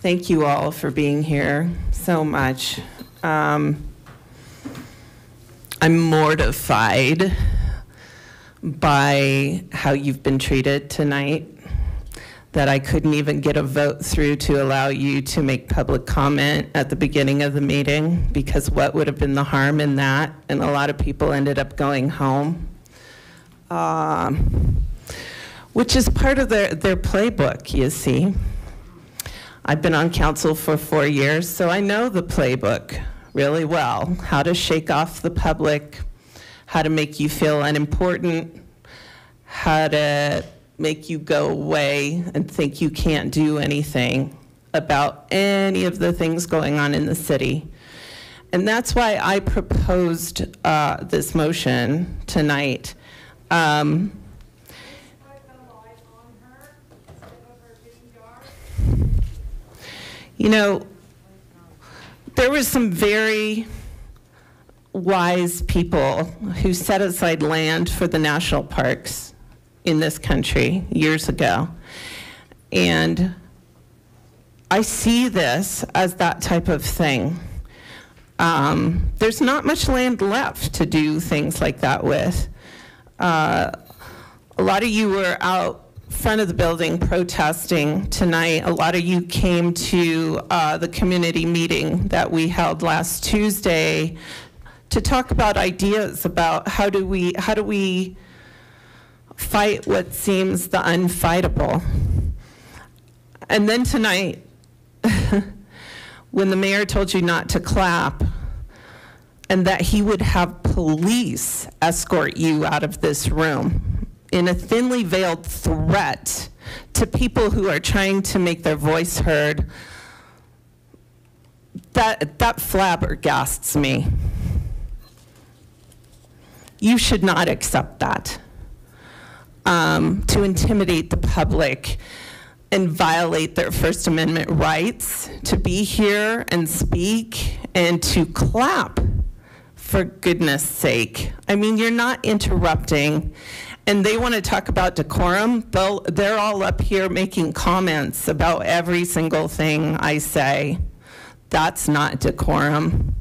Speaker 26: Thank you all for being here so much. Um, I'm mortified by how you've been treated tonight, that I couldn't even get a vote through to allow you to make public comment at the beginning of the meeting, because what would have been the harm in that? And a lot of people ended up going home. Um, which is part of their, their playbook, you see. I've been on council for four years, so I know the playbook really well how to shake off the public, how to make you feel unimportant, how to make you go away and think you can't do anything about any of the things going on in the city. And that's why I proposed uh, this motion tonight. Um, You know, there were some very wise people who set aside land for the national parks in this country years ago. And I see this as that type of thing. Um, there's not much land left to do things like that with. Uh, a lot of you were out front of the building protesting tonight. A lot of you came to uh, the community meeting that we held last Tuesday to talk about ideas about how do we how do we fight what seems the unfightable. And then tonight, [laughs] when the mayor told you not to clap, and that he would have police escort you out of this room in a thinly veiled threat to people who are trying to make their voice heard, that, that flabbergasts me. You should not accept that. Um, to intimidate the public and violate their First Amendment rights to be here and speak and to clap, for goodness sake. I mean, you're not interrupting and they want to talk about decorum, they'll, they're all up here making comments about every single thing I say. That's not decorum.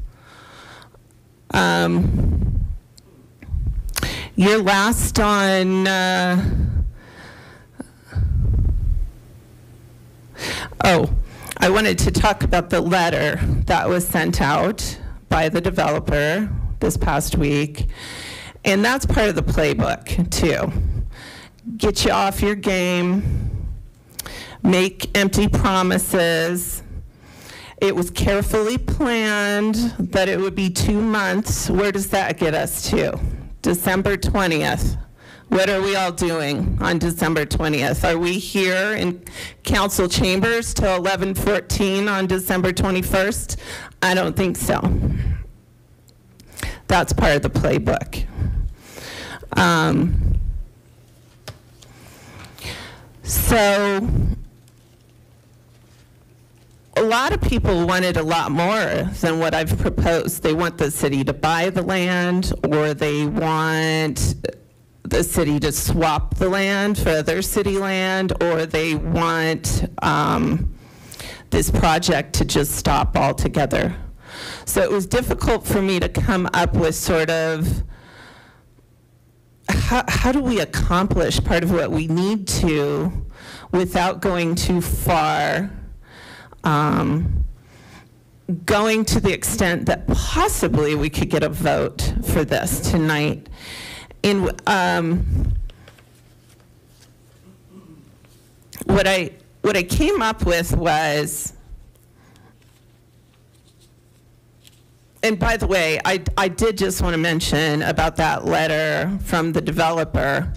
Speaker 26: Um, you're last on. Uh, oh, I wanted to talk about the letter that was sent out by the developer this past week. And that's part of the playbook, too. Get you off your game, make empty promises. It was carefully planned that it would be two months. Where does that get us to? December 20th. What are we all doing on December 20th? Are we here in council chambers till 11:14 on December 21st? I don't think so. That's part of the playbook. Um, so a lot of people wanted a lot more than what I've proposed. They want the city to buy the land or they want the city to swap the land for other city land or they want um, this project to just stop altogether. So it was difficult for me to come up with sort of how, how do we accomplish part of what we need to without going too far? Um, going to the extent that possibly we could get a vote for this tonight. In um, what I what I came up with was and by the way, I, I did just want to mention about that letter from the developer.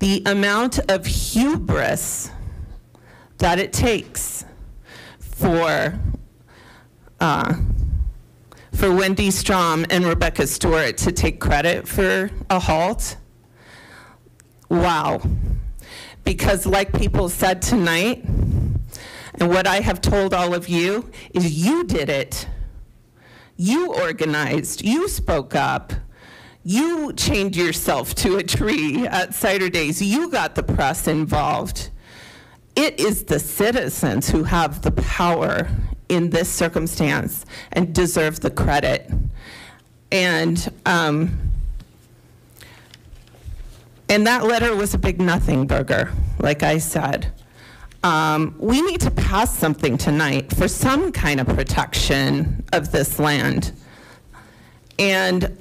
Speaker 26: The amount of hubris that it takes for uh, for Wendi Strom and Rebekah Stewart to take credit for a halt. Wow. Because like people said tonight, and what I have told all of you is you did it. You organized, you spoke up, you chained yourself to a tree at Cider Days, you got the press involved. It is the citizens who have the power in this circumstance and deserve the credit. And um, and that letter was a big nothing burger, like I said. Um, we need to pass something tonight for some kind of protection of this land. And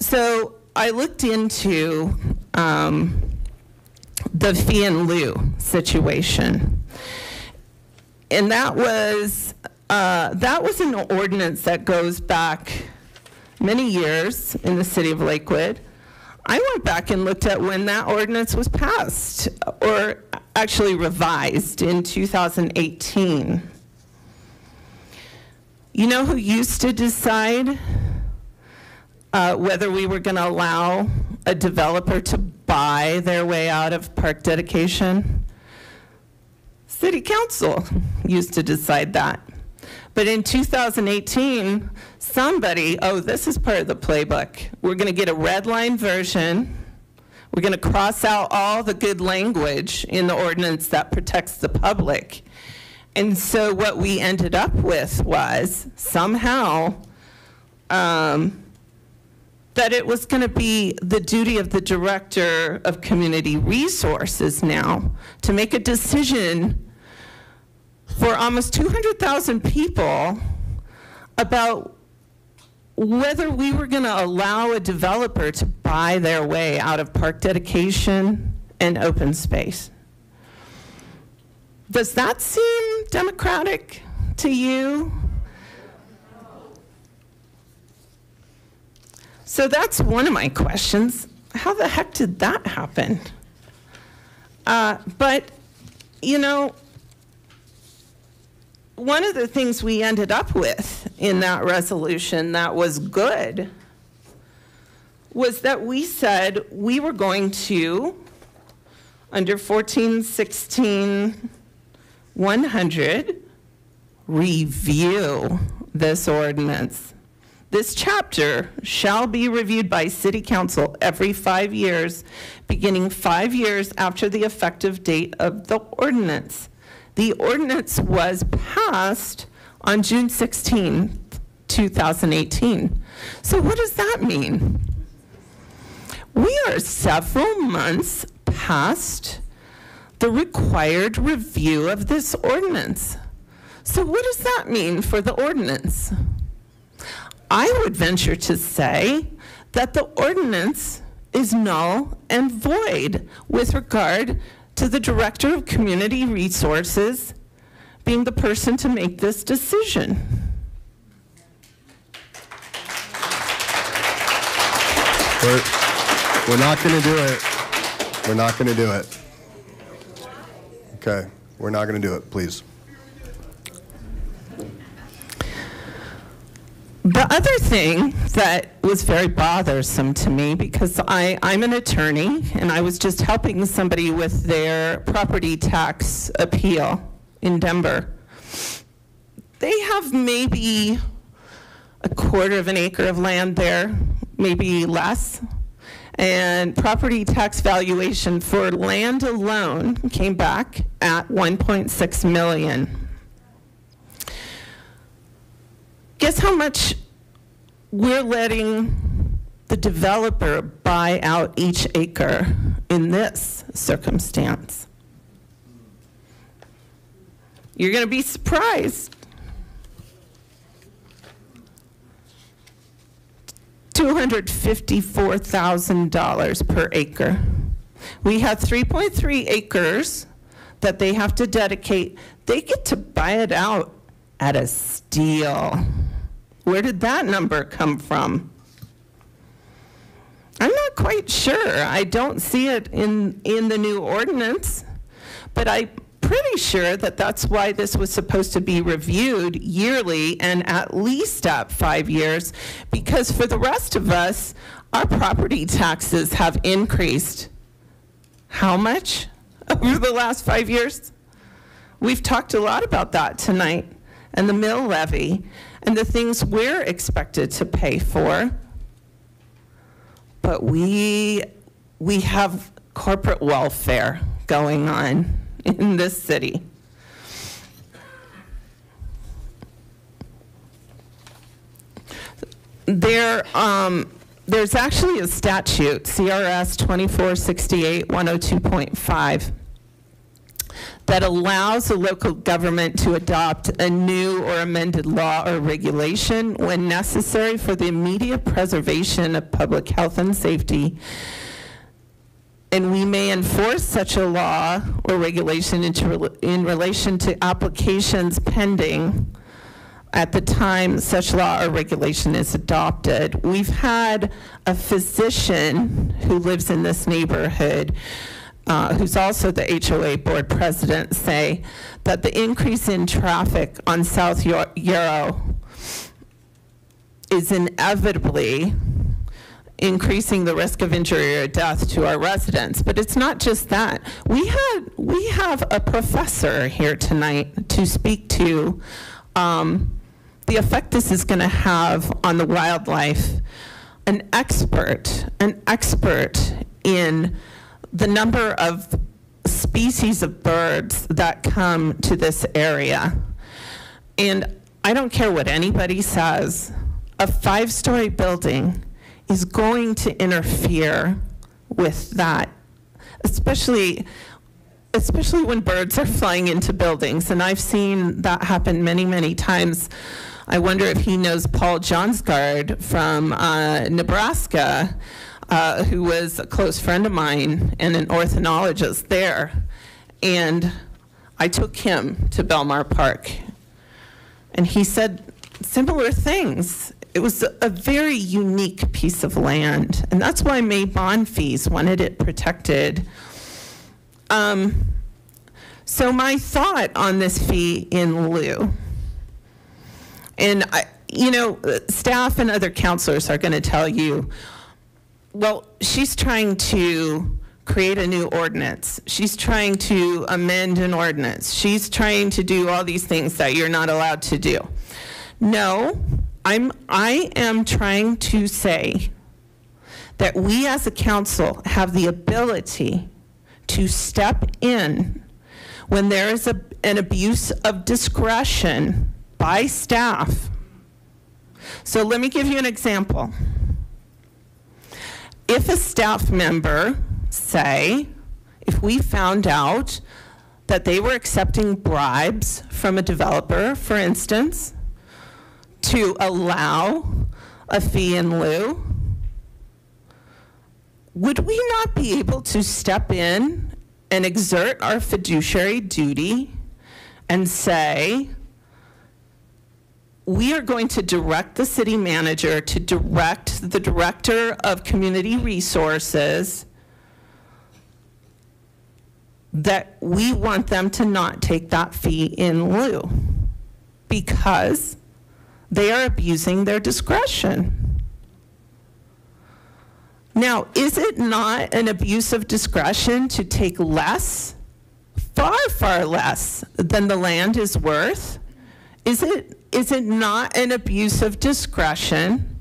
Speaker 26: so I looked into um, the fee in lieu situation. And that was, uh, that was an ordinance that goes back many years in the city of Lakewood. I went back and looked at when that ordinance was passed, or actually revised in 2018. You know who used to decide uh, whether we were going to allow a developer to buy their way out of park dedication? City Council used to decide that. But in 2018, somebody, oh, this is part of the playbook. We're going to get a red line version. We're going to cross out all the good language in the ordinance that protects the public. And so what we ended up with was somehow um, that it was going to be the duty of the director of community resources now to make a decision for almost 200,000 people about whether we were going to allow a developer to buy their way out of park dedication and open space. Does that seem democratic to you? So that's one of my questions. How the heck did that happen? Uh, but, you know, one of the things we ended up with in that resolution that was good was that we said we were going to, under 1416 100, review this ordinance. This chapter shall be reviewed by City Council every five years, beginning five years after the effective date of the ordinance. The ordinance was passed on June 16, 2018. So what does that mean? We are several months past the required review of this ordinance. So what does that mean for the ordinance? I would venture to say that the ordinance is null and void with regard to the Director of Community Resources being the person to make this decision.
Speaker 1: We're, we're not going to do it. We're not going to do it. Okay, we're not going to do it, please.
Speaker 26: The other thing that was very bothersome to me, because I, I'm an attorney and I was just helping somebody with their property tax appeal in Denver. They have maybe a quarter of an acre of land there, maybe less. And property tax valuation for land alone came back at 1.6 million. Guess how much we're letting the developer buy out each acre in this circumstance? You're going to be surprised. $254,000 per acre. We have 3.3 acres that they have to dedicate. They get to buy it out at a steal. Where did that number come from? I'm not quite sure. I don't see it in, in the new ordinance, but I'm pretty sure that that's why this was supposed to be reviewed yearly and at least at five years, because for the rest of us, our property taxes have increased. How much [laughs] over the last five years? We've talked a lot about that tonight, and the mill levy, and the things we're expected to pay for but we we have corporate welfare going on [laughs] in this city. There, um, there's actually a statute, CRS 2468 102.5, that allows a local government to adopt a new or amended law or regulation when necessary for the immediate preservation of public health and safety. And we may enforce such a law or regulation into, in relation to applications pending at the time such law or regulation is adopted. We've had a physician who lives in this neighborhood uh, who's also the HOA board president, say that the increase in traffic on South Yarrow is inevitably increasing the risk of injury or death to our residents. But it's not just that. We had we have a professor here tonight to speak to um, the effect this is going to have on the wildlife. An expert, an expert in the number of species of birds that come to this area. And I don't care what anybody says, a five story building is going to interfere with that, especially especially when birds are flying into buildings. And I've seen that happen many, many times. I wonder if he knows Paul Johnsgard from uh, Nebraska uh, who was a close friend of mine and an ornithologist there. And I took him to Belmar Park. And he said similar things. It was a very unique piece of land. And that's why May Bonfils wanted it protected. Um, so my thought on this fee in lieu, and I, you know, staff and other councilors are going to tell you well, she's trying to create a new ordinance. She's trying to amend an ordinance. She's trying to do all these things that you're not allowed to do. No, I'm, I am trying to say that we as a council have the ability to step in when there is a, an abuse of discretion by staff. So let me give you an example if a staff member, say, if we found out that they were accepting bribes from a developer, for instance, to allow a fee in lieu, would we not be able to step in and exert our fiduciary duty and say, we are going to direct the city manager to direct the director of community resources that we want them to not take that fee in lieu because they are abusing their discretion. Now, is it not an abuse of discretion to take less, far, far less than the land is worth? Is it is it not an abuse of discretion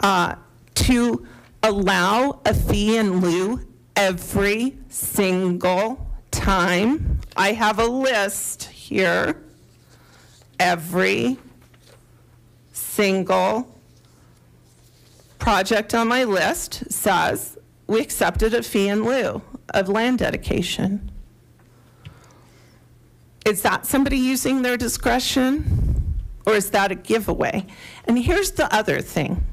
Speaker 26: uh, to allow a fee in lieu every single time? I have a list here. Every single project on my list says we accepted a fee in lieu of land dedication. Is that somebody using their discretion? Or is that a giveaway? And here's the other thing.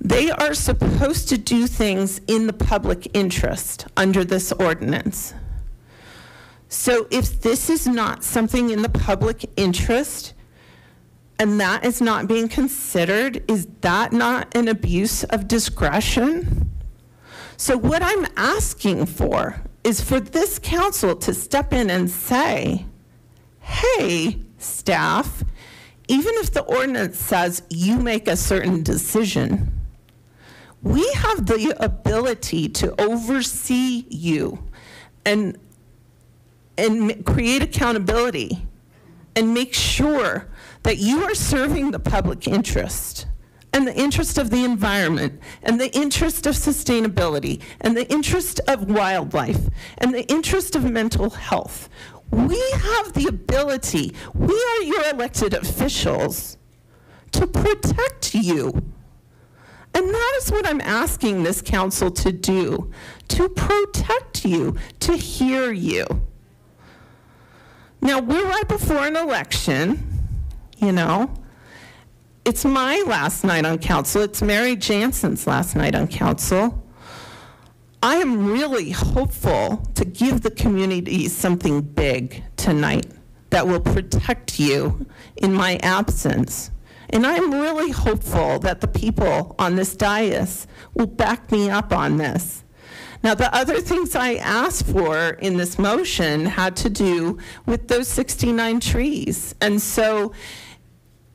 Speaker 26: They are supposed to do things in the public interest under this ordinance. So if this is not something in the public interest, and that is not being considered, is that not an abuse of discretion? So what I'm asking for is for this council to step in and say, hey, staff, even if the ordinance says you make a certain decision, we have the ability to oversee you and, and create accountability and make sure that you are serving the public interest and the interest of the environment and the interest of sustainability and the interest of wildlife and the interest of mental health. We have the ability, we are your elected officials, to protect you. And that is what I'm asking this council to do, to protect you, to hear you. Now, we're right before an election, you know. It's my last night on council. It's Mary Jansen's last night on council. I am really hopeful to give the community something big tonight that will protect you in my absence. And I'm really hopeful that the people on this dais will back me up on this. Now, the other things I asked for in this motion had to do with those 69 trees. And so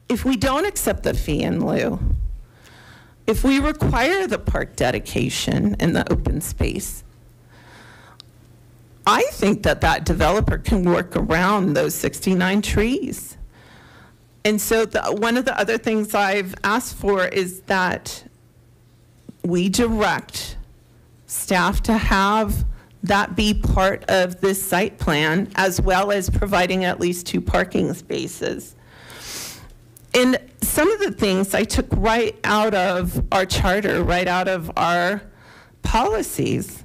Speaker 26: if we don't accept the fee in lieu, if we require the park dedication and the open space, I think that that developer can work around those 69 trees. And so the, one of the other things I've asked for is that we direct staff to have that be part of this site plan as well as providing at least two parking spaces. And some of the things I took right out of our charter, right out of our policies,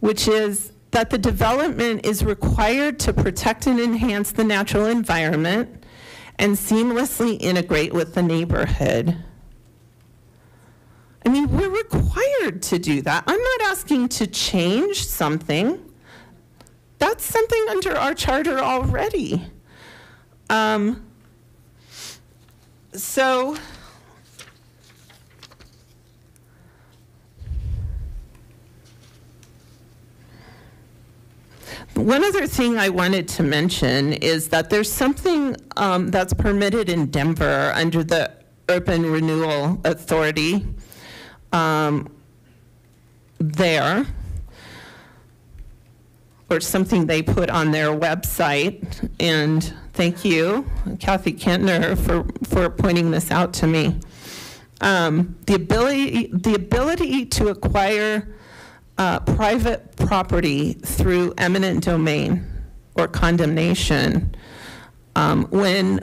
Speaker 26: which is that the development is required to protect and enhance the natural environment and seamlessly integrate with the neighborhood. I mean, we're required to do that. I'm not asking to change something. That's something under our charter already. Um, so, One other thing I wanted to mention is that there's something um, that's permitted in Denver under the Urban Renewal Authority um, there, or something they put on their website. And thank you, Kathy Kentner, for, for pointing this out to me. Um, the ability, the ability to acquire uh, private property through eminent domain or condemnation um, when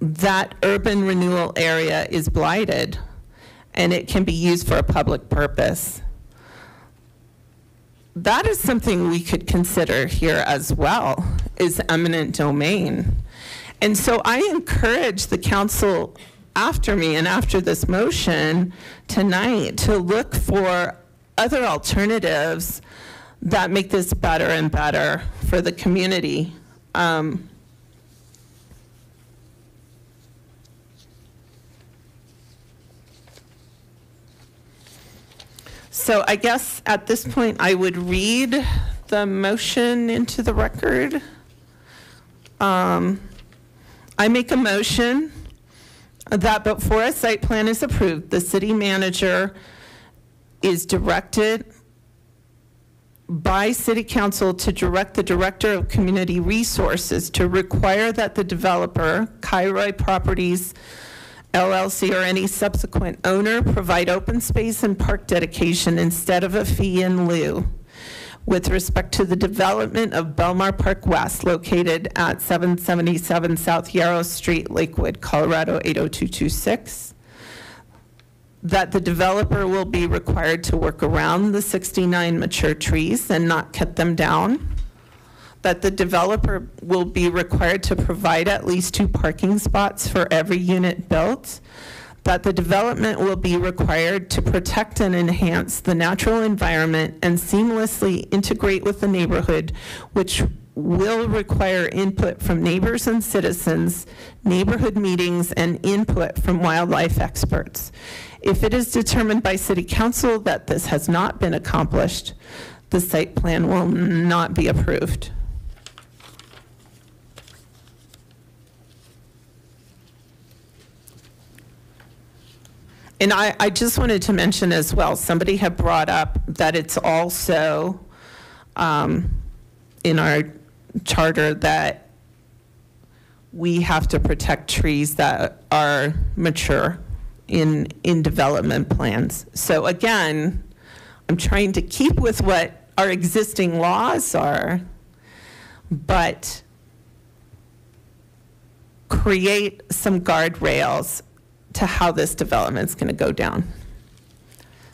Speaker 26: that urban renewal area is blighted and it can be used for a public purpose. That is something we could consider here as well, is eminent domain. And so I encourage the council after me and after this motion tonight to look for other alternatives that make this better and better for the community. Um, So I guess at this point, I would read the motion into the record. Um, I make a motion that before a site plan is approved, the city manager is directed by city council to direct the director of community resources to require that the developer, Kairoy Properties, LLC or any subsequent owner provide open space and park dedication instead of a fee in lieu with respect to the development of Belmar Park West located at 777 South Yarrow Street, Lakewood, Colorado 80226. That the developer will be required to work around the 69 mature trees and not cut them down that the developer will be required to provide at least two parking spots for every unit built, that the development will be required to protect and enhance the natural environment and seamlessly integrate with the neighborhood, which will require input from neighbors and citizens, neighborhood meetings, and input from wildlife experts. If it is determined by city council that this has not been accomplished, the site plan will not be approved. And I, I just wanted to mention as well, somebody had brought up that it's also um, in our charter that we have to protect trees that are mature in, in development plans. So again, I'm trying to keep with what our existing laws are, but create some guardrails to how this development is going to go down.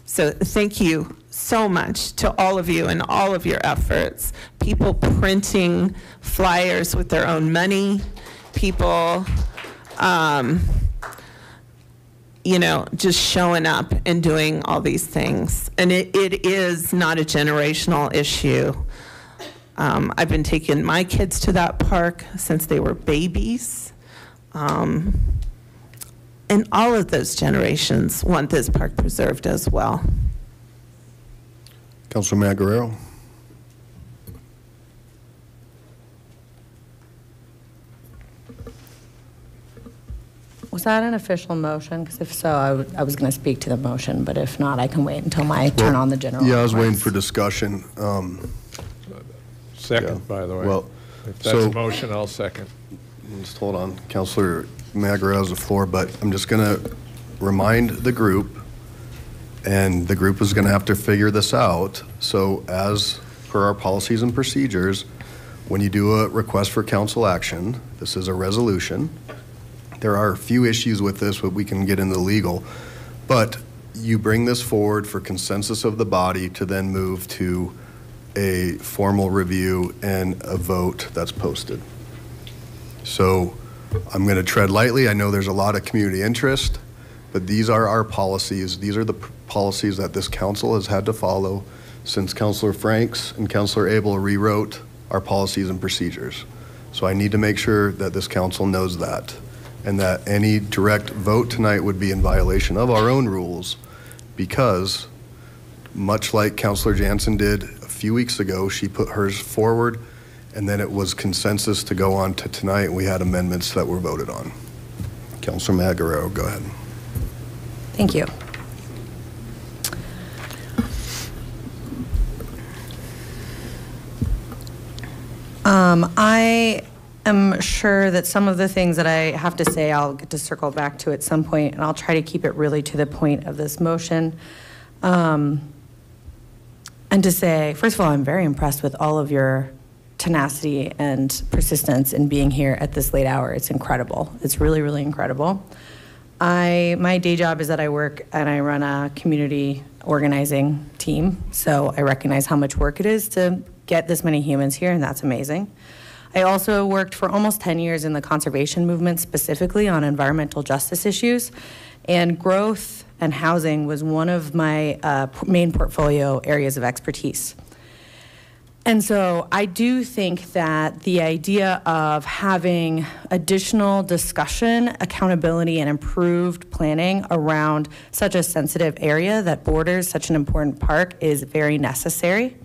Speaker 26: So thank you so much to all of you and all of your efforts. People printing flyers with their own money, people, um, you know, just showing up and doing all these things. And it, it is not a generational issue. Um, I've been taking my kids to that park since they were babies. Um, and all of those generations want this park preserved as well.
Speaker 1: Councilor Mayott-Guerrero.
Speaker 25: Was that an official motion? Because if so, I I was going to speak to the motion, but if not, I can wait until my turn on the general.
Speaker 1: Yeah, I was waiting for discussion. Um,
Speaker 63: Second, by the way.
Speaker 1: Well,
Speaker 63: If that's
Speaker 1: so-
Speaker 63: a motion, I'll second.
Speaker 1: Just hold on. Councilor Maguire has the floor, but I'm just going to remind the group, and the group is going to have to figure this out. So as per our policies and procedures, when you do a request for council action, this is a resolution. There are a few issues with this, but we can get into the legal. But you bring this forward for consensus of the body to then move to a formal review and a vote that's posted. So I'm going to tread lightly. I know there's a lot of community interest, but these are our policies. These are the policies that this council has had to follow since Councilor Franks and Councilor Able rewrote our policies and procedures. So I need to make sure that this council knows that and that any direct vote tonight would be in violation of our own rules because much like Councilor Jansen did a few weeks ago, she put hers forward and then it was consensus to go on to tonight, we had amendments that were voted on. Councilor Mayott-Guerrero, go ahead.
Speaker 25: Thank you. Um, I am sure that some of the things that I have to say, I'll get to circle back to at some point, and I'll try to keep it really to the point of this motion. Um, and to say, first of all, I'm very impressed with all of your tenacity and persistence in being here at this late hour. It's incredible. It's really, really incredible. I my day job is that I work and I run a community organizing team. So I recognize how much work it is to get this many humans here, and that's amazing. I also worked for almost 10 years in the conservation movement, specifically on environmental justice issues, and growth and housing was one of my uh, main portfolio areas of expertise. And so I do think that the idea of having additional discussion, accountability, and improved planning around such a sensitive area that borders such an important park is very necessary.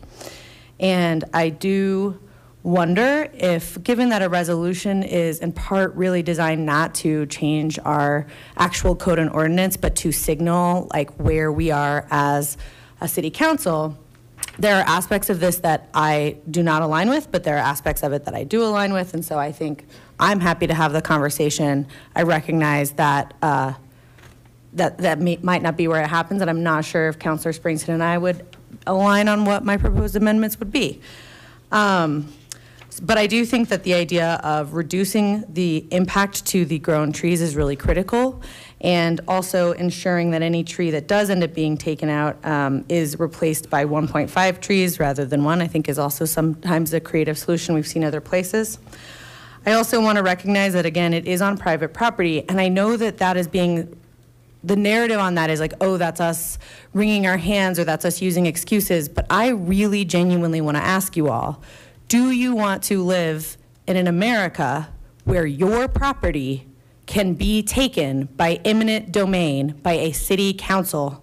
Speaker 25: And I do wonder if, given that a resolution is in part really designed not to change our actual code and ordinance, but to signal like where we are as a city council, there are aspects of this that I do not align with, but there are aspects of it that I do align with. And so I think I'm happy to have the conversation. I recognize that uh, that that may, might not be where it happens, and I'm not sure if Councilor Springsteen and I would align on what my proposed amendments would be. Um, but I do think that the idea of reducing the impact to the grown trees is really critical, and also ensuring that any tree that does end up being taken out um, is replaced by 1.5 trees rather than one, I think is also sometimes a creative solution we've seen other places. I also want to recognize that, again, it is on private property, and I know that that is being the narrative on that is like, oh, that's us wringing our hands or that's us using excuses. But I really genuinely want to ask you all do you want to live in an America where your property can be taken by eminent domain by a city council?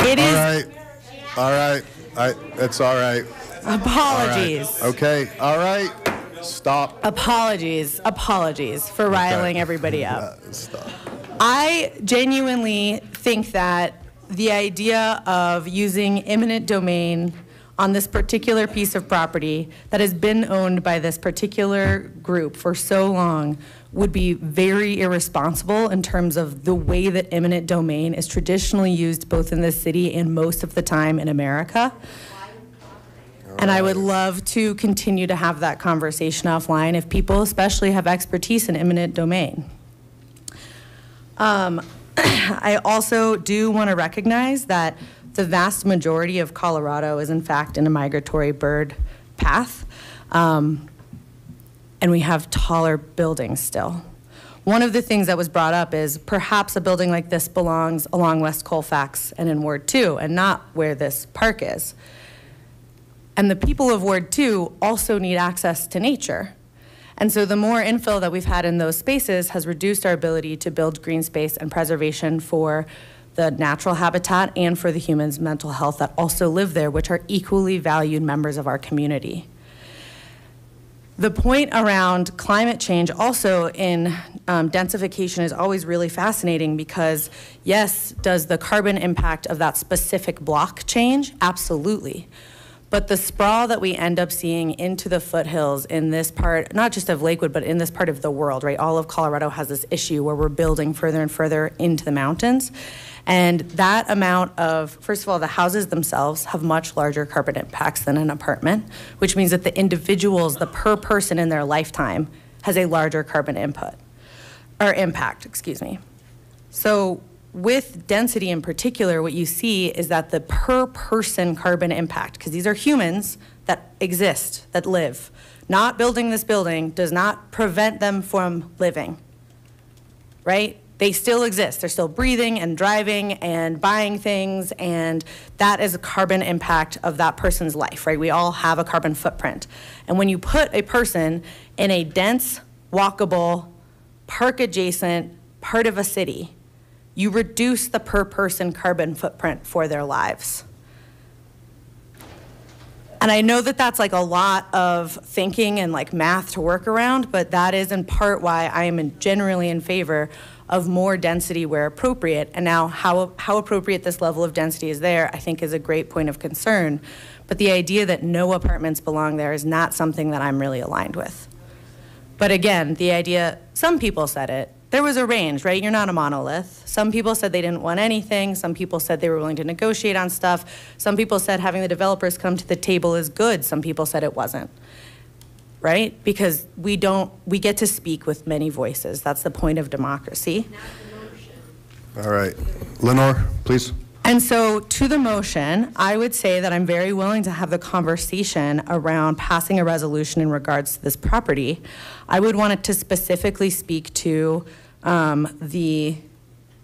Speaker 25: It
Speaker 1: All
Speaker 25: is
Speaker 1: right, all right, I, that's all right.
Speaker 25: apologies.
Speaker 1: All right. Okay, all right, stop.
Speaker 25: Apologies, apologies for riling everybody up. [laughs]
Speaker 1: Uh, Stop.
Speaker 25: I genuinely think that the idea of using eminent domain on this particular piece of property that has been owned by this particular group for so long would be very irresponsible in terms of the way that eminent domain is traditionally used both in this city and most of the time in America. And I would love to continue to have that conversation offline if people especially have expertise in eminent domain. Um, [clears throat] I also do want to recognize that the vast majority of Colorado is in fact in a migratory bird path. Um, and we have taller buildings still. One of the things that was brought up is perhaps a building like this belongs along West Colfax and in Ward 2 and not where this park is. And the people of Ward 2 also need access to nature. And so the more infill that we've had in those spaces has reduced our ability to build green space and preservation for the natural habitat and for the humans' mental health that also live there, which are equally valued members of our community. The point around climate change also in um, densification is always really fascinating because, yes, does the carbon impact of that specific block change? Absolutely. But the sprawl that we end up seeing into the foothills in this part, not just of Lakewood, but in this part of the world, right? All of Colorado has this issue where we're building further and further into the mountains. And that amount of, first of all, the houses themselves have much larger carbon impacts than an apartment, which means that the individuals, the per person in their lifetime, has a larger carbon input, or impact, excuse me. So with density in particular, what you see is that the per person carbon impact, because these are humans that exist, that live, not building this building does not prevent them from living, right? They still exist. They're still breathing and driving and buying things, and that is a carbon impact of that person's life, right? We all have a carbon footprint. And when you put a person in a dense, walkable, park adjacent part of a city, you reduce the per person carbon footprint for their lives. And I know that that's like a lot of thinking and like math to work around, but that is in part why I am generally in favor of more density where appropriate. And now, how, how appropriate this level of density is there, I think is a great point of concern. But the idea that no apartments belong there is not something that I'm really aligned with. But again, the idea, some people said it, there was a range, right? You're not a monolith. Some people said they didn't want anything. Some people said they were willing to negotiate on stuff. Some people said having the developers come to the table is good. Some people said it wasn't. Right? Because we don't, we get to speak with many voices. That's the point of democracy.
Speaker 1: All right. Lenore, please.
Speaker 25: And so, to the motion, I would say that I'm very willing to have the conversation around passing a resolution in regards to this property. I would want it to specifically speak to um, the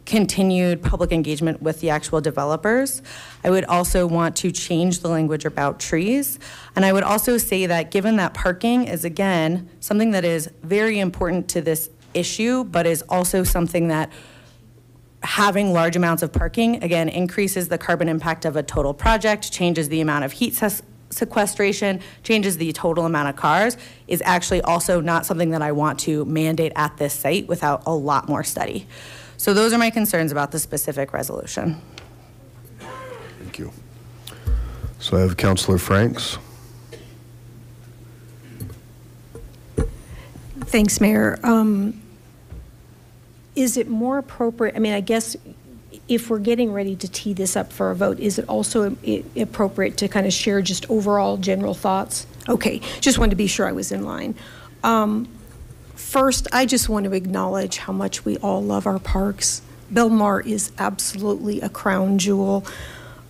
Speaker 25: continued public engagement with the actual developers. I would also want to change the language about trees. And I would also say that given that parking is, again, something that is very important to this issue, but is also something that having large amounts of parking, again, increases the carbon impact of a total project, changes the amount of heat ses- sequestration, changes the total amount of cars, is actually also not something that I want to mandate at this site without a lot more study. So those are my concerns about the specific resolution.
Speaker 1: Thank you. So I have Councilor Franks.
Speaker 24: Thanks, Mayor. Um, Is it more appropriate, I mean, I guess if we're getting ready to tee this up for a vote, is it also appropriate to kind of share just overall general thoughts? Okay, just wanted to be sure I was in line. Um, First, I just want to acknowledge how much we all love our parks. Belmar is absolutely a crown jewel.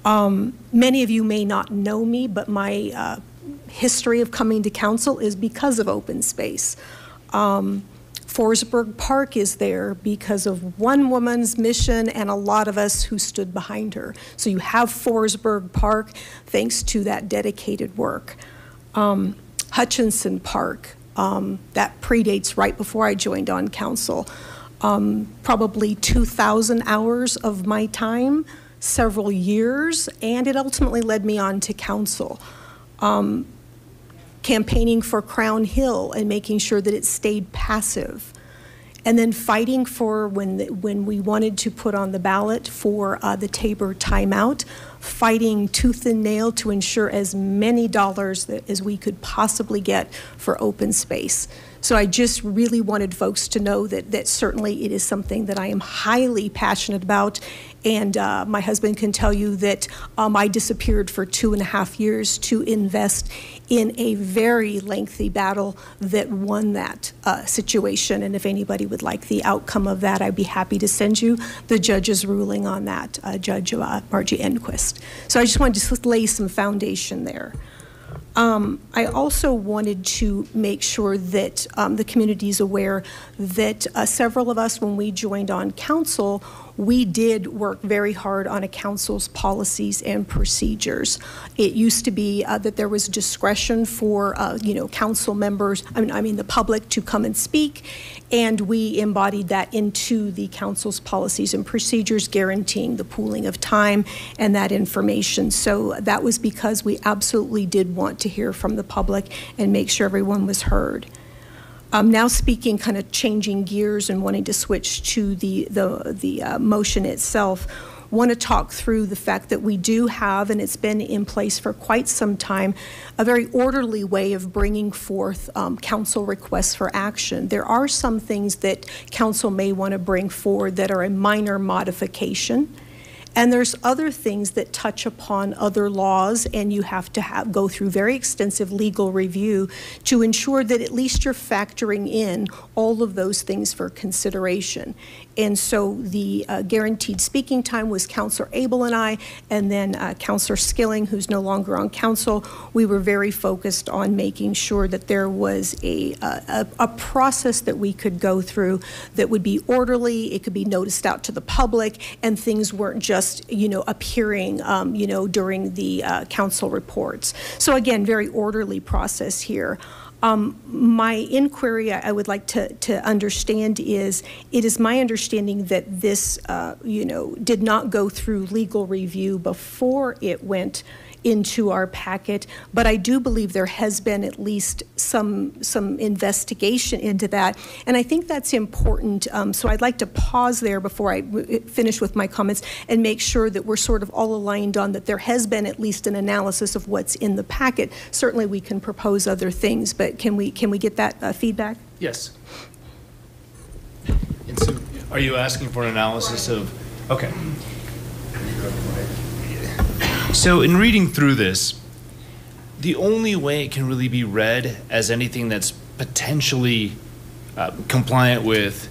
Speaker 24: Um, Many of you may not know me, but my uh, history of coming to council is because of open space. Um, Forsberg Park is there because of one woman's mission and a lot of us who stood behind her. So you have Forsberg Park thanks to that dedicated work. Um, Hutchinson Park, um, that predates right before I joined on council. Um, probably 2,000 hours of my time, several years, and it ultimately led me on to council. Um, campaigning for Crown Hill and making sure that it stayed passive. And then fighting for when, the, when we wanted to put on the ballot for uh, the Tabor timeout, fighting tooth and nail to ensure as many dollars that, as we could possibly get for open space. So I just really wanted folks to know that, that certainly it is something that I am highly passionate about. And uh, my husband can tell you that um, I disappeared for two and a half years to invest in a very lengthy battle that won that uh, situation. And if anybody would like the outcome of that, I'd be happy to send you the judge's ruling on that, uh, Judge uh, Margie Enquist. So I just wanted to lay some foundation there. Um, I also wanted to make sure that um, the community is aware that uh, several of us, when we joined on council, we did work very hard on a council's policies and procedures. It used to be uh, that there was discretion for, uh, you know, council members, I mean, I mean, the public to come and speak, and we embodied that into the council's policies and procedures, guaranteeing the pooling of time and that information. So that was because we absolutely did want to hear from the public and make sure everyone was heard. Um, now speaking, kind of changing gears and wanting to switch to the, the, the uh, motion itself, want to talk through the fact that we do have, and it's been in place for quite some time, a very orderly way of bringing forth um, council requests for action. There are some things that council may want to bring forward that are a minor modification and there's other things that touch upon other laws, and you have to have, go through very extensive legal review to ensure that at least you're factoring in all of those things for consideration. And so the uh, guaranteed speaking time was Councillor Able and I, and then uh, Councillor Skilling, who's no longer on council. We were very focused on making sure that there was a, a, a process that we could go through that would be orderly, it could be noticed out to the public, and things weren't just, you know, appearing, um, you know, during the uh, council reports. So again, very orderly process here. Um, my inquiry I would like to, to understand is it is my understanding that this, uh, you know, did not go through legal review before it went into our packet, but I do believe there has been at least some some investigation into that, and I think that's important. Um, so I'd like to pause there before I finish with my comments and make sure that we're sort of all aligned on that there has been at least an analysis of what's in the packet. Certainly, we can propose other things, but can we can we get that uh, feedback?
Speaker 22: Yes. So, are you asking for an analysis of? Okay. So, in reading through this, the only way it can really be read as anything that's potentially uh, compliant with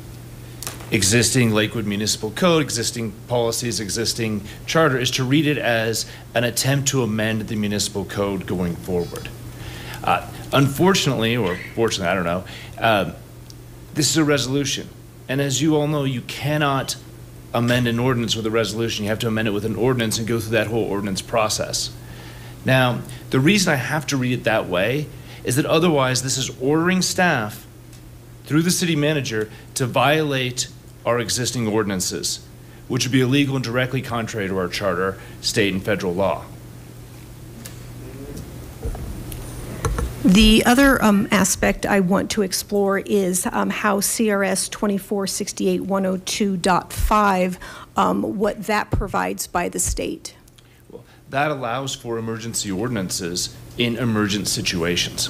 Speaker 22: existing Lakewood Municipal Code, existing policies, existing charter is to read it as an attempt to amend the municipal code going forward. Uh, unfortunately, or fortunately, I don't know, uh, this is a resolution. And as you all know, you cannot amend an ordinance with a resolution. You have to amend it with an ordinance and go through that whole ordinance process. Now, the reason I have to read it that way is that otherwise this is ordering staff through the city manager to violate our existing ordinances, which would be illegal and directly contrary to our charter, state, and federal law.
Speaker 24: The other um, aspect I want to explore is um, how CRS 2468102.5, um, what that provides by the state.
Speaker 22: Well, that allows for emergency ordinances in emergent situations.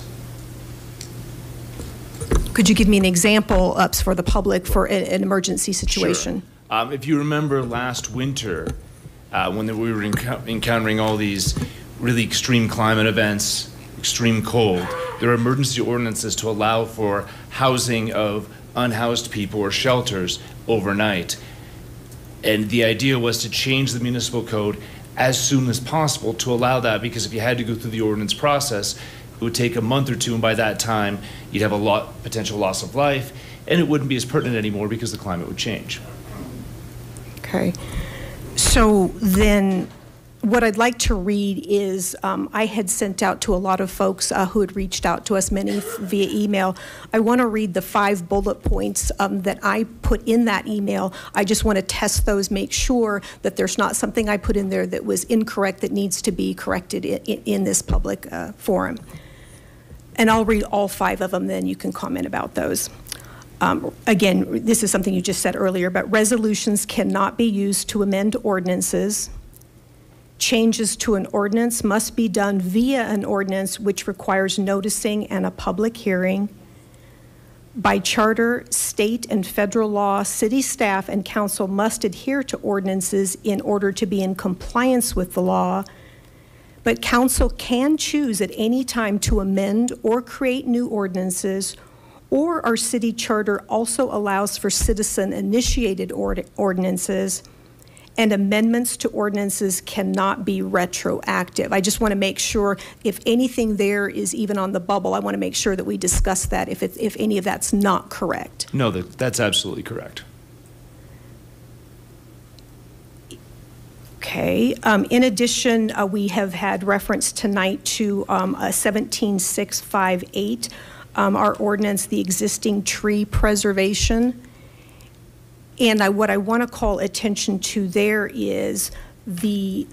Speaker 24: Could you give me an example ups for the public for a, an emergency situation?
Speaker 22: Sure. Um, if you remember last winter, uh, when we were encountering all these really extreme climate events, extreme cold, there are emergency ordinances to allow for housing of unhoused people or shelters overnight. And the idea was to change the municipal code as soon as possible to allow that because if you had to go through the ordinance process, it would take a month or two, and by that time, you'd have a lot potential loss of life, and it wouldn't be as pertinent anymore because the climate would change.
Speaker 24: Okay. So then, what I'd like to read is um, I had sent out to a lot of folks uh, who had reached out to us, many via email. I want to read the five bullet points um, that I put in that email. I just want to test those, make sure that there's not something I put in there that was incorrect that needs to be corrected in, in this public uh, forum. And I'll read all five of them, then you can comment about those. Um, again, this is something you just said earlier, but resolutions cannot be used to amend ordinances. Changes to an ordinance must be done via an ordinance which requires noticing and a public hearing. By charter, state and federal law, city staff and council must adhere to ordinances in order to be in compliance with the law. But council can choose at any time to amend or create new ordinances or our city charter also allows for citizen-initiated ordinances, and amendments to ordinances cannot be retroactive. I just want to make sure if anything there is even on the bubble, I want to make sure that we discuss that if, it, if any of that's not correct.
Speaker 22: No, that, that's absolutely correct.
Speaker 24: Okay. Um, in addition, uh, we have had reference tonight to um, a 17658 um, our ordinance, the existing tree preservation. And I, what I want to call attention to there is the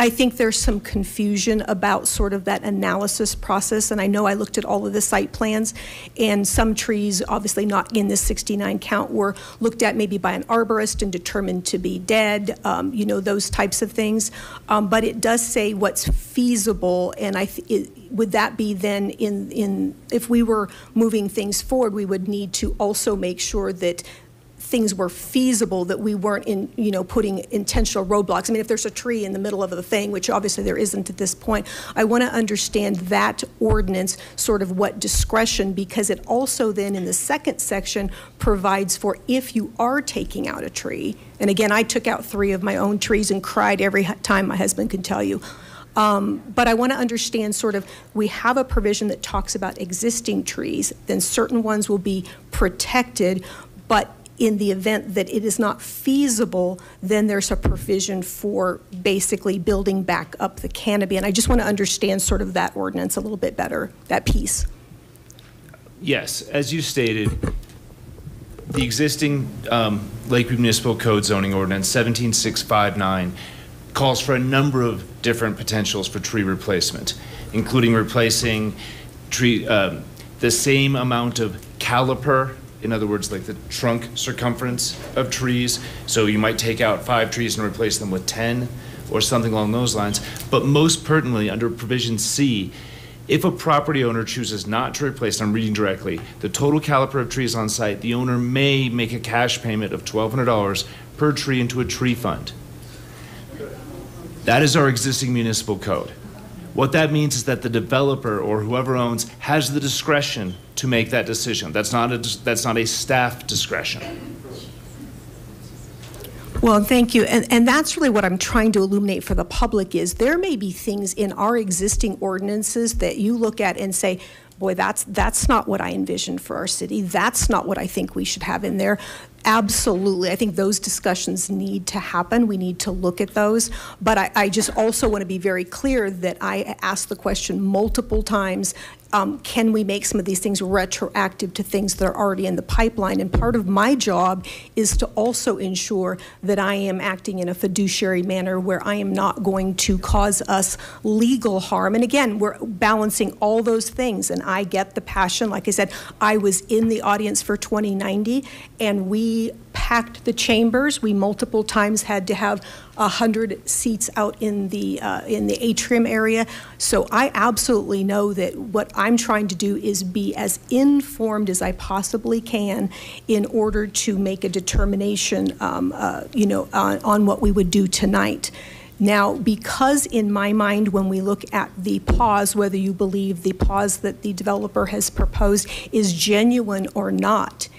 Speaker 24: I think there's some confusion about sort of that analysis process. And I know I looked at all of the site plans, and some trees, obviously not in this 69 count, were looked at maybe by an arborist and determined to be dead, um, you know, those types of things. Um, but it does say what's feasible, and I it, would that be then in in if we were moving things forward, we would need to also make sure that things were feasible that we weren't in, you know, putting intentional roadblocks. I mean, if there's a tree in the middle of the thing, which obviously there isn't at this point, I want to understand that ordinance, sort of what discretion, because it also then in the second section provides for if you are taking out a tree, and again, I took out three of my own trees and cried every time my husband can tell you. Um, but I want to understand sort of we have a provision that talks about existing trees, then certain ones will be protected, but in the event that it is not feasible, then there's a provision for basically building back up the canopy. And I just want to understand sort of that ordinance a little bit better, that piece.
Speaker 22: Yes, as you stated, the existing um, Lakewood Municipal Code zoning ordinance 17659 calls for a number of different potentials for tree replacement, including replacing tree uh, the same amount of caliper in other words, like the trunk circumference of trees. So you might take out five trees and replace them with 10 or something along those lines. But most pertinently, under provision C, if a property owner chooses not to replace, I'm reading directly, the total caliper of trees on site, the owner may make a cash payment of $1,200 per tree into a tree fund. That is our existing municipal code. What that means is that the developer or whoever owns has the discretion to make that decision. That's not a, that's not a staff discretion.
Speaker 24: Well, thank you. And, and that's really what I'm trying to illuminate for the public is there may be things in our existing ordinances that you look at and say, boy, that's, that's not what I envisioned for our city. That's not what I think we should have in there. Absolutely. I think those discussions need to happen. We need to look at those. But I, I just also want to be very clear that I asked the question multiple times um, can we make some of these things retroactive to things that are already in the pipeline? And part of my job is to also ensure that I am acting in a fiduciary manner where I am not going to cause us legal harm. And again, we're balancing all those things. And I get the passion. Like I said, I was in the audience for 2090, and we packed the chambers. We multiple times had to have 100 seats out in the, uh, in the atrium area. So I absolutely know that what I'm trying to do is be as informed as I possibly can in order to make a determination, um, uh, you know, on, on what we would do tonight. Now, because in my mind, when we look at the pause, whether you believe the pause that the developer has proposed is genuine or not,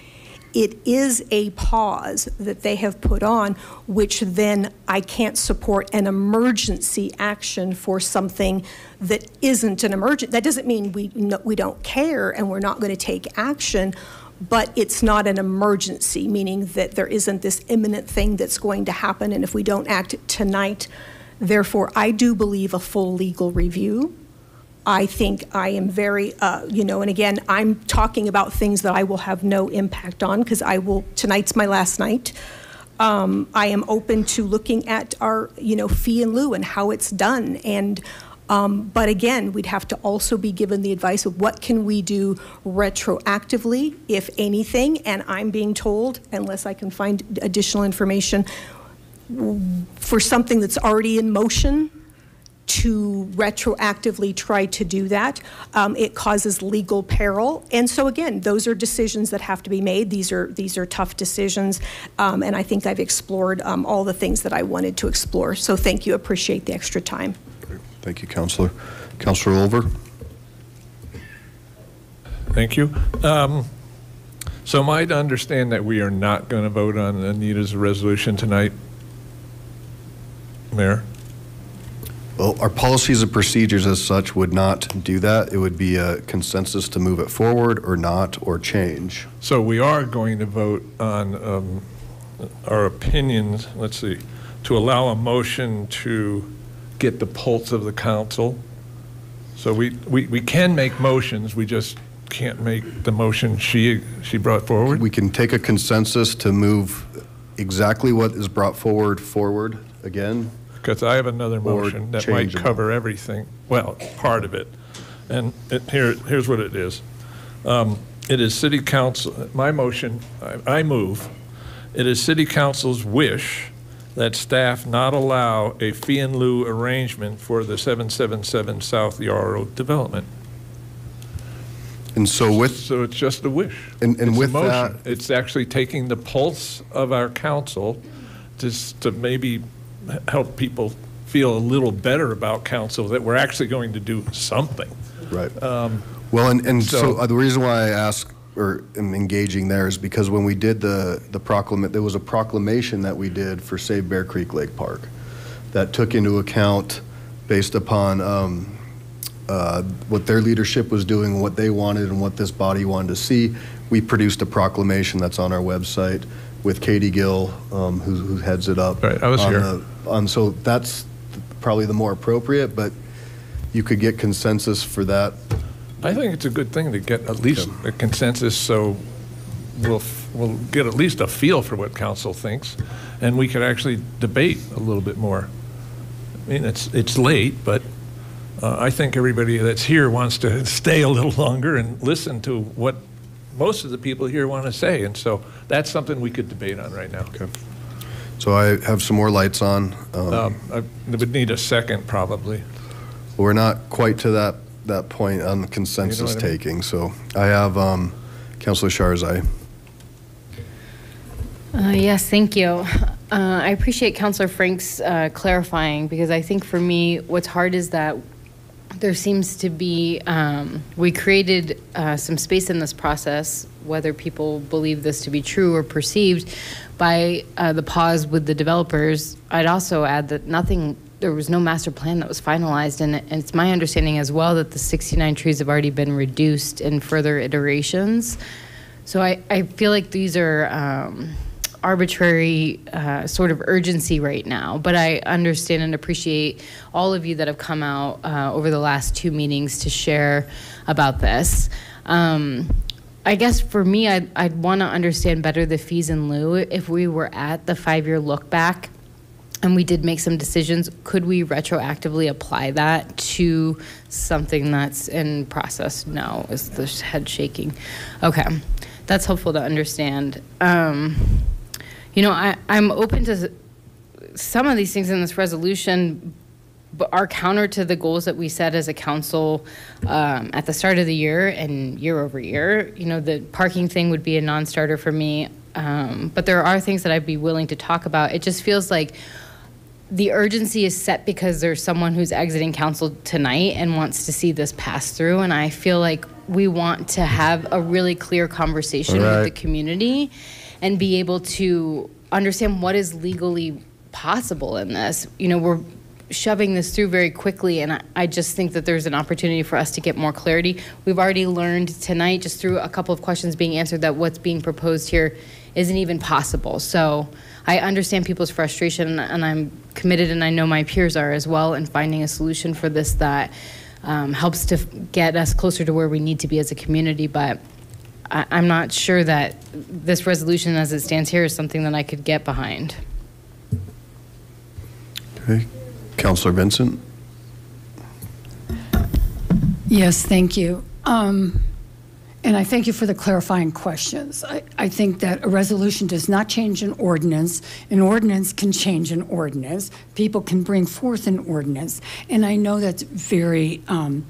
Speaker 24: it is a pause that they have put on, which then I can't support an emergency action for something that isn't an emergent. That doesn't mean we, no, we don't care and we're not going to take action, but it's not an emergency, meaning that there isn't this imminent thing that's going to happen, and if we don't act tonight, therefore, I do believe a full legal review. I think I am very, uh, you know, and again, I'm talking about things that I will have no impact on because I will, tonight's my last night. Um, I am open to looking at our, you know, fee and lieu and how it's done. And, um, but again, we'd have to also be given the advice of what can we do retroactively, if anything. And I'm being told, unless I can find additional information, for something that's already in motion, to retroactively try to do that. Um, it causes legal peril, and so again, those are decisions that have to be made. These are these are tough decisions, um, and I think I've explored um, all the things that I wanted to explore. So thank you. Appreciate the extra time.
Speaker 1: Thank you, Councilor. Councilor Olver.
Speaker 5: Thank you. Um, so am I to understand that we are not going to vote on Anita's resolution tonight, Mayor?
Speaker 1: Well, our policies and procedures as such would not do that. It would be a consensus to move it forward or not, or change.
Speaker 5: So we are going to vote on um, our opinions, let's see, to allow a motion to get the pulse of the council. So we, we, we can make motions, we just can't make the motion she, she brought forward?
Speaker 1: We can take a consensus to move exactly what is brought forward, forward again.
Speaker 5: Because I have another motion that might cover everything, well, part of it. And it, here, here's what it is. Um, It is city council, my motion, I, I move, it is city council's wish that staff not allow a fee and lieu arrangement for the 777 South Yarrow development.
Speaker 1: And so with,
Speaker 5: So it's just a wish.
Speaker 1: And- and
Speaker 5: It's a
Speaker 1: with
Speaker 5: motion.
Speaker 1: that-
Speaker 5: It's actually taking the pulse of our council just to maybe help people feel a little better about council, that we're actually going to do something.
Speaker 1: Right.
Speaker 5: Um,
Speaker 1: Well, and, and so
Speaker 5: So-
Speaker 1: uh, the reason why I ask or am engaging there is because when we did the, the proclamation, there was a proclamation that we did for Save Bear Creek Lake Park that took into account, based upon um, uh, what their leadership was doing, what they wanted, and what this body wanted to see, we produced a proclamation that's on our website with Katie Gill, um, who, who heads it up.
Speaker 5: Right, I was
Speaker 1: on
Speaker 5: here.
Speaker 1: the- On, so that's probably the more appropriate, but you could get consensus for that
Speaker 5: I think it's a good thing to get at least a consensus, so we'll, f- we'll get at least a feel for what council thinks, and we could actually debate a little bit more. I mean, it's, it's late, but uh, I think everybody that's here wants to [laughs] stay a little longer and listen to what most of the people here want to say, and so that's something we could debate on right now.
Speaker 1: Okay. So I have some more lights on. Um,
Speaker 5: Um, I would need a second, probably.
Speaker 1: We're not quite to that, that point on the consensus
Speaker 5: what I mean?
Speaker 1: taking, so I have um, Councilor Shahrezaei.
Speaker 20: Uh, yes, thank you. Uh, I appreciate Councillor Frank's uh, clarifying because I think for me, what's hard is that there seems to be, um, we created uh, some space in this process, whether people believe this to be true or perceived, by uh, the pause with the developers. I'd also add that nothing, there was no master plan that was finalized, and, and it's my understanding as well that the 69 trees have already been reduced in further iterations. So I, I feel like these are um, arbitrary uh, sort of urgency right now, but I understand and appreciate all of you that have come out uh, over the last two meetings to share about this. Um, I guess for me, I'd, I'd want to understand better the fees in lieu. If we were at the five-year look back, and we did make some decisions. Could we retroactively apply that to something that's in process? No, is the head shaking? Okay, that's helpful to understand. Um, you know, I, I'm open to some of these things in this resolution, but are counter to the goals that we set as a council um, at the start of the year and year over year. You know, the parking thing would be a non-starter for me, um, but there are things that I'd be willing to talk about. It just feels like the urgency is set because there's someone who's exiting council tonight and wants to see this pass through, and I feel like we want to have a really clear conversation with the community and be able to understand what is legally possible in this. You know, we're
Speaker 64: shoving this through very quickly, and I, I just think that there's an opportunity for us to get more clarity. We've already learned tonight, just through a couple of questions being answered, that what's being proposed here isn't even possible. So I understand people's frustration, and I'm committed, and I know my peers are as well, in finding a solution for this that um, helps to get us closer to where we need to be as a community. But I, I'm not sure that this resolution, as it stands here, is something that I could get behind.
Speaker 1: Okay. Councilor Vincent?
Speaker 21: Yes, thank you. Um, And I thank you for the clarifying questions. I, I think that a resolution does not change an ordinance. An ordinance can change an ordinance. People can bring forth an ordinance. And I know that's very um,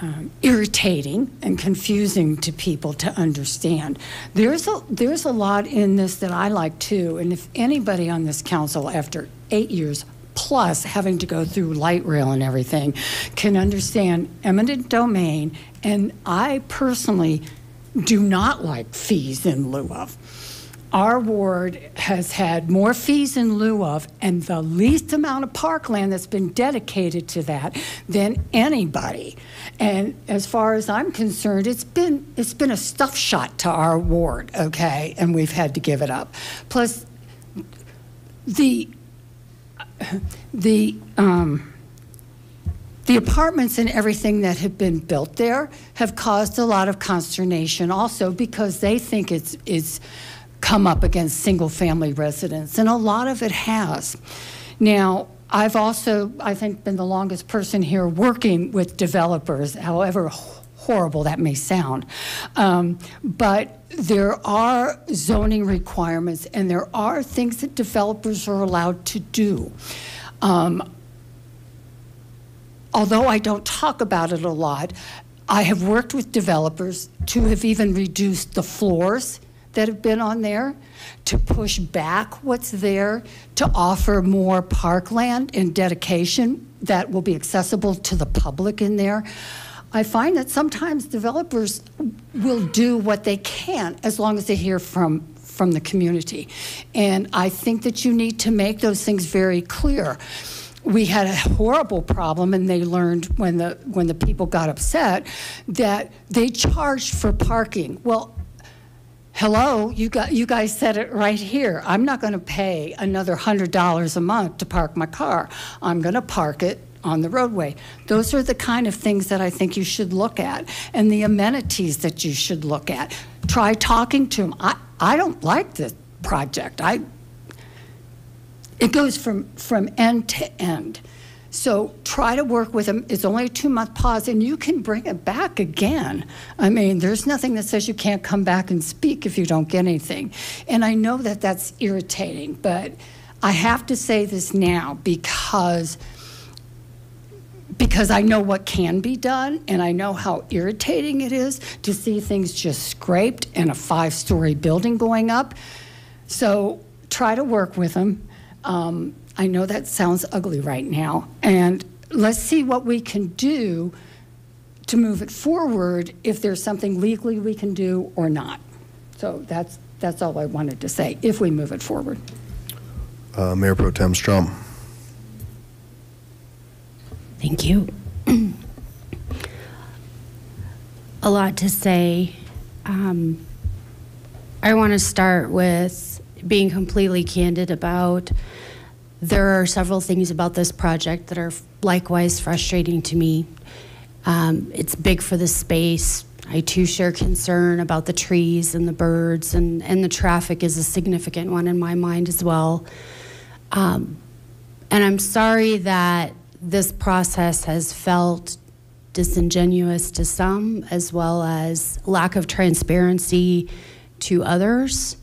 Speaker 21: um, irritating and confusing to people to understand. There's a, there's a lot in this that I like too. And if anybody on this council, after eight years plus having to go through light rail and everything, can understand eminent domain. And I personally do not like fees in lieu of. Our ward has had more fees in lieu of and the least amount of parkland that's been dedicated to that than anybody. And as far as I'm concerned, it's been it's been a stuff shot to our ward, okay? And we've had to give it up. Plus the the um, the apartments and everything that have been built there have caused a lot of consternation also because they think it's it's come up against single family residents and a lot of it has. Now i've also i think been the longest person here working with developers however horrible that may sound. Um, but there are zoning requirements and there are things that developers are allowed to do. Um, although I don't talk about it a lot, I have worked with developers to have even reduced the floors that have been on there, to push back what's there, to offer more parkland and dedication that will be accessible to the public in there. I find that sometimes developers will do what they can as long as they hear from from the community. And I think that you need to make those things very clear we had a horrible problem and they learned when the when the people got upset that they charged for parking well hello you got you guys said it right here. I'm not going to pay another hundred dollars a month to park my car. I'm going to park it on the roadway. Those are the kind of things that i think you should look at and the amenities that you should look at. Try talking to them i, I don't like this project. I it goes from, from end to end. So try to work with them. It's only a two month pause, and you can bring it back again. I mean, there's nothing that says you can't come back and speak if you don't get anything. And I know that that's irritating, but I have to say this now because because I know what can be done and I know how irritating it is to see things just scraped and a five story building going up. So try to work with them. Um, I know that sounds ugly right now, and let's see what we can do to move it forward if there's something legally we can do or not. So that's that's all I wanted to say. If we move it forward,
Speaker 1: uh, Mayor Pro Tem Strom.
Speaker 28: Thank you. A lot to say. Um, I want to start with being completely candid about there are several things about this project that are likewise frustrating to me. Um, it's big for the space. I too share concern about the trees and the birds, and, and the traffic is a significant one in my mind as well. Um, and I'm sorry that this process has felt disingenuous to some, as well as lack of transparency to others.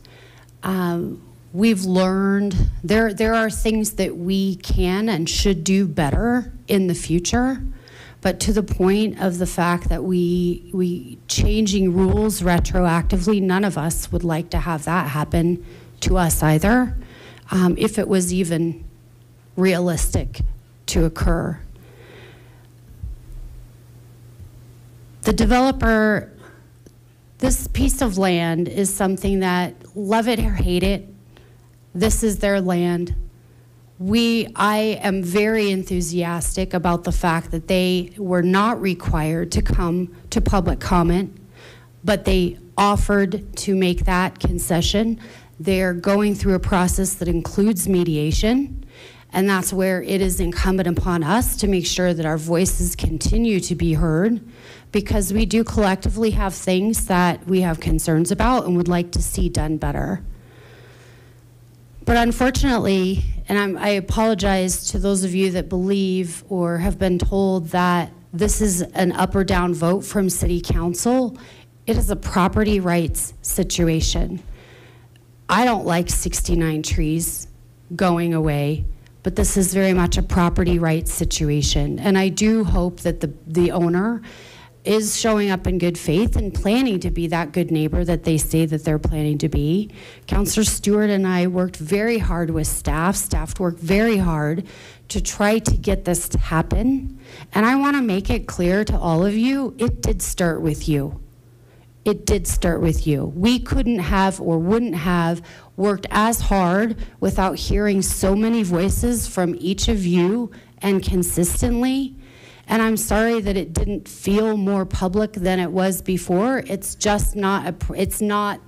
Speaker 28: Um, we've learned there there are things that we can and should do better in the future but to the point of the fact that we we changing rules retroactively none of us would like to have that happen to us either um, if it was even realistic to occur. The developer this piece of land is something that love it or hate it this is their land we, I am very enthusiastic about the fact that they were not required to come to public comment, but they offered to make that concession. They're going through a process that includes mediation, and that's where it is incumbent upon us to make sure that our voices continue to be heard because we do collectively have things that we have concerns about and would like to see done better. But unfortunately, and I'm, I apologize to those of you that believe or have been told that this is an up or down vote from City Council, it is a property rights situation. I don't like 69 trees going away, but this is very much a property rights situation. And I do hope that the, the owner is showing up in good faith and planning to be that good neighbor that they say that they're planning to be. Councillor Stewart and I worked very hard with staff. Staff worked very hard to try to get this to happen. And I want to make it clear to all of you, it did start with you. It did start with you. We couldn't have or wouldn't have worked as hard without hearing so many voices from each of you and consistently and I'm sorry that it didn't feel more public than it was before. It's just not, a, it's not,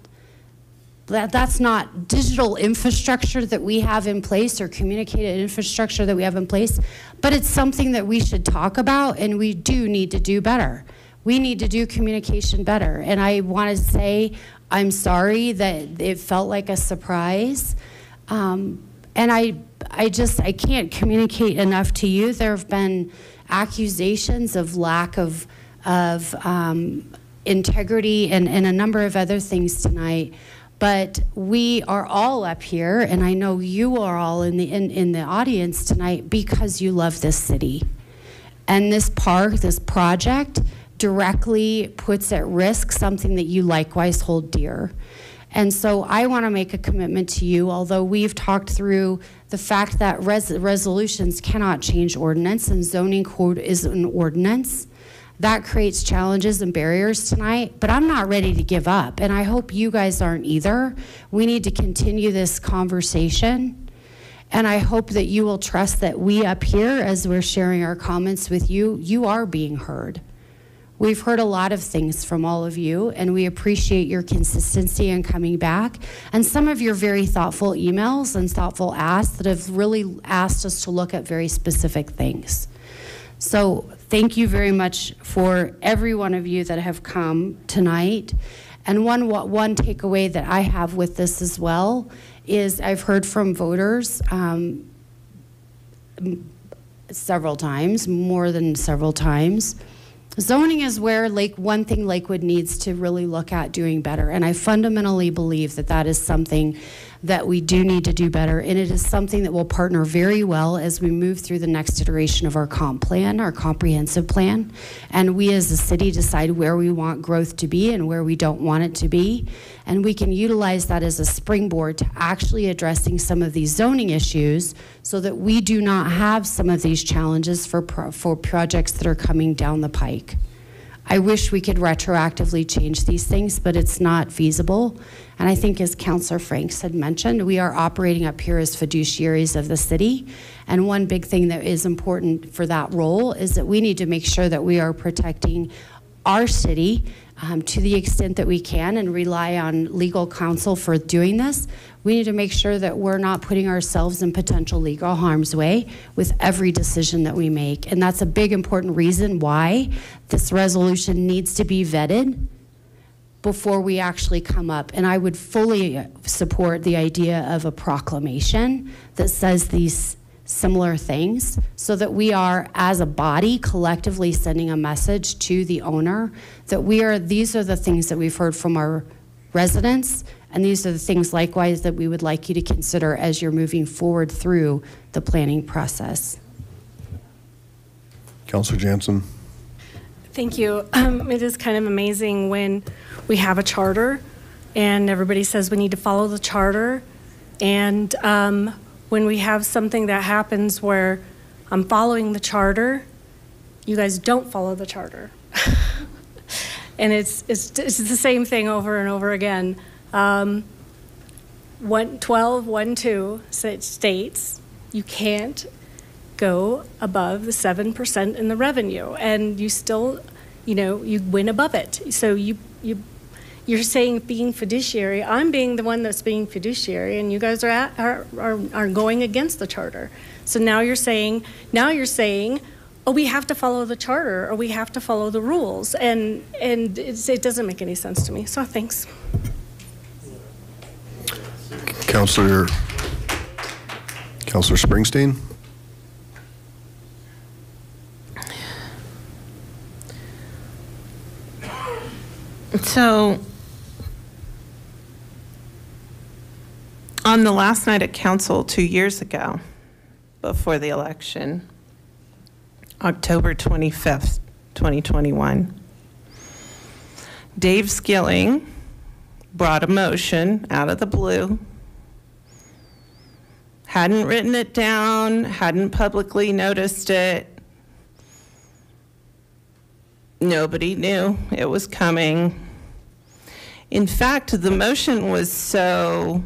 Speaker 28: that, that's not digital infrastructure that we have in place or communicated infrastructure that we have in place, but it's something that we should talk about and we do need to do better. We need to do communication better. And I want to say, I'm sorry that it felt like a surprise. Um, and I, I just, I can't communicate enough to you. There have been, accusations of lack of, of um, integrity and, and a number of other things tonight. But we are all up here, and I know you are all in the, in, in the audience tonight because you love this city. And this park, this project, directly puts at risk something that you likewise hold dear. And so I want to make a commitment to you, although we've talked through the fact that res resolutions cannot change ordinance and zoning code is an ordinance. That creates challenges and barriers tonight, but I'm not ready to give up, and I hope you guys aren't either. We need to continue this conversation, and I hope that you will trust that we up here, as we're sharing our comments with you, you are being heard. We've heard a lot of things from all of you, and we appreciate your consistency in coming back and some of your very thoughtful emails and thoughtful asks that have really asked us to look at very specific things. So thank you very much for every one of you that have come tonight. And one, one takeaway that I have with this as well is I've heard from voters um, several times, more than several times, Zoning is where Lake, one thing Lakewood needs to really look at doing better. And I fundamentally believe that that is something that we do need to do better. And it is something that will partner very well as we move through the next iteration of our comp plan, our comprehensive plan. And we as a city decide where we want growth to be and where we don't want it to be. And we can utilize that as a springboard to actually addressing some of these zoning issues so that we do not have some of these challenges for, pro for projects that are coming down the pike. I wish we could retroactively change these things, but it's not feasible. And I think as Councillor Franks had mentioned, we are operating up here as fiduciaries of the city. And one big thing that is important for that role is that we need to make sure that we are protecting our city um, to the extent that we can and rely on legal counsel for doing this. We need to make sure that we're not putting ourselves in potential legal harm's way with every decision that we make. And that's a big important reason why this resolution needs to be vetted before we actually come up. And I would fully support the idea of a proclamation that says these similar things so that we are as a body collectively sending a message to the owner that we are these are the things that we've heard from our residents and these are the things likewise that we would like you to consider as you're moving forward through the planning process.
Speaker 1: Councillor Jansen.
Speaker 65: Thank you. Um, it is kind of amazing when we have a charter and everybody says we need to follow the charter. And um, when we have something that happens where I'm following the charter, you guys don't follow the charter. [laughs] and it's, it's, it's the same thing over and over again. Um, one, 12, 1, 2 states you can't go above the 7% in the revenue and you still, you know, you win above it. So you, you, you're saying being fiduciary, I'm being the one that's being fiduciary and you guys are, at, are, are, are going against the charter. So now you're saying, now you're saying, oh, we have to follow the charter or we have to follow the rules. And, and it's, it doesn't make any sense to me. So thanks.
Speaker 1: Councilor, Councilor Springsteen?
Speaker 26: So, on the last night at council two years ago, before the election, October 25th, 2021, Dave Skilling brought a motion out of the blue, hadn't written it down, hadn't publicly noticed it, Nobody knew it was coming. In fact, the motion was so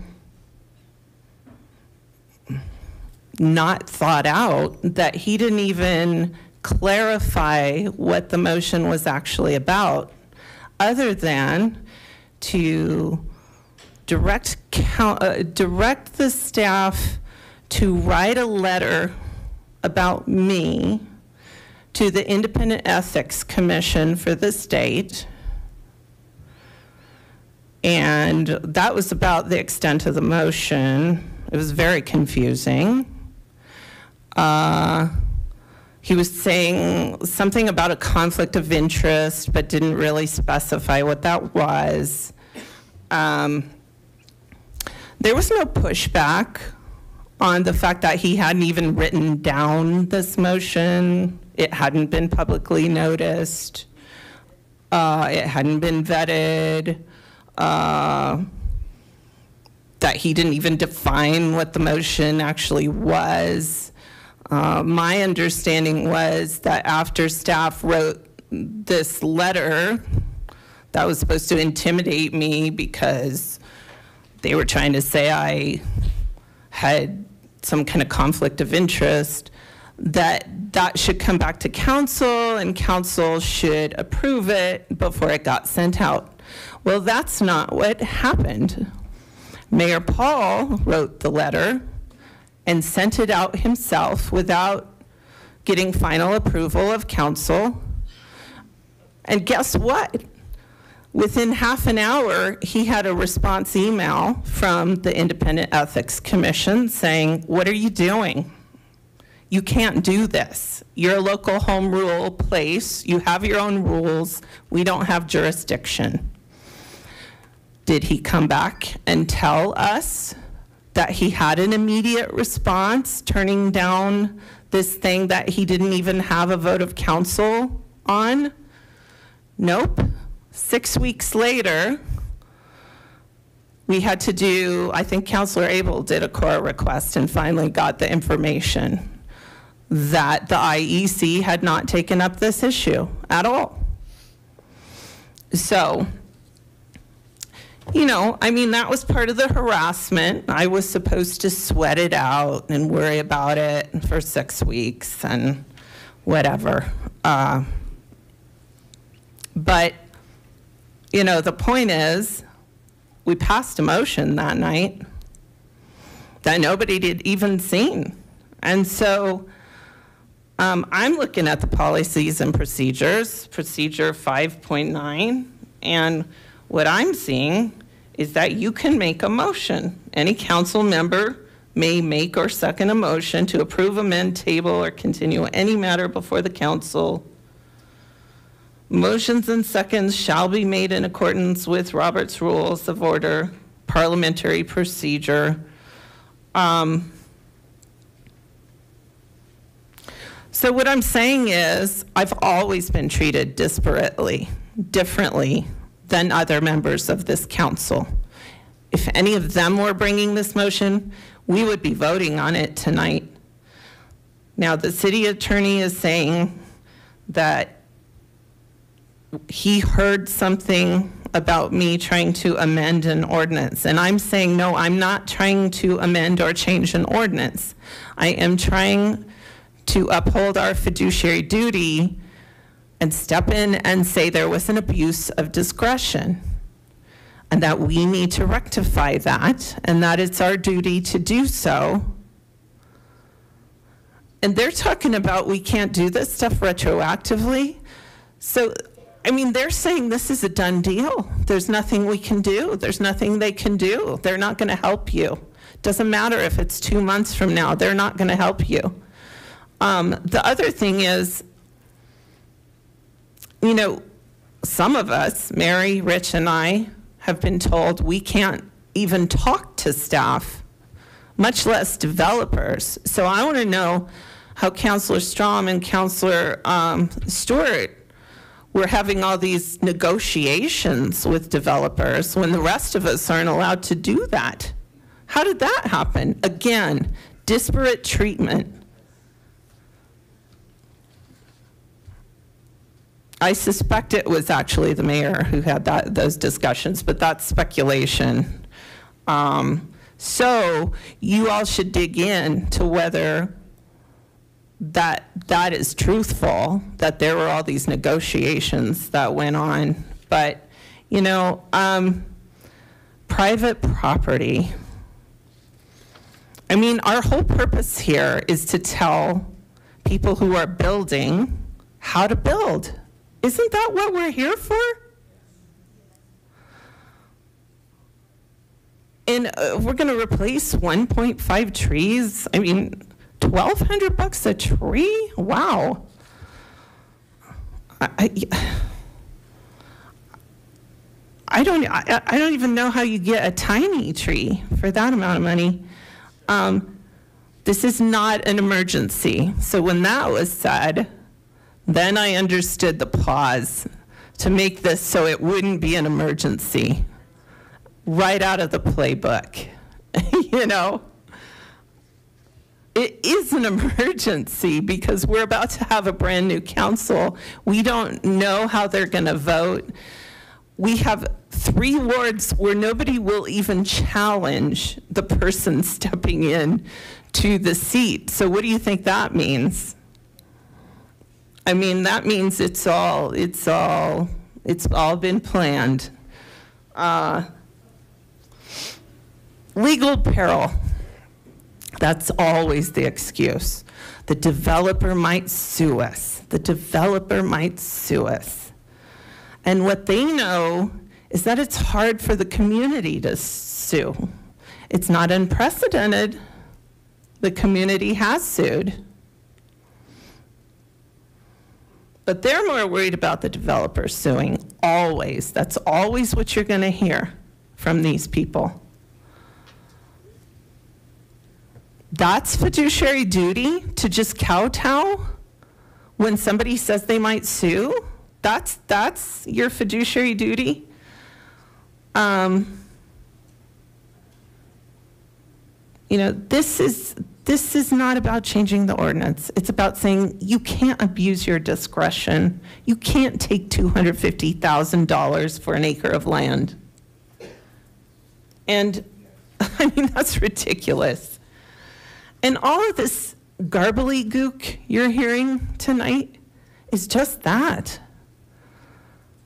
Speaker 26: not thought out that he didn't even clarify what the motion was actually about, other than to direct, uh, direct the staff to write a letter about me to the Independent Ethics Commission for the state. And that was about the extent of the motion. It was very confusing. Uh, he was saying something about a conflict of interest, but didn't really specify what that was. Um, there was no pushback on the fact that he hadn't even written down this motion. It hadn't been publicly noticed. Uh, it hadn't been vetted. Uh, that he didn't even define what the motion actually was. Uh, my understanding was that after staff wrote this letter that was supposed to intimidate me because they were trying to say I had some kind of conflict of interest, that that should come back to council and council should approve it before it got sent out. Well, that's not what happened. Mayor Paul wrote the letter and sent it out himself without getting final approval of council. And guess what? Within half an hour, he had a response email from the Independent Ethics Commission saying, What are you doing? You can't do this. You're a local home rule place. You have your own rules. We don't have jurisdiction. Did he come back and tell us that he had an immediate response, turning down this thing that he didn't even have a vote of council on? Nope. Six weeks later, we had to do, I think Councillor Able did a CORA request and finally got the information that the IEC had not taken up this issue at all. So, you know, I mean, that was part of the harassment. I was supposed to sweat it out and worry about it for six weeks and whatever. Uh, but you know, the point is, we passed a motion that night that nobody had even seen. And so um, I'm looking at the policies and procedures, procedure 5.9, and what I'm seeing is that you can make a motion. Any council member may make or second a motion to approve, amend, table, or continue any matter before the council Motions and seconds shall be made in accordance with Robert's Rules of Order, parliamentary procedure. Um, so what I'm saying is I've always been treated disparately, differently than other members of this council. If any of them were bringing this motion, we would be voting on it tonight. Now, the city attorney is saying that he heard something about me trying to amend an ordinance. And I'm saying, no, I'm not trying to amend or change an ordinance. I am trying to uphold our fiduciary duty and step in and say there was an abuse of discretion and that we need to rectify that and that it's our duty to do so. And they're talking about we can't do this stuff retroactively. So, I mean, they're saying this is a done deal. There's nothing we can do. There's nothing they can do. They're not going to help you. Doesn't matter if it's two months from now, they're not going to help you. Um, the other thing is, you know, some of us, Mary, Rich, and I, have been told we can't even talk to staff, much less developers. So I want to know how Councillor Strom and Councillor um, Stewart were having all these negotiations with developers when the rest of us aren't allowed to do that. How did that happen? Again, disparate treatment. I suspect it was actually the mayor who had that, those discussions, but that's speculation. Um, so you all should dig in to whether that that is truthful, that there were all these negotiations that went on. But, you know, um, private property. I mean, our whole purpose here is to tell people who are building how to build. Isn't that what we're here for? And uh, we're going to replace 1.5 trees. I mean, 1200 bucks a tree? Wow. I, I, [sighs] I don't I, I, don't even know how you get a tiny tree for that amount of money. Um, this is not an emergency. So when that was said, then I understood the pause to make this so it wouldn't be an emergency right out of the playbook. [laughs] you know? It is an [laughs] emergency because we're about to have a brand new council. We don't know how they're going to vote. We have three wards where nobody will even challenge the person [laughs] stepping in to the seat. So what do you think that means? I mean, that means it's all, it's all, it's all been planned. Uh, legal peril. That's always the excuse. The developer might sue us. The developer might sue us. And what they know is that it's hard for the community to sue. It's not unprecedented. The community has sued. But they're more worried about the developer suing, always. That's always what you're going to hear from these people. That's fiduciary duty to just kowtow when somebody says they might sue? That's, that's your fiduciary duty? Um, you know, this is, this is not about changing the ordinance. It's about saying you can't abuse your discretion. You can't take $250,000 for an acre of land. And [laughs] I mean, that's ridiculous. And all of this garbly gook you're hearing tonight is just that.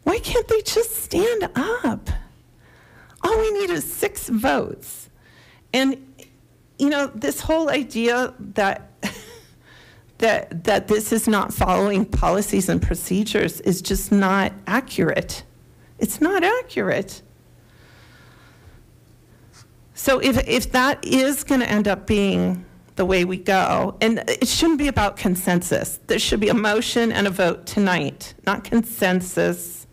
Speaker 26: Why can't they just stand up? All we need is six votes. And you know, this whole idea that [laughs] that that this is not following policies and procedures is just not accurate. It's not accurate. So if if that is going to end up being the way we go, and it shouldn't be about consensus. There should be a motion and a vote tonight, not consensus.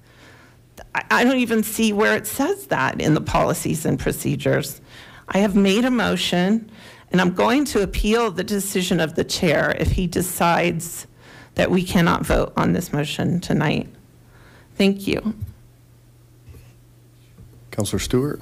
Speaker 26: I, I don't even see where it says that in the policies and procedures. I have made a motion, and I'm going to appeal the decision of the chair if he decides that we cannot vote on this motion tonight. Thank you.
Speaker 1: Councillor Stewart.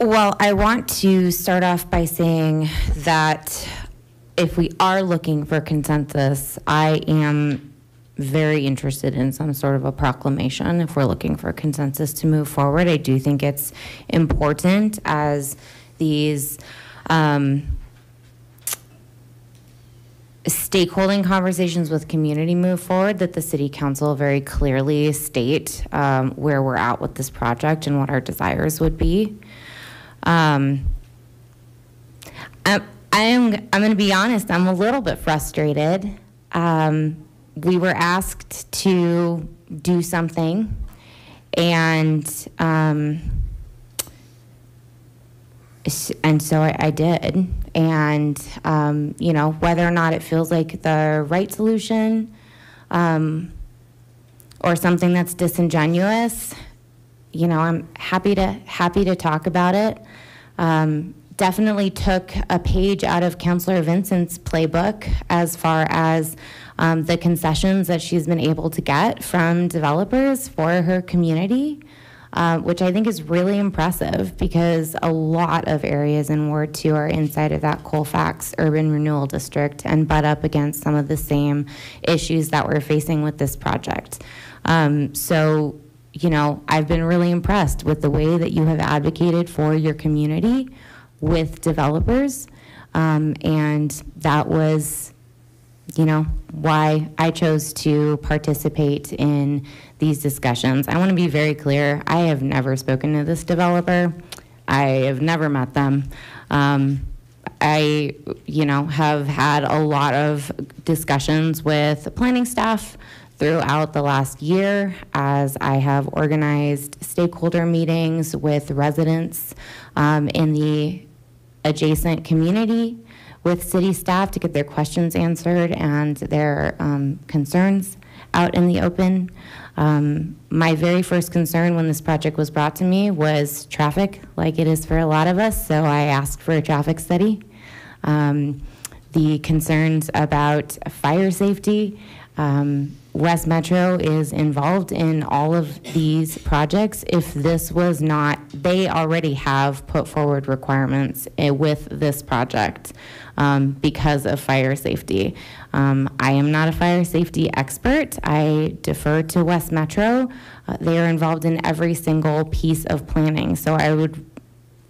Speaker 23: Well, I want to start off by saying that if we are looking for consensus, I am very interested in some sort of a proclamation if we're looking for consensus to move forward. I do think it's important as these um, stakeholding conversations with community move forward that the city council very clearly state um, where we're at with this project and what our desires would be. Um, I'm, I am, I'm going to be honest, I'm a little bit frustrated. Um, we were asked to do something, and um, and so I, I did. And um, you know, whether or not it feels like the right solution, um, or something that's disingenuous, you know, I'm happy to happy to talk about it. Um, definitely took a page out of Councillor Vincent's playbook as far as um, the concessions that she's been able to get from developers for her community, uh, which I think is really impressive because a lot of areas in Ward 2 are inside of that Colfax urban renewal district and butt up against some of the same issues that we're facing with this project. Um, so, you know, I've been really impressed with the way that you have advocated for your community with developers. Um, and that was, you know, why I chose to participate in these discussions. I want to be very clear. I have never spoken to this developer. I have never met them. Um, I, you know, have had a lot of discussions with planning staff throughout the last year as I have organized stakeholder meetings with residents um, in the adjacent community with city staff to get their questions answered and their um, concerns out in the open. Um, my very first concern when this project was brought to me was traffic, like it is for a lot of us, so I asked for a traffic study. Um, the concerns about fire safety. West Metro is involved in all of these projects. If this was not, they already have put forward requirements eh, with this project um, because of fire safety. Um, I am not a fire safety expert. I defer to West Metro. Uh, they are involved in every single piece of planning. So I would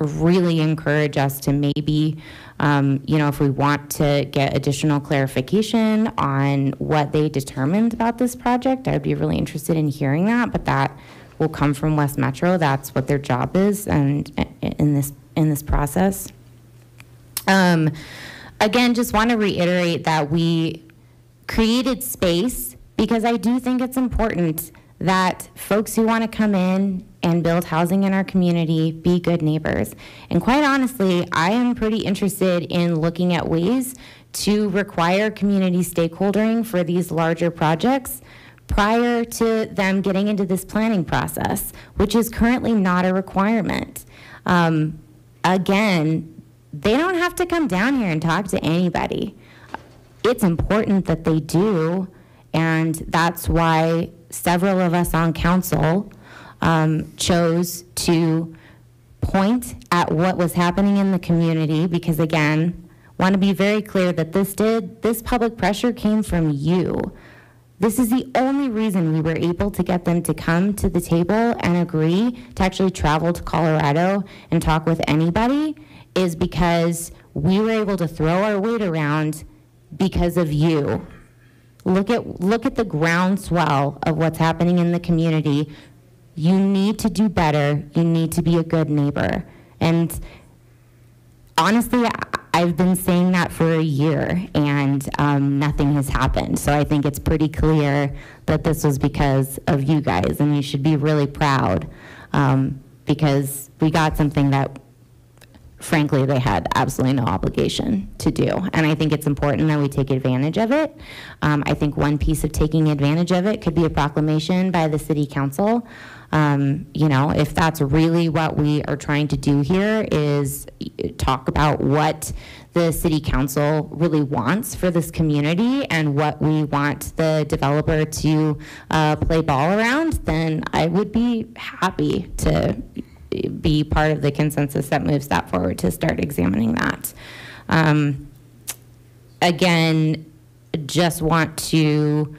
Speaker 23: really encourage us to maybe, um, you know, if we want to get additional clarification on what they determined about this project, I'd be really interested in hearing that. But that will come from West Metro. That's what their job is, and in this in this process. Um, again, just want to reiterate that we created space because I do think it's important that folks who want to come in and build housing in our community be good neighbors. And quite honestly, I am pretty interested in looking at ways to require community stakeholdering for these larger projects prior to them getting into this planning process, which is currently not a requirement. Um, again, they don't have to come down here and talk to anybody. It's important that they do, and that's why several of us on council um, chose to point at what was happening in the community because again want to be very clear that this did this public pressure came from you this is the only reason we were able to get them to come to the table and agree to actually travel to Colorado and talk with anybody is because we were able to throw our weight around because of you. Look at look at the groundswell of what's happening in the community. You need to do better. You need to be a good neighbor. And honestly, I've been saying that for a year, and um, nothing has happened. So I think it's pretty clear that this was because of you guys, and you should be really proud um, because we got something that frankly, they had absolutely no obligation to do. And I think it's important that we take advantage of it. Um, I think one piece of taking advantage of it could be a proclamation by the city council. Um, you know, if that's really what we are trying to do here is talk about what the city council really wants for this community and what we want the developer to uh, play ball around, then I would be happy to be part of the consensus that moves that forward to start examining that. Um, again, just want to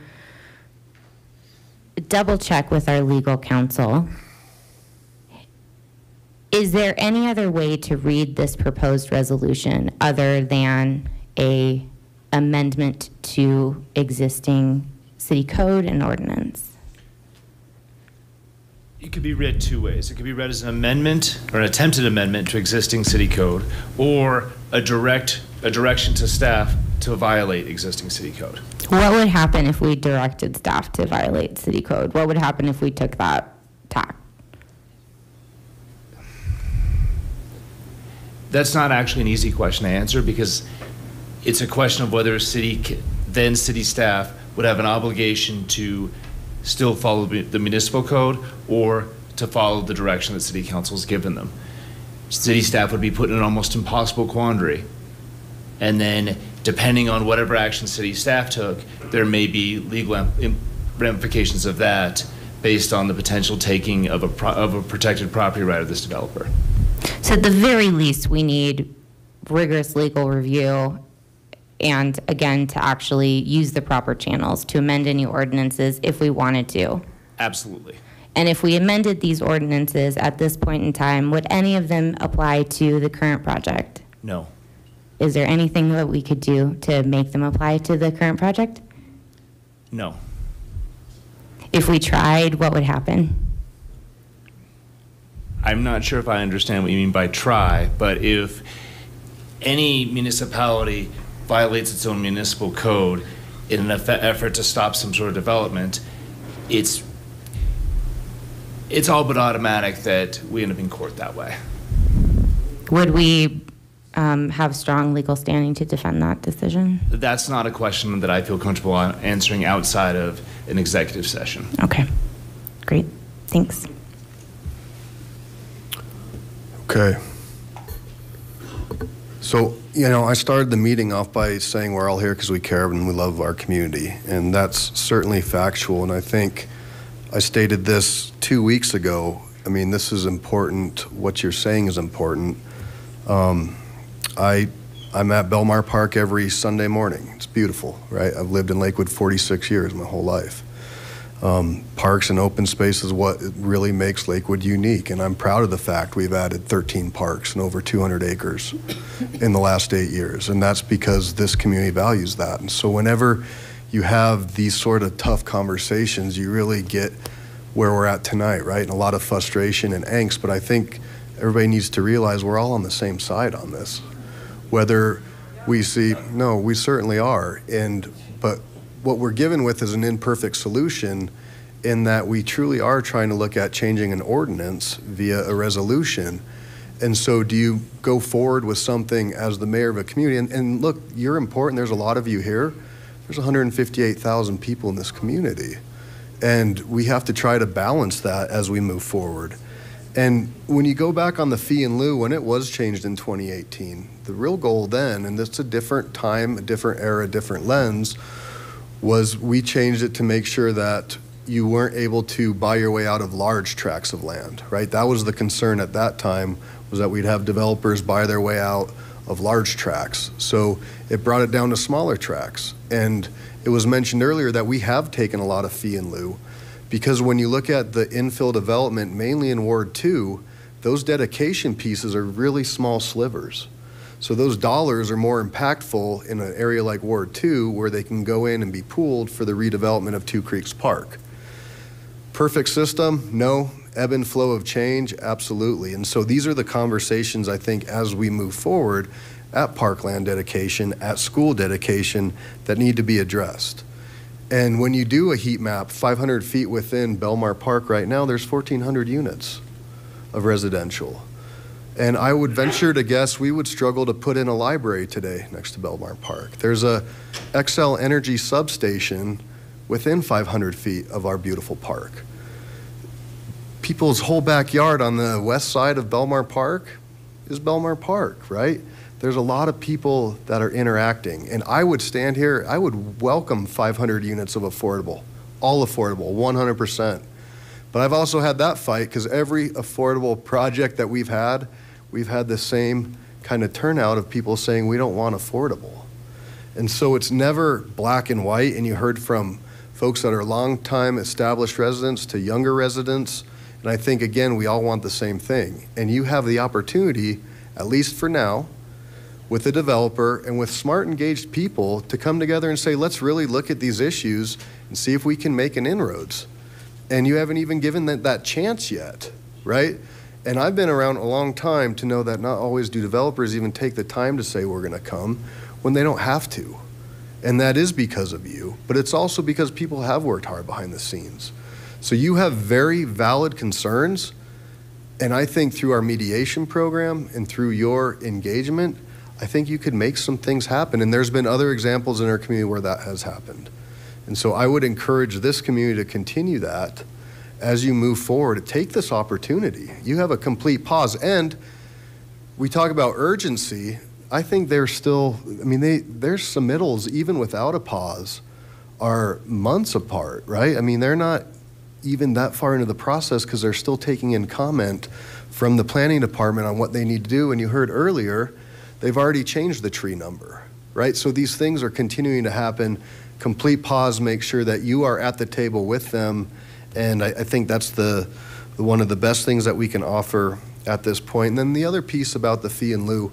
Speaker 23: double check with our legal counsel. Is there any other way to read this proposed resolution other than a amendment to existing city code and ordinance?
Speaker 22: It could be read two ways. It could be read as an amendment or an attempted amendment to existing city code, or a direct, a direction to staff to violate existing city code.
Speaker 23: What would happen if we directed staff to violate city code? What would happen if we took that tack?
Speaker 22: That's not actually an easy question to answer because it's a question of whether city, then city staff would have an obligation to still follow the the municipal code or to follow the direction that city council has given them. City staff would be put in an almost impossible quandary. And then, depending on whatever action city staff took, there may be legal ramifications of that based on the potential taking of a, pro- of a protected property right of this developer.
Speaker 23: So at the very least, we need rigorous legal review and again, to actually use the proper channels to amend any ordinances if we wanted to.
Speaker 22: Absolutely.
Speaker 23: And if we amended these ordinances at this point in time, would any of them apply to the current project?
Speaker 22: No.
Speaker 23: Is there anything that we could do to make them apply to the current project?
Speaker 22: No.
Speaker 23: If we tried, what would happen?
Speaker 22: I'm not sure if I understand what you mean by try, but if any municipality violates its own municipal code in an effort to stop some sort of development, it's it's all but automatic that we end up in court that way.
Speaker 23: Would we um, have strong legal standing to defend that decision?
Speaker 22: That's not a question that I feel comfortable answering outside of an executive session.
Speaker 23: Okay, great, thanks.
Speaker 1: Okay. So, you know, I started the meeting off by saying we're all here because we care and we love our community. And that's certainly factual. And I think I stated this two weeks ago. I mean, this is important. What you're saying is important. Um, I, I'm at Belmar Park every Sunday morning. It's beautiful, right? I've lived in Lakewood 46 years, my whole life. Um, parks and open space is what really makes Lakewood unique, and I'm proud of the fact we've added 13 parks and over 200 acres in the last eight years, and that's because this community values that. And so whenever you have these sort of tough conversations, you really get where we're at tonight, right? And a lot of frustration and angst, but I think everybody needs to realize we're all on the same side on this. Whether we see, no, we certainly are, and but what we're given with is an imperfect solution in that we truly are trying to look at changing an ordinance via a resolution. And so, do you go forward with something as the mayor of a community? And, and look, you're important. There's a lot of you here. There's 158,000 people in this community. And we have to try to balance that as we move forward. And when you go back on the fee in lieu, when it was changed in 2018, the real goal then, and it's a different time, a different era, a different lens, was we changed it to make sure that you weren't able to buy your way out of large tracts of land, right? That was the concern at that time, was that we'd have developers buy their way out of large tracts. So it brought it down to smaller tracts. And it was mentioned earlier that we have taken a lot of fee in lieu because when you look at the infill development, mainly in Ward 2, those dedication pieces are really small slivers. So those dollars are more impactful in an area like Ward 2 where they can go in and be pooled for the redevelopment of Two Creeks Park. Perfect system? No. Ebb and flow of change? Absolutely. And so these are the conversations I think as we move forward at parkland dedication, at school dedication that need to be addressed. And when you do a heat map, 500 feet within Belmar Park right now, there's 1,400 units of residential. And I would venture to guess we would struggle to put in a library today next to Belmar Park. There's a Xcel Energy substation within 500 feet of our beautiful park. People's whole backyard on the west side of Belmar Park is Belmar Park, right? There's a lot of people that are interacting. And I would stand here, I would welcome 500 units of affordable, all affordable, 100%. But I've also had that fight because every affordable project that we've had, we've had the same kind of turnout of people saying we don't want affordable. And so it's never black and white. And you heard from folks that are longtime established residents to younger residents. And I think, again, we all want the same thing. And you have the opportunity, at least for now, with the developer and with smart, engaged people to come together and say, let's really look at these issues and see if we can make an inroads. And you haven't even given that, that chance yet, right? And I've been around a long time to know that not always do developers even take the time to say we're going to come when they don't have to. And that is because of you, but it's also because people have worked hard behind the scenes. So you have very valid concerns. And I think through our mediation program and through your engagement, I think you could make some things happen. And there's been other examples in our community where that has happened. And so I would encourage this community to continue that as you move forward. Take this opportunity. You have a complete pause. And we talk about urgency. I think there's still, I mean, they, their submittals, even without a pause, are months apart, right? I mean, they're not even that far into the process because they're still taking in comment from the planning department on what they need to do. And you heard earlier, they've already changed the tree number, right? So these things are continuing to happen. Complete pause, make sure that you are at the table with them. And I, I think that's the, the one of the best things that we can offer at this point. And then the other piece about the fee in lieu,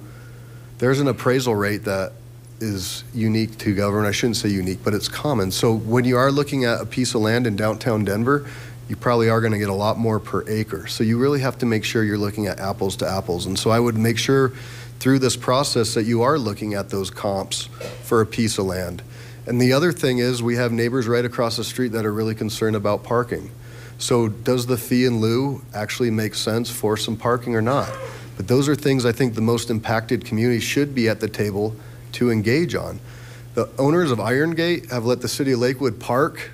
Speaker 1: there's an appraisal rate that is unique to government. I shouldn't say unique, but it's common. So when you are looking at a piece of land in downtown Denver, you probably are going to get a lot more per acre. So you really have to make sure you're looking at apples to apples. And so I would make sure through this process that you are looking at those comps for a piece of land. And the other thing is we have neighbors right across the street that are really concerned about parking. So does the fee in lieu actually make sense for some parking or not? But those are things I think the most impacted community should be at the table to engage on. The owners of Iron Gate have let the city of Lakewood park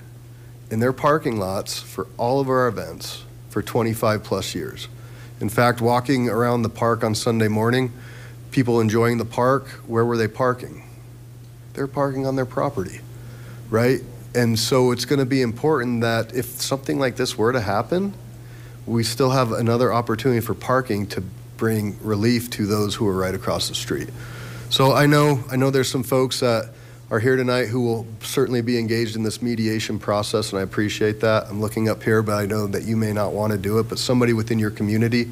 Speaker 1: in their parking lots for all of our events for 25 plus years. In fact, walking around the park on Sunday morning, people enjoying the park, where were they parking? They're parking on their property, right? And so it's going to be important that if something like this were to happen, we still have another opportunity for parking to bring relief to those who are right across the street. So I know I know there's some folks that are here tonight who will certainly be engaged in this mediation process, and I appreciate that. I'm looking up here, but I know that you may not want to do it, but somebody within your community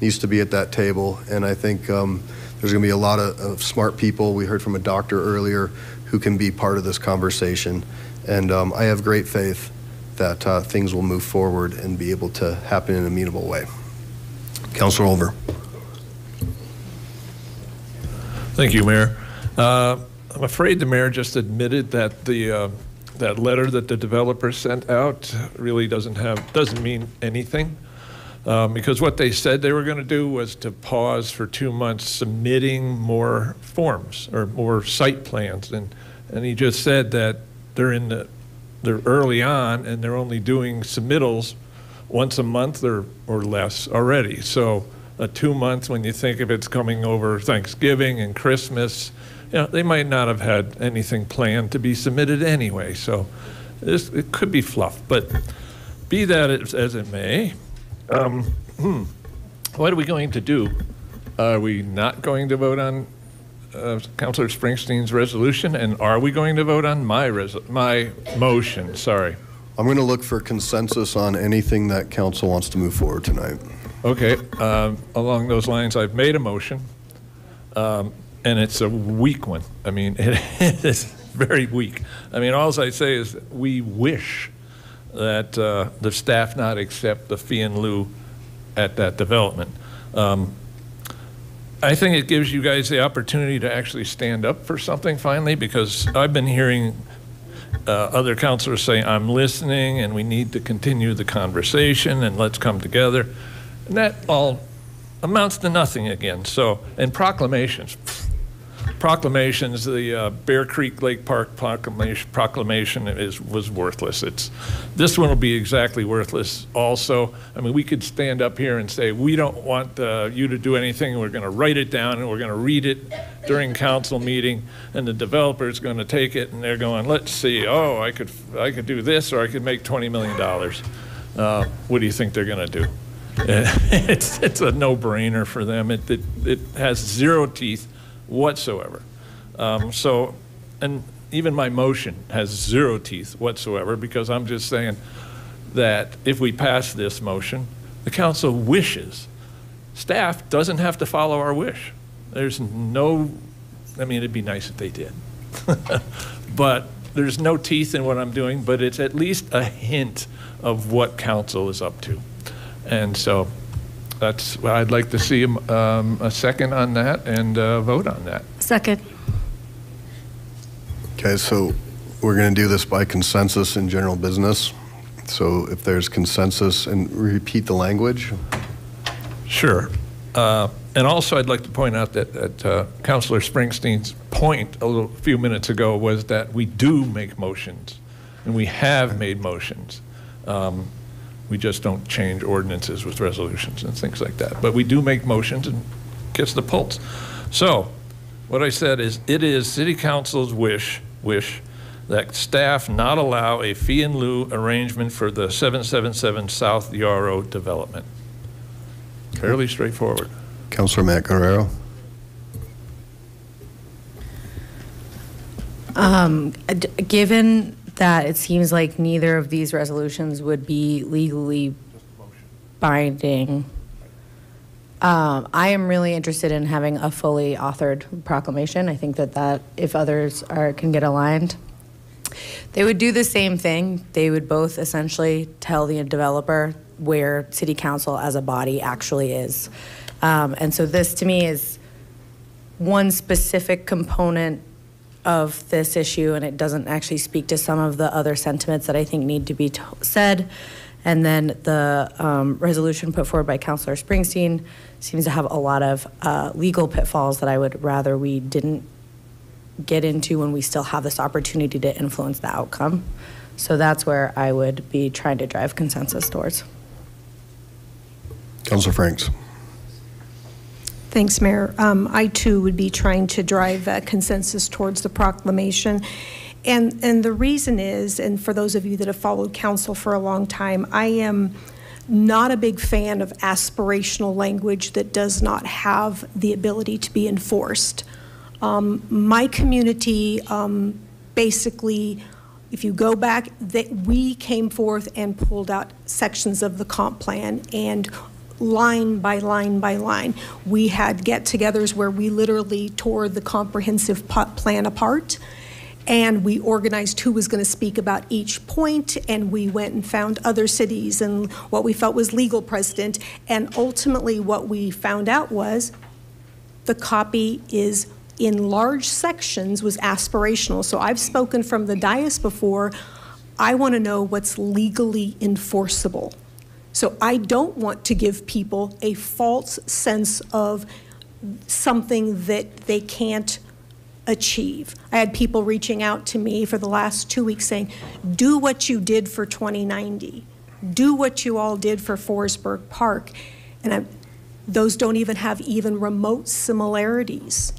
Speaker 1: needs to be at that table, and I think um, there's going to be a lot of, of, smart people. We heard from a doctor earlier who can be part of this conversation, and um, I have great faith that uh, things will move forward and be able to happen in an amenable way. Councilor Olver.
Speaker 5: Thank you, Mayor. Uh, I'm afraid the mayor just admitted that the uh, that letter that the developer sent out really doesn't have doesn't mean anything. Um, because what they said they were going to do was to pause for two months submitting more forms or more site plans, and and he just said that they're in the they're early on and they're only doing submittals once a month or or less already. So a two month when you think of it's coming over Thanksgiving and Christmas. You know, they might not have had anything planned to be submitted anyway. So this, it could be fluff. But be that as, as it may, um, hmm, what are we going to do? Are we not going to vote on uh, Councillor Springsteen's resolution? And are we going to vote on my, my motion? Sorry.
Speaker 1: I'm going to look for consensus on anything that council wants to move forward tonight.
Speaker 5: Okay, um, along those lines, I've made a motion, um, and it's a weak one. I mean, [laughs] it is very weak. I mean, all I say is we wish that uh, the staff not accept the fee in lieu at that development. Um, I think it gives you guys the opportunity to actually stand up for something finally, because I've been hearing uh, other councilors say, I'm listening and we need to continue the conversation and let's come together. And that all amounts to nothing again. So, and proclamations. Proclamations, the uh, Bear Creek Lake Park proclamation, proclamation is, was worthless. It's, this one will be exactly worthless also. I mean, we could stand up here and say, we don't want uh, you to do anything. We're going to write it down and we're going to read it during council meeting and the developer is going to take it and they're going, let's see, oh, I could, I could do this or I could make $20 million. Uh, what do you think they're going to do? [laughs] it's, it's a no-brainer for them. It, it, it has zero teeth whatsoever. Um, so and even my motion has zero teeth whatsoever because I'm just saying that if we pass this motion, the council wishes. Staff doesn't have to follow our wish. There's no, I mean, it'd be nice if they did. [laughs] But there's no teeth in what I'm doing, but it's at least a hint of what council is up to. And so that's, what I'd like to see um, a second on that and uh, vote on that.
Speaker 24: Second.
Speaker 1: Okay, so we're going to do this by consensus in general business. So if there's consensus, and repeat the language.
Speaker 5: Sure. Uh, And also, I'd like to point out that, that uh, Councilor Springsteen's point a little, few minutes ago was that we do make motions, and we have made motions. Um, We just don't change ordinances with resolutions and things like that. But we do make motions and gets the pulse. So, what I said is, it is city council's wish, wish, that staff not allow a fee in lieu arrangement for the 777 South Yarrow development. Fairly straightforward.
Speaker 1: Councilor Mayott-Guerrero.
Speaker 25: Um, Given that it seems like neither of these resolutions would be legally binding, um, I am really interested in having a fully authored proclamation. I think that that, if others are, can get aligned, they would do the same thing. They would both essentially tell the developer where city council as a body actually is. Um, And so this, to me, is one specific component of this issue, and it doesn't actually speak to some of the other sentiments that I think need to be to- said. And then the um, resolution put forward by Councilor Springsteen seems to have a lot of uh, legal pitfalls that I would rather we didn't get into when we still have this opportunity to influence the outcome. So that's where I would be trying to drive consensus towards.
Speaker 1: Councilor Franks.
Speaker 24: Thanks, Mayor. Um, I too would be trying to drive consensus towards the proclamation. And, and the reason is, and for those of you that have followed council for a long time, I am not a big fan of aspirational language that does not have the ability to be enforced. Um, my community um, basically, if you go back, that we came forth and pulled out sections of the comp plan and line by line by line. We had get-togethers where we literally tore the comprehensive plan apart and we organized who was going to speak about each point, and we went and found other cities and what we felt was legal precedent. And ultimately, what we found out was the copy is in large sections was aspirational. So I've spoken from the dais before. I want to know what's legally enforceable. So I don't want to give people a false sense of something that they can't achieve. I had people reaching out to me for the last two weeks saying, do what you did for 2090. Do what you all did for Forsberg Park. And I, those don't even have even remote similarities.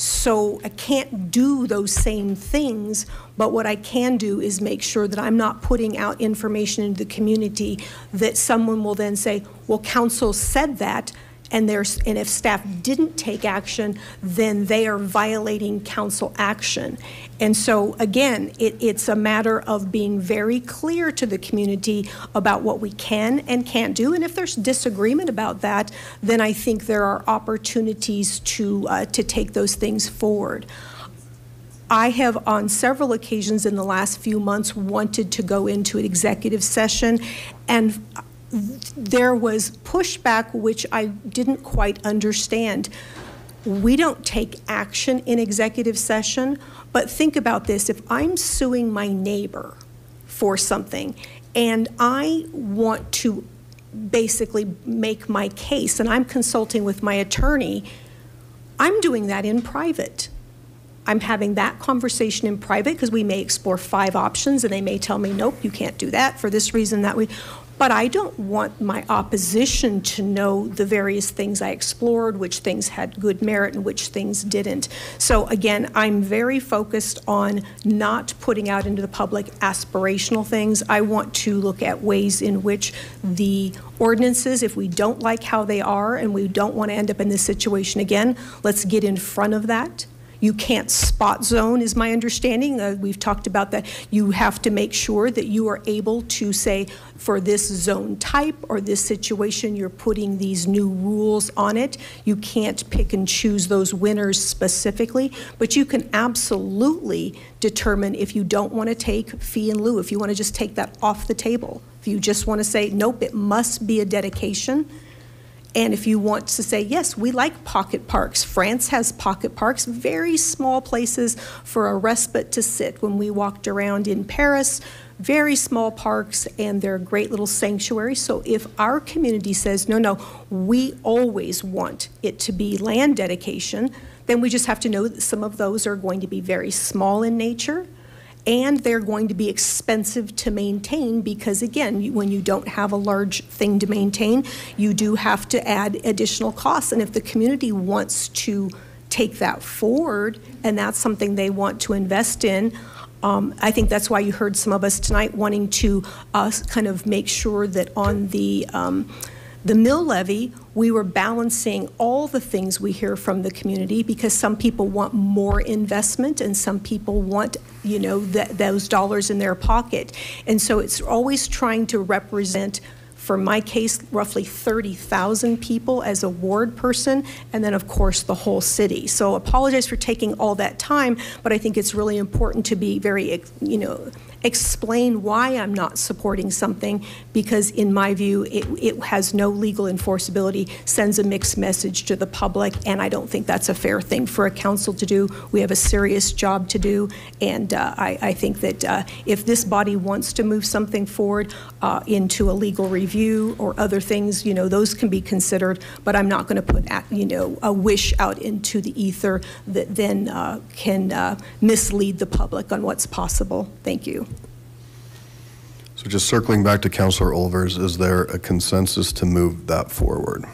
Speaker 24: So I can't do those same things, but what I can do is make sure that I'm not putting out information into the community that someone will then say, well, council said that, and there's, and if staff didn't take action, then they are violating council action. And so, again, it, it's a matter of being very clear to the community about what we can and can't do. And if there's disagreement about that, then I think there are opportunities to, uh, to take those things forward. I have, on several occasions in the last few months, wanted to go into an executive session, and there was pushback which I didn't quite understand. We don't take action in executive session, but think about this if I'm suing my neighbor for something and I want to basically make my case and I'm consulting with my attorney, I'm doing that in private. I'm having that conversation in private because we may explore five options and they may tell me, nope, you can't do that for this reason, that way. But I don't want my opposition to know the various things I explored, which things had good merit and which things didn't. So again, I'm very focused on not putting out into the public aspirational things. I want to look at ways in which the ordinances, if we don't like how they are and we don't want to end up in this situation again, let's get in front of that You can't spot zone, is my understanding. Uh, We've talked about that. You have to make sure that you are able to say, for this zone type or this situation, you're putting these new rules on it. You can't pick and choose those winners specifically, but you can absolutely determine if you don't want to take fee in lieu, if you want to just take that off the table. If you just want to say, nope, it must be a dedication. And if you want to say, yes, we like pocket parks, France has pocket parks, very small places for a respite to sit. When we walked around in Paris, very small parks, and they're great little sanctuaries. So if our community says, no, no, we always want it to be land dedication, then we just have to know that some of those are going to be very small in nature and they're going to be expensive to maintain because again when you don't have a large thing to maintain you do have to add additional costs. And if the community wants to take that forward and that's something they want to invest in um, I think that's why you heard some of us tonight wanting to uh, kind of make sure that on the um, the mill levy, we were balancing all the things we hear from the community because some people want more investment and some people want, you know, th- those dollars in their pocket. And so it's always trying to represent, for my case, roughly 30,000 people as a ward person, and then, of course, the whole city. So apologize for taking all that time, but I think it's really important to be very, you know, explain why I'm not supporting something because in my view, it, it has no legal enforceability, sends a mixed message to the public, and I don't think that's a fair thing for a council to do. We have a serious job to do, and uh, I, I think that uh, if this body wants to move something forward uh, into a legal review or other things, you know, those can be considered, but I'm not going to put, you know, a wish out into the ether that then uh, can uh, mislead the public on what's possible. Thank you.
Speaker 1: So just circling back to Councilor Olver's, is there a consensus to move that forward?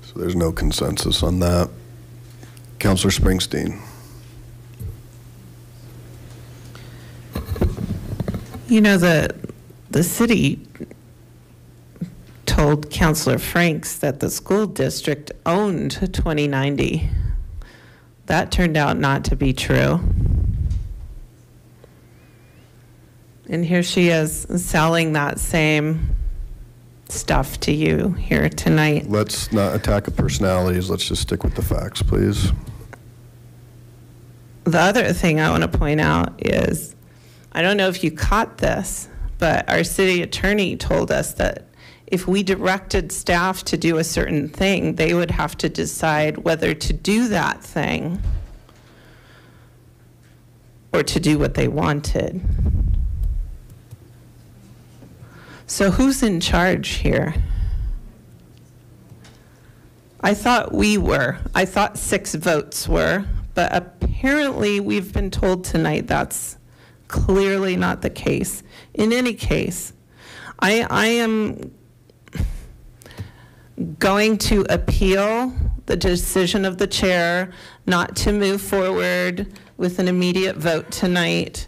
Speaker 1: So there's no consensus on that. Councilor Springsteen?
Speaker 26: You know, the, the city told Councilor Franks that the school district owned 2090. That turned out not to be true. And here she is selling that same stuff to you here tonight.
Speaker 1: Let's not attack the personalities, let's just stick with the facts, please.
Speaker 26: The other thing I want to point out is, I don't know if you caught this, but our city attorney told us that if we directed staff to do a certain thing, they would have to decide whether to do that thing or to do what they wanted. So who's in charge here? I thought we were. I thought six votes were, but apparently we've been told tonight that's clearly not the case. In any case, I, I am going to appeal the decision of the chair not to move forward with an immediate vote tonight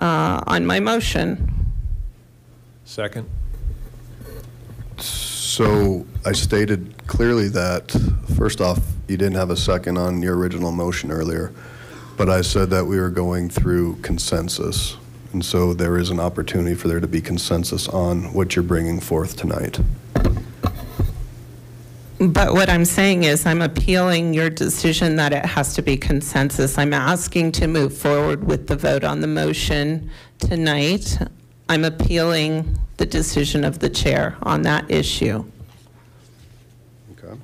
Speaker 26: uh, on my motion.
Speaker 63: Second.
Speaker 1: So I stated clearly that, first off, you didn't have a second on your original motion earlier, but I said that we were going through consensus. And so there is an opportunity for there to be consensus on what you're bringing forth tonight.
Speaker 26: But what I'm saying is I'm appealing your decision that it has to be consensus. I'm asking to move forward with the vote on the motion tonight. I'm appealing the decision of the chair on that issue.
Speaker 1: Okay.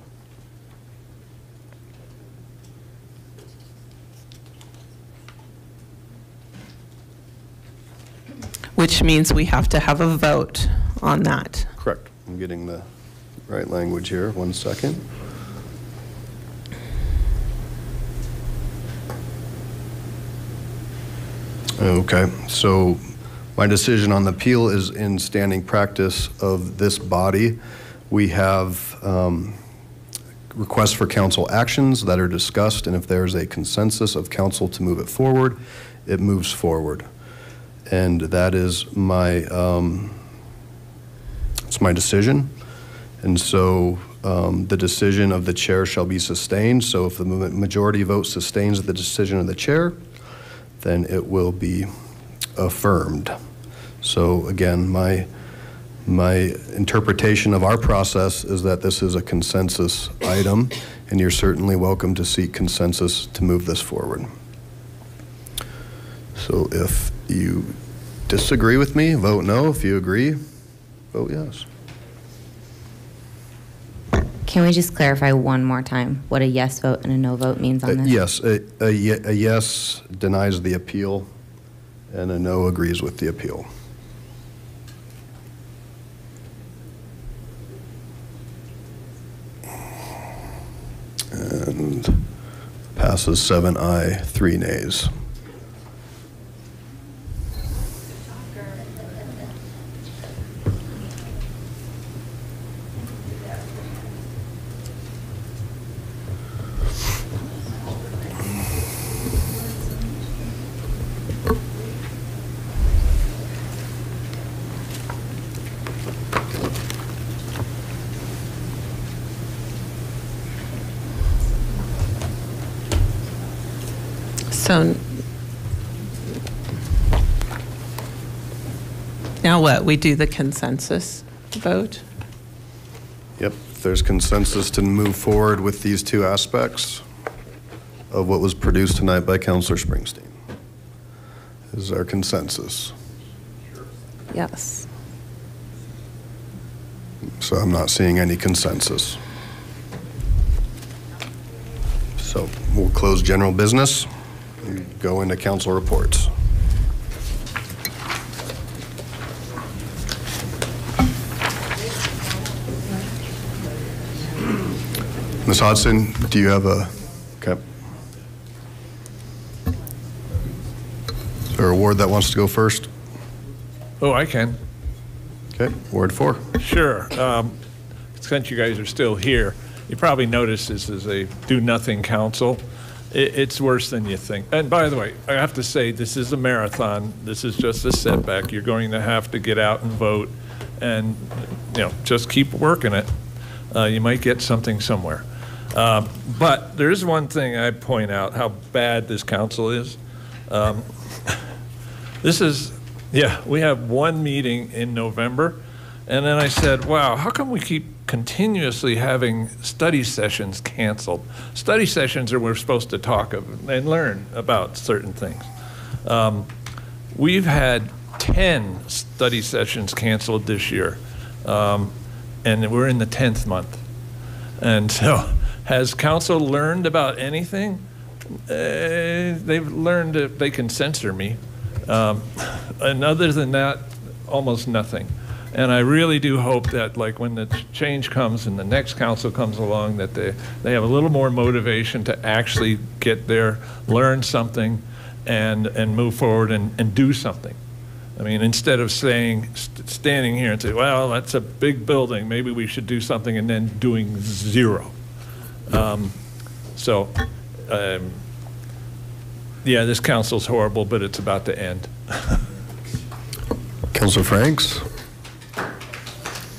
Speaker 26: Which means we have to have a vote on that.
Speaker 1: Correct. I'm getting the right language here. One second. Okay, so my decision on the appeal is in standing practice of this body. We have um, requests for council actions that are discussed, and if there's a consensus of council to move it forward, it moves forward. And that is my, um, it's my decision. And so um, the decision of the chair shall be sustained. So if the majority vote sustains the decision of the chair, then it will be affirmed. So again, my, my interpretation of our process is that this is a consensus item, and you're certainly welcome to seek consensus to move this forward. So if you disagree with me, vote no. If you agree, vote yes.
Speaker 23: Can we just clarify one more time what a yes vote and a no vote means
Speaker 1: Uh,
Speaker 23: on this?
Speaker 1: Yes, a, a ye- a yes denies the appeal, and a no agrees with the appeal. And passes seven aye, three nays.
Speaker 26: Now what? We do the consensus vote?
Speaker 1: Yep, if there's consensus to move forward with these two aspects of what was produced tonight by Councilor Springsteen. Is our consensus.
Speaker 26: Yes.
Speaker 1: So I'm not seeing any consensus. So we'll close general business and go into council reports. Ms. Hodson, do you have a, okay. Is there a ward that wants to go first?
Speaker 5: Oh, I can.
Speaker 1: Okay, Ward four.
Speaker 5: Sure. Um, Since you guys are still here, you probably noticed this is a do-nothing council. It, it's worse than you think. And by the way, I have to say, this is a marathon. This is just a setback. You're going to have to get out and vote and, you know, just keep working it. Uh, You might get something somewhere. Um, But there is one thing I'd point out, how bad this council is. Um, [laughs] This is, yeah, we have one meeting in November, and then I said, wow, how come we keep continuously having study sessions canceled? Study sessions are where we're supposed to talk and learn about certain things. Um, We've had 10 study sessions canceled this year, um, and we're in the 10th month. And [laughs] so, has council learned about anything? Uh, They've learned that they can censor me. Um, [laughs] And other than that, almost nothing. And I really do hope that, like, when the change comes and the next council comes along, that they, they have a little more motivation to actually get there, learn something, and, and move forward and, and do something. I mean, instead of saying, st- standing here and say, well, that's a big building, maybe we should do something, and then doing zero. Um, So, um, yeah, this council's horrible, but it's about to end. [laughs]
Speaker 1: Councilor Franks?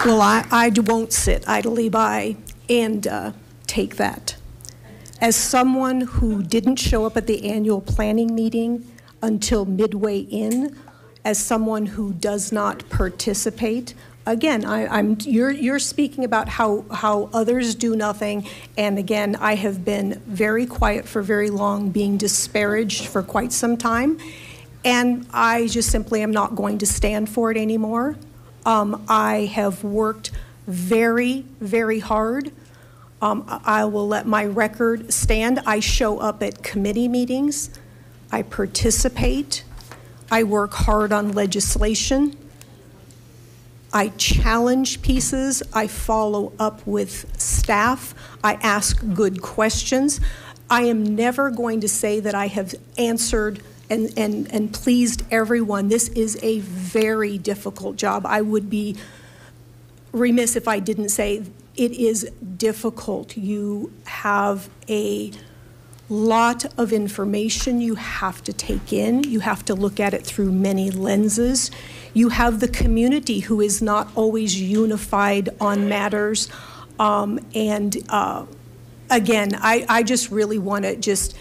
Speaker 24: Well, I, I won't sit idly by and uh, take that. As someone who didn't show up at the annual planning meeting until midway in, as someone who does not participate, again, I, I'm, you're, you're speaking about how, how others do nothing, and again, I have been very quiet for very long, being disparaged for quite some time, and I just simply am not going to stand for it anymore. Um, I have worked very, very hard. Um, I I will let my record stand. I show up at committee meetings. I participate. I work hard on legislation. I challenge pieces. I follow up with staff. I ask good questions. I am never going to say that I have answered and, and, and pleased everyone. This is a very difficult job. I would be remiss if I didn't say it is difficult. You have a lot of information you have to take in. You have to look at it through many lenses. You have the community who is not always unified on matters. Um, and uh, again, I, I just really want to just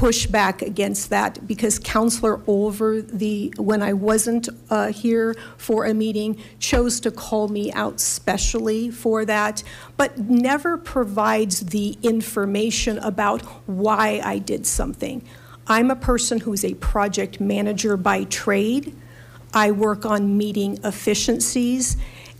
Speaker 24: push back against that because Councilor Over the when I wasn't uh, here for a meeting chose to call me out specially for that, but never provides the information about why I did something. I'm a person who's a project manager by trade. I work on meeting efficiencies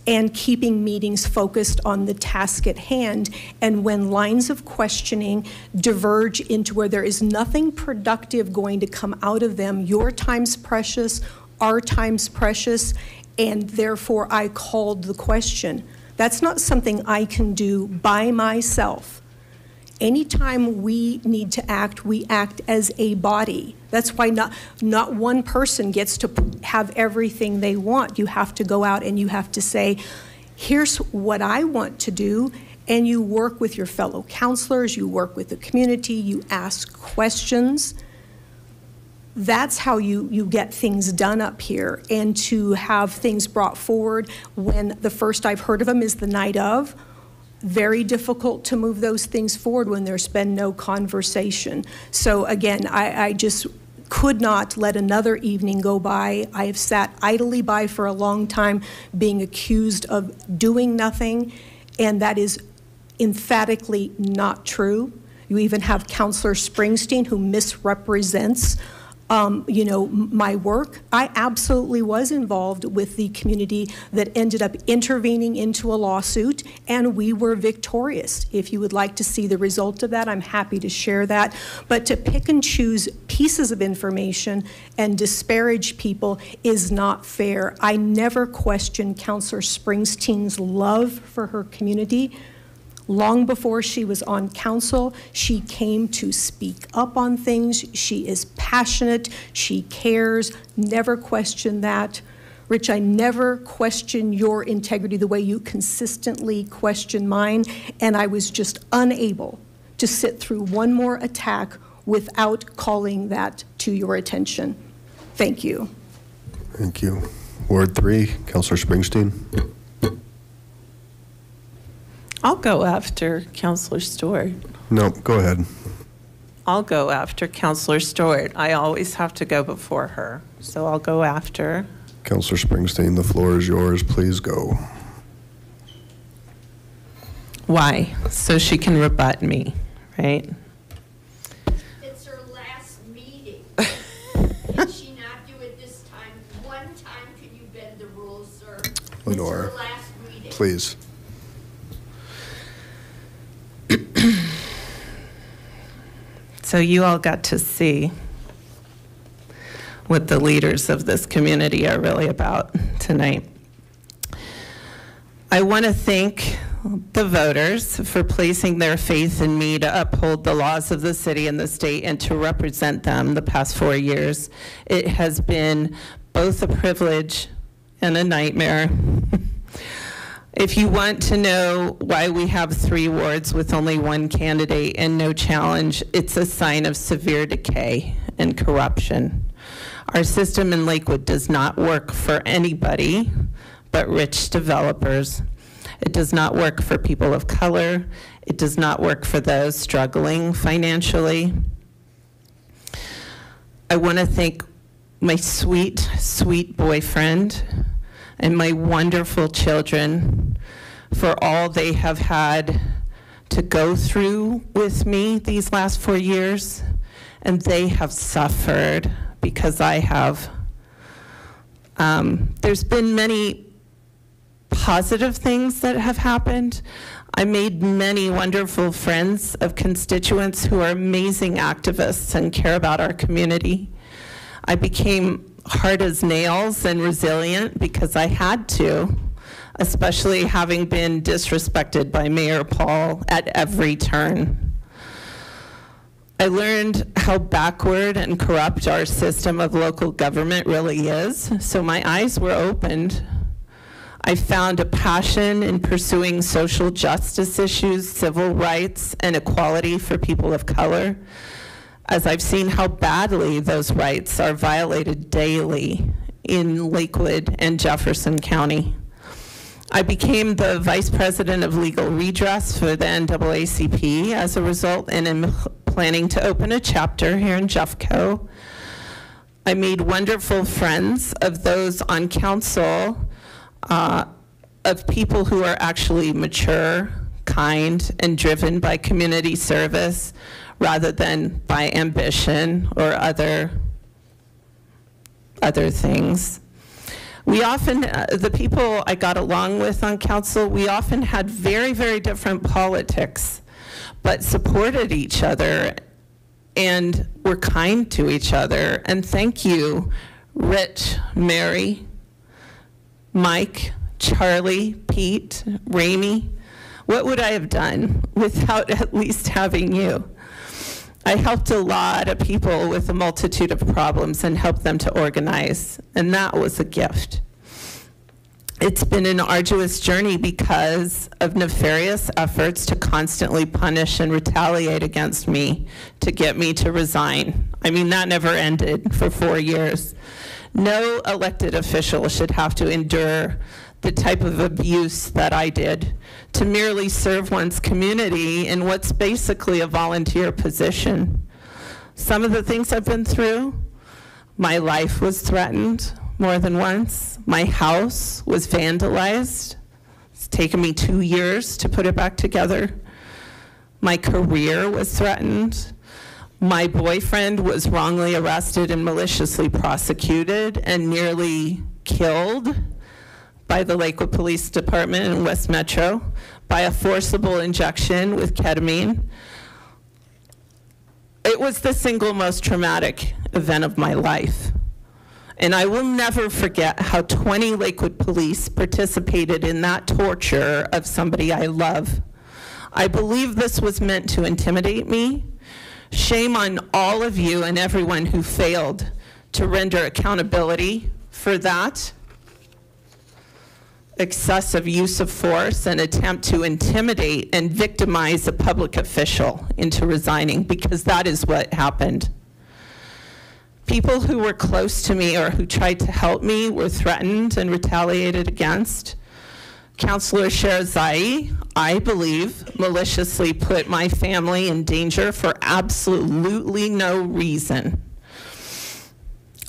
Speaker 24: and keeping meetings focused on the task at hand. And when lines of questioning diverge into where there is nothing productive going to come out of them, your time's precious, our time's precious, and therefore I called the question. That's not something I can do by myself. Anytime we need to act, we act as a body. That's why not, not one person gets to have everything they want. You have to go out and you have to say, here's what I want to do. And you work with your fellow councilors, you work with the community, you ask questions. That's how you, you get things done up here. And to have things brought forward when the first I've heard of them is the night of, very difficult to move those things forward when there's been no conversation. So again, I, I just could not let another evening go by. I have sat idly by for a long time, being accused of doing nothing, and that is emphatically not true. You even have Councilor Springsteen who misrepresents um, you know, my work. I absolutely was involved with the community that ended up intervening into a lawsuit, and we were victorious. If you would like to see the result of that, I'm happy to share that. But to pick and choose pieces of information and disparage people is not fair. I never questioned Councilor Springsteen's love for her community. Long before she was on council, she came to speak up on things. She is passionate, she cares, never question that. Rich, I never question your integrity the way you consistently question mine, and I was just unable to sit through one more attack without calling that to your attention. Thank you.
Speaker 1: Thank you. Ward three, Councilor Springsteen.
Speaker 26: I'll go after Councilor Stewart.
Speaker 1: No, go ahead.
Speaker 26: I'll go after Councilor Stewart. I always have to go before her, so I'll go after.
Speaker 1: Councilor Springsteen, the floor is yours. Please go.
Speaker 26: Why? So she can rebut me, right?
Speaker 66: It's her last meeting. [laughs] Can she not do it this time? One time, can you bend the rules, sir?
Speaker 1: Lenore,
Speaker 66: It's her last meeting.
Speaker 1: please.
Speaker 26: So you all got to see what the leaders of this community are really about tonight. I want to thank the voters for placing their faith in me to uphold the laws of the city and the state and to represent them the past four years. It has been both a privilege and a nightmare. [laughs] If you want to know why we have three wards with only one candidate and no challenge, it's a sign of severe decay and corruption. Our system in Lakewood does not work for anybody but rich developers. It does not work for people of color. It does not work for those struggling financially. I want to thank my sweet, sweet boyfriend and my wonderful children for all they have had to go through with me these last four years. And they have suffered because I have. Um, there's been many positive things that have happened. I made many wonderful friends of constituents who are amazing activists and care about our community. I became hard as nails and resilient because I had to, especially having been disrespected by Mayor Paul at every turn. I learned how backward and corrupt our system of local government really is, so my eyes were opened. I found a passion in pursuing social justice issues, civil rights, and equality for people of color as I've seen how badly those rights are violated daily in Lakewood and Jefferson County. I became the vice president of legal redress for the NAACP as a result, and am planning to open a chapter here in Jeffco. I made wonderful friends of those on council, uh, of people who are actually mature, kind, and driven by community service rather than by ambition or other, other things. We often, uh, the people I got along with on council, we often had very, very different politics, but supported each other and were kind to each other. And thank you, Rich, Mary, Mike, Charlie, Pete, Ramey. What would I have done without [laughs] at least having you? I helped a lot of people with a multitude of problems and helped them to organize, and that was a gift. It's been an arduous journey because of nefarious efforts to constantly punish and retaliate against me to get me to resign. I mean, that never ended for four years. No elected official should have to endure the type of abuse that I did to merely serve one's community in what's basically a volunteer position. Some of the things I've been through, my life was threatened more than once. My house was vandalized. It's taken me two years to put it back together. My career was threatened. My boyfriend was wrongly arrested and maliciously prosecuted and nearly killed by the Lakewood Police Department in West Metro by a forcible injection with ketamine. It was the single most traumatic event of my life. And I will never forget how 20 Lakewood police participated in that torture of somebody I love. I believe this was meant to intimidate me. Shame on all of you and everyone who failed to render accountability for that excessive use of force and attempt to intimidate and victimize a public official into resigning because that is what happened. People who were close to me or who tried to help me were threatened and retaliated against. Councilor Shahrezaei, I believe, maliciously put my family in danger for absolutely no reason.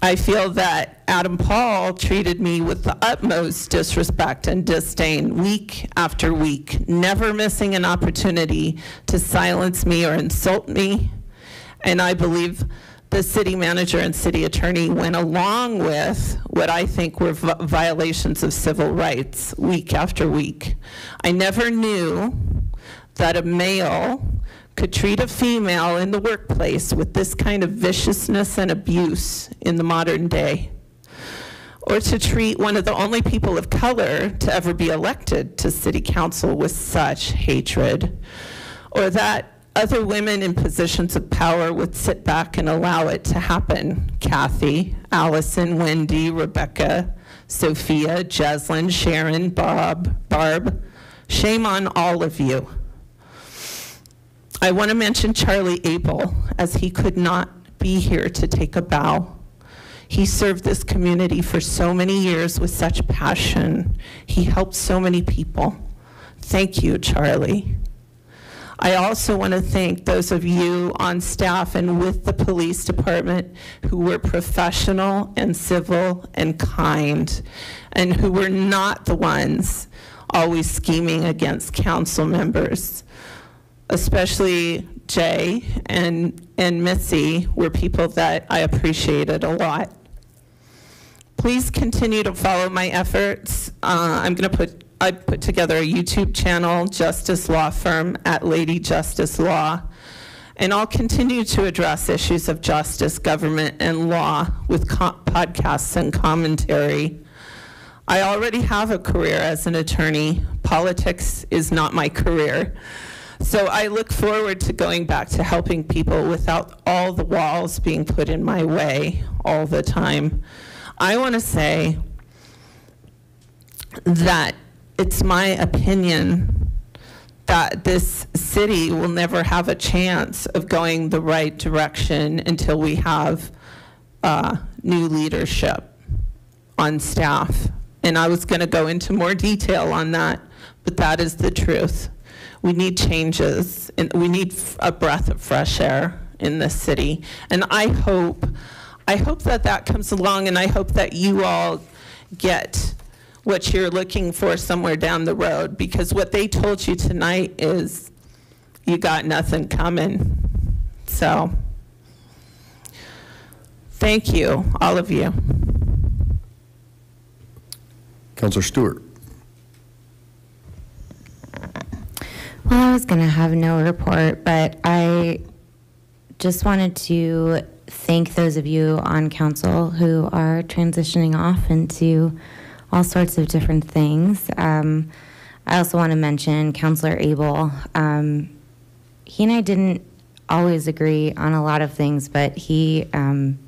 Speaker 26: I feel that Adam Paul treated me with the utmost disrespect and disdain week after week, never missing an opportunity to silence me or insult me. And I believe the city manager and city attorney went along with what I think were violations of civil rights week after week. I never knew that a male could treat a female in the workplace with this kind of viciousness and abuse in the modern day, or to treat one of the only people of color to ever be elected to city council with such hatred, or that other women in positions of power would sit back and allow it to happen. Kathy, Allison, Wendi, Rebekah, Sophia, Jeslin, Sharon, Bob, Barb. Shame on all of you. I want to mention Charlie Able as he could not be here to take a bow. He served this community for so many years with such passion. He helped so many people. Thank you, Charlie. I also want to thank those of you on staff and with the police department who were professional and civil and kind and who were not the ones always scheming against council members especially Jay and, and Missy were people that I appreciated a lot. Please continue to follow my efforts. Uh, I'm going to put, I put together a YouTube channel, Justice Law Firm at Lady Justice Law. And I'll continue to address issues of justice, government, and law with podcasts and commentary. I already have a career as an attorney. Politics is not my career. So I look forward to going back to helping people without all the walls being put in my way all the time. I want to say that it's my opinion that this city will never have a chance of going the right direction until we have uh, new leadership on staff And I was going to go into more detail on that, but that is the truth. We need changes, and we need a breath of fresh air in this city. And I hope, I hope that that comes along, and I hope that you all get what you're looking for somewhere down the road, because what they told you tonight is you got nothing coming. So, thank you, all of you.
Speaker 1: Councilor Stewart.
Speaker 23: I was going to have no report, but I just wanted to thank those of you on council who are transitioning off into all sorts of different things. Um, I also want to mention Councilor Able. Um, he and I didn't always agree on a lot of things, but he um,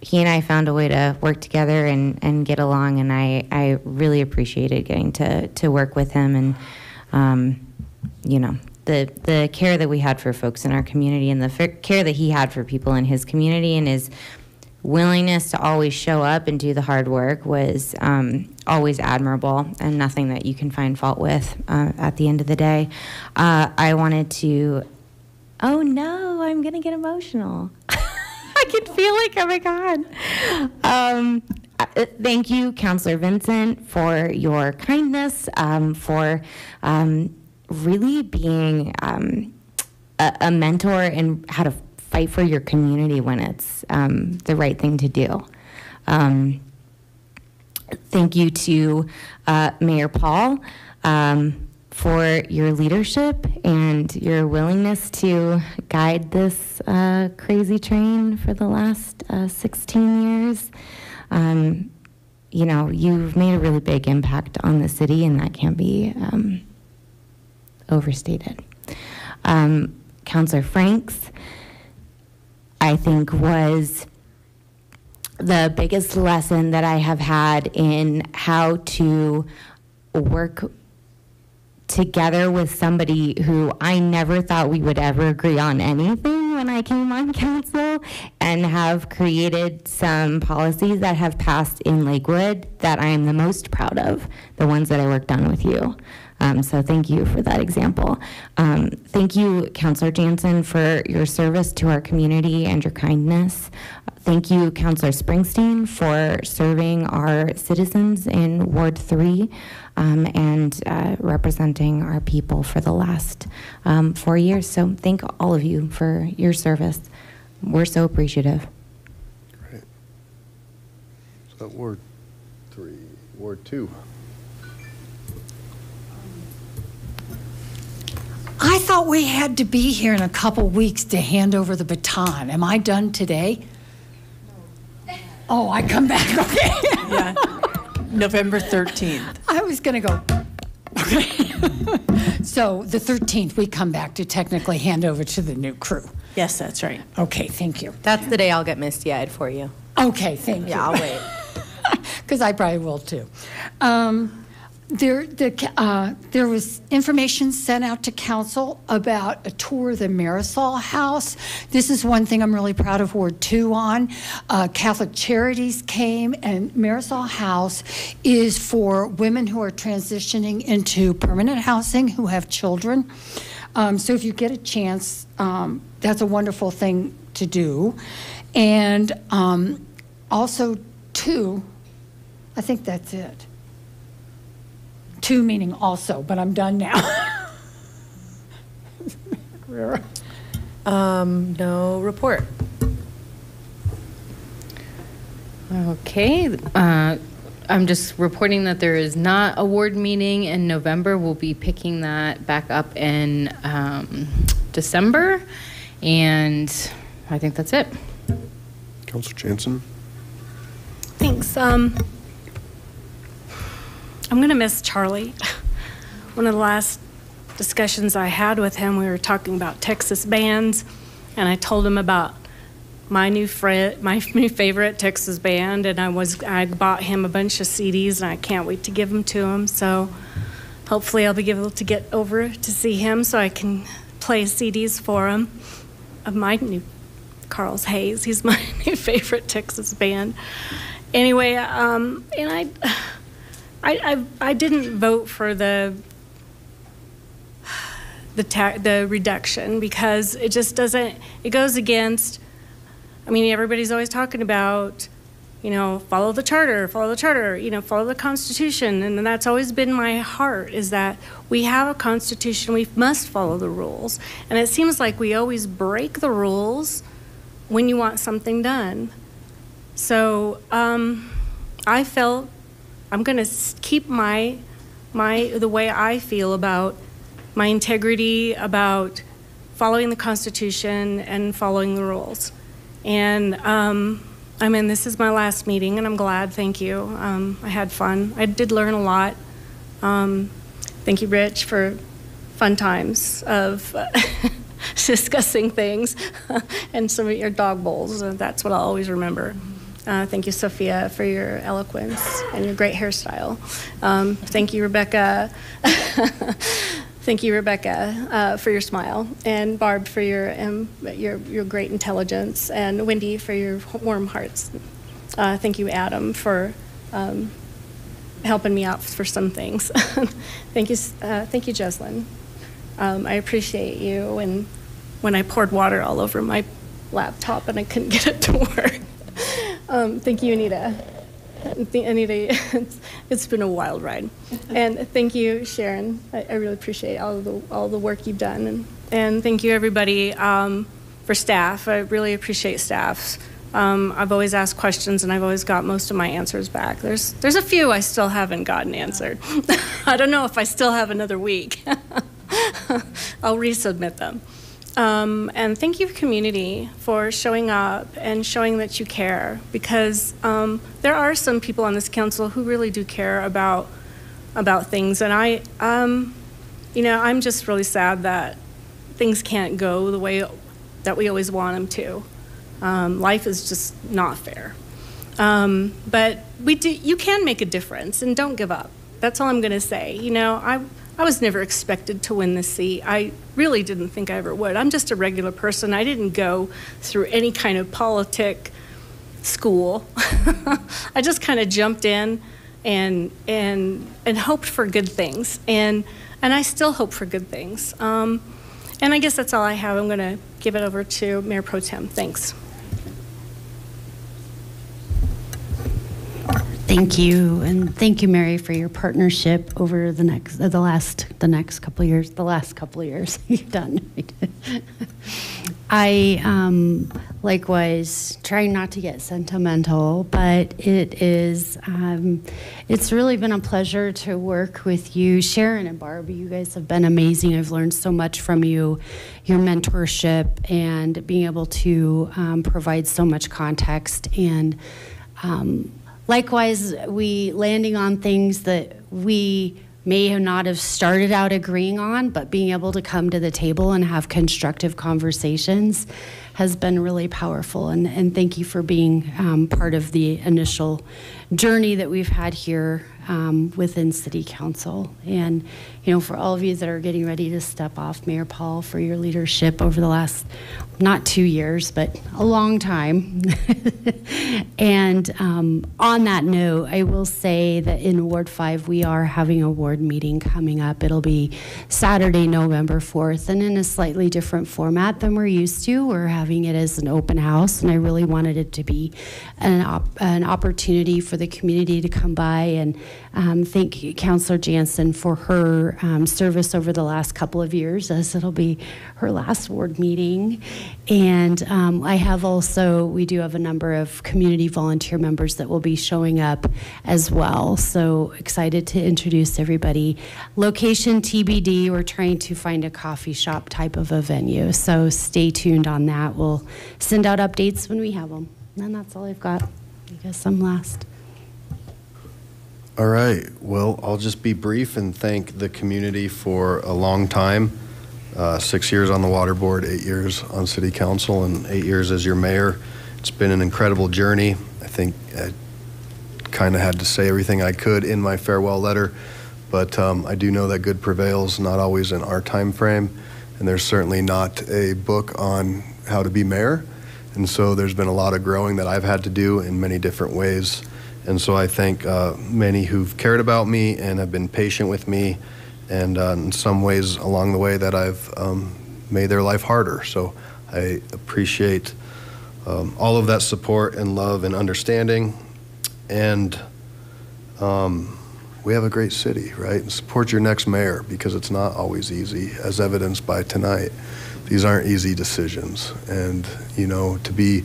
Speaker 23: he and I found a way to work together and, and get along, and I, I really appreciated getting to, to work with him and, um, you know, the, the care that we had for folks in our community and the care that he had for people in his community and his willingness to always show up and do the hard work was um, always admirable and nothing that you can find fault with uh, at the end of the day. Uh, I wanted to, oh no, I'm going to get emotional. [laughs] I can feel it coming on. Um, uh, thank you, Councilor Vincent, for your kindness, um, for um, really being um, a, a mentor in how to fight for your community when it's um, the right thing to do. Um, thank you to uh, Mayor Paul um, for your leadership and your willingness to guide this uh, crazy train for the last uh, 16 years. Um, you know, you've made a really big impact on the city, and that can't be um, overstated. Um, Councillor Franks, I think, was the biggest lesson that I have had in how to work together with somebody who I never thought we would ever agree on anything when I came on [laughs] council and have created some policies that have passed in Lakewood that I am the most proud of, the ones that I worked on with you. Um, so thank you for that example. Um, thank you, Councillor Jansen, for your service to our community and your kindness. Thank you, Councillor Springsteen, for serving our citizens in Ward 3 um, and uh, representing our people for the last um, four years. So thank all of you for your service. We're so appreciative.
Speaker 1: Great. So Ward 3, Ward 2.
Speaker 21: I thought we had to be here in a couple weeks to hand over the baton. Am I done today? Oh, I come back, [laughs] okay.
Speaker 67: Yeah, November 13th.
Speaker 21: I was going to go, okay. [laughs] So the 13th, we come back to technically hand over to the new crew.
Speaker 67: Yes, that's right.
Speaker 21: Okay, thank you.
Speaker 25: That's the day I'll get misty-eyed for you.
Speaker 21: Okay, thank you.
Speaker 25: Yeah, I'll wait. [laughs]
Speaker 21: Because I probably will too. Um, There, the, uh, there was information sent out to council about a tour of the Marisol House. This is one thing I'm really proud of Ward 2 on. Uh, Catholic Charities came, and Marisol House is for women who are transitioning into permanent housing who have children. Um, so if you get a chance, um, that's a wonderful thing to do. And um, also, two, I think that's it. Two meaning also, but I'm done now. [laughs]
Speaker 25: Um, no report.
Speaker 64: Okay, uh, I'm just reporting that there is not a ward meeting in November. We'll be picking that back up in um, December, and I think that's it.
Speaker 1: Councilor Jansen.
Speaker 65: Thanks. Um, I'm going to miss Charlie. One of the last discussions I had with him, we were talking about Texas bands, and I told him about my new friend, my [laughs] new favorite Texas band, and I was I bought him a bunch of CDs, and I can't wait to give them to him. So hopefully, I'll be able to get over to see him, so I can play CDs for him of my new Carl's Hayes. He's [laughs] my new favorite Texas band. Anyway, um, and I
Speaker 17: I, I, I didn't vote for the the ta- the reduction because it just doesn't it goes against I mean everybody's always talking about you know follow the charter follow the charter you know follow the constitution. And that's always been my heart is that we have a constitution we must follow the rules. And it seems like we always break the rules when you want something done. So um, I felt I'm going to keep my my the way I feel about my integrity about following the Constitution and following the rules. And um, I mean, this is my last meeting, and I'm glad. Thank you. Um, I had fun. I did learn a lot. Um, thank you, Rich, for fun times of [laughs] discussing things [laughs] and some of your dog bowls. That's what I'll always remember. Uh, thank you, Sophia, for your eloquence and your great hairstyle. Um, thank you, Rebekah. [laughs] thank you, Rebekah, uh, for your smile, and Barb for your um, your your great intelligence, and Wendi for your warm hearts. Uh, thank you, Adam, for um, helping me out for some things. [laughs] thank you, uh, thank you, Jeslin. Um, I appreciate you. And when I poured water all over my laptop and I couldn't [laughs] get it to work. Um, thank you, Anita. Anita, it's, [laughs] it's been a wild ride. [laughs] And thank you, Sharon. I, I really appreciate all the, all the work you've done. And, and thank you, everybody, um, for staff. I really appreciate staff. Um, I've always asked questions and I've always got most of my answers back. There's, there's a few I still haven't gotten answered. [laughs] I don't know if I still have another week. I'll resubmit them. Um, and thank you, community, for showing up and showing that you care because um, there are some people on this council who really do care about about things. And I, um, you know, I'm just really sad that things can't go the way that we always want them to. Um, life is just not fair. Um, but we do, you can make a difference and don't give up. That's all I'm going to say. You know, I I was never expected to win the seat. I really didn't think I ever would. I'm just a regular person. I didn't go through any kind of politic school. [laughs] I just kind of jumped in and and and hoped for good things. And and I still hope for good things. Um, and I guess that's all I have. I'm going to give it over to Mayor Pro Tem. Thanks.
Speaker 28: Thank you, and thank you, Mary, for your partnership over the next, uh, the last, the next couple years, the last couple of years [laughs] you've done. I um, likewise try not to get sentimental, but it is, um, it's really been a pleasure to work with you, Sharon and Barbie. You guys have been amazing. I've learned so much from you, your mentorship, and being able to um, provide so much context and. Um, Likewise, we landing on things that we may not have started out agreeing on, but being able to come to the table and have constructive conversations has been really powerful. And, and thank you for being um, part of the initial journey that we've had here um, within City Council. And, you know, for all of you that are getting ready to step off, Mayor Paul, for your leadership over the last not two years, but a long time. [laughs] and um, on that note, I will say that in Ward 5, we are having a ward meeting coming up. It'll be Saturday, November 4th, and in a slightly different format than we're used to. We're having it as an open house, and I really wanted it to be an, op an opportunity for the community to come by and um, thank Councillor Jansen for her um, service over the last couple of years, as it'll be her last ward meeting. And um, I have also, we do have a number of community volunteer members that will be showing up as well. So excited to introduce everybody. Location TBD, we're trying to find a coffee shop type of a venue. So stay tuned on that. We'll send out updates when we have them. And that's all I've got. I guess I'm last.
Speaker 1: All right. Well, I'll just be brief and thank the community for a long time. Uh, six years on the water board, eight years on city council, and eight years as your mayor. It's been an incredible journey. I think I kind of had to say everything I could in my farewell letter, but um, I do know that good prevails, not always in our time frame, and there's certainly not a book on how to be mayor. And so there's been a lot of growing that I've had to do in many different ways And so I thank uh, many who've cared about me and have been patient with me, and uh, in some ways along the way that I've um, made their life harder. So I appreciate um, all of that support and love and understanding. And um, we have a great city, right? And support your next mayor because it's not always easy, as evidenced by tonight. These aren't easy decisions. And, you know, to be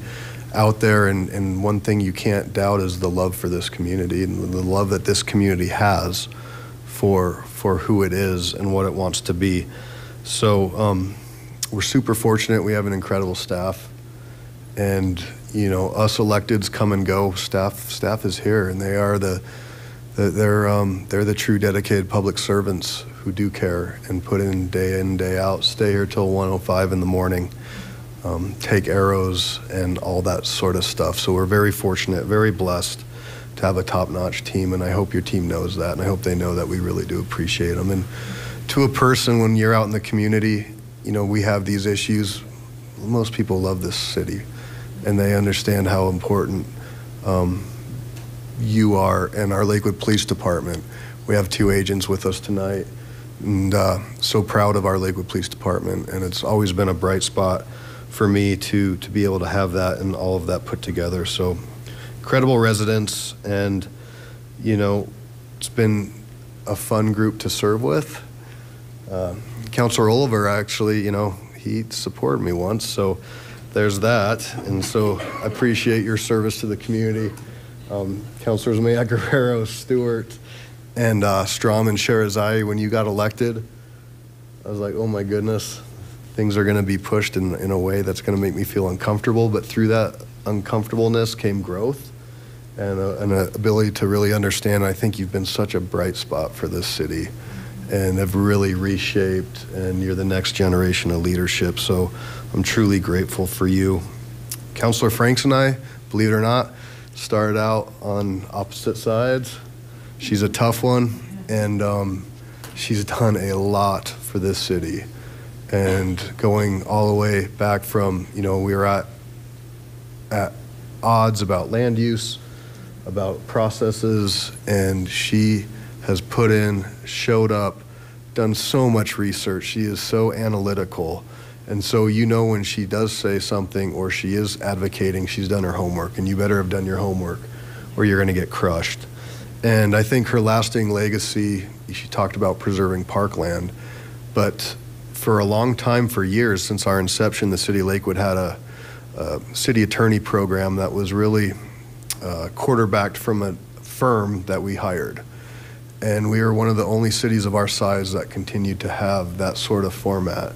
Speaker 1: out there, and, and one thing you can't doubt is the love for this community and the love that this community has for, for who it is and what it wants to be. So um, we're super fortunate. We have an incredible staff. And, you know, us electeds come and go. Staff, staff is here, and they are the, the they're, um, they're the true dedicated public servants who do care and put in day in, day out, stay here till 105 in the morning um, take arrows and all that sort of stuff. So we're very fortunate, very blessed to have a top-notch team, and I hope your team knows that, and I hope they know that we really do appreciate them. And to a person, when you're out in the community, you know, we have these issues. Most people love this city, and they understand how important um, you are and our Lakewood Police Department. We have two agents with us tonight, and uh, so proud of our Lakewood Police Department, and it's always been a bright spot for me to to be able to have that and all of that put together. So incredible residents, and you know, it's been a fun group to serve with. Uh, Councilor Olver actually, you know, he supported me once, so there's that, and so I appreciate your service to the community. Um, Councilors Mayott-Guerrero, Stewart, and uh, Strom and Shahrezaei, when you got elected, I was like, oh my goodness, things are going to be pushed in, in a way that's going to make me feel uncomfortable. But through that uncomfortableness came growth and, an ability to really understand. I think you've been such a bright spot for this city and have really reshaped, and you're the next generation of leadership. So I'm truly grateful for you. Councillor Franks and I, believe it or not, started out on opposite sides. She's a tough one, and um, she's done a lot for this city and going all the way back from, you know, we were at, at odds about land use, about processes, and she has put in, showed up, done so much research. She is so analytical. And so you know when she does say something or she is advocating, she's done her homework, and you better have done your homework or you're going to get crushed. And I think her lasting legacy, she talked about preserving parkland, but for a long time, for years, since our inception, the city of Lakewood had a, a city attorney program that was really uh, quarterbacked from a firm that we hired. And we are one of the only cities of our size that continued to have that sort of format.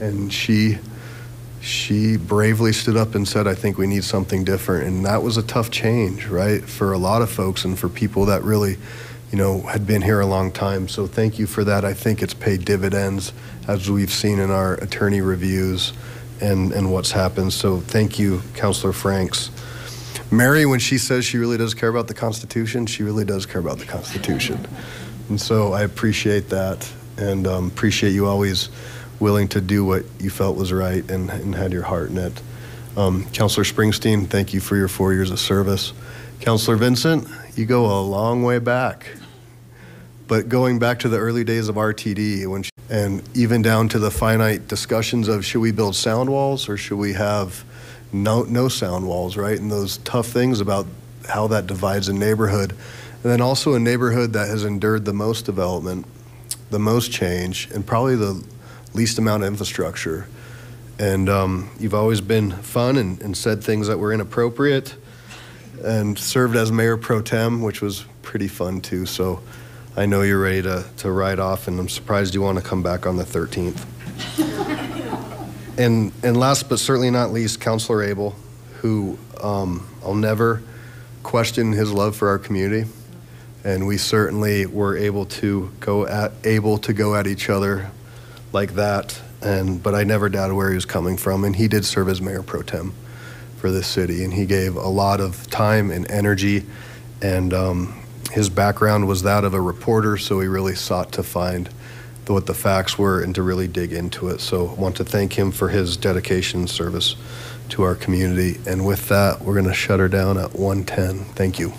Speaker 1: And she, she bravely stood up and said, I think we need something different. And that was a tough change, right, for a lot of folks and for people that really you know, had been here a long time. So thank you for that. I think it's paid dividends as we've seen in our attorney reviews and, and what's happened. So thank you, Councillor Franks. Mary, when she says she really does care about the Constitution, she really does care about the Constitution. And so I appreciate that and um, appreciate you always willing to do what you felt was right and, and had your heart in it. Um, Councillor Springsteen, thank you for your four years of service. Councillor Vincent, you go a long way back. But going back to the early days of RTD, when she, and even down to the finite discussions of should we build sound walls or should we have no, no sound walls, right? And those tough things about how that divides a neighborhood. And then also a neighborhood that has endured the most development, the most change, and probably the least amount of infrastructure. And um, you've always been fun and, and said things that were inappropriate and served as mayor pro tem, which was pretty fun too. So I know you're ready to, to ride off, and I'm surprised you want to come back on the 13th. and, and last but certainly not least, Councilor Able, who um, I'll never question his love for our community. And we certainly were able to go at able to go at each other like that. And but I never doubted where he was coming from. And he did serve as mayor pro tem for this city, and he gave a lot of time and energy. And um, his background was that of a reporter, so he really sought to find the, what the facts were and to really dig into it. So I want to thank him for his dedication and service to our community. And with that, we're going to shut her down at 110. Thank you.